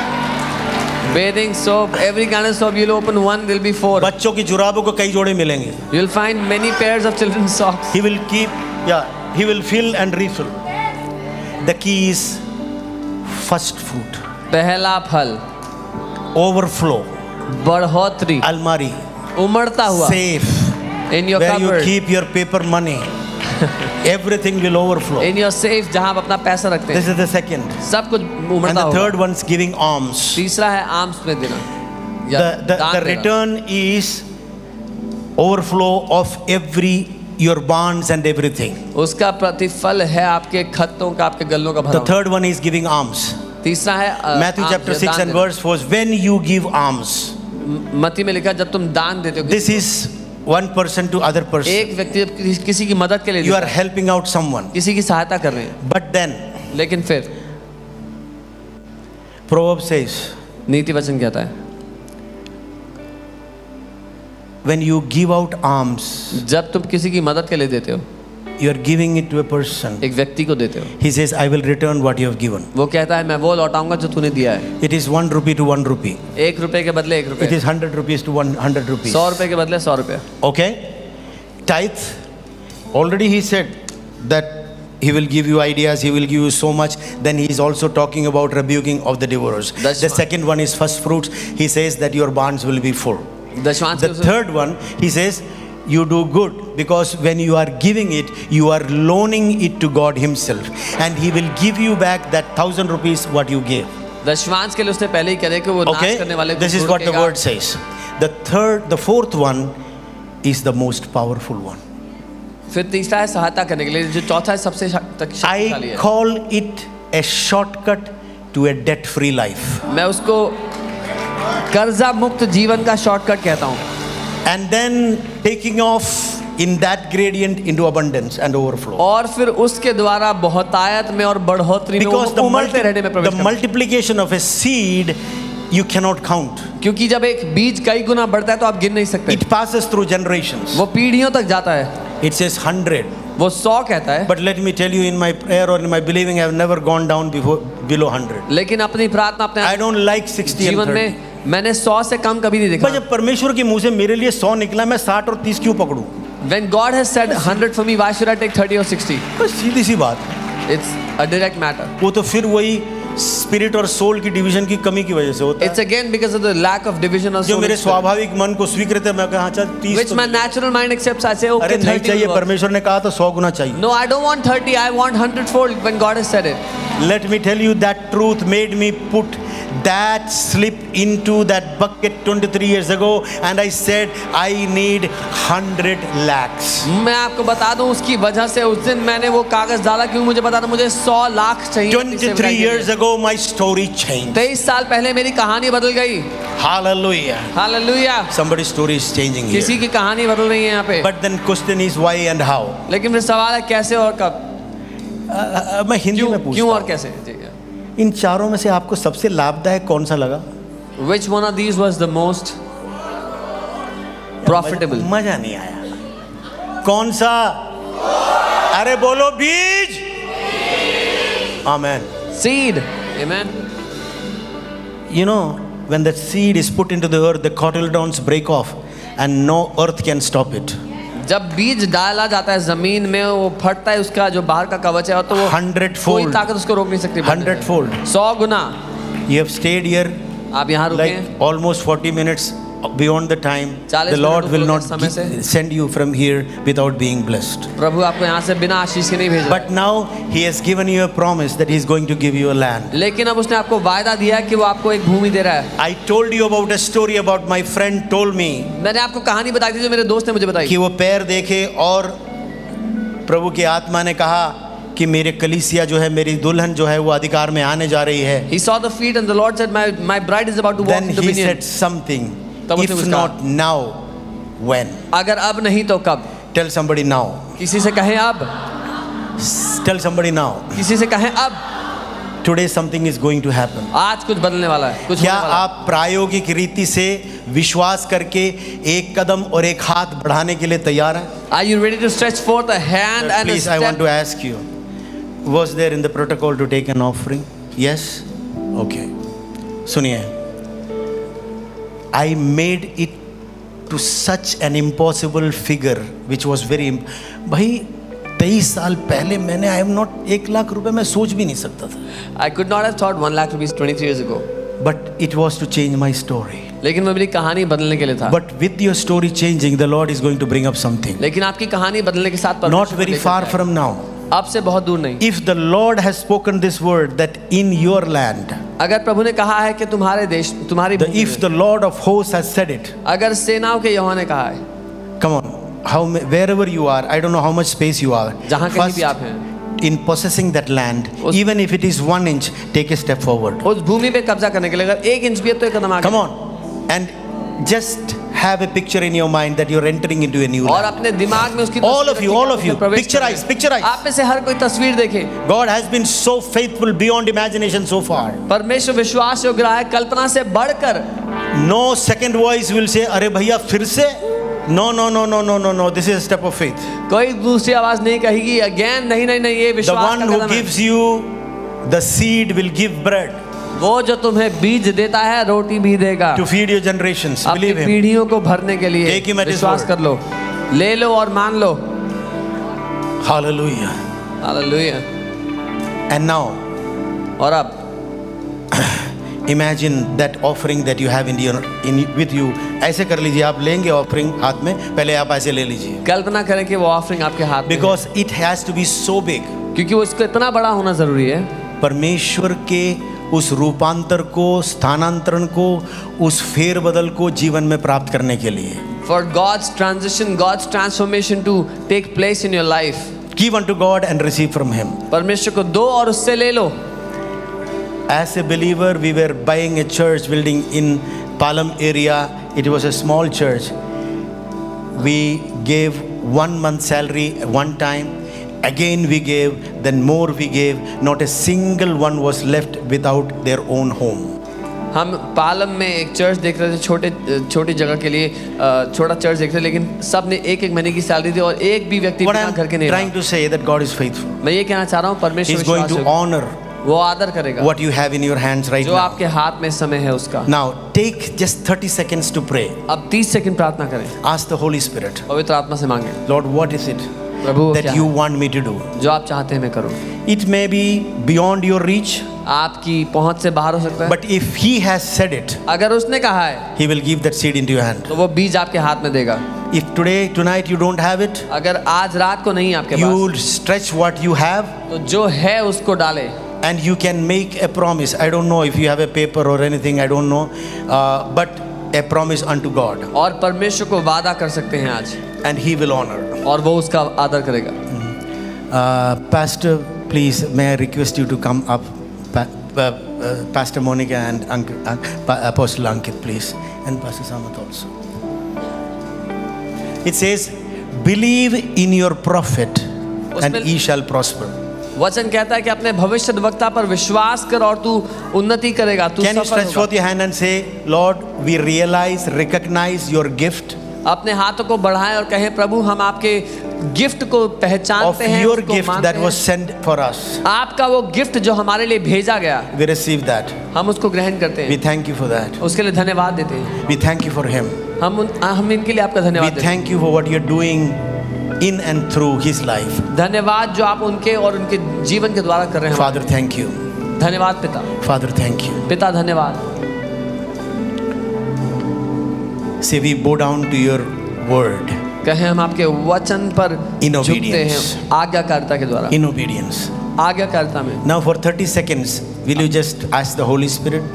Speaker 1: Bathing soap every kind of soap you open one will be four
Speaker 4: बच्चों की जुराबों को कई जोड़े मिलेंगे।
Speaker 1: You will find many pairs of children socks
Speaker 4: he will keep yeah he will fill and refill the key is first fruit
Speaker 1: पहला फल
Speaker 4: overflow
Speaker 1: बढ़ोतरी
Speaker 4: अलमारी.
Speaker 1: उमड़ता हुआ
Speaker 4: safe
Speaker 1: in your
Speaker 4: where you
Speaker 1: cupboard
Speaker 4: keep your paper money. Everything will overflow
Speaker 1: in your safe जहाँ आप अपना पैसा रखते
Speaker 4: this is the second
Speaker 1: सब कुछ
Speaker 4: and the third one's giving alms
Speaker 1: है आर्म्स में देना या
Speaker 4: the, the, the return is overflow of every your bonds and everything
Speaker 1: उसका प्रतिफल है आपके खतों का आपके गल्लों का
Speaker 4: the third one is giving alms
Speaker 1: तीसरा है अ,
Speaker 4: matthew
Speaker 1: आर्म्स
Speaker 4: chapter 6
Speaker 1: दान
Speaker 4: and verse 4 when you give alms
Speaker 1: मत्ती में लिखा है, जब तुम दान देते हो
Speaker 4: this is one person to other person
Speaker 1: एक व्यक्ति जब किसी- ki की मदद के लिए
Speaker 4: you are helping out someone
Speaker 1: किसी की सहायता कर रहे हैं
Speaker 4: but then
Speaker 1: लेकिन फिर
Speaker 4: proverb says
Speaker 1: नीति वचन कहता है
Speaker 4: when you give out alms
Speaker 1: जब तुम किसी की मदद के लिए देते हो
Speaker 4: you are giving it to a person
Speaker 1: एक व्यक्ति को देते हो
Speaker 4: he says i will return what you have given
Speaker 1: वो कहता है मैं वो लौटाऊंगा जो तूने दिया है
Speaker 4: it is 1 rupee to 1 rupee
Speaker 1: एक रुपए के बदले एक
Speaker 4: it
Speaker 1: रुपए
Speaker 4: is 100 rupees to 100 rupees
Speaker 1: सौ रुपए के बदले सौ रुपए
Speaker 4: Okay? Tithe Already he said that he will give you ideas, he will give you so much. Then he is also talking about rebuking of the divorce.
Speaker 1: That's
Speaker 4: the
Speaker 1: fine.
Speaker 4: second one is first fruits. He says that your barns will be full.
Speaker 1: दशवांश
Speaker 4: The
Speaker 1: के उस-
Speaker 4: third one, he says, you do good because when you are giving it, you are loaning it to God Himself, and He will give you back that thousand rupees what you gave.
Speaker 1: दशवांश के लिए उसने पहले ही करे कि वो नाश करने
Speaker 4: Okay,
Speaker 1: वाले को
Speaker 4: this is what the
Speaker 1: रोकेगा।
Speaker 4: word says. The third, the fourth one is the most powerful one.
Speaker 1: फिर तीसरा है सहायता करने के लिए जो चौथा है सबसे शक- तक शक्तिशाली
Speaker 4: I
Speaker 1: है
Speaker 4: call it a shortcut to a debt-free life.
Speaker 1: मैं उसको कर्जा मुक्त जीवन का शॉर्टकट कहता हूँ
Speaker 4: And then taking off in that gradient into abundance and overflow.
Speaker 1: और फिर उसके द्वारा बहुतायत में और बढ़ोतरी में उमड़ते रहने में प्रवेश है।
Speaker 4: multiplication of a seed you cannot count.
Speaker 1: क्योंकि जब एक बीज कई गुना बढ़ता है तो आप गिन नहीं सकते
Speaker 4: It passes through generations.
Speaker 1: वो पीढ़ियों तक जाता है
Speaker 4: It says 100.
Speaker 1: वो सौ कहता है
Speaker 4: But let me tell you, in my prayer or in my believing, I have never gone down before, below 100.
Speaker 1: लेकिन अपनी प्रार्थना अपने
Speaker 4: I don't like 60 and
Speaker 1: जीवन में मैंने सौ से कम कभी नहीं देखा
Speaker 4: जब परमेश्वर के मुँह से मेरे लिए 100 निकला मैं 60 और 30 क्यों पकड़ूं
Speaker 1: When God has said 100 for me, why should I take 30 or 60?
Speaker 4: बस सीधी सी बात
Speaker 1: It's a direct matter.
Speaker 4: वो तो फिर वही स्पिरिट और सोल की डिवीज़न की कमी की वजह से होता
Speaker 1: It's
Speaker 4: है
Speaker 1: again because of the lack of division of
Speaker 4: जो
Speaker 1: soul
Speaker 4: मेरे
Speaker 1: and spirit.
Speaker 4: स्वाभाविक मन को स्वीकृत है मैं कहा हाँ चल 30
Speaker 1: Which
Speaker 4: तो
Speaker 1: my natural mind accepts. I say,
Speaker 4: अरे
Speaker 1: okay,
Speaker 4: नहीं
Speaker 1: 30
Speaker 4: चाहिए
Speaker 1: will work.
Speaker 4: परमेश्वर ने कहा तो 100 गुना चाहिए
Speaker 1: No, I don't want 30. I want 100 fold when God has said it.
Speaker 4: Let me tell you that truth made me put that slip into that bucket 23 years ago and I said I need 100 lakhs.
Speaker 1: मैं आपको बता दूँ उसकी वजह से उस दिन मैंने वो कागज़ डाला क्यों मुझे बता था मुझे 100 लाख चाहिए
Speaker 4: 23
Speaker 1: सेवकाई के लिए।
Speaker 4: years ago my story changed.
Speaker 1: 23 साल पहले मेरी कहानी बदल गई
Speaker 4: Hallelujah.
Speaker 1: Hallelujah
Speaker 4: Somebody's story is changing
Speaker 1: किसी
Speaker 4: here.
Speaker 1: की कहानी बदल रही है यहाँ पे
Speaker 4: But then question is why and how.
Speaker 1: लेकिन फिर सवाल है कैसे और कब
Speaker 4: अ, अ, मैं हिंदी में पूछता
Speaker 1: क्यों और कैसे है
Speaker 4: इन चारों में से आपको सबसे लाभदायक कौन सा लगा?
Speaker 1: Which one of these was the most profitable
Speaker 4: मज़ा नहीं आया। कौन सा? अरे बोलो बीज। Amen
Speaker 1: seed amen
Speaker 4: you know when seed is put in to the earth the cotyl doesn't break off and no earth can stop it
Speaker 1: जब बीज डाला जाता है ज़मीन में वो फटता है उसका जो बाहर का कवच है और तो वो
Speaker 4: हंड्रेड
Speaker 1: फोल्ड ताकत उसको रोक नहीं सकती हंड्रेड
Speaker 4: फोल्ड
Speaker 1: सौ गुना।
Speaker 4: यू हैव स्टेड हियर
Speaker 1: आप यहाँ रुके।
Speaker 4: Almost
Speaker 1: forty
Speaker 4: almost 40 minutes beyond the time. The Lord will not send you from here without being blessed.
Speaker 1: प्रभु आपको यहाँ से बिना आशीष के नहीं भेजा
Speaker 4: But now He has given you a promise that He's going to give you a land.
Speaker 1: लेकिन अब उसने आपको वायदा दिया कि वो आपको एक भूमि दे रहा है
Speaker 4: I told you about a story about my friend told me
Speaker 1: मैंने आपको कहानी बताई थी जो मेरे दोस्त ने मुझे बताई
Speaker 4: कि वो पैर देखे और प्रभु की आत्मा ने कहा कि मेरे कलीसिया जो है मेरी दुल्हन जो है वो अधिकार में आने जा रही है
Speaker 1: He saw the feet and the Lord said my my bride is about to walk
Speaker 4: then he said something
Speaker 1: तब इफ़
Speaker 4: नॉट नाउ व्हेन
Speaker 1: अगर अब नहीं तो कब?
Speaker 4: टेल समबडी नाउ
Speaker 1: किसी से कहें अब?
Speaker 4: टेल समबडी नाउ
Speaker 1: किसी से कहें अब?
Speaker 4: Today something is going to happen
Speaker 1: आज कुछ बदलने वाला है कुछ
Speaker 4: क्या आप प्रायोगिक रीति से विश्वास करके एक कदम और एक हाथ बढ़ाने के लिए तैयार हैं?
Speaker 1: Are you ready to stretch forth a hand and
Speaker 4: please I want to ask you was there in the protocol to take an offering yes okay सुनिए I made it to such an impossible figure which was very imp- भाई तेईस साल पहले मैंने आई am not एक लाख रुपए मैं सोच भी नहीं सकता था।
Speaker 1: I could not have thought one lakh rupees 23 years ago.
Speaker 4: But it was to change my story
Speaker 1: लेकिन वो मेरी कहानी बदलने के लिए था।
Speaker 4: But with your story changing the Lord is going to bring up something
Speaker 1: लेकिन आपकी कहानी बदलने के साथ
Speaker 4: नॉट
Speaker 1: परमेश्वर
Speaker 4: वेरी
Speaker 1: लेकर
Speaker 4: फार
Speaker 1: जाए।
Speaker 4: फ्रॉम नाउ
Speaker 1: आपसे बहुत दूर नहीं।
Speaker 4: If the Lord has spoken this word that in your land
Speaker 1: अगर प्रभु ने कहा है कि तुम्हारे देश तुम्हारी
Speaker 4: if the Lord of host has said it
Speaker 1: अगर सेनाओं के यहोवा ने कहा है।
Speaker 4: Come on how wherever you are I don't know how much space you are
Speaker 1: जहाँ कहीं भी आप हैं।
Speaker 4: in possessing that land
Speaker 1: उस,
Speaker 4: even if it is 1 inch take a step forward.
Speaker 1: उस भूमि पे कब्जा करने के लिए अगर 1 इंच भी है तो एक कदम आगे।
Speaker 4: Come on and just have a picture in your mind that you're entering into a new
Speaker 1: और. अपने दिमाग में उसकी
Speaker 4: All of you, all of you,
Speaker 1: करें।
Speaker 4: pictureize.
Speaker 1: आप में से हर कोई तस्वीर देखे
Speaker 4: God has been so faithful beyond imagination so far.
Speaker 1: परमेश्वर विश्वास योग्य रहा है कल्पना से बढ़कर
Speaker 4: No second voice will say, अरे भैया फिर से No, no, no, no, no, no, no. This is a step of faith.
Speaker 1: कोई दूसरी आवाज़ नहीं कहेगी अगेन नहीं नहीं नहीं ये
Speaker 4: The
Speaker 1: विश्वास
Speaker 4: one
Speaker 1: का
Speaker 4: who
Speaker 1: कदम है
Speaker 4: gives you the seed will give bread
Speaker 1: वो जो तुम्हें बीज देता है रोटी भी देगा।
Speaker 4: टू
Speaker 1: फ़ीड
Speaker 4: योर जनरेशन
Speaker 1: पीढ़ियों को भरने के लिए विश्वास कर लो। ले लो और मान लो।
Speaker 4: हालेलुया
Speaker 1: हालेलुया
Speaker 4: एंड नाउ
Speaker 1: और अब
Speaker 4: imagine that offering that you have in your in with you ऐसे कर लीजिए आप लेंगे ऑफरिंग हाथ में पहले आप ऐसे ले लीजिए।
Speaker 1: कल्पना करें कि वो ऑफरिंग आपके हाथ
Speaker 4: because it has to be so big
Speaker 1: क्योंकि वो इसको इतना बड़ा होना ज़रूरी है।
Speaker 4: परमेश्वर के उस रूपांतर को स्थानांतरण को उस फेरबदल को जीवन में प्राप्त करने के लिए।
Speaker 1: For God's transition God's transformation to take place in your life
Speaker 4: की unto God and receive from him
Speaker 1: परमेश्वर को दो और उससे ले लो।
Speaker 4: As a believer we were buying a church building in Palam area it was a small church we gave one month salary one time again we gave then more we gave. Not a single one was left without their own home.
Speaker 1: हम पालम में एक church देख रहे थे छोटे छोटी जगह के लिए छोटा चर्च देख रहे थे लेकिन सबने एक एक महीने की सैलरी दी और एक भी व्यक्ति घर के नहीं मैं ये कहना चाह रहा हूँ परमेश्वर
Speaker 4: ऑनर
Speaker 1: वो आदर करेगा।
Speaker 4: What you have in your hands right
Speaker 1: जो
Speaker 4: now.
Speaker 1: आपके हाथ में समय है उसका।
Speaker 4: Now take just 30 seconds to pray
Speaker 1: अब 30 सेकंड प्रार्थना करें।
Speaker 4: आस्क द होली स्पिरिट
Speaker 1: पवित्र आत्मा से मांगे।
Speaker 4: लॉर्ड व्हाट इज़ इट
Speaker 1: प्रभु
Speaker 4: that you want me to do?
Speaker 1: जो आप चाहते हैं मैं करूँ
Speaker 4: It may be beyond your reach,
Speaker 1: आपकी पहुँच से बाहर हो सकता है
Speaker 4: but if He has said it,
Speaker 1: अगर उसने कहा है
Speaker 4: He will give that seed into your hand.
Speaker 1: तो वो बीज आपके हाथ में देगा
Speaker 4: If today, tonight you don't have it,
Speaker 1: अगर आज रात को नहीं है आपके
Speaker 4: you
Speaker 1: pass
Speaker 4: will stretch what you have
Speaker 1: तो जो है उसको डाले
Speaker 4: and you can make a promise. I don't know if you have a paper or anything, I don't know, uh, but a promise unto God,
Speaker 1: और परमेश्वर को वादा कर सकते हैं आज
Speaker 4: and He will honor.
Speaker 1: और वो उसका आदर करेगा
Speaker 4: Uh, Pastor, please, may I request you to come up, pa- uh, uh, Pastor Monica and Uncle, uh, Pa- Apostle Ankit, please, and Pastor Samat also. It says, "Believe in your prophet, and he shall prosper."
Speaker 1: वचन कहता है कि अपने भविष्य वक्ता पर विश्वास कर और तू उन्नति करेगा तू
Speaker 4: Can you stretch forth your hand and say, "Lord, we realize, recognize your gift
Speaker 1: अपने हाथों को बढ़ाए और कहे प्रभु हम आपके गिफ्ट को पहचानते हैं
Speaker 4: your gift that was sent for us
Speaker 1: आपका वो गिफ्ट जो हमारे लिए भेजा गया
Speaker 4: वी रिसीव दैट
Speaker 1: हम उसको ग्रहण करते हैं।
Speaker 4: We thank you for that
Speaker 1: उसके लिए धन्यवाद देते हैं।
Speaker 4: We thank you for him
Speaker 1: हम हम इनके लिए आपका धन्यवाद we
Speaker 4: thank you for what you are doing in and through his life
Speaker 1: धन्यवाद जो आप उनके और उनके जीवन के द्वारा कर रहे हैं।
Speaker 4: फादर थैंक यू
Speaker 1: धन्यवाद पिता।
Speaker 4: फादर थैंक यू
Speaker 1: पिता धन्यवाद।
Speaker 4: से वी बो डाउन टू योर वर्ड
Speaker 1: कहें हम आपके वचन पर झुकते हैं आज्ञाकर्ता के द्वारा.
Speaker 4: इन ओबीडियंस
Speaker 1: आज्ञाकर्ता में।
Speaker 4: Now for 30 seconds will you just ask the Holy Spirit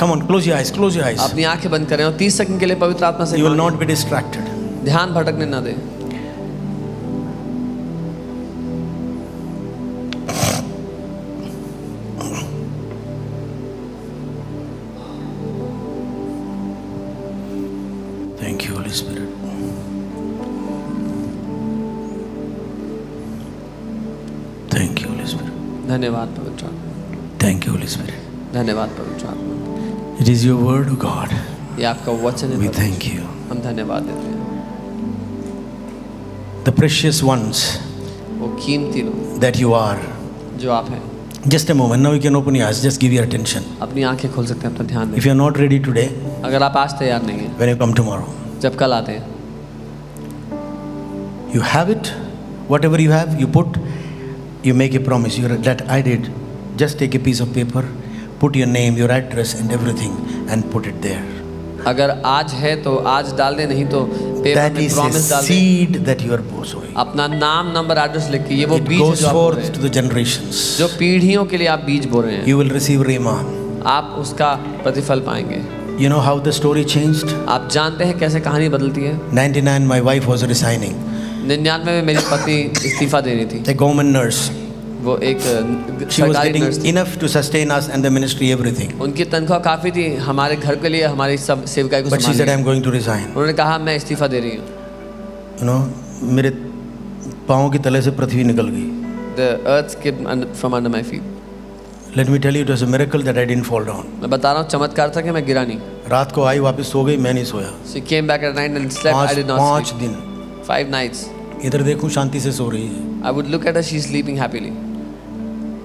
Speaker 4: come on close your eyes close your eyes
Speaker 1: अपनी आँखें बंद करें और 30 सेकंड के लिए पवित्र आत्मा से
Speaker 4: you will not be distracted
Speaker 1: ध्यान भटकने ना दें। धन्यवाद पवित्र आत्मा
Speaker 4: Thank you, Holy Spirit.
Speaker 1: धन्यवाद पवित्र आत्मा
Speaker 4: It is your word, O
Speaker 1: ये आपका वचन है
Speaker 4: We
Speaker 1: प्रभु।
Speaker 4: thank
Speaker 1: हम धन्यवाद देते हैं
Speaker 4: The precious ones
Speaker 1: वो कीमती लोग
Speaker 4: that you are.
Speaker 1: जो आप हैं
Speaker 4: Just a moment. Now you can open your eyes. Just give your attention.
Speaker 1: अपनी आँखें खोल सकते हैं अपना ध्यान
Speaker 4: If
Speaker 1: दें
Speaker 4: you are not ready today,
Speaker 1: अगर आप आज तैयार नहीं हैं
Speaker 4: when you come tomorrow,
Speaker 1: जब कल आते हैं
Speaker 4: you have it. Whatever you have, you put. You make a promise. You that I did. Just take a piece of paper, put your name, your address, and everything, and put it there.
Speaker 1: अगर आज है तो आज डाल दें नहीं तो paper में प्रॉमिस डाल दें
Speaker 4: seed that you are sowing.
Speaker 1: अपना नाम नंबर एड्रेस लिख के ये वो
Speaker 4: It
Speaker 1: बीज जो आप
Speaker 4: to the generations.
Speaker 1: जो पीढ़ियों के लिए आप बीज बो रहे हैं
Speaker 4: You will receive Rema.
Speaker 1: आप उसका प्रतिफल पाएँगे
Speaker 4: You know how the story changed?
Speaker 1: आप जानते हैं कैसे कहानी बदलती है
Speaker 4: 99, my wife was resigning.
Speaker 1: निन्यानवे में मेरी पत्नी इस्तीफा दे रही थी
Speaker 4: A government nurse.
Speaker 1: वो एक
Speaker 4: She was
Speaker 1: सरकारी
Speaker 4: getting
Speaker 1: नर्स थी
Speaker 4: enough to sustain us and the ministry, everything.
Speaker 1: उनकी तनख्वाह काफ़ी थी हमारे घर के लिए हमारी सब सेवकाई को
Speaker 4: But she said,
Speaker 1: संभालने
Speaker 4: I'm going to resign.
Speaker 1: उन्होंने कहा मैं इस्तीफा दे रही हूँ
Speaker 4: You know, मेरे पाँव की तले से पृथ्वी निकल गई.
Speaker 1: द अर्थ के from under my feet
Speaker 4: Let me tell you, it was a miracle that I didn't fall down.
Speaker 1: मैं बता रहा हूँ चमत्कार था कि मैं गिरा नहीं
Speaker 4: रात को आई वापस सो गई मैं नहीं सोया
Speaker 1: she came back at night and slept I
Speaker 4: पाँच
Speaker 1: डिड
Speaker 4: पाँच
Speaker 1: नॉट
Speaker 4: दिन
Speaker 1: फाइव नाइट्स
Speaker 4: इधर देखूँ शांति से सो रही है।
Speaker 1: I would look at she sleeping happily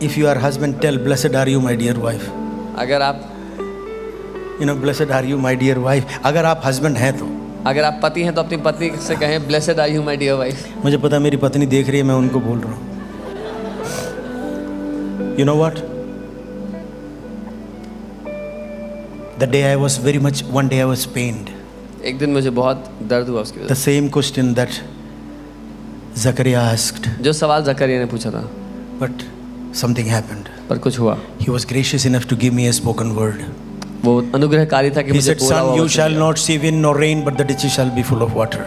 Speaker 4: if you are husband tell blessed are you my dear wife
Speaker 1: अगर आप
Speaker 4: you know blessed are you my dear wife अगर आप हस्बैंड हैं तो।
Speaker 1: अगर आप पति हैं तो अपनी पत्नी से कहें blessed I you my dear wife
Speaker 4: मुझे पता है मेरी पत्नी देख रही है मैं उनको बोल रहा हूँ। You know what the day I was very much one day I was pained
Speaker 1: एक दिन मुझे बहुत दर्द हुआ उसकी वजह
Speaker 4: the same question that Zachariah asked,
Speaker 1: जो सवाल जकरिया ने पूछा था
Speaker 4: but something happened.
Speaker 1: पर कुछ हुआ
Speaker 4: He was gracious enough to give me a spoken word.
Speaker 1: वो अनुग्रहकारी था कि
Speaker 4: He
Speaker 1: मुझे
Speaker 4: said,
Speaker 1: बोला
Speaker 4: Son,
Speaker 1: हुआ
Speaker 4: you
Speaker 1: वचन
Speaker 4: shall
Speaker 1: दिया।
Speaker 4: not see wind nor rain, but the ditches shall be full of water.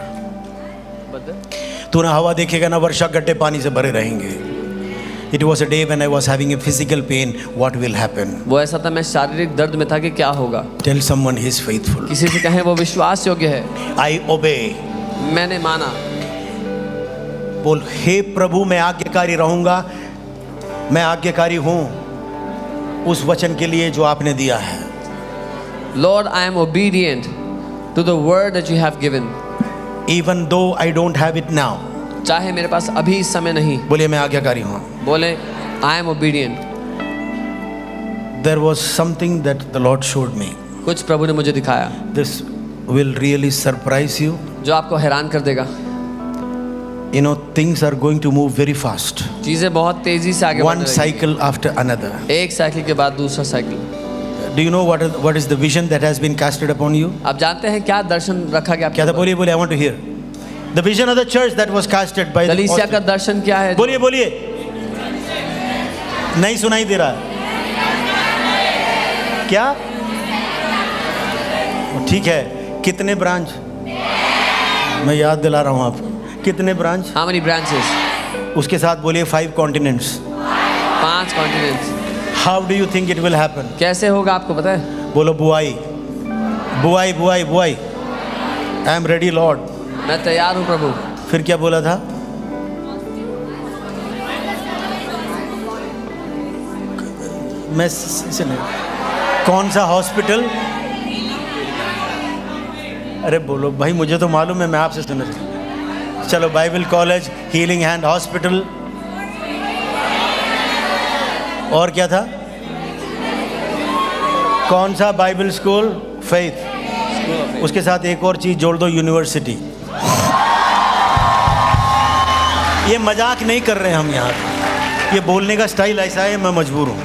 Speaker 4: तू ना हवा देखेगा ना वर्षा गड्ढे पानी से भरे रहेंगे It was a day when I was having a physical pain. What will happen?
Speaker 1: वो ऐसा था मैं शारीरिक दर्द में था कि क्या होगा
Speaker 4: Tell someone he is faithful.
Speaker 1: किसी से कहें वो विश्वास योग्य है
Speaker 4: I obey.
Speaker 1: मैंने माना
Speaker 4: बोल हे प्रभु मैं आज्ञाकारी रहूँगा। मैं आज्ञाकारी हूँ उस वचन के लिए जो आपने दिया है।
Speaker 1: Lord am obedient to the word that you have given.
Speaker 4: Even though I don't have it now
Speaker 1: चाहे मेरे पास अभी इस समय नहीं।
Speaker 4: बोले मैं आज्ञाकारी हूँ।
Speaker 1: बोले I am obedient
Speaker 4: there was something that the Lord showed me
Speaker 1: कुछ प्रभु ने मुझे दिखाया।
Speaker 4: This will really surprise you
Speaker 1: जो आपको हैरान कर देगा।
Speaker 4: You know things are going to move very fast
Speaker 1: चीज़ें बहुत तेज़ी से आगे रही हैं।
Speaker 4: साइकिल आफ्टर अनदर
Speaker 1: एक साइकिल के बाद दूसरा cycle
Speaker 4: do you know what what is the vision that has been casted upon you
Speaker 1: आप जानते हैं क्या दर्शन रखा गया
Speaker 4: क्या था? बोलिए बोलिए I want to hear the vision of the church that was casted by
Speaker 1: कलीसिया का दर्शन क्या है?
Speaker 4: बोलिए बोलिए। नहीं सुनाई दे रहा है। क्या? ठीक है। कितने ब्रांच मैं याद दिला रहा हूँ आपको। कितने ब्रांच
Speaker 1: हाउ मेनी ब्रांचेस
Speaker 4: उसके साथ बोलिए फाइव कॉन्टिनेंट्स
Speaker 1: पाँच continents
Speaker 4: how do you think it will happen
Speaker 1: कैसे होगा आपको पता है?
Speaker 4: बोलो बुआई. बुआई बुआई बुआई. आई एम रेडी लॉर्ड
Speaker 1: मैं तैयार हूँ प्रभु.
Speaker 4: फिर क्या बोला था? मैं कौन सा हॉस्पिटल अरे बोलो भाई मुझे तो मालूम है मैं आपसे सुन रहा चलो Bible college healing hand hospital और क्या था? कौन सा बाइबल स्कूल फेथ उसके साथ एक और चीज़ जोड़ दो यूनिवर्सिटी ये मज़ाक नहीं कर रहे हम यहाँ। ये बोलने का स्टाइल ऐसा है, मैं मजबूर हूँ।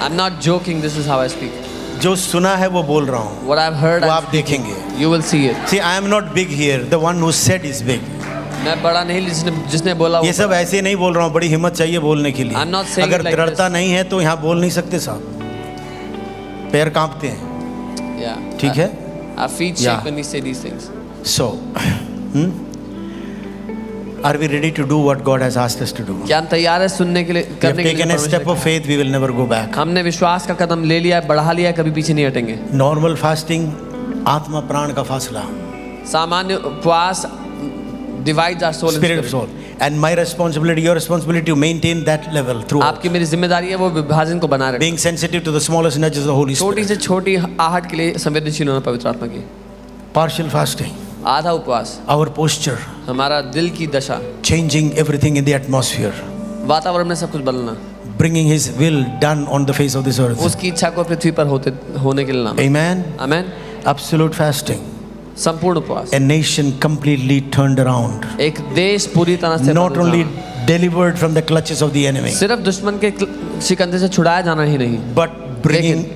Speaker 1: I am not joking this is how I speak
Speaker 4: जो सुना है वो बोल रहा हूँ। वो आप देखेंगे।
Speaker 1: You will see it
Speaker 4: see I am not big here the one who said is big
Speaker 1: मैं बड़ा नहीं जिसने जिसने बोला
Speaker 4: ये सब ऐसे नहीं बोल रहा हूँ बड़ी हिम्मत चाहिए बोलने के लिए।
Speaker 1: I'm not saying
Speaker 4: अगर
Speaker 1: it like
Speaker 4: दृढ़ता नहीं है तो यहाँ बोल नहीं सकते साहब। पैर कांपते हैं।
Speaker 1: Yeah.
Speaker 4: ठीक है?
Speaker 1: Our feet
Speaker 4: Yeah.
Speaker 1: shake when we say these things.
Speaker 4: So are we ready to do what God has asked us to do we
Speaker 1: क्या हम तैयार है सुनने के लिए करने के लिए
Speaker 4: टेकन अ
Speaker 1: परमेश्वर
Speaker 4: step of faith we will never
Speaker 1: go हमने विश्वास का कदम ले लिया है बढ़ा लिया है कभी पीछे नहीं हटेंगे।
Speaker 4: नॉर्मल फास्टिंग आत्मा प्राण का फासला।
Speaker 1: सामान्य उपवास divide our soul
Speaker 4: spirit of soul. And my responsibility your responsibility to maintain that level through
Speaker 1: आपकी मेरी ज़िम्मेदारी है वो विभाजन को बना रखना।
Speaker 4: Being sensitive to the smallest nudges of the holy
Speaker 1: छोटी से छोटी आहट के लिए संवेदनशील होना पवित्र आत्मा की।
Speaker 4: Partial fasting.
Speaker 1: आधा उपवास
Speaker 4: our posture
Speaker 1: हमारा दिल की दशा
Speaker 4: changing everything in the atmosphere
Speaker 1: वातावरण में सब कुछ बदलना
Speaker 4: bringing his will done on the face of this earth
Speaker 1: उसकी इच्छा को पृथ्वी पर होते होने के लिए
Speaker 4: amen
Speaker 1: आमेन
Speaker 4: absolute fasting
Speaker 1: संपूर्ण उपवास
Speaker 4: a nation completely turned around
Speaker 1: एक देश पूरी तरह से
Speaker 4: not only delivered from the clutches of the enemy
Speaker 1: सिर्फ़ दुश्मन के शिकंजे से छुड़ाया जाना ही नहीं
Speaker 4: but bringing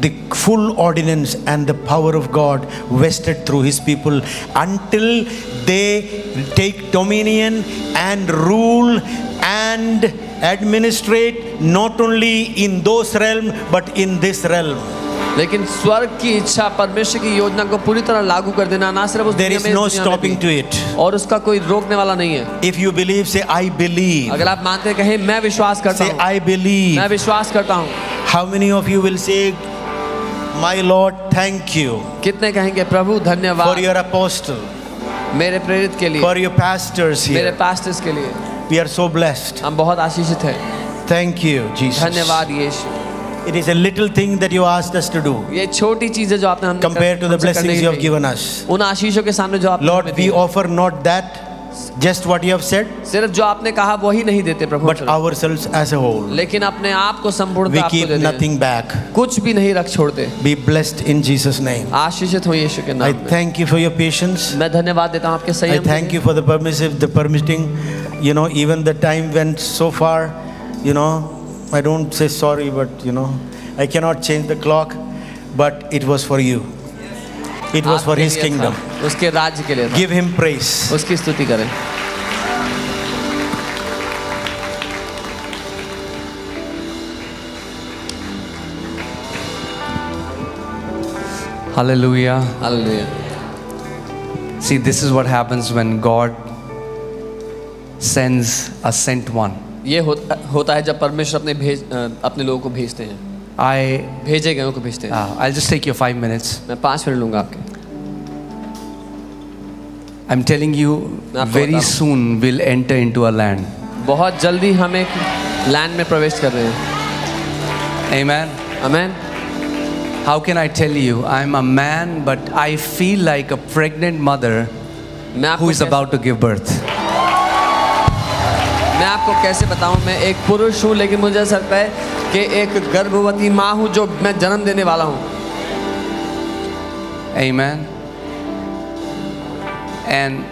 Speaker 4: the full ordinance and the power of God vested through his people until they take dominion and rule and administrate not only in those realm but in this realm
Speaker 1: लेकिन स्वर्ग की इच्छा परमेश्वर की योजना को पूरी तरह लागू कर देना ना सिर्फ उस
Speaker 4: there
Speaker 1: दुनिया
Speaker 4: is
Speaker 1: में, इस
Speaker 4: no
Speaker 1: दुनिया में
Speaker 4: stopping
Speaker 1: भी।
Speaker 4: to it
Speaker 1: और उसका कोई रोकने वाला नहीं है
Speaker 4: if you believe say i believe
Speaker 1: अगर आप मानते हैं कहें मैं विश्वास करता
Speaker 4: say
Speaker 1: हूँ
Speaker 4: i believe
Speaker 1: मैं विश्वास करता हूँ
Speaker 4: how many of you will say my lord thank you
Speaker 1: कितने कहेंगे प्रभु
Speaker 4: for
Speaker 1: धन्यवाद
Speaker 4: your apostle
Speaker 1: मेरे प्रेरित के लिए
Speaker 4: for your pastors
Speaker 1: मेरे पास्टर्स के लिए
Speaker 4: we are so blessed
Speaker 1: हम बहुत आशीषित हैं
Speaker 4: thank you jesus
Speaker 1: धन्यवाद यीशु
Speaker 4: It is a little thing that you asked us to do
Speaker 1: ये छोटी चीज़ है जो आपने हमने
Speaker 4: compared to the blessings you have given us.
Speaker 1: उन आशीषों के सामने जो आप
Speaker 4: Lord, we offer not that, Just what you have said,
Speaker 1: सिर्फ़ जो आपने कहा वही नहीं देते प्रभु
Speaker 4: but ourselves as a whole.
Speaker 1: लेकिन अपने आप को संपूर्ण
Speaker 4: We
Speaker 1: आपको
Speaker 4: keep
Speaker 1: देते हैं।
Speaker 4: nothing back.
Speaker 1: कुछ भी नहीं रख छोड़ते
Speaker 4: Be blessed in Jesus' name.
Speaker 1: आशीषित हो यीशु के
Speaker 4: I
Speaker 1: नाम में
Speaker 4: thank you for your patience.
Speaker 1: मैं धन्यवाद देता हूँ आपके
Speaker 4: I
Speaker 1: संयम के
Speaker 4: thank
Speaker 1: लिए।
Speaker 4: you for the permissive, the permitting. You know, even the time went so far. You know, I don't say sorry, but you know, I cannot change the clock. But it was for you. It was for His kingdom.
Speaker 1: उसके राज्य के लिए।
Speaker 4: Give Him praise.
Speaker 1: उसकी स्तुति करें
Speaker 3: Hallelujah.
Speaker 1: Hallelujah
Speaker 3: See, this is what happens when God sends a sent one.
Speaker 1: ये होता है जब परमेश्वर अपने भेज अपने लोगों को भेजते हैं
Speaker 3: I,
Speaker 1: भेजे गए को भेजते हैं
Speaker 3: uh, I'll just take your five minutes.
Speaker 1: मैं पाँच मिनट लूंगा आपके
Speaker 3: I'm telling you,
Speaker 1: मैं आपको
Speaker 3: very
Speaker 1: बता रहा हूँ।
Speaker 3: soon we'll enter into a land.
Speaker 1: बहुत जल्दी हम एक लैंड में प्रवेश कर रहे हैं
Speaker 3: Amen.
Speaker 1: Amen
Speaker 3: How can I tell you? I'm a man, but I feel like a pregnant mother
Speaker 1: मैं आपको
Speaker 3: who is
Speaker 1: कैसे-
Speaker 3: about to give birth.
Speaker 1: मैं आपको कैसे बताऊँ मैं एक पुरुष हूँ लेकिन मुझे ऐसा लगता है कि एक गर्भवती माँ हूँ जो मैं जन्म देने वाला हूँ
Speaker 3: Amen. And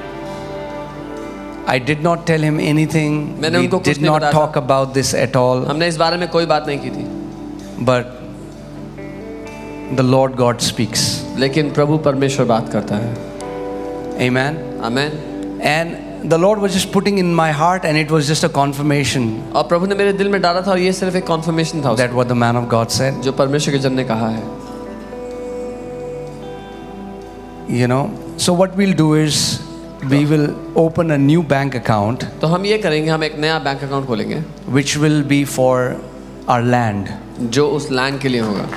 Speaker 3: I did not tell him anything.
Speaker 1: मैंने
Speaker 3: We
Speaker 1: उनको कुछ
Speaker 3: did
Speaker 1: नहीं
Speaker 3: not
Speaker 1: था।
Speaker 3: talk about this at all.
Speaker 1: हमने इस बारे में कोई बात नहीं की थी
Speaker 3: But the Lord God speaks.
Speaker 1: लेकिन प्रभु परमेश्वर बात करता है
Speaker 3: Amen.
Speaker 1: Amen
Speaker 3: And the Lord was just putting in my heart, and it was just a confirmation
Speaker 1: और प्रभु ने मेरे दिल में डाला था और ये सिर्फ एक कॉन्फर्मेशन था उसका,
Speaker 3: that what the man of God said.
Speaker 1: जो परमेश्वर के जन ने कहा है
Speaker 3: You know. So what we'll do is we will open a new bank account,
Speaker 1: तो हम ये करेंगे हम एक नया बैंक अकाउंट खोलेंगे
Speaker 3: which will be for our land.
Speaker 1: जो उस लैंड के लिए होगा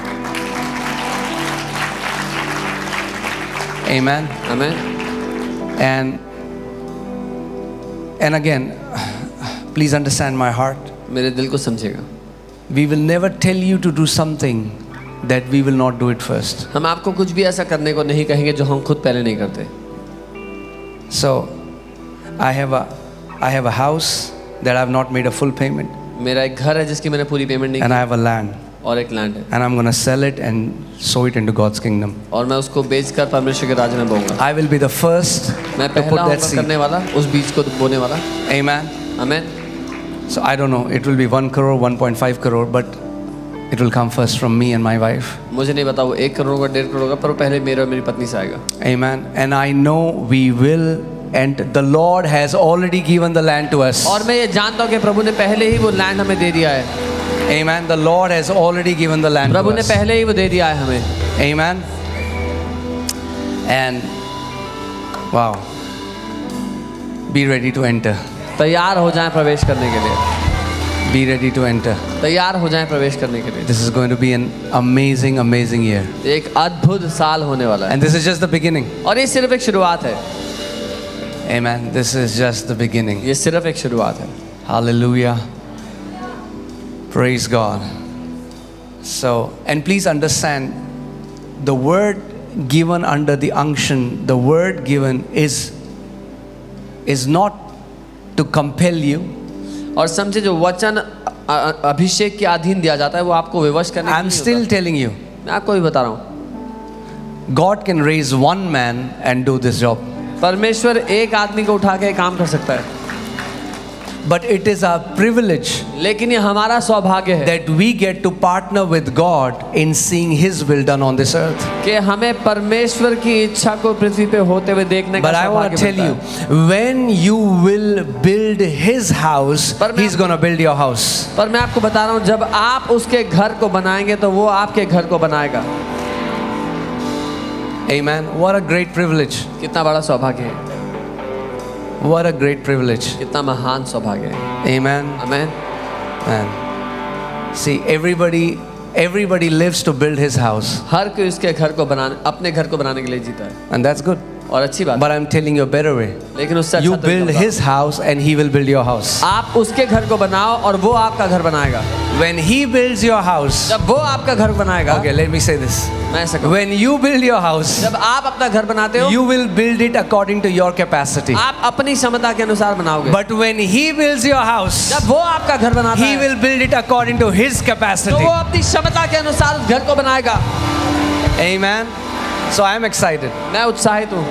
Speaker 3: Amen.
Speaker 1: Amen
Speaker 3: And and again, please understand my heart.
Speaker 1: मेरे दिल को समझेगा
Speaker 3: We will never tell you to do something that we will not do it first.
Speaker 1: हम आपको कुछ भी ऐसा करने को नहीं कहेंगे जो हम खुद पहले नहीं करते
Speaker 3: So, I have a I have a house that I have not made a full payment,
Speaker 1: मेरा एक घर है जिसकी मैंने पूरी पेमेंट नहीं
Speaker 3: and I
Speaker 1: की
Speaker 3: have a land,
Speaker 1: और एक लैंड है।
Speaker 3: And I am gonna sell it and sow it into God's kingdom
Speaker 1: और मैं उसको बेचकर परमेश्वर के राज्य में बोऊँगा।
Speaker 3: I will be the first
Speaker 1: मैं पहला होगा करने वाला उस बीज को बोने वाला।
Speaker 3: Amen
Speaker 1: amen
Speaker 3: so I don't know it will be 1 crore 1.5 crore but it will come first from me and my wife
Speaker 1: मुझे नहीं पता वो 1 करोड़ का 1.5 करोड़ का पर पहले मेरे और मेरी पत्नी से आएगा।
Speaker 3: Amen and I know we will and the Lord has already given the land to us
Speaker 1: और मैं ये जानता हूँ कि प्रभु ने पहले ही वो लैंड हमें दे दिया है।
Speaker 3: Amen. The Lord has already given the land
Speaker 1: Prabhu
Speaker 3: to
Speaker 1: ने
Speaker 3: us.
Speaker 1: पहले ही वो दे दिया है हमें
Speaker 3: Amen. And wow. Be ready to enter.
Speaker 1: तैयार हो जाएं प्रवेश करने के लिए
Speaker 3: Be ready to enter.
Speaker 1: तैयार हो जाएं प्रवेश करने के लिए
Speaker 3: This is going to be an amazing, amazing year.
Speaker 1: एक अद्भुत साल होने वाला है
Speaker 3: And this is just the beginning.
Speaker 1: और ये सिर्फ एक शुरुआत है
Speaker 3: Amen. This is just the beginning.
Speaker 1: ये सिर्फ एक शुरुआत है
Speaker 3: Hallelujah. Praise God. So, and please understand the word given under the unction, the word given is is not to compel you.
Speaker 1: और समझे जो वचन अ- अ- अभिषेक के अधीन दिया जाता है वो आपको विवश करने के लिए
Speaker 3: I'm
Speaker 1: नहीं
Speaker 3: still
Speaker 1: होता।
Speaker 3: telling you,
Speaker 1: मैं आपको भी बता रहा हूँ
Speaker 3: God can raise one man and do this job.
Speaker 1: परमेश्वर एक आदमी को उठा के काम कर सकता है
Speaker 3: But it is a privilege
Speaker 1: लेकिन ये हमारा सौभाग्य है
Speaker 3: that we get to partner with God in seeing his will done on this earth
Speaker 1: कि हमें परमेश्वर की इच्छा को पृथ्वी पे होते हुए देखने का सौभाग्य मिलता है।
Speaker 3: You when you will build his house he is gonna build your house
Speaker 1: पर मैं आपको बता रहा हूँ जब आप उसके घर को बनाएँगे तो वो आपके घर को बनाएगा।
Speaker 3: Amen. What a great privilege.
Speaker 1: कितना बड़ा सौभाग्य है।
Speaker 3: What a great privilege.
Speaker 1: कितना महान सौभाग्य है
Speaker 3: Amen.
Speaker 1: Amen
Speaker 3: Man. See, everybody, everybody lives to build his house,
Speaker 1: हर कोई उसके घर को बनाने अपने घर को बनाने के लिए जीता है
Speaker 3: and that's good.
Speaker 1: और अच्छी बात।
Speaker 3: But I am telling you better way
Speaker 1: लेकिन उससे
Speaker 3: you build his house and he will build your house
Speaker 1: आप उसके घर को बनाओ और वो आपका घर बनाएगा।
Speaker 3: When he builds your house
Speaker 1: जब वो आपका घर बनाएगा
Speaker 3: ओके लेट मी से दिस
Speaker 1: मैं सकता
Speaker 3: when you build your house
Speaker 1: जब आप अपना घर बनाते हो
Speaker 3: you will build it according to your capacity
Speaker 1: आप अपनी क्षमता के अनुसार बनाओगे।
Speaker 3: But when he builds your house
Speaker 1: जब वो आपका घर बनाता
Speaker 3: he will build it according to his capacity
Speaker 1: वो अपनी क्षमता के अनुसार घर को बनाएगा।
Speaker 3: Amen. So I'm excited.
Speaker 1: मैं उत्साहित हूँ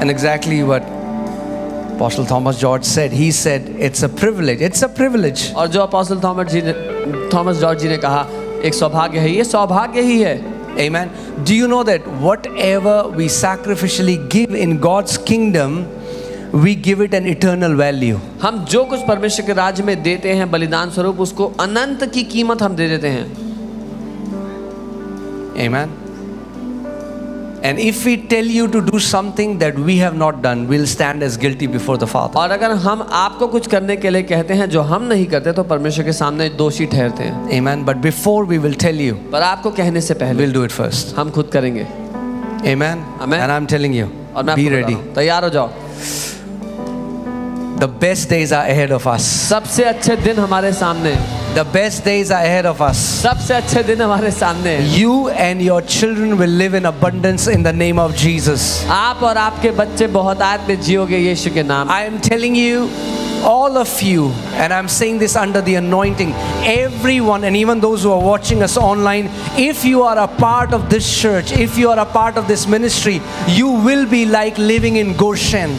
Speaker 3: And exactly what Apostle Thomas George said. He said, It's a privilege. It's a privilege.
Speaker 1: और जो अपोस्टल थॉमस जी ने थॉमस जॉर्ज जी ने कहा एक सौभाग्य है ये सौभाग्य ही है
Speaker 3: Amen. Do you know that whatever we sacrificially give in God's kingdom, we give it an eternal value?
Speaker 1: हम जो कुछ परमेश्वर के राज्य में देते हैं बलिदान स्वरूप उसको अनंत की कीमत हम दे देते हैं
Speaker 3: Amen. And if we tell you to do something that we have not done, we'll stand as guilty before the Father.
Speaker 1: और अगर हम आपको कुछ करने के लिए कहते हैं जो हम नहीं करते तो परमेश्वर के सामने दोषी ठहरते हैं
Speaker 3: Amen. But before we will tell you,
Speaker 1: पर आपको कहने से पहले
Speaker 3: we'll do it first.
Speaker 1: हम खुद करेंगे
Speaker 3: Amen.
Speaker 1: Amen.
Speaker 3: And I'm telling you,
Speaker 1: और मैं. रहा हूँ, तैयार हो जाओ
Speaker 3: The best days are ahead of us.
Speaker 1: सबसे अच्छे दिन हमारे सामने हैं।
Speaker 3: The best days are ahead of us.
Speaker 1: सबसे अच्छे दिन हमारे सामने हैं।
Speaker 3: You and your children will live in abundance in the name of Jesus.
Speaker 1: आप और आपके बच्चे बहुत आयत में जियोगे यीशु के नाम
Speaker 3: I am telling you, all of you, and I'm saying this under the anointing, everyone, and even those who are watching us online, if you are a part of this church, if you are a part of this ministry, you will be like living in Goshen.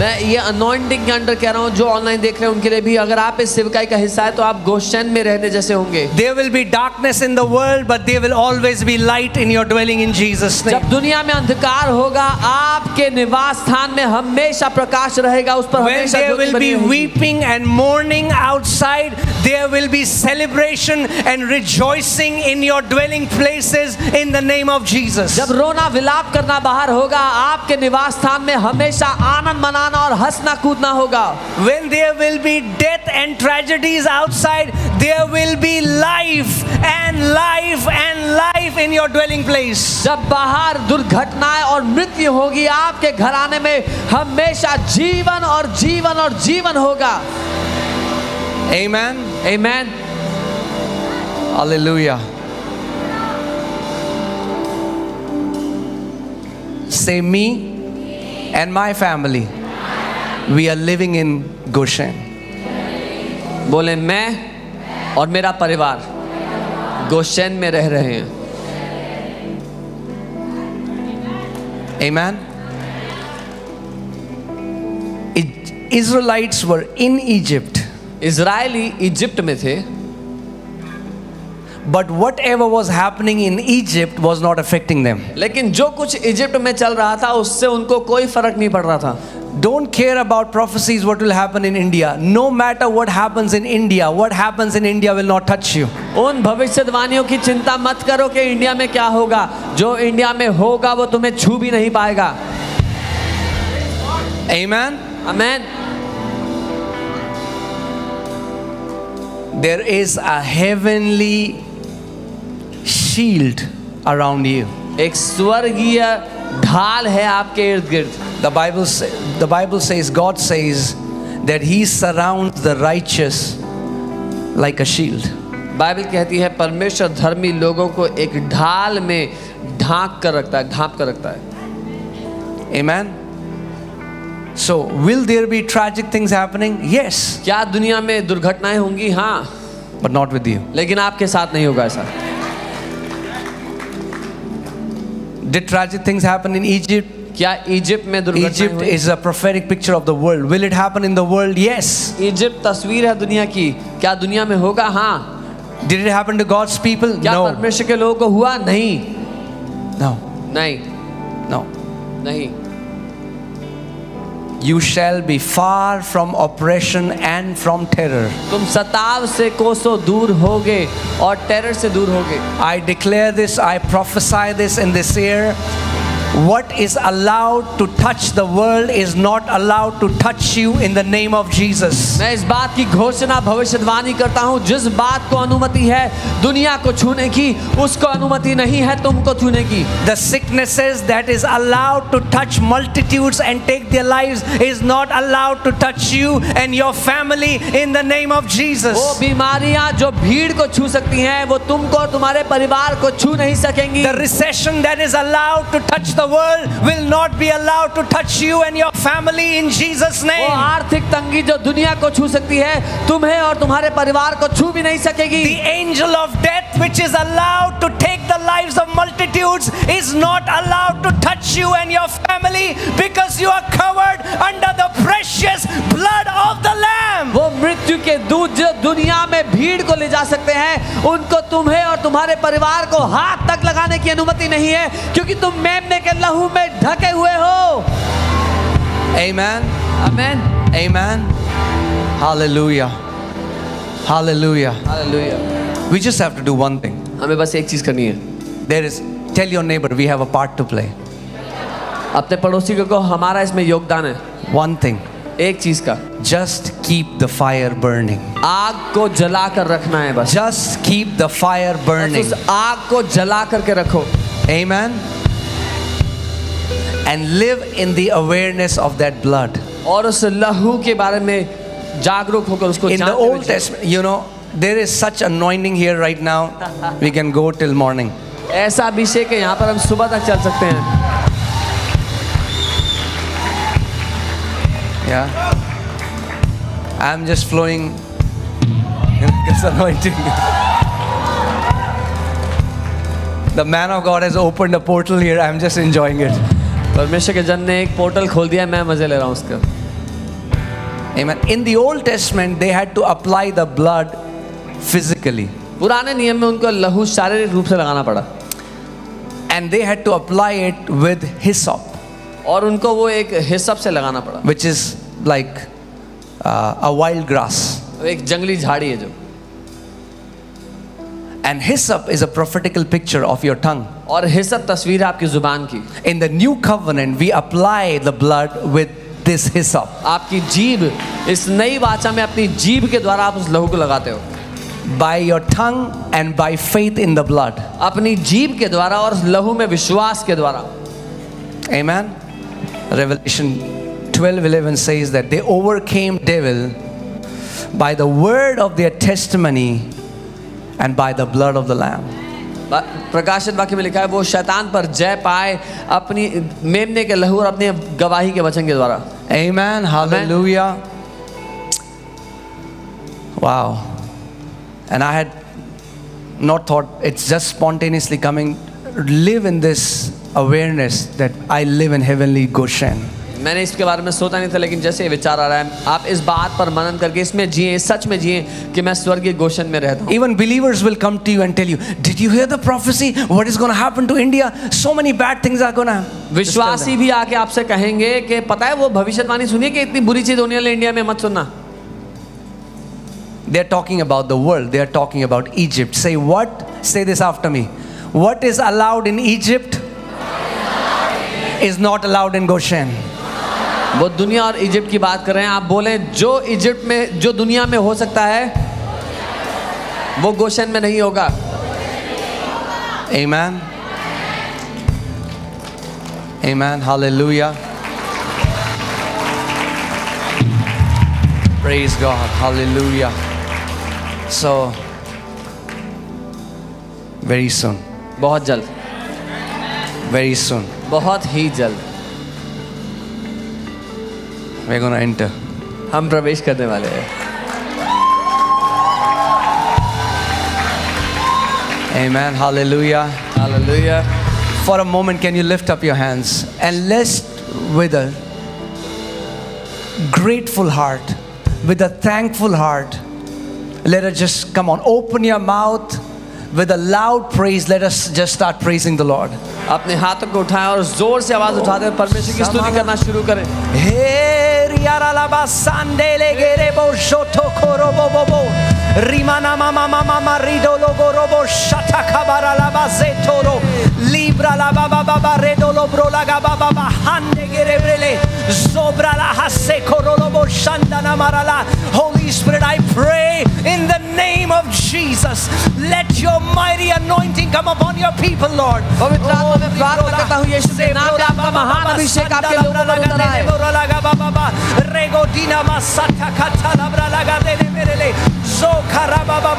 Speaker 1: मैं ये anointing के under कह रहा हूँ जो online देख रहे हैं उनके लिए भी अगर आप इस सिवकाई का हिस्सा है तो आप गोशन में रहने जैसे होंगे।
Speaker 3: They will be darkness in the but they will always be light in your dwelling in Jesus
Speaker 1: जब दुनिया में अंधकार होगा आपके निवास स्थान में हमेशा प्रकाश रहेगा उस पर हमेशा
Speaker 3: will be weeping and mourning outside there will be celebration and rejoicing in your dwelling places in the name of Jesus
Speaker 1: जब रोना विलाप करना बाहर होगा आपके निवास स्थान में हमेशा आनंद मना जाना और हंसना कूदना होगा
Speaker 3: when there will be death and tragedies outside there will be life and life and life in your dwelling place
Speaker 1: जब बाहर दुर्घटनाएँ और मृत्यु होगी आपके घर आने में हमेशा जीवन और जीवन और जीवन होगा
Speaker 3: Amen.
Speaker 1: Amen.
Speaker 3: Hallelujah. Say me and my family. We are living in Goshen.
Speaker 1: बोले मैं और मेरा परिवार गोशेन में रह रहे हैं
Speaker 3: Amen. Israelites were in Egypt,
Speaker 1: Israeli Egypt में थे
Speaker 3: but whatever was happening in Egypt was not affecting them.
Speaker 1: लेकिन जो कुछ इजिप्ट में चल रहा था उससे उनको कोई फ़र्क नहीं पड़ रहा था
Speaker 3: Don't care about prophecies what will happen in India. No matter what happens in India, what happens in India will not touch you.
Speaker 1: उन भविष्यवाणियों की चिंता मत करो कि इंडिया में क्या होगा जो इंडिया में होगा वो तुम्हें छू भी नहीं पाएगा
Speaker 3: Amen.
Speaker 1: Amen
Speaker 3: There is a heavenly shield around you.
Speaker 1: एक स्वर्गीय ढाल है आपके इर्द गिर्द
Speaker 3: The Bible, say, the Bible says, God says that He surrounds the righteous like a shield.
Speaker 1: Bible कहती है परमेश्वर धर्मी लोगों को एक ढाल में ढांक कर रखता है ढांप कर रखता है
Speaker 3: Amen. So, will there be tragic things happening? Yes,
Speaker 1: क्या दुनिया में दुर्घटनाएं होंगी हाँ
Speaker 3: but not with you.
Speaker 1: लेकिन आपके साथ नहीं होगा ऐसा
Speaker 3: Did tragic things happen in Egypt?
Speaker 1: क्या इजिप्ट में
Speaker 3: Egypt is a prophetic picture of the world will it happen in the world yes
Speaker 1: Egypt तस्वीर है दुनिया की। क्या दुनिया में होगा? हाँ।
Speaker 3: Did it happen to God's people
Speaker 1: क्या
Speaker 3: no.
Speaker 1: परमेश्वर के लोगों को हुआ? नहीं।
Speaker 3: No.
Speaker 1: नहीं।
Speaker 3: No.
Speaker 1: नहीं।
Speaker 3: You shall be far from operation and from terror
Speaker 1: तुम सताव से कोसो दूर हो गए और टेरर से दूर हो गए
Speaker 3: I declare this I prophesy this in this What is allowed to touch the world is not allowed to touch you in the name of Jesus.
Speaker 1: मैं इस बात की घोषणा भविष्यवाणी करता हूँ जिस बात को अनुमति है दुनिया को छूने की उसको अनुमति नहीं है तुमको छूने की
Speaker 3: The sicknesses that is allowed to touch multitudes and take their lives is not allowed to touch you and your family in the name of Jesus.
Speaker 1: वो बीमारियाँ जो भीड़ को छू सकती हैं वो तुमको और तुम्हारे परिवार को छू नहीं सकेंगी
Speaker 3: The recession that is allowed to touch the world will not be allowed to touch you and your family in Jesus' name.
Speaker 1: वो आर्थिक तंगी जो दुनिया को छू सकती है तुम्हें और तुम्हारे परिवार को छू भी नहीं सकेगी
Speaker 3: The angel of death, which is allowed to take the lives of multitudes, is not allowed to touch you and your family because you are covered under the precious blood of the Lamb.
Speaker 1: वो मृत्यु के दूत जो दुनिया में भीड़ को ले जा सकते हैं उनको तुम्हें और तुम्हारे परिवार को हाथ तक लगाने की अनुमति नहीं है क्योंकि तुम मेमने के लहू में ढके हुए हो
Speaker 3: Amen.
Speaker 1: Amen
Speaker 3: Amen. Hallelujah. Hallelujah.
Speaker 1: Hallelujah
Speaker 3: We just have to do one thing.
Speaker 1: हमें बस एक चीज़ करनी है
Speaker 3: There is, tell your neighbor, we have a part to play.
Speaker 1: अपने पड़ोसी को कहो हमारा इसमें योगदान है
Speaker 3: One thing.
Speaker 1: एक चीज़ का
Speaker 3: Just keep the fire burning.
Speaker 1: आग को जला कर रखना है बस
Speaker 3: Just keep the fire
Speaker 1: बस
Speaker 3: burning.
Speaker 1: उस आग को जला करके रखो
Speaker 3: Amen. And live in the awareness of that blood.
Speaker 1: और उस लहू के बारे में जागरूक होकर उसको
Speaker 3: In the
Speaker 1: जानते हुए
Speaker 3: Old Testament, you know, there is such anointing here right now. We can go till morning.
Speaker 1: जियो। ऐसा अभिषेक है यहाँ पर हम सुबह तक चल सकते हैं
Speaker 3: Yeah. I'm just flowing [LAUGHS] in this anointing. the man of God has opened a portal here. I'm just enjoying it.
Speaker 1: परमेश्वर के जन ने एक पोर्टल खोल दिया मैं मज़े ले रहा हूँ उसका
Speaker 3: Amen. In the Old Testament, they had to apply the blood physically.
Speaker 1: पुराने नियम में उनको लहू शारीरिक रूप से लगाना पड़ा
Speaker 3: And they had to apply it with hyssop,
Speaker 1: और उनको वो एक हिस्सब से लगाना पड़ा
Speaker 3: which is like uh, a wild grass.
Speaker 1: एक जंगली झाड़ी है जो
Speaker 3: And hyssop is a prophetical picture of your tongue.
Speaker 1: और हिस्सब तस्वीर है आपकी ज़ुबान की
Speaker 3: In the new covenant, we apply the blood with this hyssop.
Speaker 1: आपकी जीभ इस नई वाचा में अपनी जीभ के द्वारा आप उस लहू को लगाते हो
Speaker 3: By your tongue and by faith in the blood.
Speaker 1: अपनी जीभ के द्वारा और लहू में विश्वास के द्वारा
Speaker 3: Amen. Revelation 12 11 says that they overcame devil by the word of their testimony and by the blood of the Lamb.
Speaker 1: प्रकाशित वाक्य में लिखा है वो शैतान पर जय पाए अपनी मेमने के लहू और अपनी गवाही के वचन के द्वारा
Speaker 3: Amen. Hallelujah. Wow. And I had not thought it's just spontaneously coming. Live in this awareness that I live in heavenly Goshen.
Speaker 1: मैंने इसके बारे में सोचा नहीं था लेकिन जैसे विचार आ रहा है आप इस बात पर मनन करके इसमें जिए सच में जिए कि मैं स्वर्गीय गोशन में रहता हूँ।
Speaker 3: Even believers will come to you and tell you did you hear the prophecy what is gonna happen to India so many bad things are gonna
Speaker 1: विश्वासी भी आके आपसे कहेंगे कि पता है वो भविष्यवाणी सुनिए कि इतनी बुरी चीज़ होने वाली इंडिया में मत सुनना.
Speaker 3: They are talking about the world they are talking about Egypt say what say this after me what is allowed in Egypt is not allowed in Goshen
Speaker 1: वो दुनिया और इजिप्ट की बात कर रहे हैं आप बोले जो इजिप्ट में जो दुनिया में हो सकता है वो गोशन में नहीं होगा
Speaker 3: Amen. Amen. Hallelujah. Praise God. Hallelujah. So, very soon,
Speaker 1: बहुत जल्द
Speaker 3: very soon,
Speaker 1: बहुत ही जल्द
Speaker 3: we're going to enter.
Speaker 1: हम प्रवेश करने वाले हैं
Speaker 3: Amen. Hallelujah.
Speaker 1: Hallelujah.
Speaker 3: For a moment, can you lift up your hands and let's, with a grateful heart, with a thankful heart, let us just come on, open your mouth with a loud praise. Let us just start praising the Lord.
Speaker 1: अपने हाथों को उठाएं और जोर से आवाज उठाते हुए परमेश्वर की स्तुति करना शुरू करें
Speaker 3: Hey, riaralaba sandele gerebo shoto korobo bobo. Rimana mama mama marido logo robo shata kabara la bazetoro. Libra la baba baba redo lobro la gaba baba hande gerebrele. Zobra la hase korolobo shandana marala. Holy Spirit, I pray in the name of Jesus. Let your mighty anointing come upon your people, Lord.
Speaker 1: पवित्र आत्मा में प्रार्थना करता हूँ यीशु के नाम में आपका महान अभिषेक आपके लोगों पर उतर आए
Speaker 3: Rego dina masata katalabra laga de merele. Zokara baba.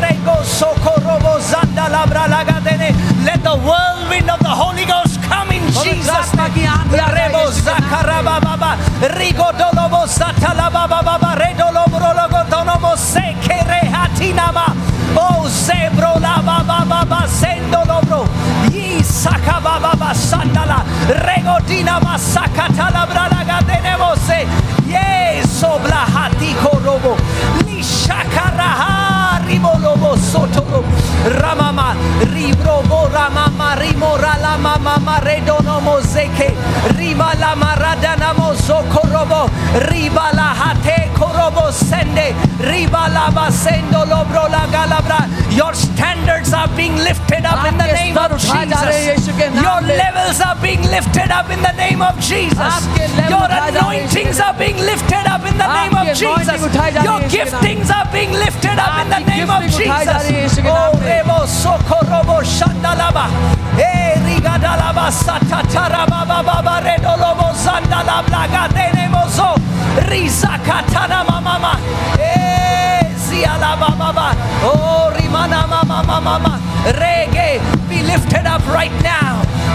Speaker 3: Rego sokorobo zanda labra laga de. Let the whirlwind of the Holy Ghost come in
Speaker 1: पवित्र
Speaker 3: Jesus'
Speaker 1: आत्मा की
Speaker 3: name.
Speaker 1: आंधी आ जाए
Speaker 3: Rebo
Speaker 1: यीशु के नाम में।
Speaker 3: zakara baba. Rigo dolobo satala baba baba. Redo lobro logo donomo sekere hatinama. Oh, Zebro, la baba, sendo lobro. Y saca baba, sándala. Regodina, masacata, la bralaga, tenemos. Y eso, blajatico, robo. Ni shakaraja, ribo. Ramama Rimora Lama Mama Redono Moseke Riba Riba La Hate Korobo Sende Riba Lobro La Galabra. Your standards are being lifted up in the name of Jesus. Your levels are being lifted up in the name of Jesus. Your anointings are being lifted up in the name of Jesus. Your giftings are being lifted up in the name of Jesus. Oh, Rebo Sokorobo Shandalaba. Eh, Rigadalaba Satatarababa Baba Redolobo Zandalabla Gadenemozo. Rizakatana Mama. Eh, Zialaba Baba. Oh, Rimana Mama Mama. Reggae, be lifted up right now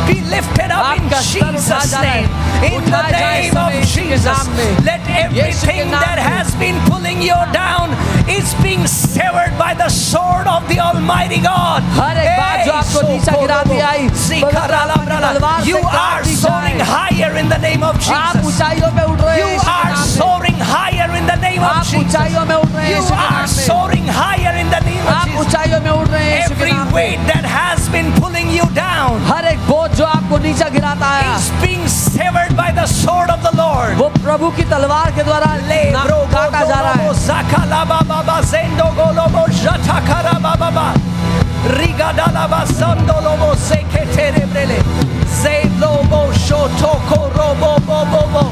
Speaker 3: be lifted up in Jesus' name. In the name of Jesus, let everything that has been pulling you down is being severed by the sword of the Almighty God. You are soaring higher in the name of Jesus. You are soaring higher in the name of Jesus. You are soaring higher in the name of Jesus. Every weight that has been pulling you down.
Speaker 1: जो आपको नीचा गिराता है।
Speaker 3: Being severed by the sword of the Lord.
Speaker 1: वो प्रभु की तलवार के द्वारा
Speaker 3: ले
Speaker 1: काटा जा रहा है।
Speaker 3: जाखा लाबा बाबा सेंडो गोलो बो जाखा खरा बाबा बा रीगा डाला बा संडो लोबो सेके तेरे ब्रेले सेंडो बो शो टोको रोबो बो बो बो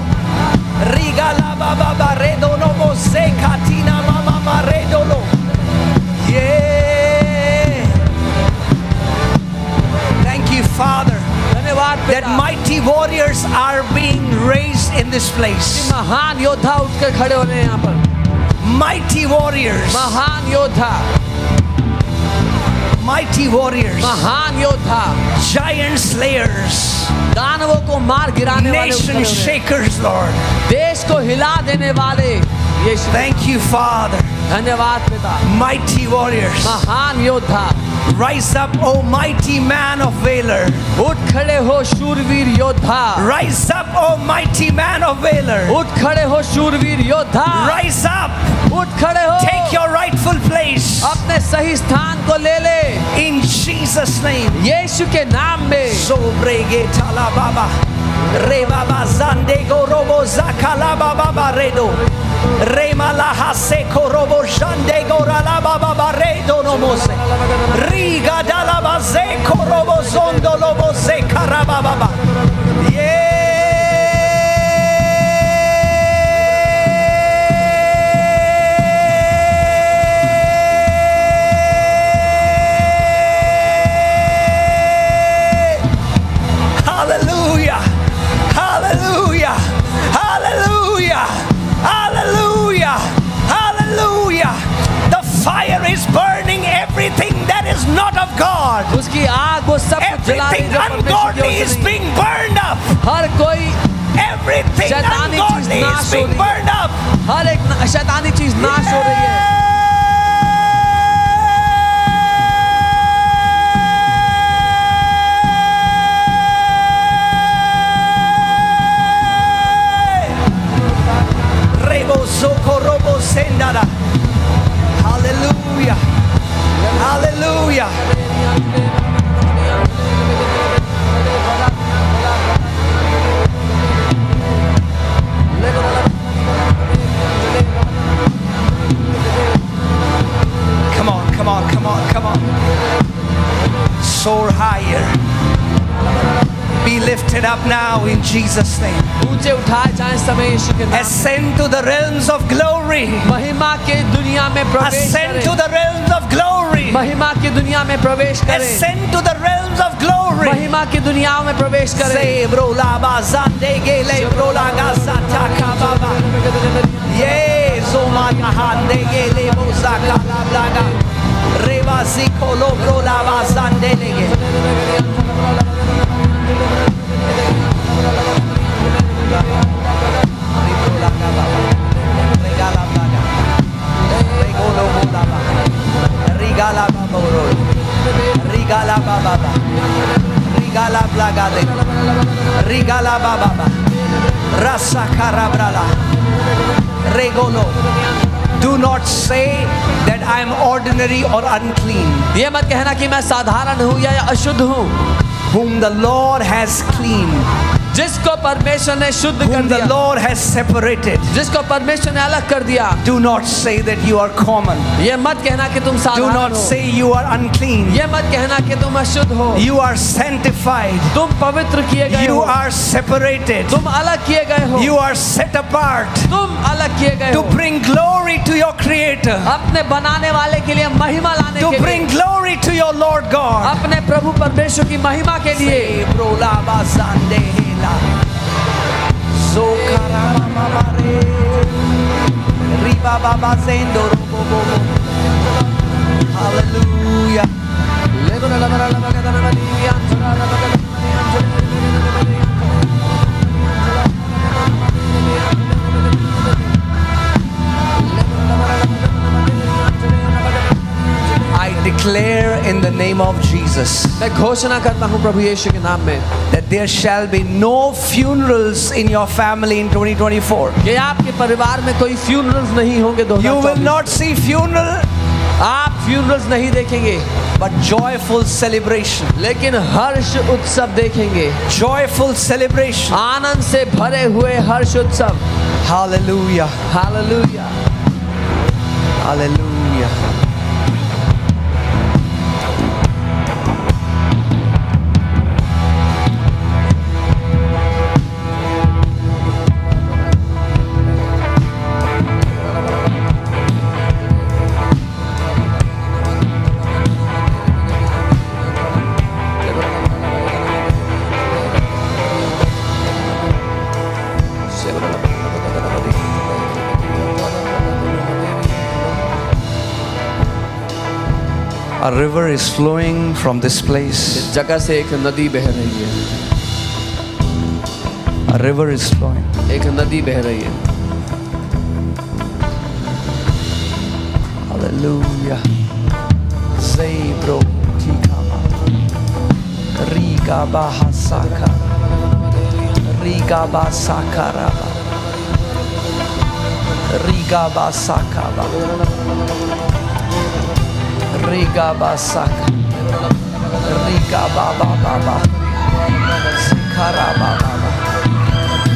Speaker 3: रीगा लाबा बाबा रेडो नोबो सेका टीना मामा मा रेडो लो ये thank you father that
Speaker 1: पिता
Speaker 3: mighty warriors are being raised in this place.
Speaker 1: महान योद्धा उठकर खड़े हो रहे हैं यहाँ पर
Speaker 3: Mighty warriors,
Speaker 1: महान योद्धा
Speaker 3: mighty warriors,
Speaker 1: महान योद्धा
Speaker 3: giant slayers,
Speaker 1: दानवों को मार गिराने वाले उठ खड़े
Speaker 3: nation
Speaker 1: हो रहे हैं।
Speaker 3: shakers, Lord.
Speaker 1: देश को हिला देने वाले यीशु
Speaker 3: Thank you, Father.
Speaker 1: धन्यवाद पिता
Speaker 3: Mighty warriors,
Speaker 1: महान योद्धा
Speaker 3: rise up, O mighty man of valor.
Speaker 1: उठ खड़े हो शूरवीर योद्धा
Speaker 3: Rise up, O mighty man of valor.
Speaker 1: उठ खड़े हो शूरवीर योद्धा
Speaker 3: Rise up,
Speaker 1: उठ खड़े हो
Speaker 3: take your rightful place
Speaker 1: अपने सही स्थान को ले ले
Speaker 3: in Jesus' name.
Speaker 1: यीशु के नाम में
Speaker 3: Sobrege tala baba. Re baba zande gorobo zakala baba baredo. Re malaha se korobo shande gorala baba baredo no Mose. Riga dala baze is not of God.
Speaker 1: उसकी आग वो सब कुछ जला रही है
Speaker 3: ungodly is being burned up.
Speaker 1: हर कोई
Speaker 3: Everything
Speaker 1: शैतानी चीज़
Speaker 3: ungodly is
Speaker 1: नाश हो
Speaker 3: being
Speaker 1: रही है।
Speaker 3: burned up.
Speaker 1: हर एक शैतानी चीज़ नाश हो रही है
Speaker 3: Rebo sokorobo sendara. Hallelujah. come on, come on, come on. Come on. Soar higher. Be lifted up now in Jesus' name.
Speaker 1: ऊंचे उठाए जाए समय यीशु के नाम
Speaker 3: Ascend to the realms of glory.
Speaker 1: महिमा के दुनिया में प्रवेश
Speaker 3: Ascend to
Speaker 1: करें
Speaker 3: the realms of glory.
Speaker 1: महिमा की दुनिया में प्रवेश करें
Speaker 3: Ascend to the realms of glory.
Speaker 1: महिमा की दुनिया में प्रवेश करें
Speaker 3: Say, bro, la ba zande gele, bro, la ga sa ta ka ba ba. Ye, zo ma ga hande gele, bo za ka la bla ga. Re ba zi ko lo, bro, la ba zande lege. Rigala bababa. Rasa karabrala. Regolo. Do not say that I am ordinary or unclean.
Speaker 1: ये मत कहना कि मैं साधारण हूँ या अशुद्ध हूँ
Speaker 3: Whom the Lord has cleaned.
Speaker 1: जिसको परमेश्वर ने शुद्ध कर
Speaker 3: Whom the
Speaker 1: दिया
Speaker 3: Lord has separated.
Speaker 1: जिसको परमेश्वर ने अलग कर दिया
Speaker 3: Do not say that you are common.
Speaker 1: ये मत कहना कि तुम
Speaker 3: Do
Speaker 1: साधारण
Speaker 3: not
Speaker 1: हो
Speaker 3: say you are unclean.
Speaker 1: ये मत कहना कि तुम अशुद्ध हो
Speaker 3: You are sanctified.
Speaker 1: तुम पवित्र किए गए
Speaker 3: You
Speaker 1: हो
Speaker 3: are separated.
Speaker 1: तुम अलग किए गए हो
Speaker 3: You are set apart
Speaker 1: तुम अलग किए गए
Speaker 3: to bring glory to your creator
Speaker 1: अपने बनाने वाले के लिए महिमा लाने
Speaker 3: to bring glory to your Lord God
Speaker 1: अपने प्रभु परमेश्वर की महिमा के लिए।
Speaker 3: Hallelujah. Declare in the name of Jesus
Speaker 1: मैं घोषणा करता हूँ प्रभु यीशु के नाम में
Speaker 3: that there shall be no funerals in your family in 2024.
Speaker 1: कि आपके परिवार में कोई फ्यूनरल्स नहीं होंगे 2024
Speaker 3: You will not see funeral
Speaker 1: आप फ्यूनरल्स नहीं देखेंगे
Speaker 3: but joyful celebration.
Speaker 1: लेकिन हर्ष उत्सव देखेंगे
Speaker 3: Joyful celebration.
Speaker 1: आनंद से भरे हुए हर्ष उत्सव
Speaker 3: Hallelujah.
Speaker 1: Hallelujah
Speaker 3: Hallelujah. A river is flowing from this place.
Speaker 1: इस जगह से एक नदी बह रही है
Speaker 3: A river is flowing.
Speaker 1: एक नदी बह रही है
Speaker 3: Hallelujah. Zebro tikama. Riga bahasaka. Riga basakaraba. Riga basakaba. Riga basaka. Riga baba baba. Sikara baba baba.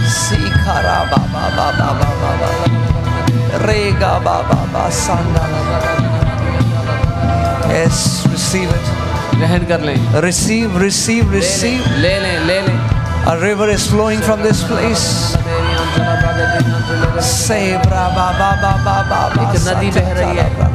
Speaker 3: Sikara baba baba baba baba. Rega baba basanda. Yes, receive it.
Speaker 1: ग्रहण कर लें
Speaker 3: Receive, receive, receive.
Speaker 1: ले लें ले लें
Speaker 3: A river is flowing from this place. Say ba ba ba ba ba ba.
Speaker 1: एक नदी बह रही है।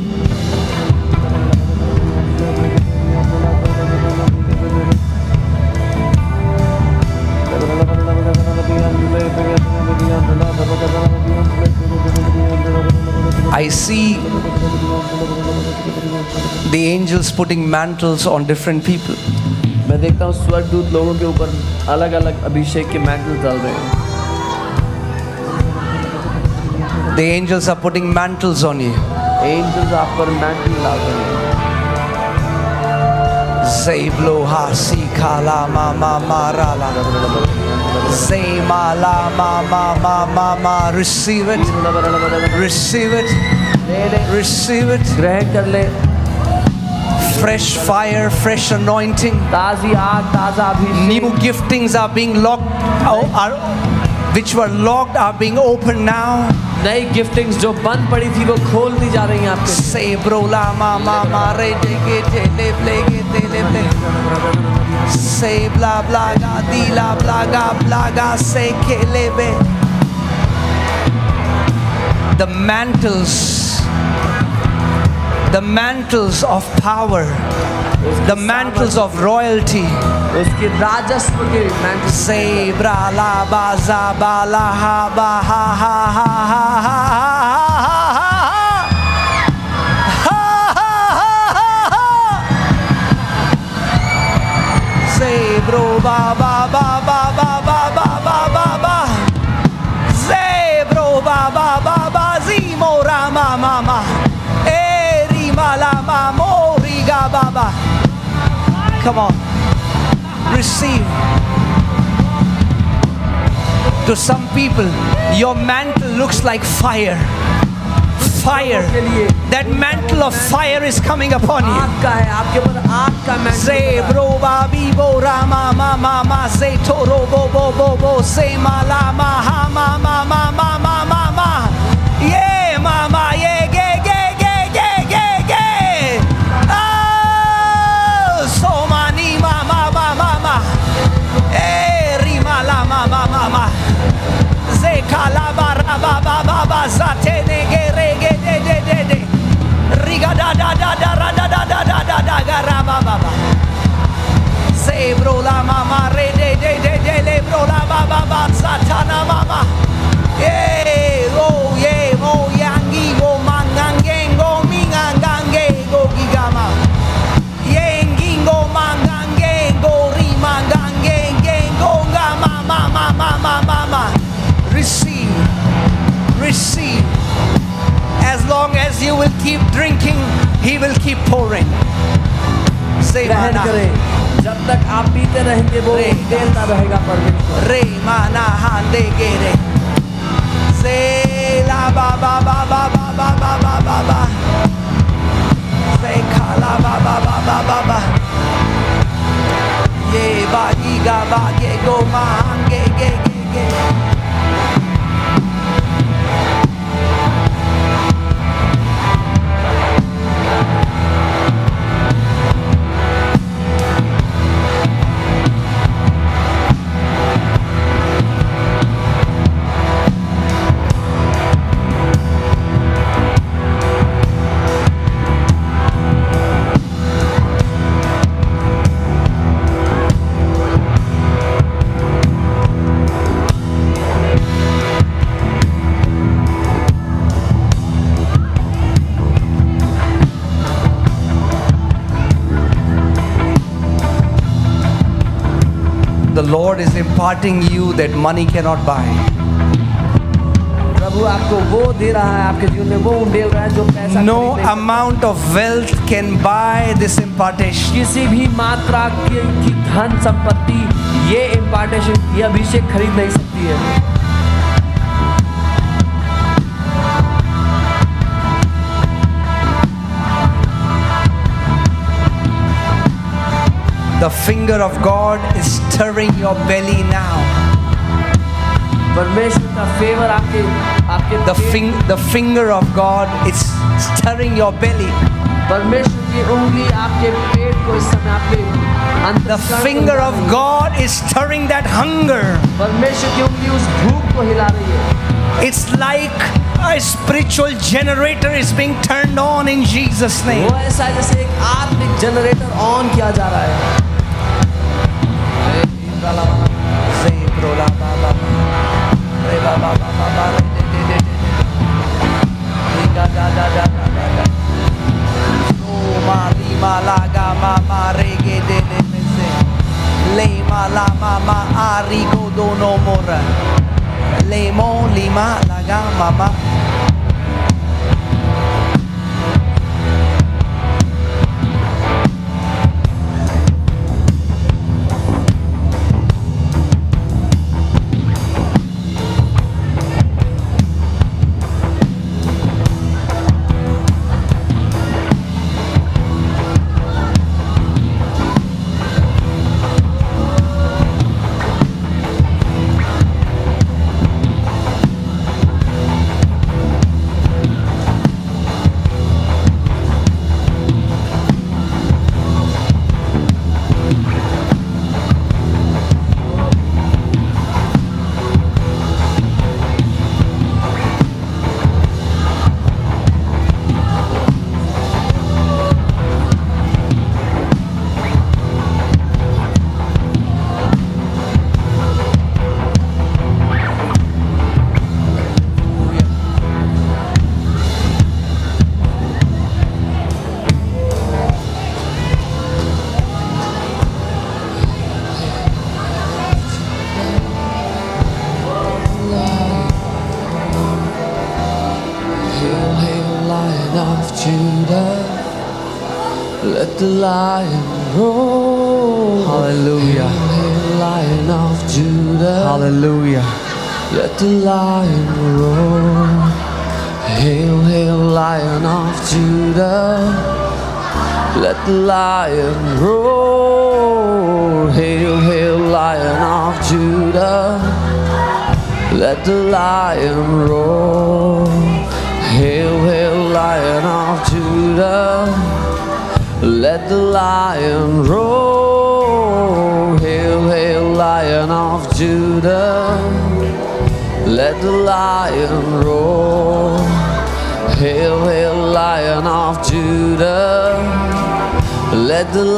Speaker 3: angels putting mantles on different people.
Speaker 1: मैं देखता हूँ स्वर्गदूत लोगों के ऊपर अलग अलग अभिषेक के मैंटल डाल रहे हैं
Speaker 3: The angels are putting mantles on you.
Speaker 1: Angels आप पर मैंटल डाल रहे हैं
Speaker 3: Zeblo hasi kala ma ma ma ra la. Say ma la ma ma ma ma ma. Receive it. Receive it. Receive it.
Speaker 1: ग्रहण कर ले
Speaker 3: fresh fire, fresh anointing. New giftings are being locked, are, which were locked, are being opened now.
Speaker 1: नई गिफ्टिंग्स जो बंद पड़ी थी वो खोल दी जा रही हैं आपके
Speaker 3: से ब्रोला मामा मारे डेगे जेले ब्लेगे तेले ब्ले से ब्ला ब्ला दीला ब्ला गा से खेले बे The mantles the mantles of power, the mantles of royalty.
Speaker 1: Say, राजस्व के mantle
Speaker 3: से ब्रा ला बा जा बा ला Come on. Receive. To some people, your mantle looks like fire. Fire. That mantle of fire is coming upon you. Say bro rama ma ma ma say bo bo bo bo say ma ma ma ma Kalaba raba baba baba. Baba yangi go go go go go go mama mama mama. Receive as long as you will keep drinking he will keep pouring say
Speaker 1: ग्रहण करें जब तक आप पीते रहेंगे वो देता रहेगा परमेश्वर
Speaker 3: re mana hande gere se la ba ba ba ba ba ba ba ba ba ba se kala ba ba ba ba ba ba ye ba gi ga ba ge go ma hange ge ge ge Lord is imparting you that money can not buy
Speaker 1: प्रभु आपको वो दे रहा है आपके जीवन में वो उंडेल रहा है जो पैसा
Speaker 3: no amount of wealth can buy this impartation
Speaker 1: किसी भी मात्रा के धन संपत्ति ये इम्पार्टेशन ये अभिषेक खरीद नहीं सकती है।
Speaker 3: The finger of God is stirring your belly now.
Speaker 1: परमेश्वर का फेवर आपके आपके
Speaker 3: The,
Speaker 1: pet-
Speaker 3: fing, the finger of God is stirring your belly.
Speaker 1: परमेश्वर की उंगली आपके पेट को इस समय आपके अंदर
Speaker 3: The finger of God is stirring that hunger.
Speaker 1: परमेश्वर की उंगली उस भूख को हिला रही है
Speaker 3: It's like a spiritual generator is being turned on in Jesus' name.
Speaker 1: वो ऐसा है जैसे एक आत्मिक जनरेटर ऑन किया जा रहा है mamá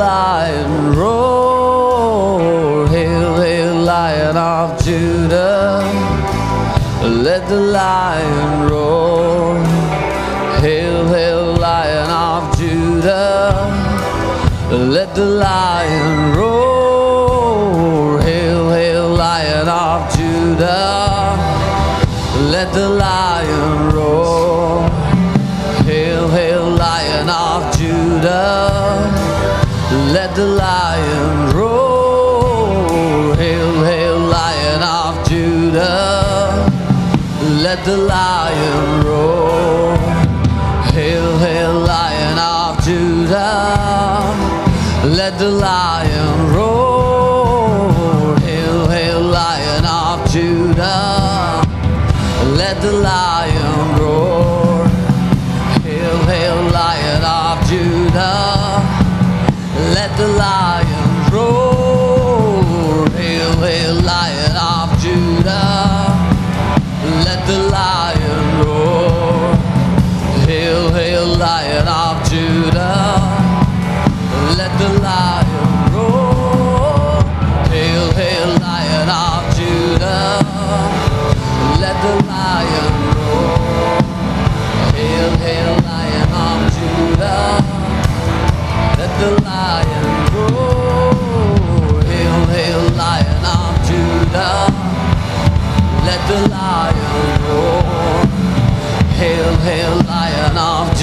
Speaker 1: flying road.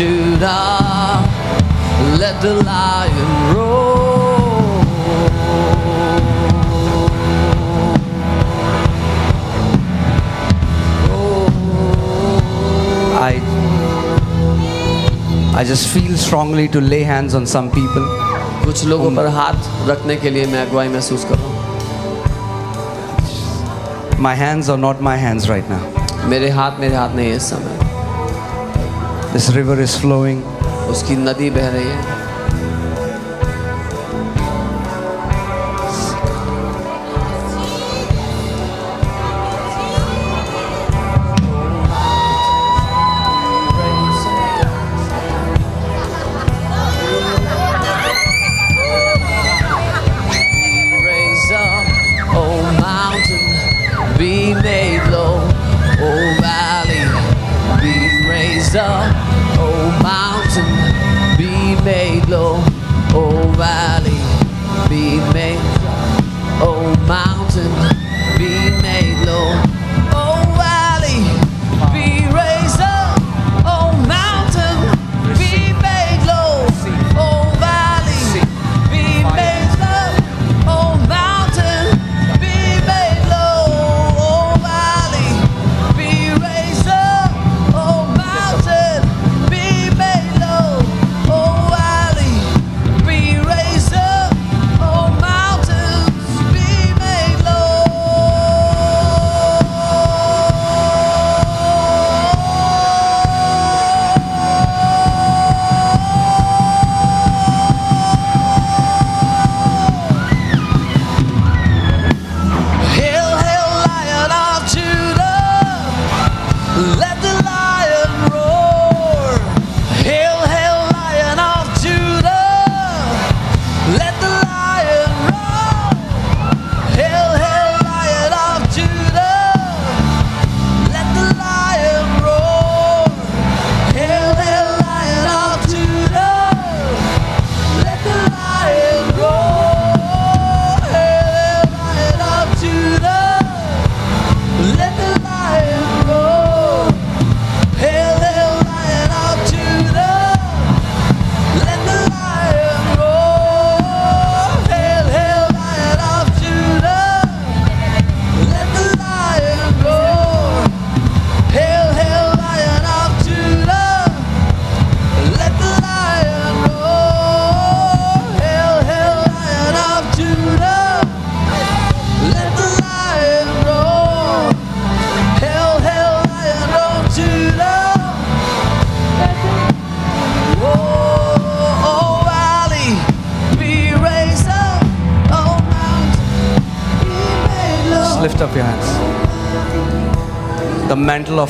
Speaker 1: Judah, let the lion roar. Oh.
Speaker 3: I just feel strongly to lay hands on some people.
Speaker 1: कुछ लोगों um, पर हाथ रखने के लिए मैं अगुवाई महसूस कर रहा हूँ
Speaker 3: माई हैंड्स और नॉट माई हैंड्स राइट ना
Speaker 1: मेरे हाथ मेरे हाथ नहीं है इस समय
Speaker 3: This river is flowing.
Speaker 1: उसकी नदी बह रही है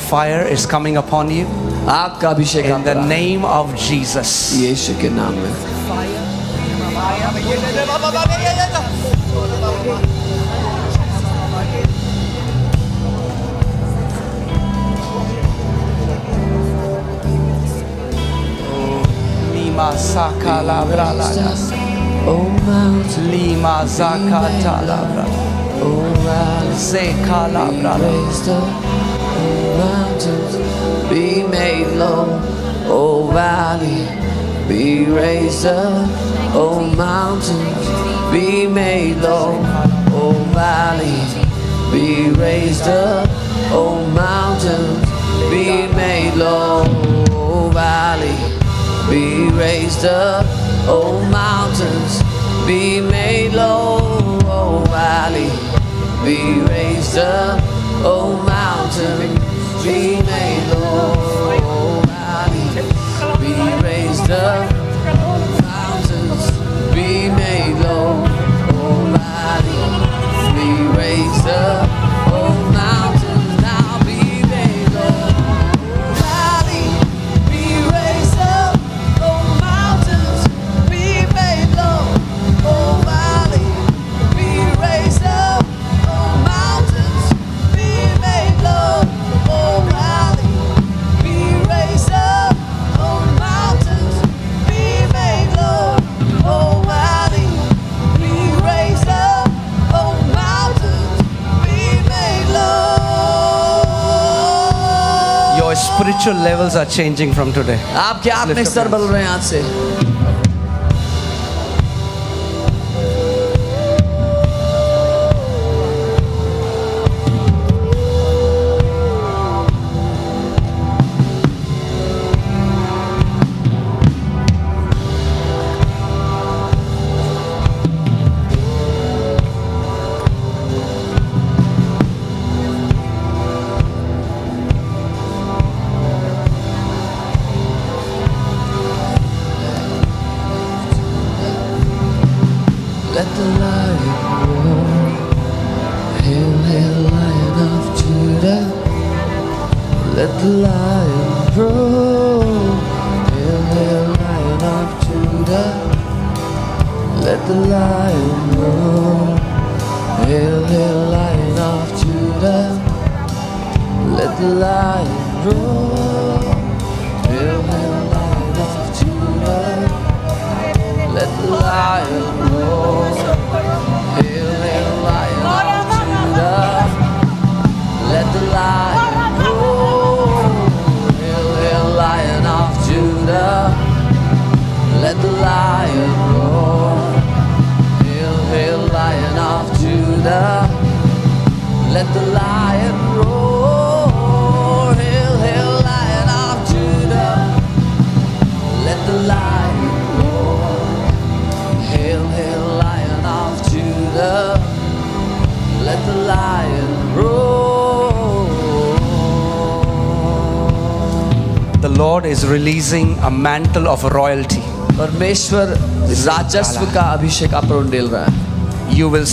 Speaker 3: of fire is coming upon you
Speaker 1: आग का अभिषेक
Speaker 3: in
Speaker 1: आप
Speaker 3: the
Speaker 1: पर आ-
Speaker 3: name of Jesus.
Speaker 1: यीशु के नाम में
Speaker 3: Lima sakala bralagas.
Speaker 1: Oh mountain,
Speaker 3: Lima zakata labra.
Speaker 1: oh valley,
Speaker 3: Zekala
Speaker 1: be made low. Oh valley, be raised up. Oh mountains, be made low. Oh valley, be raised up. O mountains, be made low. O valley, be raised up. O mountains, be made low. Oh valley, be raised up. Oh mountain, be
Speaker 3: 자. Spiritual levels are changing from today.
Speaker 1: आपके आत्मिक स्तर बदल रहे हैं आज से of
Speaker 3: royalty.
Speaker 1: परमेश्वर राजस्व का अभिषेक आप पर उंडेल रहा है
Speaker 3: You will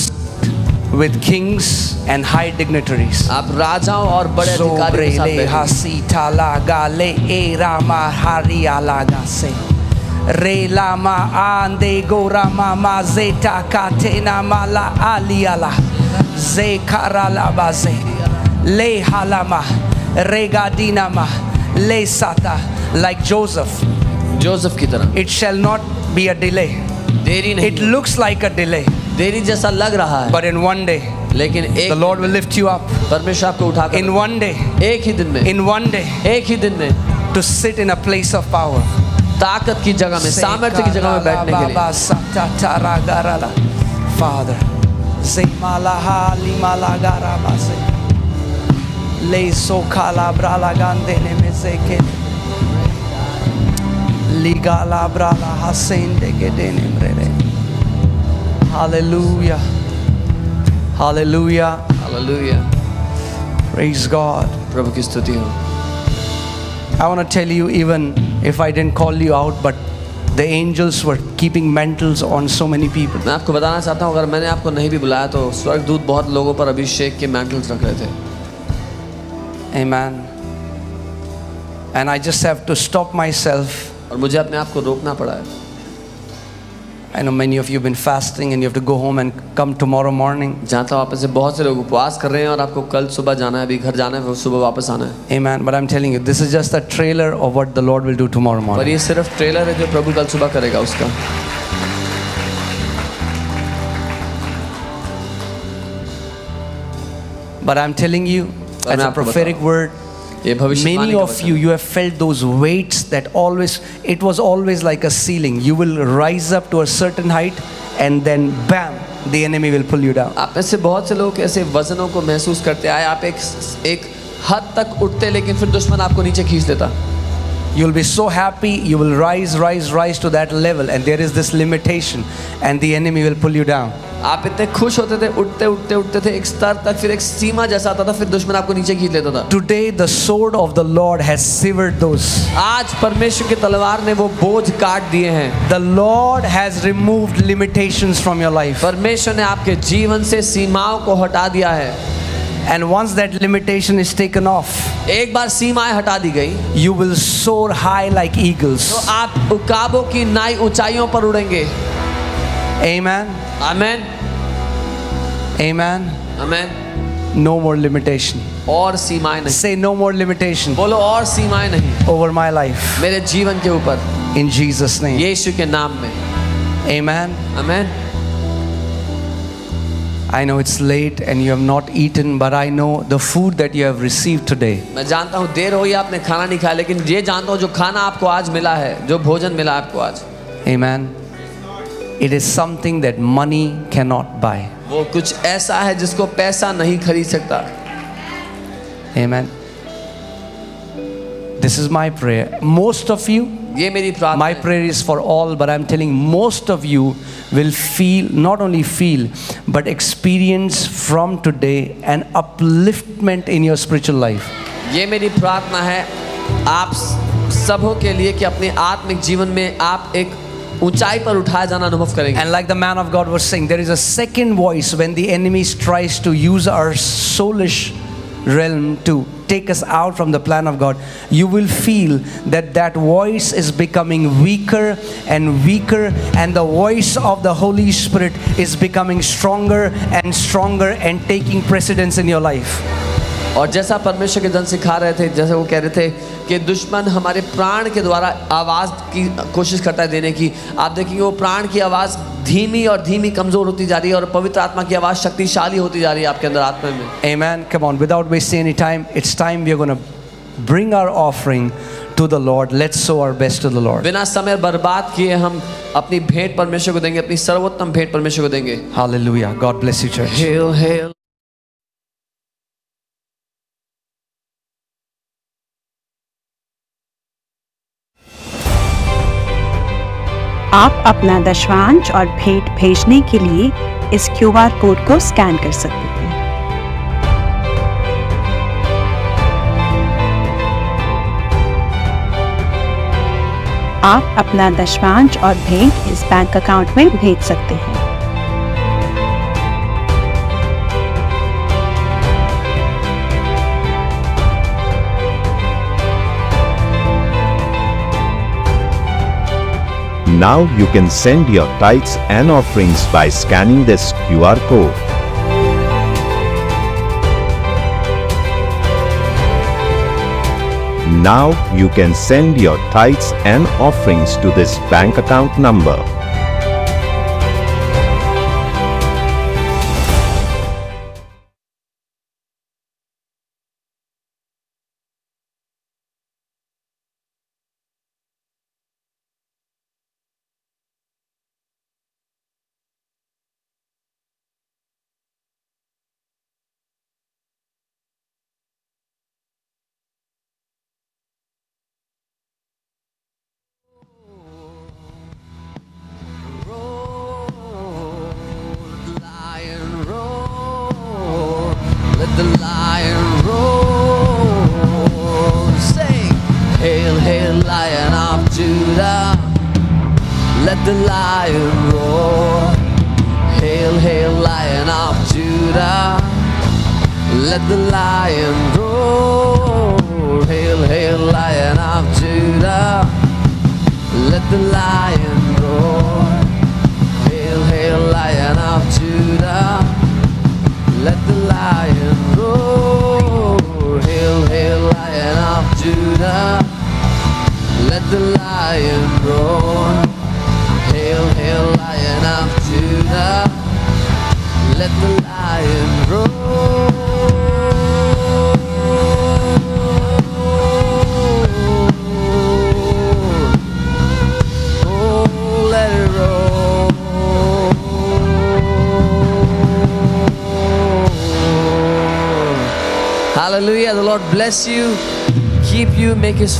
Speaker 3: with kings and high dignitaries.
Speaker 1: आप राजाओं और बड़े अधिकारियों के साथ
Speaker 3: hasita la gale e rama hari alaga se. Re lama ande go rama ma zeta katena mala aliala. Ze karala baze. Le halama. Regadina ma. Le sata. Like Joseph.
Speaker 1: Joseph की तरह
Speaker 3: It shall not be a delay.
Speaker 1: देरी नहीं
Speaker 3: It looks like a delay.
Speaker 1: देरी जैसा लग रहा है
Speaker 3: But in one day,
Speaker 1: लेकिन
Speaker 3: the
Speaker 1: एक
Speaker 3: Lord will lift you up.
Speaker 1: परमेश्वर आपको उठा
Speaker 3: In
Speaker 1: कर
Speaker 3: one day,
Speaker 1: एक ही दिन में
Speaker 3: in one day,
Speaker 1: एक ही दिन में
Speaker 3: to sit in a place of power.
Speaker 1: ताकत की जगह में सामर्थ्य की जगह में बैठने के लिए
Speaker 3: Father, Zemalaha Limalagarabase. Le sokala bralagandene mezeke. Ligala brala mrele. Hallelujah. Hallelujah. Praise God.
Speaker 1: प्रभु की स्तुति हो
Speaker 3: I want to tell you, even if I didn't call you out, but the angels were keeping mantles on so many people.
Speaker 1: मैं आपको बताना चाहता हूँ अगर मैंने आपको नहीं भी बुलाया तो स्वर्गदूत बहुत लोगों पर अभिषेक के मैंटल्स रख रहे थे
Speaker 3: Amen. And I just have to stop myself.
Speaker 1: और मुझे अपने आप को रोकना पड़ा है
Speaker 3: I know many of you have been fasting and you have to go home and come tomorrow morning.
Speaker 1: जहाँ तक वापस से बहुत से लोग उपवास कर रहे हैं और आपको कल सुबह जाना है अभी घर जाना है फिर सुबह वापस आना है
Speaker 3: Amen. But I'm telling you, this is just a trailer of what the Lord will do tomorrow morning.
Speaker 1: पर ये सिर्फ़ ट्रेलर है जो प्रभु कल सुबह करेगा उसका
Speaker 3: But I'm telling you, as a prophetic word,
Speaker 1: ये भविष्यवाणी
Speaker 3: many of you, you have felt those weights that always, it was always like a ceiling. You will rise up to a certain height and then bam, the enemy will pull you down.
Speaker 1: आप में से बहुत से लोग ऐसे वजनों को महसूस करते आए आप एक एक हद तक उठते लेकिन फिर दुश्मन आपको नीचे खींच देता
Speaker 3: You'll be so happy, you will rise, rise, rise to that level, and there is this limitation, and the enemy will pull you down.
Speaker 1: आप इतने खुश होते थे उठते उठते उठते थे एक स्तर तक फिर एक सीमा जैसा आता था फिर दुश्मन आपको नीचे खींच लेता था
Speaker 3: Today, the sword of the Lord has severed those.
Speaker 1: आज परमेश्वर की तलवार ने वो बोझ काट दिए हैं
Speaker 3: The Lord has removed limitations from your life.
Speaker 1: परमेश्वर ने आपके जीवन से सीमाओं को हटा दिया है
Speaker 3: And once that limitation is taken off,
Speaker 1: एक बार सीमाएं हटा दी गई
Speaker 3: you will soar high like eagles.
Speaker 1: तो आप उकाबों की नाई ऊंचाइयों पर उड़ेंगे
Speaker 3: Amen.
Speaker 1: आमेन
Speaker 3: Amen.
Speaker 1: आमेन
Speaker 3: No more limitation.
Speaker 1: और सीमाएं नहीं
Speaker 3: Say no more limitation
Speaker 1: बोलो और सीमाएं नहीं
Speaker 3: over my life.
Speaker 1: मेरे जीवन के ऊपर
Speaker 3: In Jesus' name.
Speaker 1: यीशु के नाम में
Speaker 3: Amen.
Speaker 1: Amen
Speaker 3: I know it's late and you have not eaten, but I know the food that you have received today.
Speaker 1: मैं जानता हूँ देर हुई आपने खाना नहीं खाया लेकिन ये जानता हूँ जो खाना आपको आज मिला है जो भोजन मिला आपको आज
Speaker 3: Amen. It is something that money cannot buy.
Speaker 1: वो कुछ ऐसा है जिसको पैसा नहीं खरीद सकता
Speaker 3: Amen. This is my prayer. Most of you,
Speaker 1: ये मेरी प्रार्थना
Speaker 3: my
Speaker 1: है।
Speaker 3: prayer is for all, but I'm telling most of you will feel, not only feel, but experience from today an upliftment in your spiritual life.
Speaker 1: ये मेरी प्रार्थना है आप सबों के लिए कि अपने आत्मिक जीवन में आप एक ऊंचाई पर उठाया जाना अनुभव करेंगे
Speaker 3: And like the man of God was saying, there is a second voice when the enemy tries to use our soulish realm to take us out from the plan of God. You will feel that that voice is becoming weaker and weaker, and the voice of the Holy Spirit is becoming stronger and stronger and taking precedence in your life.
Speaker 1: और जैसा परमेश्वर के जन सिखा रहे थे जैसे वो कह रहे थे कि दुश्मन हमारे प्राण के द्वारा आवाज़ की कोशिश करता है देने की आप देखेंगे वो प्राण की आवाज़ धीमी और धीमी कमज़ोर होती जा रही है और पवित्र आत्मा की आवाज़ शक्तिशाली होती जा रही है आपके अंदर आत्मा में
Speaker 3: Amen. Come on, without wasting any time, it's time we are going to bring our offering to the Lord. Let's sow our best to the Lord.
Speaker 1: बिना समय बर्बाद किए हम अपनी भेंट परमेश्वर को देंगे अपनी सर्वोत्तम भेंट परमेश्वर को देंगे
Speaker 3: Hallelujah. God bless you, church.
Speaker 1: Hail, hail.
Speaker 5: आप अपना दशवांश और भेंट भेजने के लिए इस क्यूआर कोड को स्कैन कर सकते हैं। आप अपना दशवांश और भेंट इस बैंक अकाउंट में भेज सकते हैं।
Speaker 6: Now you can send your tithes and offerings by scanning this QR code. Now you can send your tithes and offerings to this bank account number.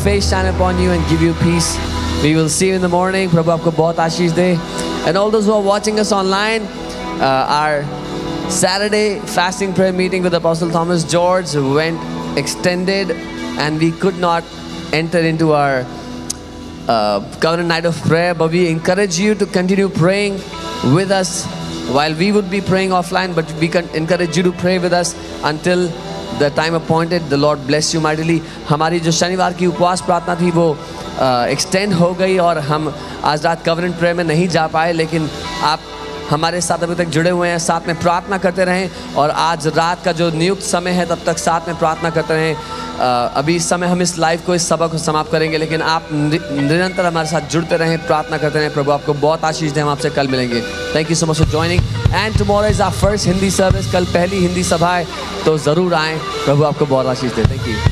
Speaker 1: Face shine upon you and give you peace. We will see you in the morning. Prabhu, aapko bahut aashish de. And all those who are watching us online, uh, our Saturday fasting prayer meeting with Apostle Thomas George went extended, and we could not enter into our uh, covenant night of prayer. But we encourage you to continue praying with us while we would be praying offline. But we can encourage you to pray with us until the time appointed. The Lord bless you mightily. हमारी जो शनिवार की उपवास प्रार्थना थी, वो extend हो गई और हम आज रात कवरेंट प्रेयर में नहीं जा पाए, लेकिन आप हमारे साथ अभी तक जुड़े हुए हैं, साथ में प्रार्थना करते रहें और आज रात का जो नियुक्त समय है, तब तक साथ में प्रार्थना करते रहें अभी इस समय हम इस लाइव को, इस सबक को समाप्त करेंगे, लेकिन आप निरंतर हमारे साथ जुड़ते रहें, प्रार्थना करते रहें प्रभु आपको बहुत आशीष दें, हम आपसे कल मिलेंगे thank you so much for joining and tomorrow is our first Hindi service कल पहली हिंदी सभा है तो ज़रूर आएँ। प्रभु आपको बहुत आशीष दे। Thank you